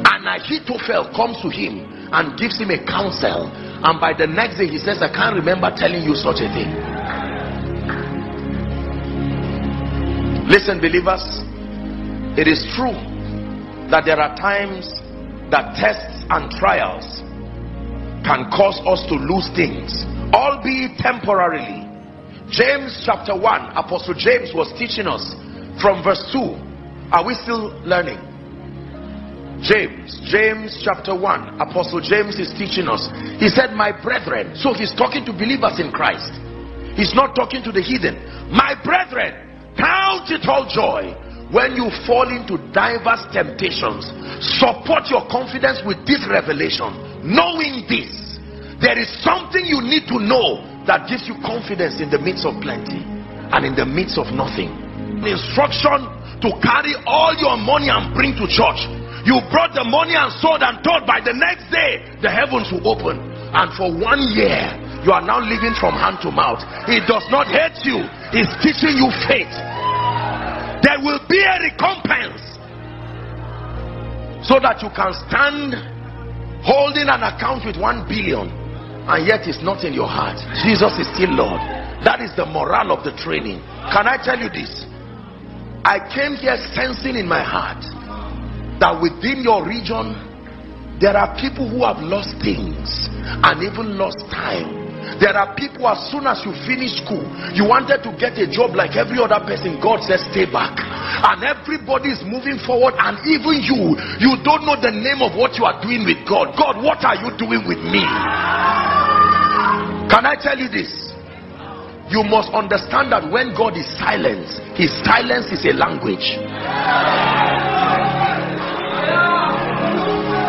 And Ahithophel comes to him and gives him a counsel. And by the next day he says I can't remember telling you such a thing. Listen believers it is true that there are times that tests and trials can cause us to lose things albeit temporarily. James chapter 1 apostle James was teaching us from verse 2 are we still learning? James, James chapter 1, Apostle James is teaching us. He said, My brethren, so he's talking to believers in Christ. He's not talking to the heathen. My brethren, count it all joy when you fall into diverse temptations. Support your confidence with this revelation. Knowing this, there is something you need to know that gives you confidence in the midst of plenty and in the midst of nothing. Instruction to carry all your money and bring to church. You brought the money and sold and thought by the next day the heavens will open. And for one year, you are now living from hand to mouth. He does not hate you, he's teaching you faith. There will be a recompense so that you can stand holding an account with one billion and yet it's not in your heart. Jesus is still Lord. That is the morale of the training. Can I tell you this? I came here sensing in my heart that within your region there are people who have lost things and even lost time. There are people as soon as you finish school you wanted to get a job like every other person. God says stay back. And everybody is moving forward and even you you don't know the name of what you are doing with god. God what are you doing with me? Can i tell you this you must understand that when God is silent, his silence is a language.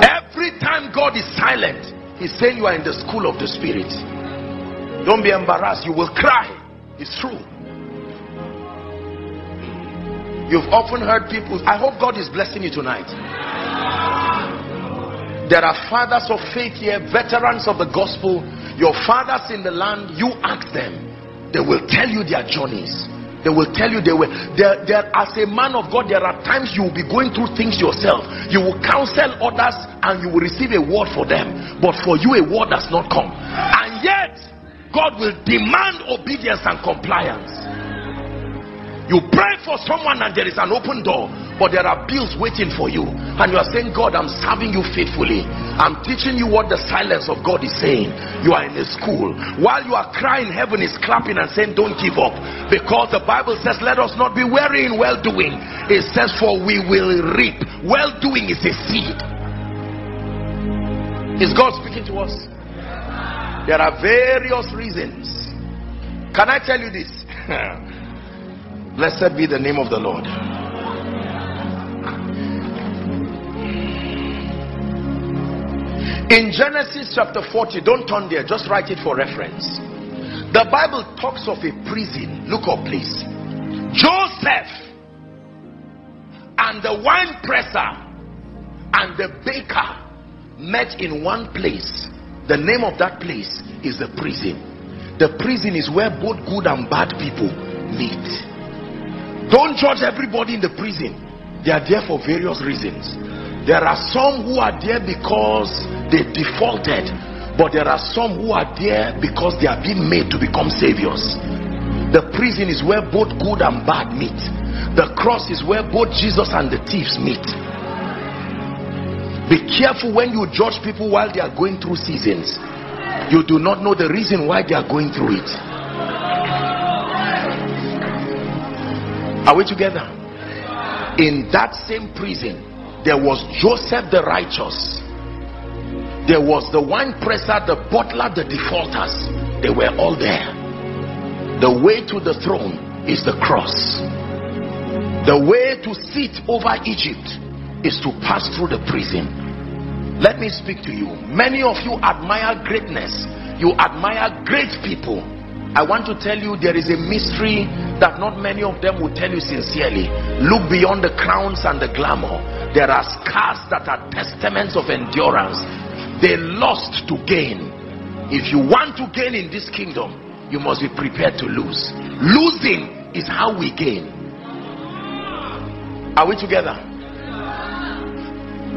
Every time God is silent, he's saying you are in the school of the spirit. Don't be embarrassed, you will cry. It's true. You've often heard people, I hope God is blessing you tonight. There are fathers of faith here, veterans of the gospel. Your fathers in the land, you ask them they will tell you their journeys. They will tell you they were there, there as a man of god there are times you will be going through things yourself. You will counsel others and you will receive a word for them. But for you a word does not come. And yet god will demand obedience and compliance you pray for someone and there is an open door but there are bills waiting for you. And you are saying god i'm serving you faithfully. I'm teaching you what the silence of god is saying. You are in a school. While you are crying heaven is clapping and saying don't give up. Because the bible says let us not be weary in well doing it says for we will reap. Well doing is a seed. Is god speaking to us? There are various reasons. Can i tell you this blessed be the name of the lord In Genesis chapter 40, don't turn there, just write it for reference. The Bible talks of a prison. Look up, please. Joseph and the wine presser and the baker met in one place. The name of that place is the prison. The prison is where both good and bad people meet. Don't judge everybody in the prison. They are there for various reasons. There are some who are there because they defaulted but there are some who are there because they are being made to become saviors. The prison is where both good and bad meet. The cross is where both jesus and the thieves meet. Be careful when you judge people while they are going through seasons. You do not know the reason why they are going through it are we together? In that same prison there was joseph the righteous. There was the wine presser the butler the defaulters. They were all there. The way to the throne is the cross. The way to sit over egypt is to pass through the prison. Let me speak to you. Many of you admire greatness. You admire great people I want to tell you there is a mystery that not many of them will tell you sincerely. Look beyond the crowns and the glamour. There are scars that are testaments of endurance. They lost to gain. If you want to gain in this kingdom you must be prepared to lose. Losing is how we gain. Are we together?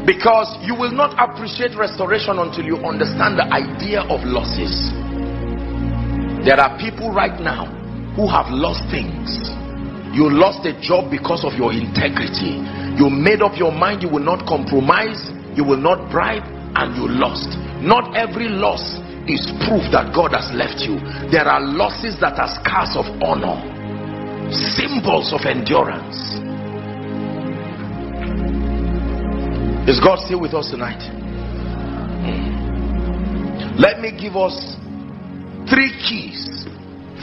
Because you will not appreciate restoration until you understand the idea of losses there are people right now who have lost things. You lost a job because of your integrity. You made up your mind you will not compromise you will not bribe and you lost. Not every loss is proof that God has left you. There are losses that are scars of honor symbols of endurance. Is God still with us tonight? Hmm. let me give us three keys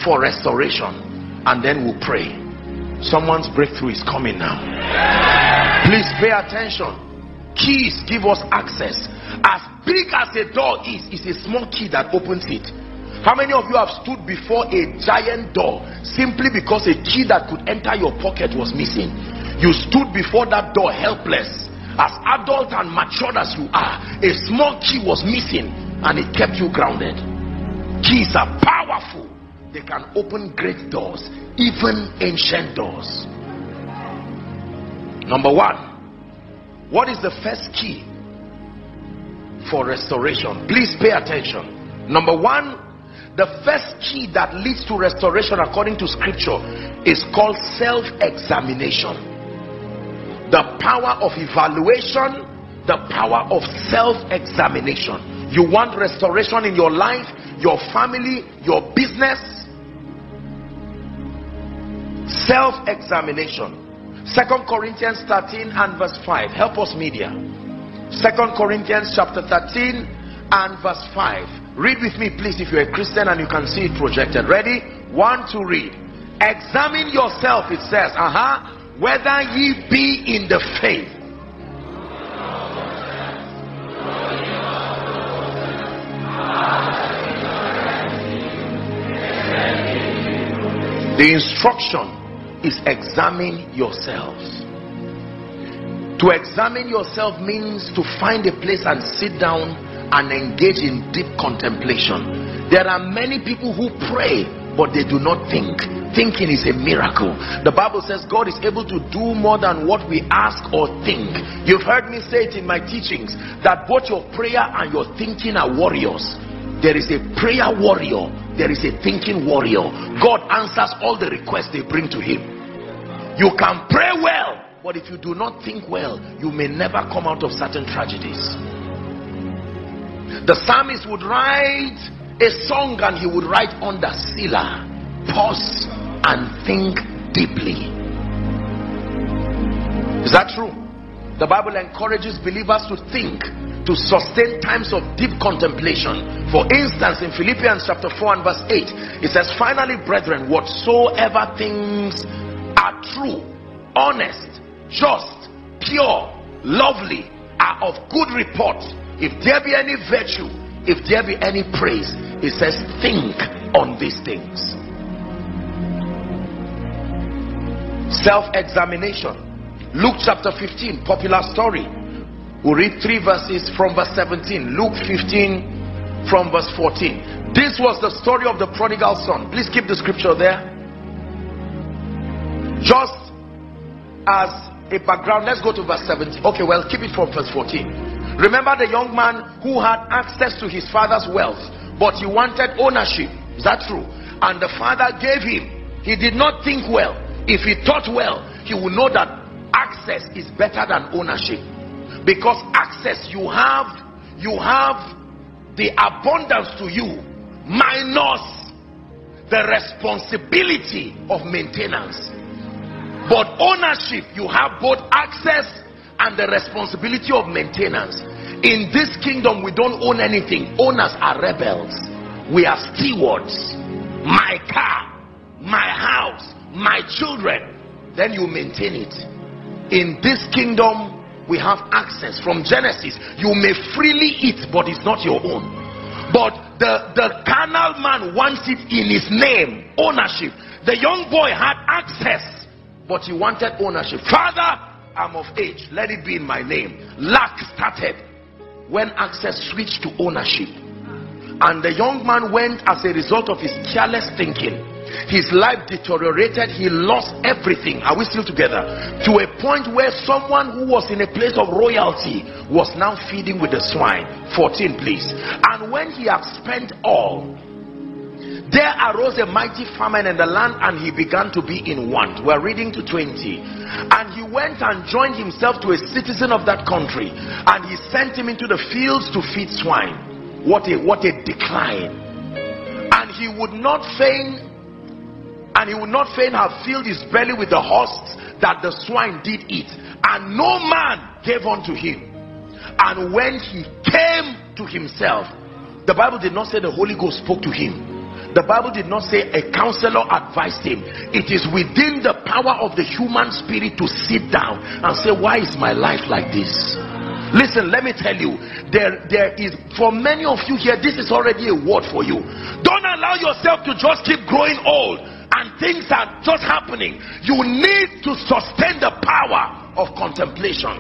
for restoration and then we'll pray someone's breakthrough is coming now please pay attention keys give us access as big as a door is is a small key that opens it How many of you have stood before a giant door simply because a key that could enter your pocket was missing? You stood before that door helpless. As adult and mature as you are, a small key was missing and it kept you grounded. Keys are powerful. They can open great doors, even ancient doors. Number one, what is the first key for restoration? Please pay attention. Number one, the first key that leads to restoration according to scripture is called self-examination the power of evaluation the power of self-examination you want restoration in your life your family your business self-examination second corinthians 13 and verse 5 help us media second corinthians chapter 13 and verse 5 Read with me, please, if you're a Christian and you can see it projected. Ready? One, to read. Examine yourself, it says, uh huh, whether ye be in the faith. The instruction is examine yourselves. To examine yourself means to find a place and sit down and engage in deep contemplation there are many people who pray but they do not think. Thinking is a miracle. The bible says god is able to do more than what we ask or think. You've heard me say it in my teachings that both your prayer and your thinking are warriors. There is a prayer warrior. There is a thinking warrior. God answers all the requests they bring to him. You can pray well but if you do not think well you may never come out of certain tragedies. The psalmist would write a song and he would write under Selah, pause and think deeply. Is that true? The Bible encourages believers to think, to sustain times of deep contemplation. For instance, in Philippians chapter 4 and verse 8, it says, Finally, brethren, whatsoever things are true, honest, just, pure, lovely, are of good report if there be any virtue if there be any praise it says think on these things. Self-examination. Luke chapter 15 popular story. We'll read three verses from verse 17 luke 15 from verse 14 this was the story of the prodigal son. Please keep the scripture there. Just as a background let's go to verse 17 okay well keep it from verse 14 Remember the young man who had access to his father's wealth, but he wanted ownership. Is that true? And the father gave him. He did not think well. If he thought well, he would know that access is better than ownership. Because access you have, you have the abundance to you minus the responsibility of maintenance. But ownership, you have both access and the responsibility of maintenance. In this kingdom we don't own anything. Owners are rebels. We are stewards. My car my house my children. Then you maintain it. In this kingdom we have access from genesis. You may freely eat but it's not your own. But the the carnal man wants it in his name ownership. The young boy had access but he wanted ownership. Father I'm of age. Let it be in my name. Lack started when access switched to ownership. And the young man went as a result of his careless thinking. His life deteriorated. He lost everything. Are we still together? To a point where someone who was in a place of royalty was now feeding with the swine. 14, please. And when he had spent all, there arose a mighty famine in the land and he began to be in want. We're reading to 20 and he went and joined himself to a citizen of that country and he sent him into the fields to feed swine. What a what a decline. And he would not fain and he would not fain have filled his belly with the husks that the swine did eat. And no man gave unto him. And when he came to himself the bible did not say the holy ghost spoke to him the Bible did not say a counselor advised him. It is within the power of the human spirit to sit down and say, Why is my life like this? listen let me tell you. There there is for many of you here this is already a word for you. Don't allow yourself to just keep growing old and things are just happening. You need to sustain the power of contemplation.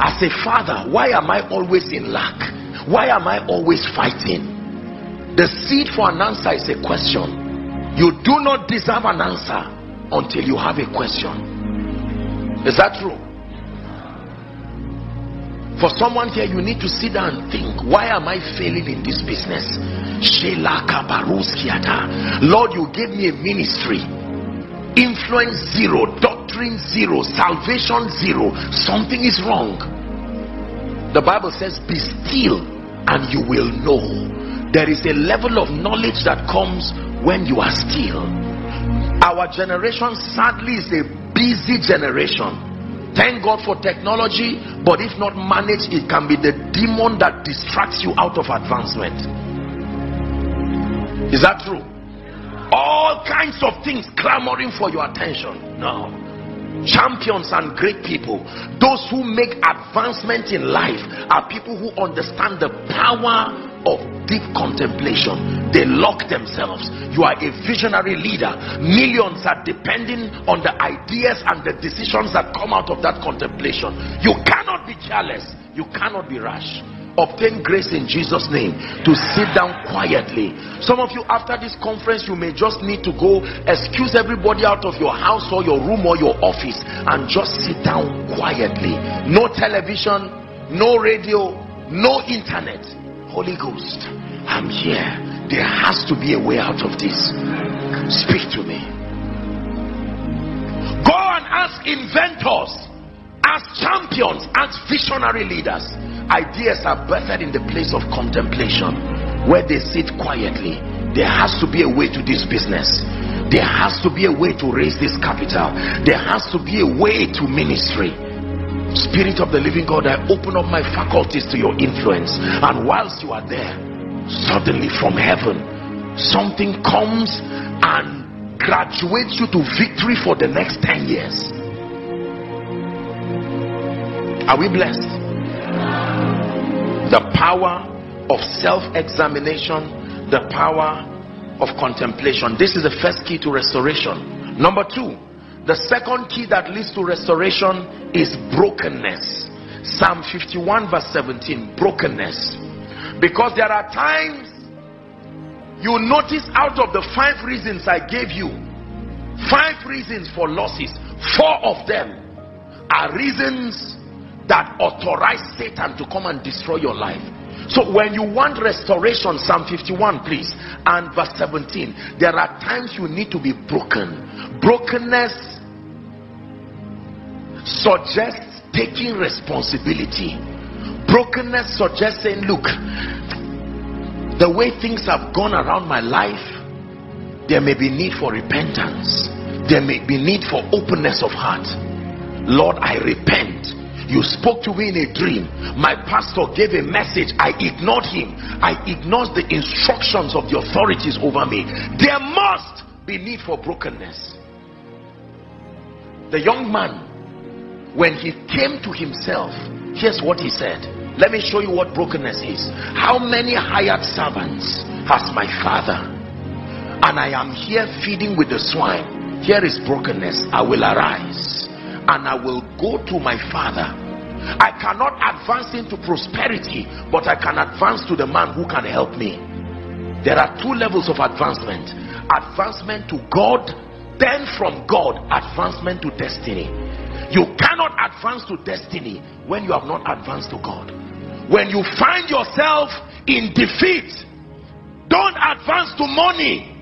As a father why am i always in lack? Why am i always fighting the seed for an answer is a question you do not deserve an answer until you have a question is that true for someone here, you need to sit down and think, why am I failing in this business? Lord, you gave me a ministry. Influence zero, doctrine zero, salvation zero. Something is wrong. The Bible says, be still and you will know. There is a level of knowledge that comes when you are still. Our generation sadly is a busy generation Thank God for technology, but if not managed, it can be the demon that distracts you out of advancement. Is that true? All kinds of things clamoring for your attention. No. Champions and great people, those who make advancement in life, are people who understand the power of deep contemplation they lock themselves. You are a visionary leader. Millions are depending on the ideas and the decisions that come out of that contemplation. You cannot be careless you cannot be rash. Obtain grace in jesus name to sit down quietly. Some of you after this conference you may just need to go excuse everybody out of your house or your room or your office and just sit down quietly. No television no radio no internet Holy Ghost, I'm here. There has to be a way out of this. Speak to me. Go and ask inventors, as champions, as visionary leaders. Ideas are birthed in the place of contemplation where they sit quietly. There has to be a way to this business. There has to be a way to raise this capital. There has to be a way to ministry Spirit of the living God, I open up my faculties to your influence. And whilst you are there, suddenly from heaven, something comes and graduates you to victory for the next 10 years. Are we blessed? The power of self examination, the power of contemplation. This is the first key to restoration. Number two, the second key that leads to restoration is brokenness. Psalm 51 verse 17, brokenness. Because there are times you notice out of the five reasons I gave you, five reasons for losses, four of them are reasons that authorize Satan to come and destroy your life. So when you want restoration, Psalm 51, please, and verse 17, there are times you need to be broken. Brokenness suggests taking responsibility. Brokenness suggests saying look the way things have gone around my life there may be need for repentance. There may be need for openness of heart. Lord i repent you spoke to me in a dream. My pastor gave a message. I ignored him. I ignored the instructions of the authorities over me. There must be need for brokenness. The young man when he came to himself here's what he said. Let me show you what brokenness is. How many hired servants has my father? And i am here feeding with the swine. Here is brokenness. I will arise and i will go to my father i cannot advance into prosperity but i can advance to the man who can help me there are two levels of advancement advancement to god then from god advancement to destiny you cannot advance to destiny when you have not advanced to God. When you find yourself in defeat, don't advance to money.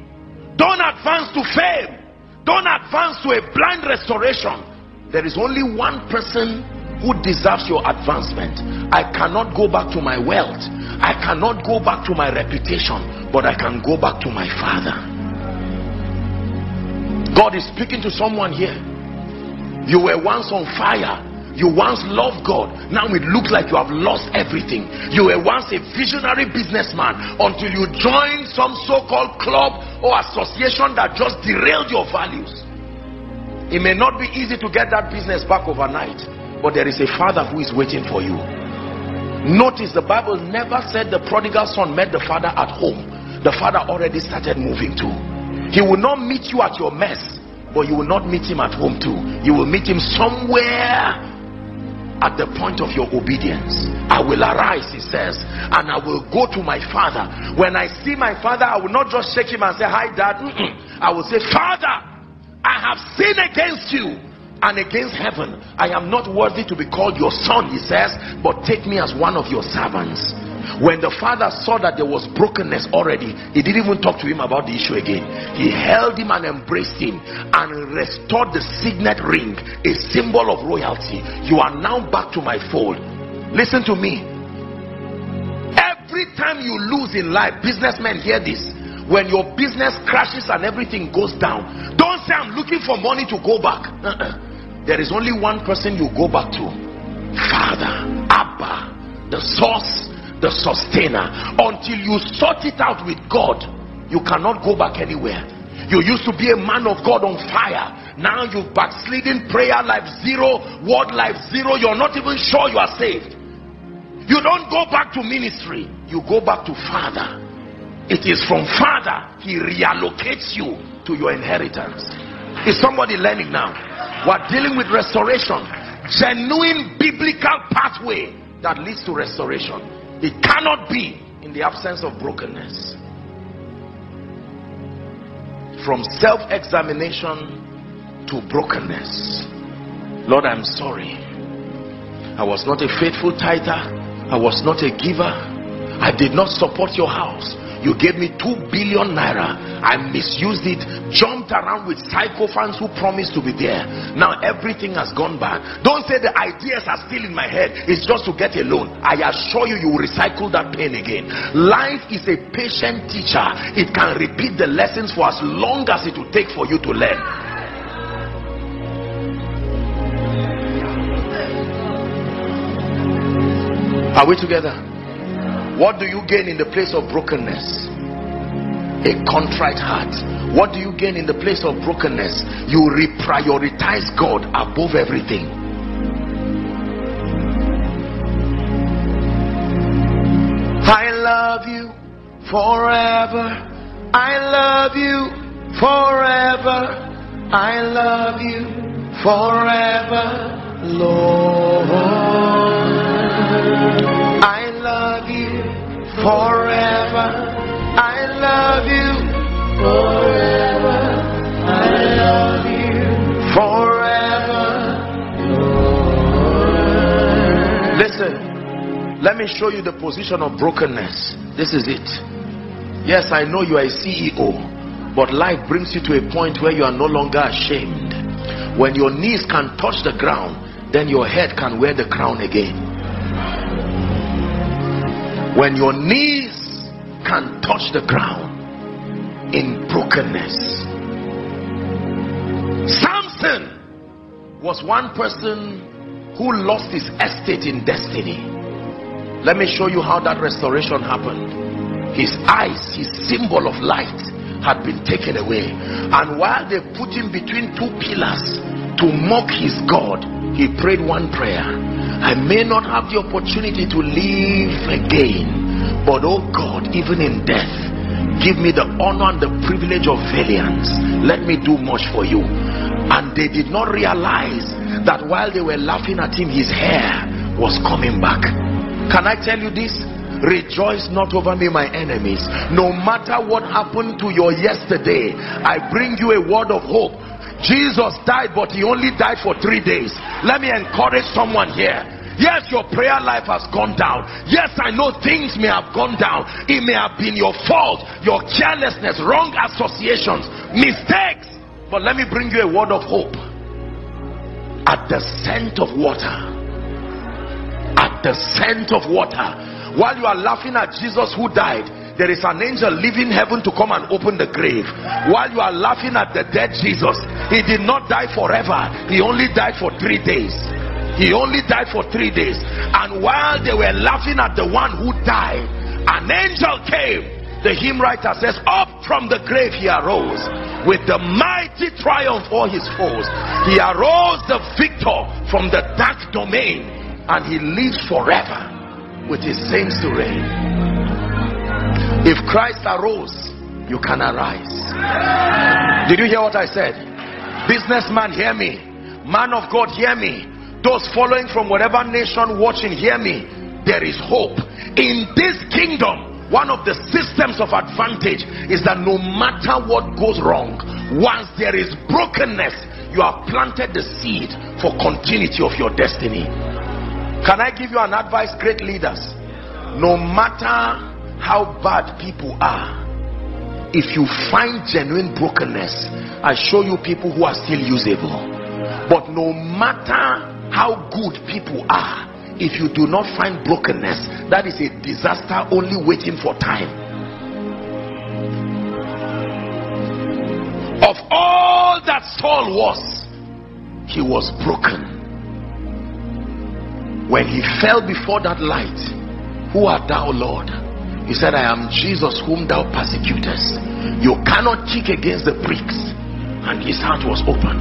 Don't advance to fame. Don't advance to a blind restoration. There is only one person who deserves your advancement. I cannot go back to my wealth. I cannot go back to my reputation, but I can go back to my father. God is speaking to someone here you were once on fire you once loved God now it looks like you have lost everything you were once a visionary businessman until you joined some so-called club or association that just derailed your values it may not be easy to get that business back overnight but there is a father who is waiting for you. Notice the bible never said the prodigal son met the father at home. The father already started moving too. He will not meet you at your mess but you will not meet him at home too. You will meet him somewhere at the point of your obedience. I will arise he says and i will go to my father. When i see my father i will not just shake him and say hi dad. Mm -mm. i will say father i have sinned against you and against heaven. I am not worthy to be called your son he says but take me as one of your servants. When the father saw that there was brokenness already he didn't even talk to him about the issue again. He held him and embraced him and restored the signet ring a symbol of royalty. You are now back to my fold. Listen to me. Every time you lose in life businessmen hear this when your business crashes and everything goes down don't say i'm looking for money to go back. Uh -uh there is only one person you go back to. Father abba the source the sustainer. Until you sort it out with god you cannot go back anywhere. You used to be a man of god on fire. Now you've backslidden prayer life zero word life zero. You're not even sure you are saved. You don't go back to ministry. You go back to father it is from father. He reallocates you to your inheritance. Is somebody learning now? We're dealing with restoration. Genuine biblical pathway that leads to restoration. It cannot be in the absence of brokenness. From self-examination to brokenness. Lord i'm sorry. I was not a faithful tither. I was not a giver. I did not support your house you gave me two billion naira. I misused it jumped around with psychophants who promised to be there. Now everything has gone bad. Don't say the ideas are still in my head. It's just to get a loan. I assure you you will recycle that pain again. Life is a patient teacher. It can repeat the lessons for as long as it will take for you to learn. Are we together what do you gain in the place of brokenness? A contrite heart. What do you gain in the place of brokenness? You reprioritize God above everything. I love you forever. I love you forever. I love you forever, Lord. I forever. I love you forever. I love you forever. Listen, let me show you the position of brokenness. This is it. Yes, I know you are a CEO, but life brings you to a point where you are no longer ashamed. When your knees can touch the ground, then your head can wear the crown again when your knees can touch the ground in brokenness. Samson was one person who lost his estate in destiny. Let me show you how that restoration happened. His eyes his symbol of light had been taken away. And while they put him between two pillars to mock his god he prayed one prayer I may not have the opportunity to live again, but oh God, even in death, give me the honor and the privilege of valiance. Let me do much for you. And they did not realize that while they were laughing at him, his hair was coming back. Can I tell you this? rejoice not over me my enemies no matter what happened to your yesterday i bring you a word of hope Jesus died, but he only died for three days. Let me encourage someone here. Yes, your prayer life has gone down. Yes, I know things may have gone down. It may have been your fault, your carelessness, wrong associations, mistakes. But let me bring you a word of hope. At the scent of water, at the scent of water, while you are laughing at Jesus who died, there is an angel leaving heaven to come and open the grave. While you are laughing at the dead jesus he did not die forever. He only died for three days. He only died for three days. And while they were laughing at the one who died an angel came. The hymn writer says, Up from the grave he arose. With the mighty triumph o'er his foes. He arose the victor from the dark domain and he lives forever with his saints to reign. If Christ arose, you can arise. Did you hear what I said? Businessman, hear me. Man of God, hear me. Those following from whatever nation watching, hear me. There is hope. In this kingdom, one of the systems of advantage is that no matter what goes wrong once there is brokenness you have planted the seed for continuity of your destiny can i give you an advice great leaders no matter how bad people are. If you find genuine brokenness i show you people who are still usable. But no matter how good people are if you do not find brokenness that is a disaster only waiting for time. Of all that Saul was he was broken. When he fell before that light who art thou Lord he said I am Jesus whom thou persecutest. You cannot kick against the pricks. And his heart was open.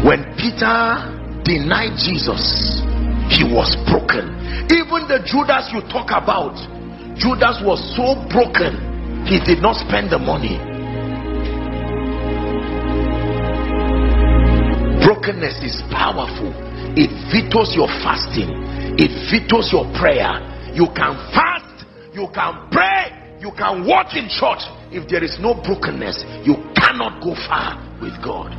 When Peter denied Jesus he was broken. Even the judas you talk about judas was so broken he did not spend the money. Brokenness is powerful. It vetoes your fasting. It vetoes your prayer. You can fast you can pray you can walk in church if there is no brokenness you cannot go far with god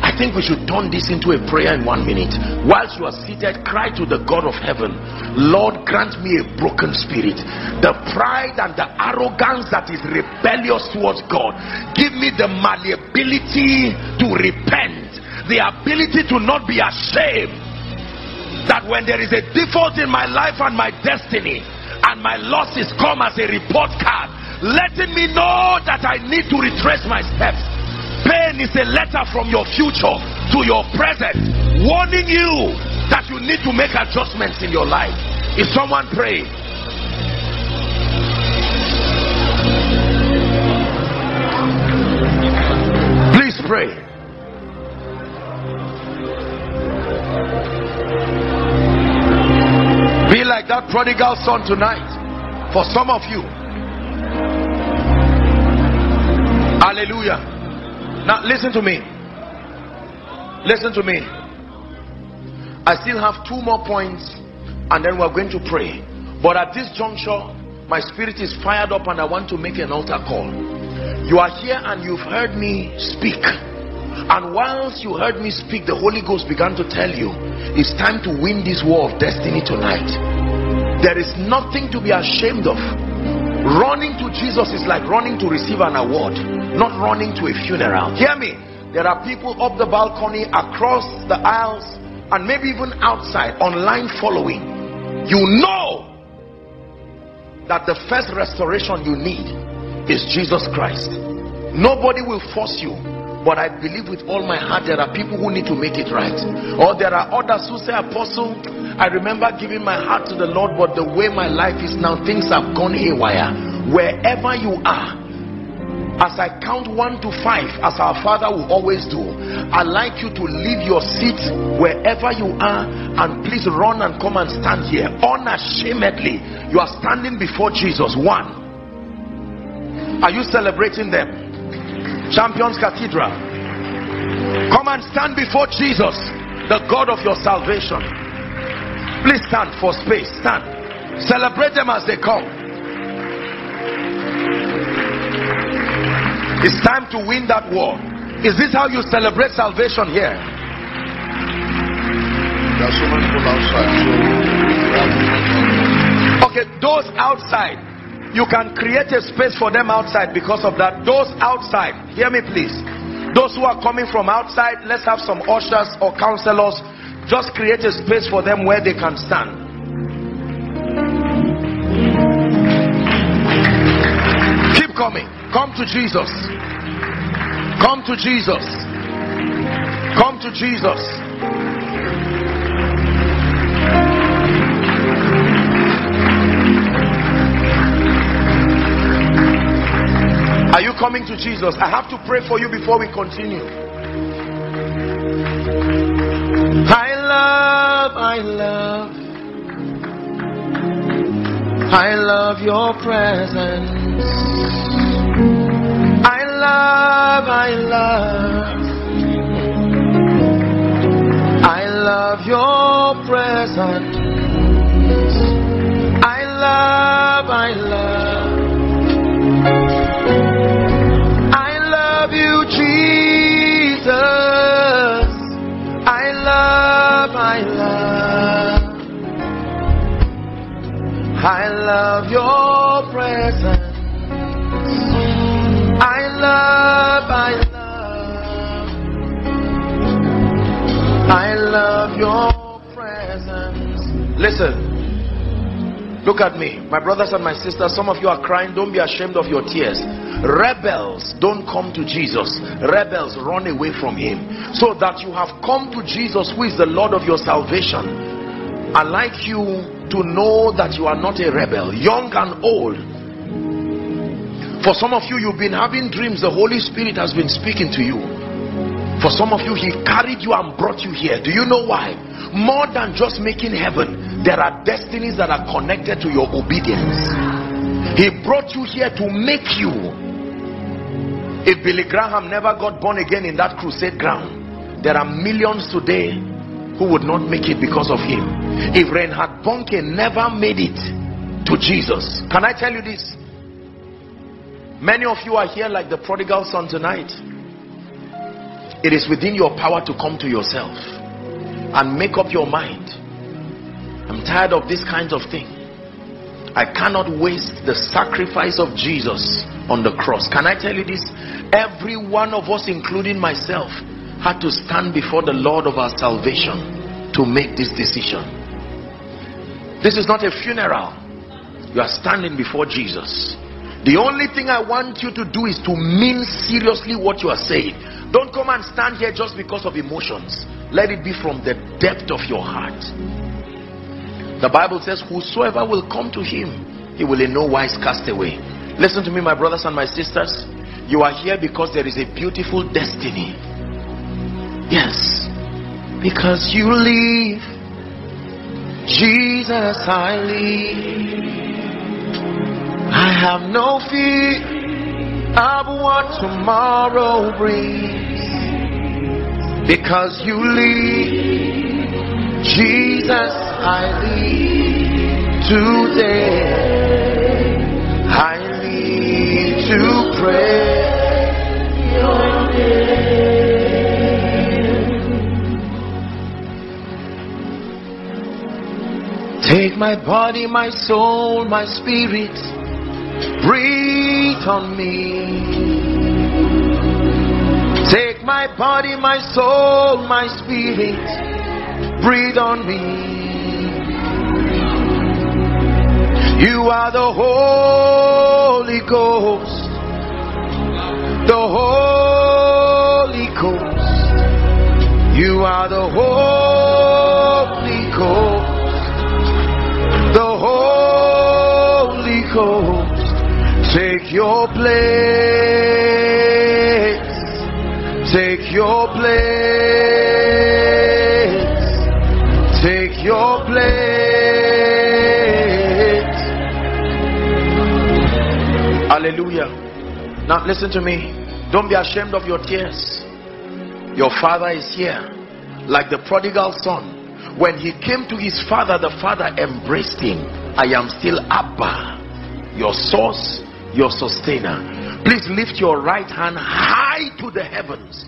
I think we should turn this into a prayer in one minute. Whilst you are seated, cry to the God of heaven, Lord, grant me a broken spirit. The pride and the arrogance that is rebellious towards God. Give me the malleability to repent, the ability to not be ashamed. That when there is a default in my life and my destiny, and my losses come as a report card, letting me know that I need to retrace my steps. Pain is a letter from your future to your present warning you that you need to make adjustments in your life. Is someone praying? Please pray that prodigal son tonight for some of you hallelujah now listen to me. Listen to me. I still have two more points and then we're going to pray. But at this juncture, my spirit is fired up and I want to make an altar call. You are here and you've heard me speak. And whilst you heard me speak, the Holy Ghost began to tell you, it's time to win this war of destiny tonight. There is nothing to be ashamed of. Running to Jesus is like running to receive an award, not running to a funeral. Hear me. There are people up the balcony, across the aisles, and maybe even outside, online following. You know that the first restoration you need is Jesus Christ. Nobody will force you but I believe with all my heart there are people who need to make it right. Or there are others who say apostle I remember giving my heart to the Lord but the way my life is now things have gone haywire. Wherever you are as I count one to five as our father will always do I'd like you to leave your seat wherever you are and please run and come and stand here. Unashamedly you are standing before Jesus. One. Are you celebrating them Champions Cathedral. Come and stand before Jesus, the God of your salvation. Please stand for space. Stand. Celebrate them as they come. It's time to win that war. Is this how you celebrate salvation here? There are so many people outside. So okay, those outside you can create a space for them outside because of that. Those outside hear me please. Those who are coming from outside let's have some ushers or counselors. Just create a space for them where they can stand. Keep coming. Come to jesus. Come to jesus. Come to jesus Are you coming to Jesus? I have to pray for you before we continue. I love, I love, I love your presence. I love, I love, I love your presence. I love, I love, Jesus. I love, I love, I love your presence. I love, I love, I love your presence. Listen. Look at me. My brothers and my sisters, some of you are crying. Don't be ashamed of your tears. Rebels don't come to Jesus. Rebels run away from him. So that you have come to Jesus who is the Lord of your salvation. I like you to know that you are not a rebel. Young and old. For some of you, you've been having dreams. The Holy Spirit has been speaking to you. For some of you, he carried you and brought you here. Do you know why? More than just making heaven, there are destinies that are connected to your obedience. He brought you here to make you. If Billy Graham never got born again in that crusade ground, there are millions today who would not make it because of him. If Reinhard Bonnke never made it to Jesus, can I tell you this? Many of you are here like the prodigal son tonight. It is within your power to come to yourself and make up your mind. I'm tired of this kind of thing. I cannot waste the sacrifice of Jesus on the cross. Can I tell you this? Every one of us, including myself, had to stand before the Lord of our salvation to make this decision. This is not a funeral. You are standing before Jesus. The only thing I want you to do is to mean seriously what you are saying. Don't come and stand here just because of emotions. Let it be from the depth of your heart. The Bible says, Whosoever will come to him, he will in no wise cast away. Listen to me, my brothers and my sisters. You are here because there is a beautiful destiny. Yes. Because you live, Jesus, I live. I have no fear of what tomorrow brings. Because you live, Jesus, I live today. I live to pray your name. Take my body, my soul, my spirit, breathe on me. Take my body, my soul, my spirit, breathe on me. You are the Holy Ghost, the Holy Ghost. You are the Holy Ghost, the Holy Ghost. Take your place, take your place, take your place. Hallelujah. Now listen to me. Don't be ashamed of your tears. Your father is here. Like the prodigal son. When he came to his father, the father embraced him. I am still Abba, your source, your sustainer. Please lift your right hand high to the heavens,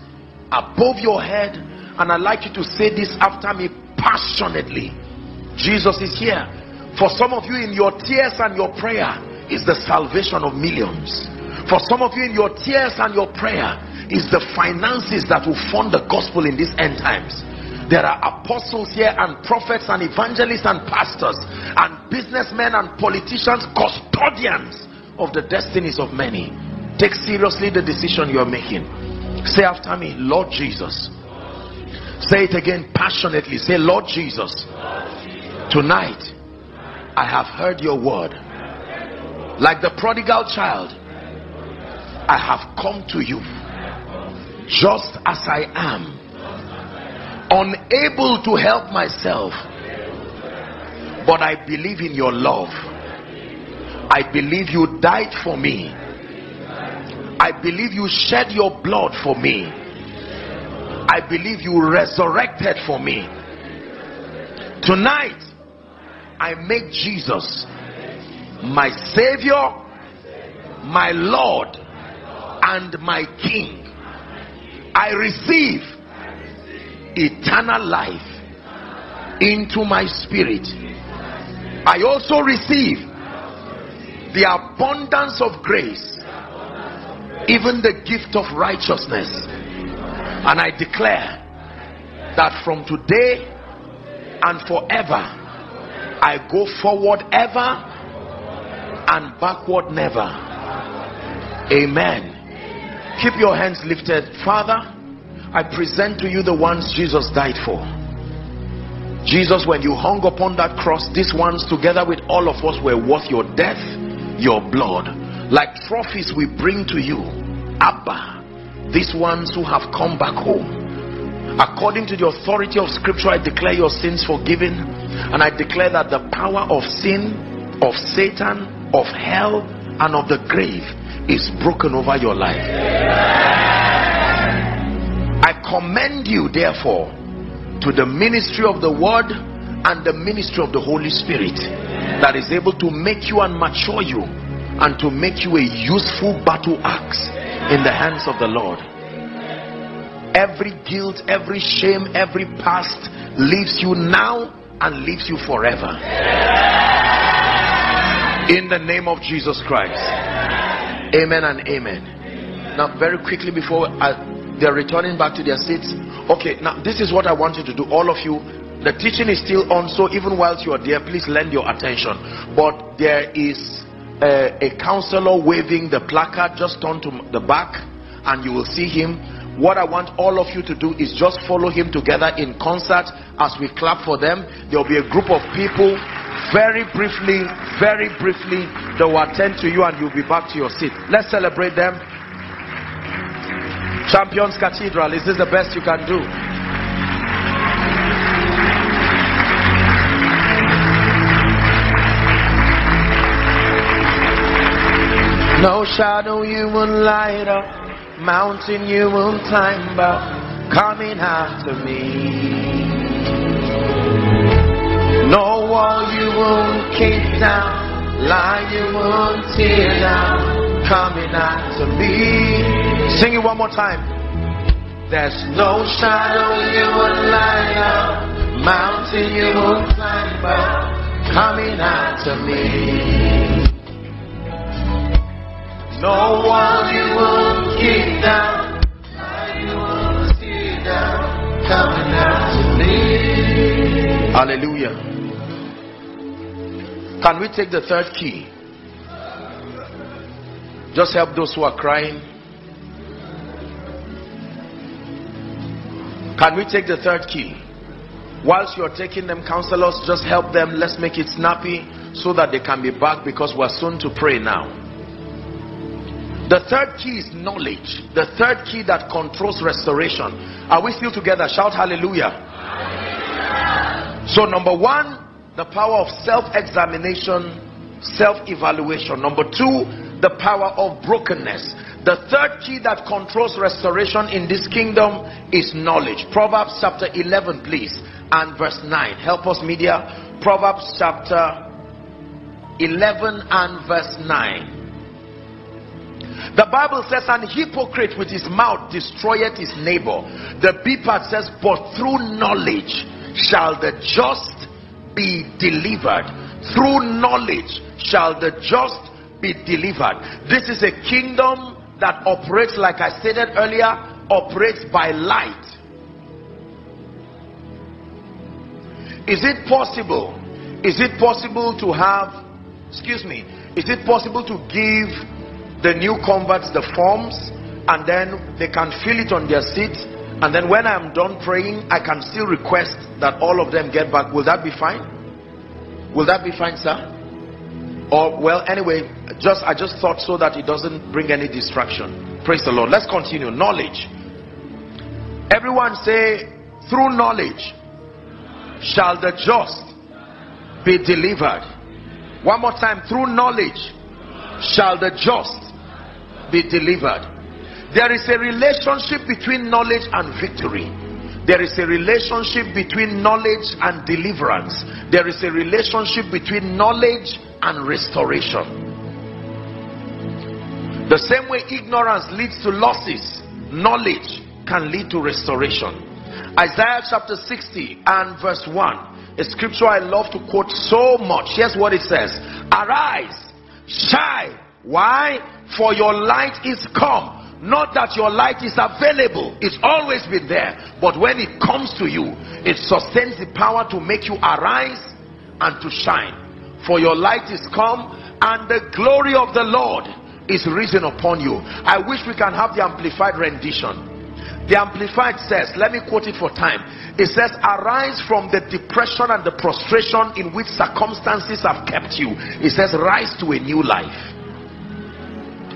above your head. And I'd like you to say this after me passionately. Jesus is here. For some of you in your tears and your prayer is the salvation of millions. For some of you in your tears and your prayer is the finances that will fund the gospel in these end times. There are apostles here and prophets and evangelists and pastors and businessmen and politicians, custodians of the destinies of many. Take seriously the decision you are making. Say after me, Lord Jesus. Say it again passionately. Say, Lord Jesus, tonight I have heard your word. Like the prodigal child, I have come to you just as I am, unable to help myself, but I believe in your love. I believe you died for me. I believe you shed your blood for me. I believe you resurrected for me. Tonight, I make Jesus my Savior, my Lord, and my King. I receive eternal life into my spirit. I also receive the abundance of grace, even the gift of righteousness. And I declare that from today and forever, I go forward ever and backward never. Amen. Keep your hands lifted. Father, I present to you the ones Jesus died for. Jesus, when you hung upon that cross, these ones together with all of us were worth your death, your blood. Like trophies we bring to you. Abba, these ones who have come back home. According to the authority of scripture, I declare your sins forgiven. And I declare that the power of sin, of Satan, of hell, and of the grave is broken over your life. I commend you, therefore, to the ministry of the word and the ministry of the Holy Spirit that is able to make you and mature you and to make you a useful battle axe in the hands of the Lord. Every guilt, every shame, every past leaves you now and leaves you forever. In the name of Jesus Christ. Amen and amen. Now, very quickly before uh, I, they're returning back to their seats. Okay, now this is what I want you to do. All of you, the teaching is still on, so even whilst you are there, please lend your attention. But there is a, a counselor waving the placard. Just turn to the back and you will see him. What I want all of you to do is just follow him together in concert as we clap for them. There will be a group of people very briefly, very briefly, they will attend to you and you'll be back to your seat. Let's celebrate them. Champions Cathedral, is this the best you can do? No shadow you won't light up, mountain you won't climb up, coming after me. No wall you won't kick down, lie you won't tear down, coming after me. Sing it one more time. There's no shadow you won't light up, mountain you won't climb up, coming after me. No wall you won't down. Hallelujah. Can we take the third key? Just help those who are crying. Can we take the third key? Whilst you're taking them, counselors, just help them. Let's make it snappy so that they can be back because we're soon to pray now. The third key is knowledge. The third key that controls restoration. Are we still together? Shout hallelujah. So, number one, the power of self-examination, self-evaluation. Number two, the power of brokenness. The third key that controls restoration in this kingdom is knowledge. Proverbs chapter 11, please, and verse 9. Help us, media. Proverbs chapter 11 and verse 9. The Bible says, An hypocrite with his mouth destroyeth his neighbor. The B part says, But through knowledge shall the just be delivered. Through knowledge shall the just be delivered. This is a kingdom that operates, like I stated earlier, operates by light. Is it possible? Is it possible to have, excuse me, is it possible to give the new converts the forms and then they can fill it on their seat and then when I'm done praying, I can still request that all of them get back. Will that be fine? Will that be fine, sir? or well anyway just i just thought so that it doesn't bring any distraction. Praise the lord. Let's continue. Knowledge. Everyone say through knowledge shall the just be delivered. One more time. Through knowledge shall the just be delivered. There is a relationship between knowledge and victory. There is a relationship between knowledge and deliverance. There is a relationship between knowledge and restoration. The same way ignorance leads to losses knowledge can lead to restoration. Isaiah chapter 60 and verse 1 a scripture i love to quote so much. Here's what it says. Arise shine. Why for your light is come not that your light is available, it's always been there. But when it comes to you, it sustains the power to make you arise and to shine. For your light is come and the glory of the Lord is risen upon you. I wish we can have the amplified rendition. The amplified says, let me quote it for time. It says, arise from the depression and the prostration in which circumstances have kept you. It says, rise to a new life.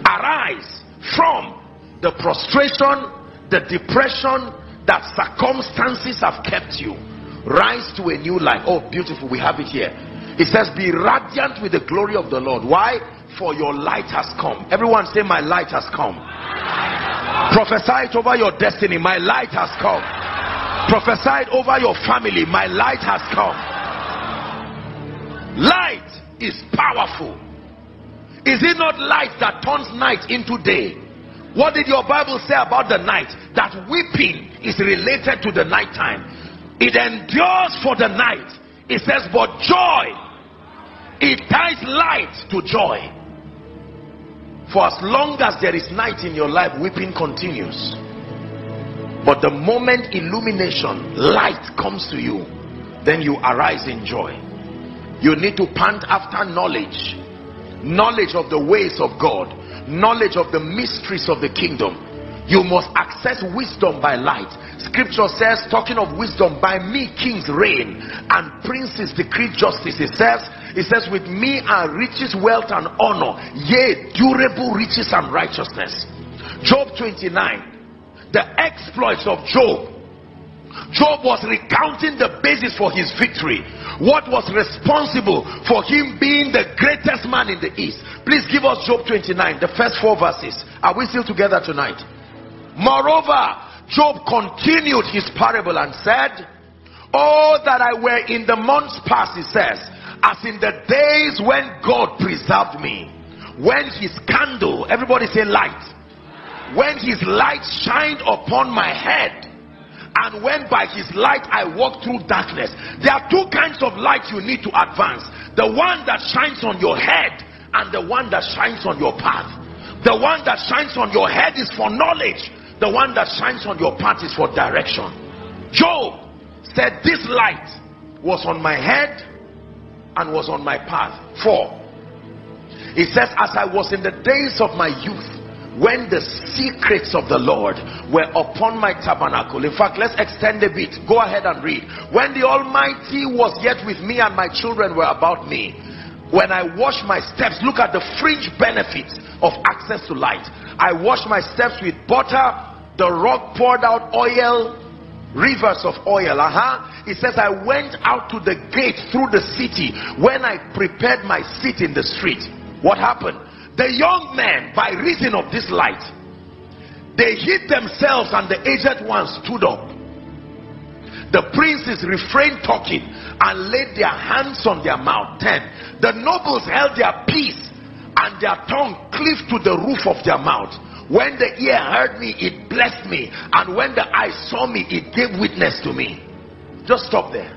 Arise from the prostration, the depression that circumstances have kept you. Rise to a new life. Oh, beautiful. We have it here. It says, Be radiant with the glory of the Lord. Why? For your light has come. Everyone say, My light has come. Prophesy it over your destiny. My light has come. Prophesy it over your family. My light has come. Light is powerful. Is it not light that turns night into day? What did your Bible say about the night? That weeping is related to the night time. It endures for the night. It says, but joy, it ties light to joy. For as long as there is night in your life, weeping continues. But the moment illumination, light comes to you, then you arise in joy. You need to pant after knowledge. Knowledge of the ways of God. Knowledge of the mysteries of the kingdom. You must access wisdom by light. Scripture says talking of wisdom by me kings reign and princes decree justice. It says it says with me are riches wealth and honor yea durable riches and righteousness. Job 29 the exploits of job Job was recounting the basis for his victory. What was responsible for him being the greatest man in the east. Please give us Job 29, the first four verses. Are we still together tonight? Moreover, Job continued his parable and said, Oh, that I were in the months past, he says, as in the days when God preserved me, when his candle, everybody say light, when his light shined upon my head, and when by his light I walk through darkness. There are two kinds of light you need to advance. The one that shines on your head and the one that shines on your path. The one that shines on your head is for knowledge. The one that shines on your path is for direction. Job said this light was on my head and was on my path. Four. He says as I was in the days of my youth when the secrets of the Lord were upon my tabernacle. In fact, let's extend a bit. Go ahead and read. When the Almighty was yet with me and my children were about me, when I wash my steps, look at the fringe benefits of access to light. I wash my steps with butter, the rock poured out oil, rivers of oil. Uh-huh. It says, I went out to the gate through the city when I prepared my seat in the street. What happened? The young men, by reason of this light, they hid themselves and the aged ones stood up. The princes refrained talking and laid their hands on their mouth. 10. The nobles held their peace and their tongue cleaved to the roof of their mouth. When the ear heard me, it blessed me. And when the eye saw me, it gave witness to me. Just stop there.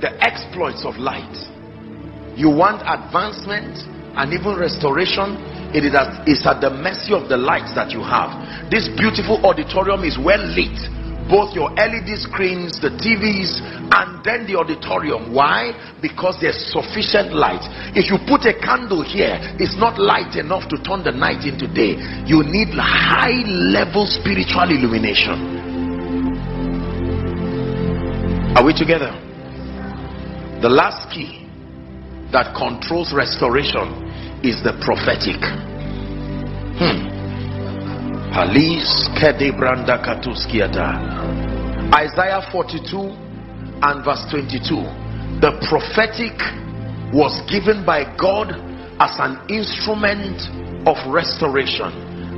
The exploits of light. You want advancement? And even restoration it is at, it's at the mercy of the lights that you have. This beautiful auditorium is well lit. Both your led screens the tvs and then the auditorium. Why? Because there's sufficient light. If you put a candle here it's not light enough to turn the night into day. You need high level spiritual illumination. Are we together? The last key that controls restoration is the prophetic. Hmm. Isaiah 42 and verse 22. The prophetic was given by God as an instrument of restoration.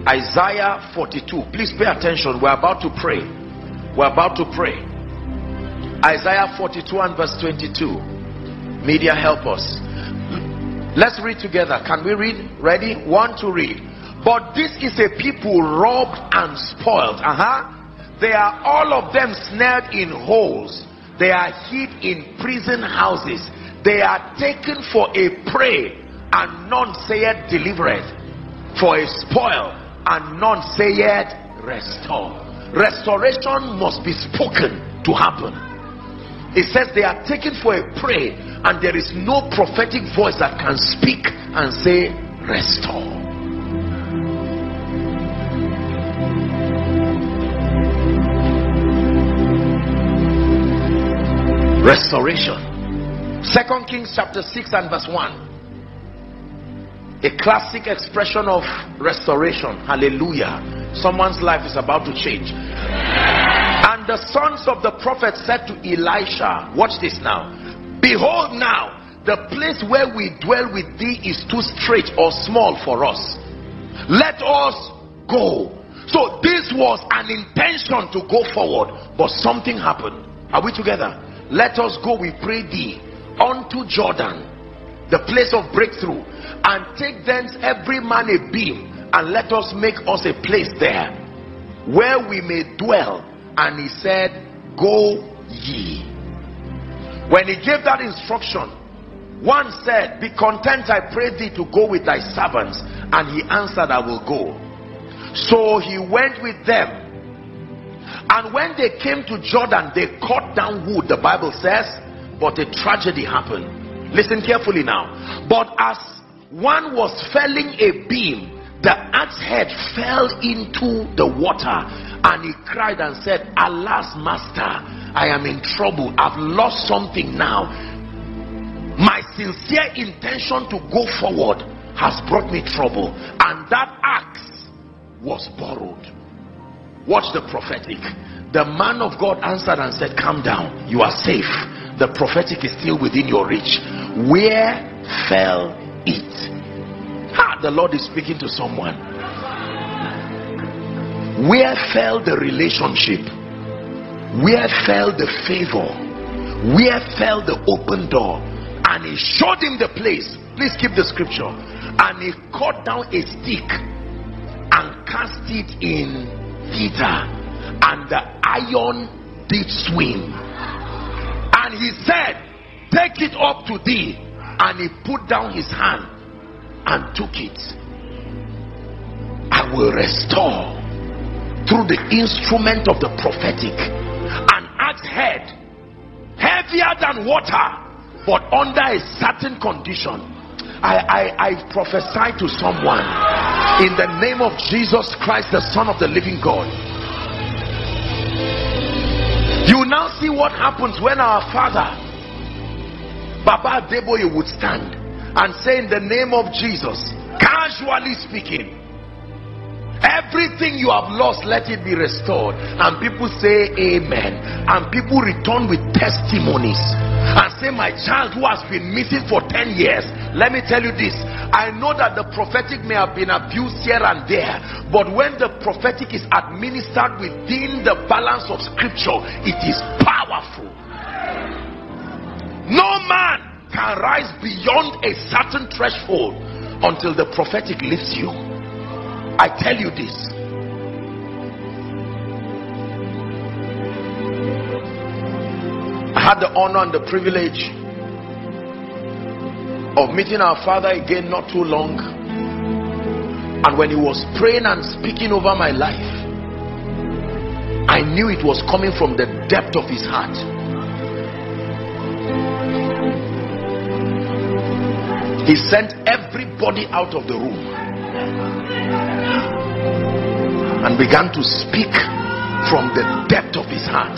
Isaiah 42. Please pay attention. We're about to pray. We're about to pray. Isaiah 42 and verse 22. Media help us. Let's read together. Can we read? Ready? One to read. But this is a people robbed and spoiled. Uh-huh. They are all of them snared in holes. They are hid in prison houses. They are taken for a prey, and none saith delivereth. For a spoil, and none saith restore. Restoration must be spoken to happen. It says they are taken for a prey, and there is no prophetic voice that can speak and say, Restore. Restoration. Second Kings chapter 6 and verse 1 a classic expression of restoration. Hallelujah. Someone's life is about to change. And the sons of the prophet said to elisha watch this now. Behold now the place where we dwell with thee is too straight or small for us. Let us go. So this was an intention to go forward but something happened. Are we together? Let us go we pray thee unto jordan the place of breakthrough and take thence every man a beam and let us make us a place there where we may dwell. And he said go ye. When he gave that instruction one said be content i pray thee to go with thy servants. And he answered i will go. So he went with them. And when they came to jordan they cut down wood the bible says. But a tragedy happened. Listen carefully now. But as one was felling a beam. The axe head fell into the water and he cried and said alas master i am in trouble. I've lost something now. My sincere intention to go forward has brought me trouble and that axe was borrowed. Watch the prophetic. The man of god answered and said calm down. You are safe. The prophetic is still within your reach. Where fell ah, the lord is speaking to someone. Where fell the relationship? Where fell the favor? Where fell the open door? And he showed him the place. Please keep the scripture. And he cut down a stick and cast it in thither and the iron did swim. And he said take it up to thee. And he put down his hand and took it. I will restore through the instrument of the prophetic an axe head heavier than water but under a certain condition. I, I, I prophesy to someone in the name of Jesus Christ the son of the living God. You now see what happens when our father Baba Adeboye would stand and say in the name of Jesus casually speaking everything you have lost let it be restored. And people say amen. And people return with testimonies. And say my child who has been missing for 10 years let me tell you this. I know that the prophetic may have been abused here and there but when the prophetic is administered within the balance of scripture it is powerful. No man can rise beyond a certain threshold until the prophetic lifts you I tell you this. I had the honor and the privilege of meeting our father again not too long. And when he was praying and speaking over my life, I knew it was coming from the depth of his heart. He sent everybody out of the room and began to speak from the depth of his heart.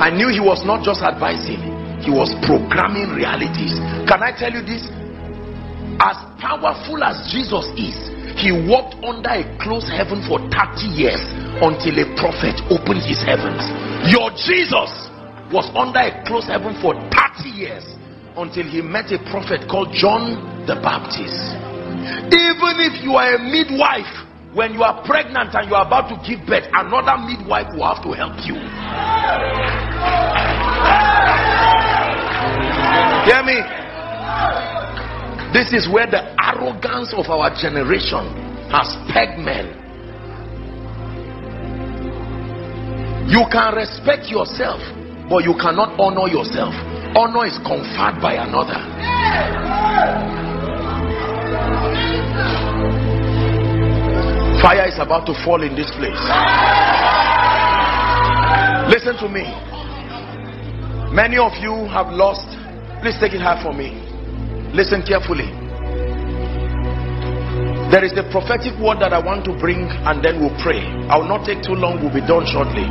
I knew he was not just advising, he was programming realities. Can I tell you this? As powerful as Jesus is, he walked under a closed heaven for 30 years until a prophet opened his heavens. Your Jesus was under a closed heaven for 30 years until he met a prophet called John the Baptist. Even if you are a midwife, when you are pregnant and you are about to give birth, another midwife will have to help you. Hear me? This is where the arrogance of our generation has pegged men. You can respect yourself, but you cannot honor yourself. Honor is conferred by another. Fire is about to fall in this place. Listen to me. Many of you have lost. Please take it hard for me. Listen carefully. There is a prophetic word that I want to bring and then we'll pray. I will not take too long. We'll be done shortly.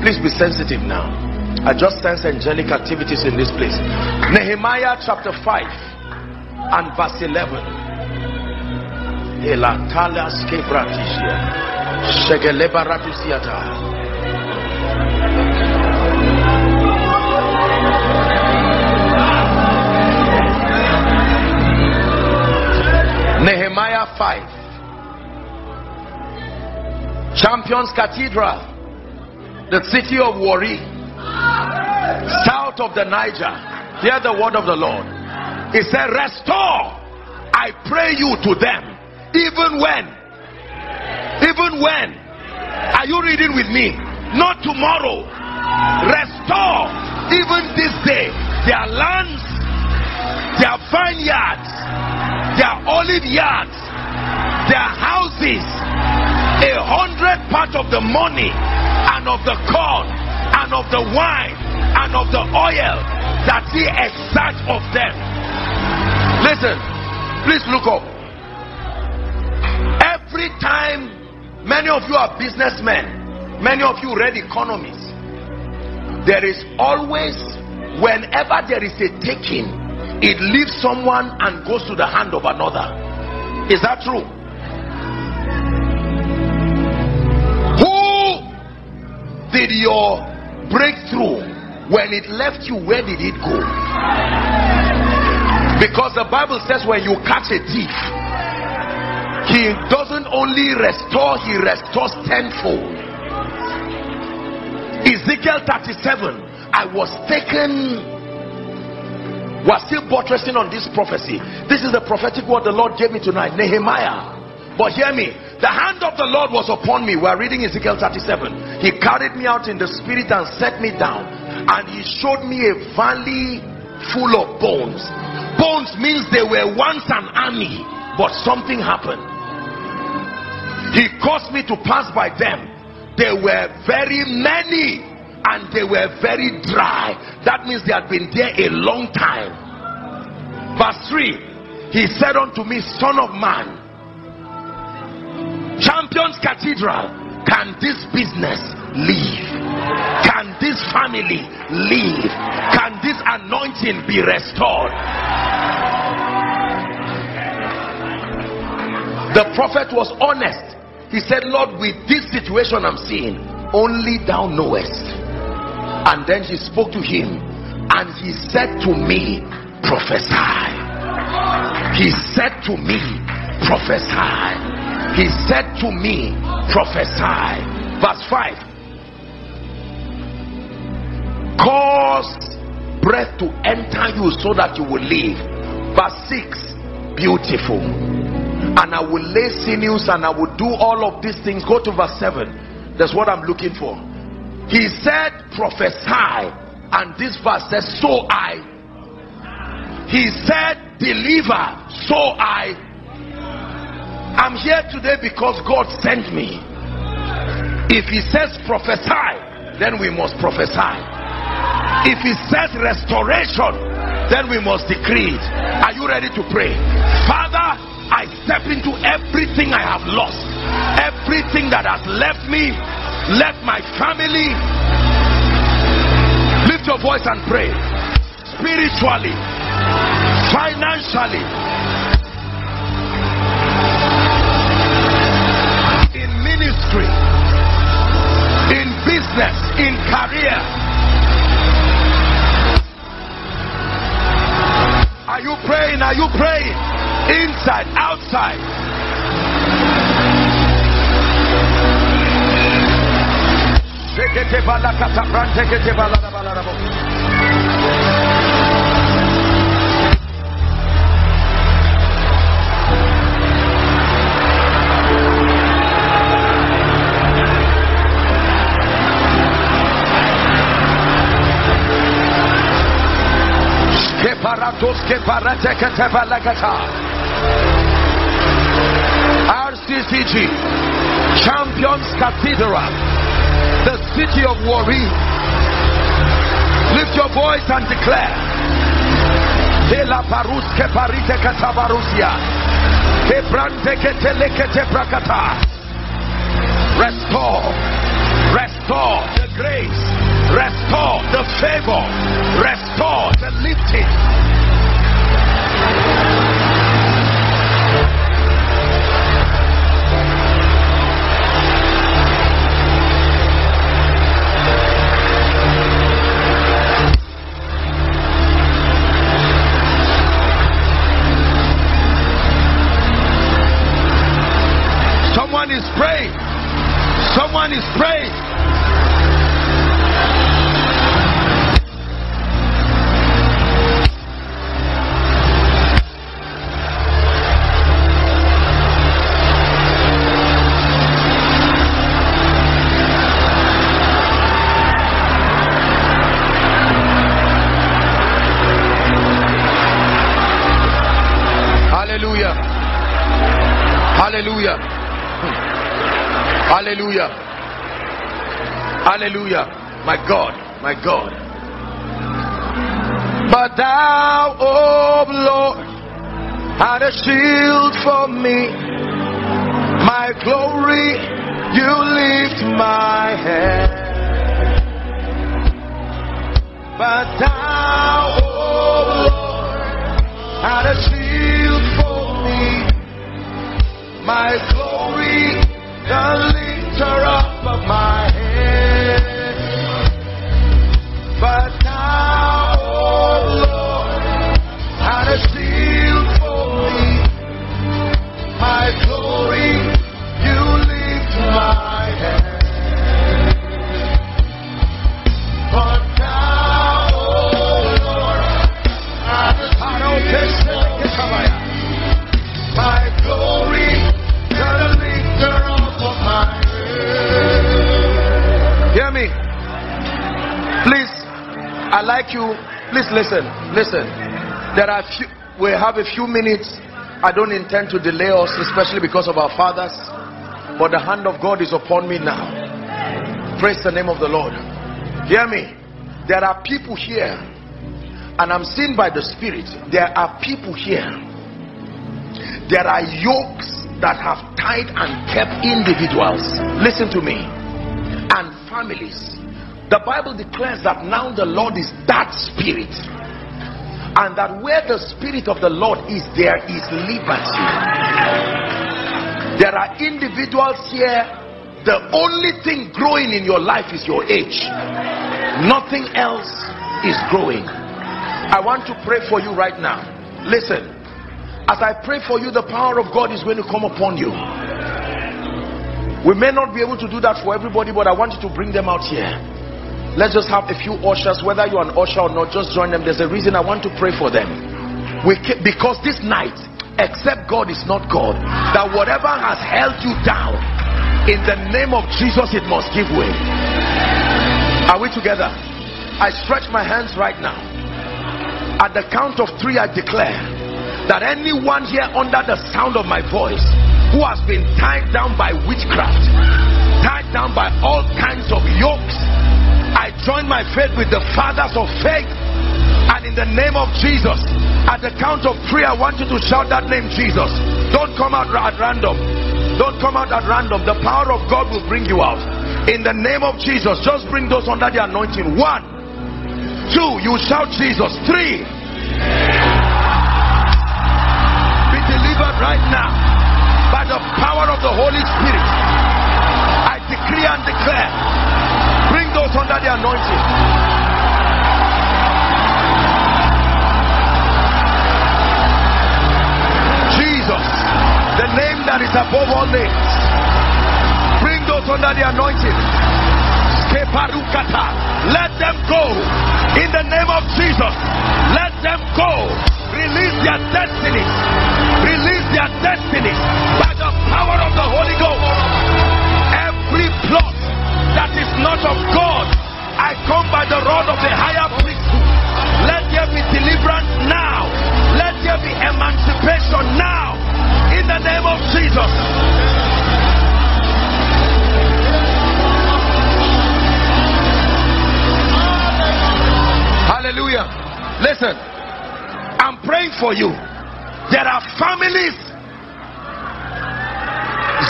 Please be sensitive now. I just sense angelic activities in this place. Nehemiah chapter 5 and verse 11. Elatalas kebratisia. Shegelebaratusiata. Nehemiah 5. Champions Cathedral. The city of Warri. South of the Niger. Hear the word of the Lord. He said, Restore, I pray you to them even when? Even when? Are you reading with me? Not tomorrow. Restore. Even this day their lands their vineyards their olive yards their houses a hundred part of the money and of the corn and of the wine and of the oil that he exact of them. Listen please look up every time many of you are businessmen many of you read economists there is always whenever there is a taking it leaves someone and goes to the hand of another. Is that true? Who did your breakthrough when it left you? Where did it go? Because the bible says when you catch a thief he doesn't only restore he restores tenfold. Ezekiel 37 i was taken we're still buttressing on this prophecy. This is the prophetic word the lord gave me tonight nehemiah. But hear me the hand of the lord was upon me. We're reading ezekiel 37 he carried me out in the spirit and set me down. And he showed me a valley full of bones. Bones means they were once an army but something happened he caused me to pass by them. They were very many and they were very dry. That means they had been there a long time. Verse 3 he said unto me son of man champions cathedral can this business live can this family live can this anointing be restored? The prophet was honest he said lord with this situation i'm seeing only thou knowest. And then he spoke to him and he said to me prophesy. He said to me prophesy. He said to me prophesy. Verse 5 cause breath to enter you so that you will live. Verse 6 beautiful and I will lay sinews and I will do all of these things. Go to verse 7. That's what I'm looking for. He said, prophesy. And this verse says, so I. He said, deliver. So I. I'm here today because God sent me. If he says prophesy, then we must prophesy. If he says restoration, then we must decree it. Are you ready to pray? Father, I step into everything I have lost, everything that has left me, left my family. Lift your voice and pray spiritually, financially, in ministry, in business, in career. Are you praying? Are you praying? Inside, outside. Skeparatos kepareteketebalekata. RCCG Champions Cathedral, the city of Warri. Lift your voice and declare. Ela parus keparite katabarusia. Kebrante ketelekete prakata. Restore, restore the grace, restore the favor, restore the lifting. Someone is praying. Someone is praying. Hallelujah. Hallelujah. My God. My God. But thou, O Lord, art a shield for me. My glory, you lift my head. But thou, O Lord, art a shield for me. My glory, the of my I like you. Please listen. Listen. There are few, we have a few minutes. I don't intend to delay us, especially because of our fathers. But the hand of God is upon me now. Praise the name of the Lord. Hear me. There are people here, and I'm seen by the Spirit. There are people here. There are yokes that have tied and kept individuals. Listen to me. And families. The Bible declares that now the Lord is that spirit. And that where the spirit of the Lord is, there is liberty. There are individuals here. The only thing growing in your life is your age. Nothing else is growing. I want to pray for you right now. Listen. As I pray for you, the power of God is going to come upon you. We may not be able to do that for everybody, but I want you to bring them out here. Let's just have a few ushers, whether you're an usher or not, just join them. There's a reason I want to pray for them. We ca- because this night, except God is not God, that whatever has held you down, in the name of Jesus, it must give way. Are we together? I stretch my hands right now. At the count of three, I declare that anyone here under the sound of my voice who has been tied down by witchcraft, tied down by all kinds of yokes, I join my faith with the fathers of faith. And in the name of Jesus, at the count of three, I want you to shout that name, Jesus. Don't come out at random. Don't come out at random. The power of God will bring you out. In the name of Jesus, just bring those under the anointing. One, two, you shout Jesus. Three, be delivered right now by the power of the Holy Spirit. I decree and declare, those under the anointing. Jesus, the name that is above all names. Bring those under the anointing. Let them go in the name of Jesus. Let them go. Release their destinies. Release their destinies by the power of the Holy Ghost. That is not of God, I come by the rod of the higher priesthood. Let there be deliverance now. Let there be emancipation now. In the name of Jesus. Hallelujah. Listen, I'm praying for you. There are families.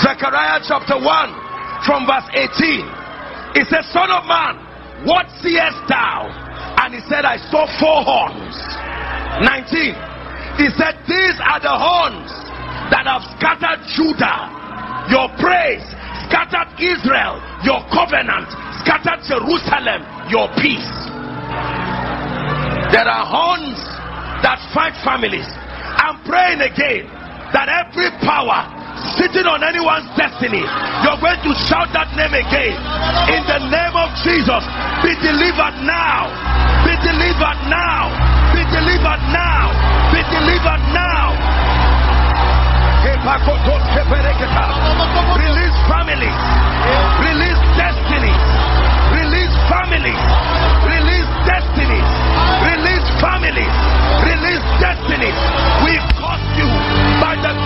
Zechariah chapter 1 from verse 18. It says, Son of man, what seest thou? And he said, I saw four horns. 19. He said, These are the horns that have scattered Judah, your praise, scattered Israel, your covenant, scattered Jerusalem, your peace. There are horns that fight families. I'm praying again that every power sitting on anyone's destiny, you're going to shout that name again. In the name of Jesus, be delivered now. Be delivered now. Be delivered now. Be delivered now. Release families. Release destinies. Release families. Release destinies. Release families. Release destinies. We cost you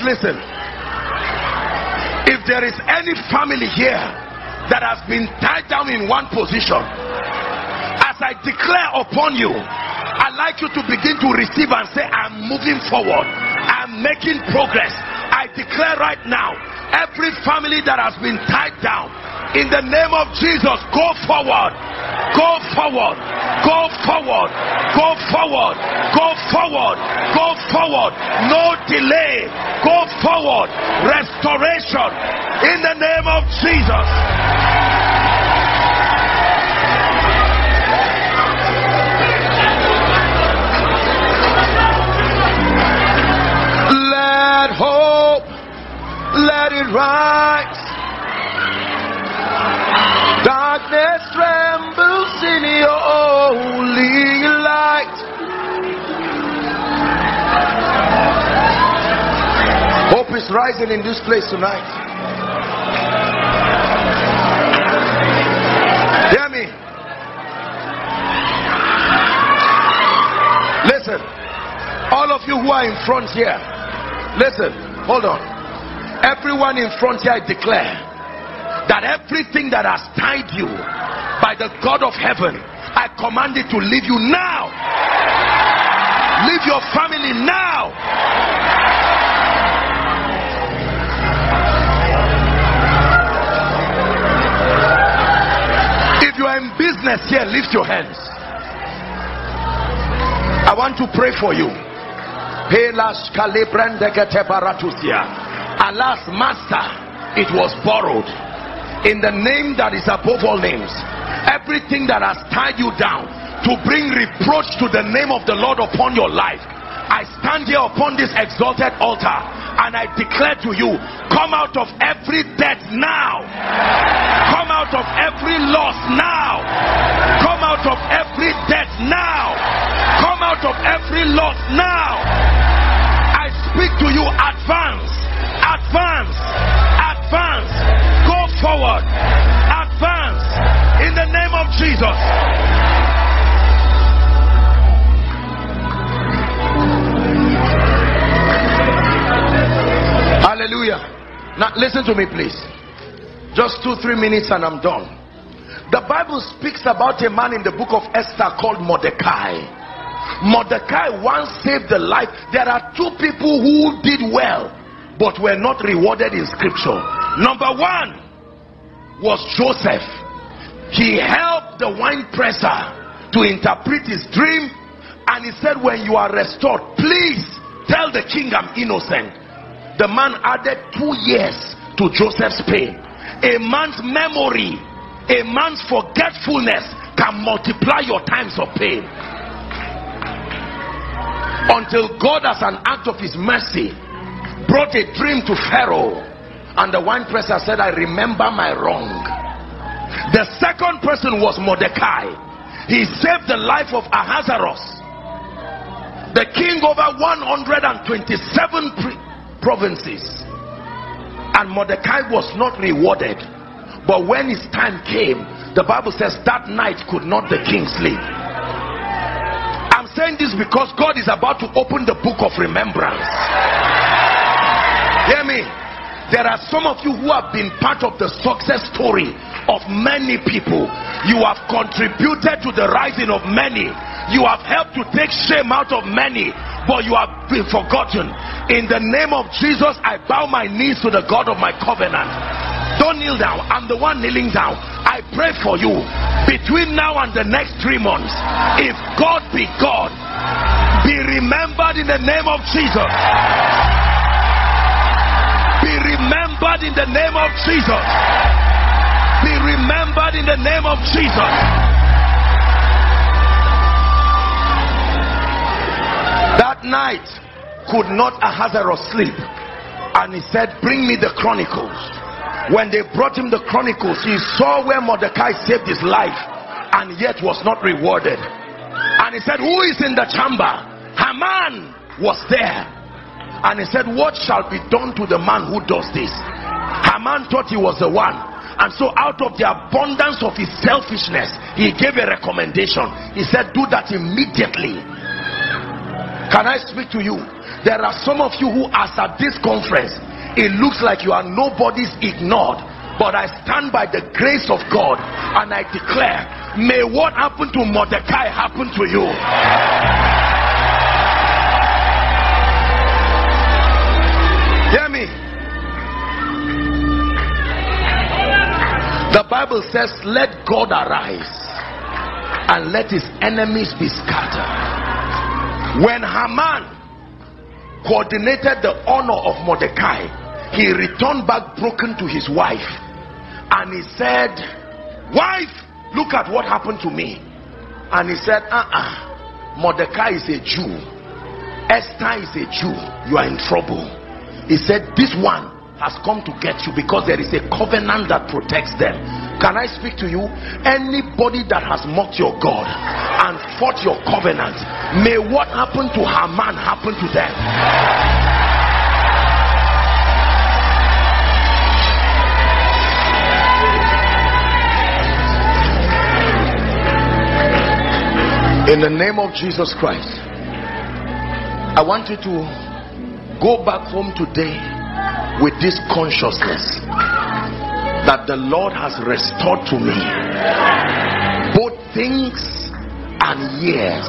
Listen. If there is any family here that has been tied down in one position, as I declare upon you, I'd like you to begin to receive and say, I'm moving forward, I'm making progress. Declare right now, every family that has been tied down, in the name of Jesus, go forward, go forward, go forward, go forward, go forward, go forward, no delay, go forward, restoration. In the name of Jesus. It rise. Darkness trembles in your holy light. Hope is rising in this place tonight. Hear me. Listen, all of you who are in front here, listen, hold on. Everyone in front here, I declare that everything that has tied you by the God of heaven, I command it to leave you now. Leave your family now. If you are in business here, lift your hands. I want to pray for you. Alas, Master, it was borrowed in the name that is above all names. Everything that has tied you down to bring reproach to the name of the Lord upon your life. I stand here upon this exalted altar and I declare to you come out of every debt now, come out of every loss now, come out of every debt now, come out of every loss now. I speak to you, advance, advance, advance, go forward, advance in the name of Jesus. Hallelujah. Now, listen to me, please. Just two, three minutes, and I'm done. The Bible speaks about a man in the book of Esther called Mordecai. Mordecai once saved the life. There are two people who did well but were not rewarded in scripture. Number one was Joseph. He helped the wine presser to interpret his dream and he said when you are restored please tell the king i'm innocent the man added two years to joseph's pain a man's memory a man's forgetfulness can multiply your times of pain until god as an act of his mercy brought a dream to pharaoh and the wine presser said i remember my wrong. The second person was mordecai. He saved the life of ahasuerus the king over 127 provinces. And Mordecai was not rewarded. But when his time came the Bible says that night could not the king sleep. I'm saying this because God is about to open the book of remembrance hear me. There are some of you who have been part of the success story of many people. You have contributed to the rising of many. You have helped to take shame out of many but you have been forgotten. In the name of jesus i bow my knees to the god of my covenant. Don't kneel down. I'm the one kneeling down. I pray for you. Between now and the next three months if god be god be remembered in the name of jesus remembered in the name of jesus. Be remembered in the name of jesus. That night could not Ahasuerus sleep. And he said bring me the chronicles. When they brought him the chronicles he saw where Mordecai saved his life and yet was not rewarded. And he said who is in the chamber? Haman was there and he said what shall be done to the man who does this Haman thought he was the one and so out of the abundance of his selfishness he gave a recommendation he said do that immediately can I speak to you? There are some of you who as at this conference, it looks like you are nobody's ignored. But I stand by the grace of God and I declare, may what happened to Mordecai happen to you. Bible says, let God arise and let his enemies be scattered. When Haman coordinated the honor of Mordecai he returned back broken to his wife and he said wife look at what happened to me. And he said uh-uh. Mordecai is a Jew. Esther is a Jew. You are in trouble. He said this one has come to get you because there is a covenant that protects them. Can I speak to you? Anybody that has mocked your God and fought your covenant may what happened to Haman happen to them. In the name of Jesus Christ I want you to go back home today with this consciousness that the Lord has restored to me both things and years.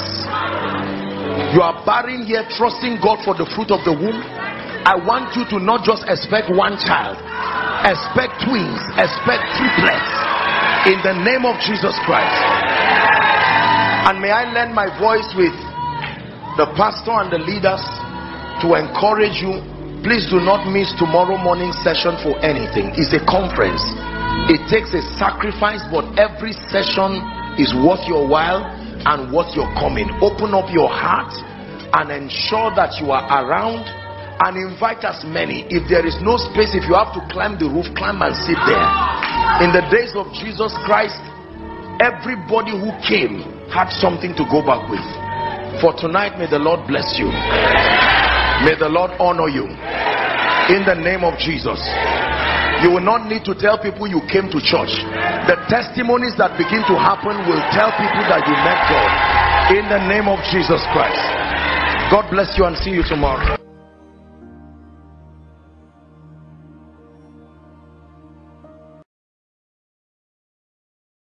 You are barren here trusting God for the fruit of the womb. I want you to not just expect one child expect twins expect triplets in the name of Jesus Christ. And may I lend my voice with the pastor and the leaders to encourage you please do not miss tomorrow morning session for anything. It's a conference. It takes a sacrifice but every session is worth your while and worth you're coming. Open up your heart and ensure that you are around and invite as many. If there is no space if you have to climb the roof climb and sit there. In the days of jesus christ everybody who came had something to go back with. For tonight may the lord bless you may the lord honor you. In the name of jesus. You will not need to tell people you came to church. The testimonies that begin to happen will tell people that you met God. In the name of Jesus Christ. God bless you and see you tomorrow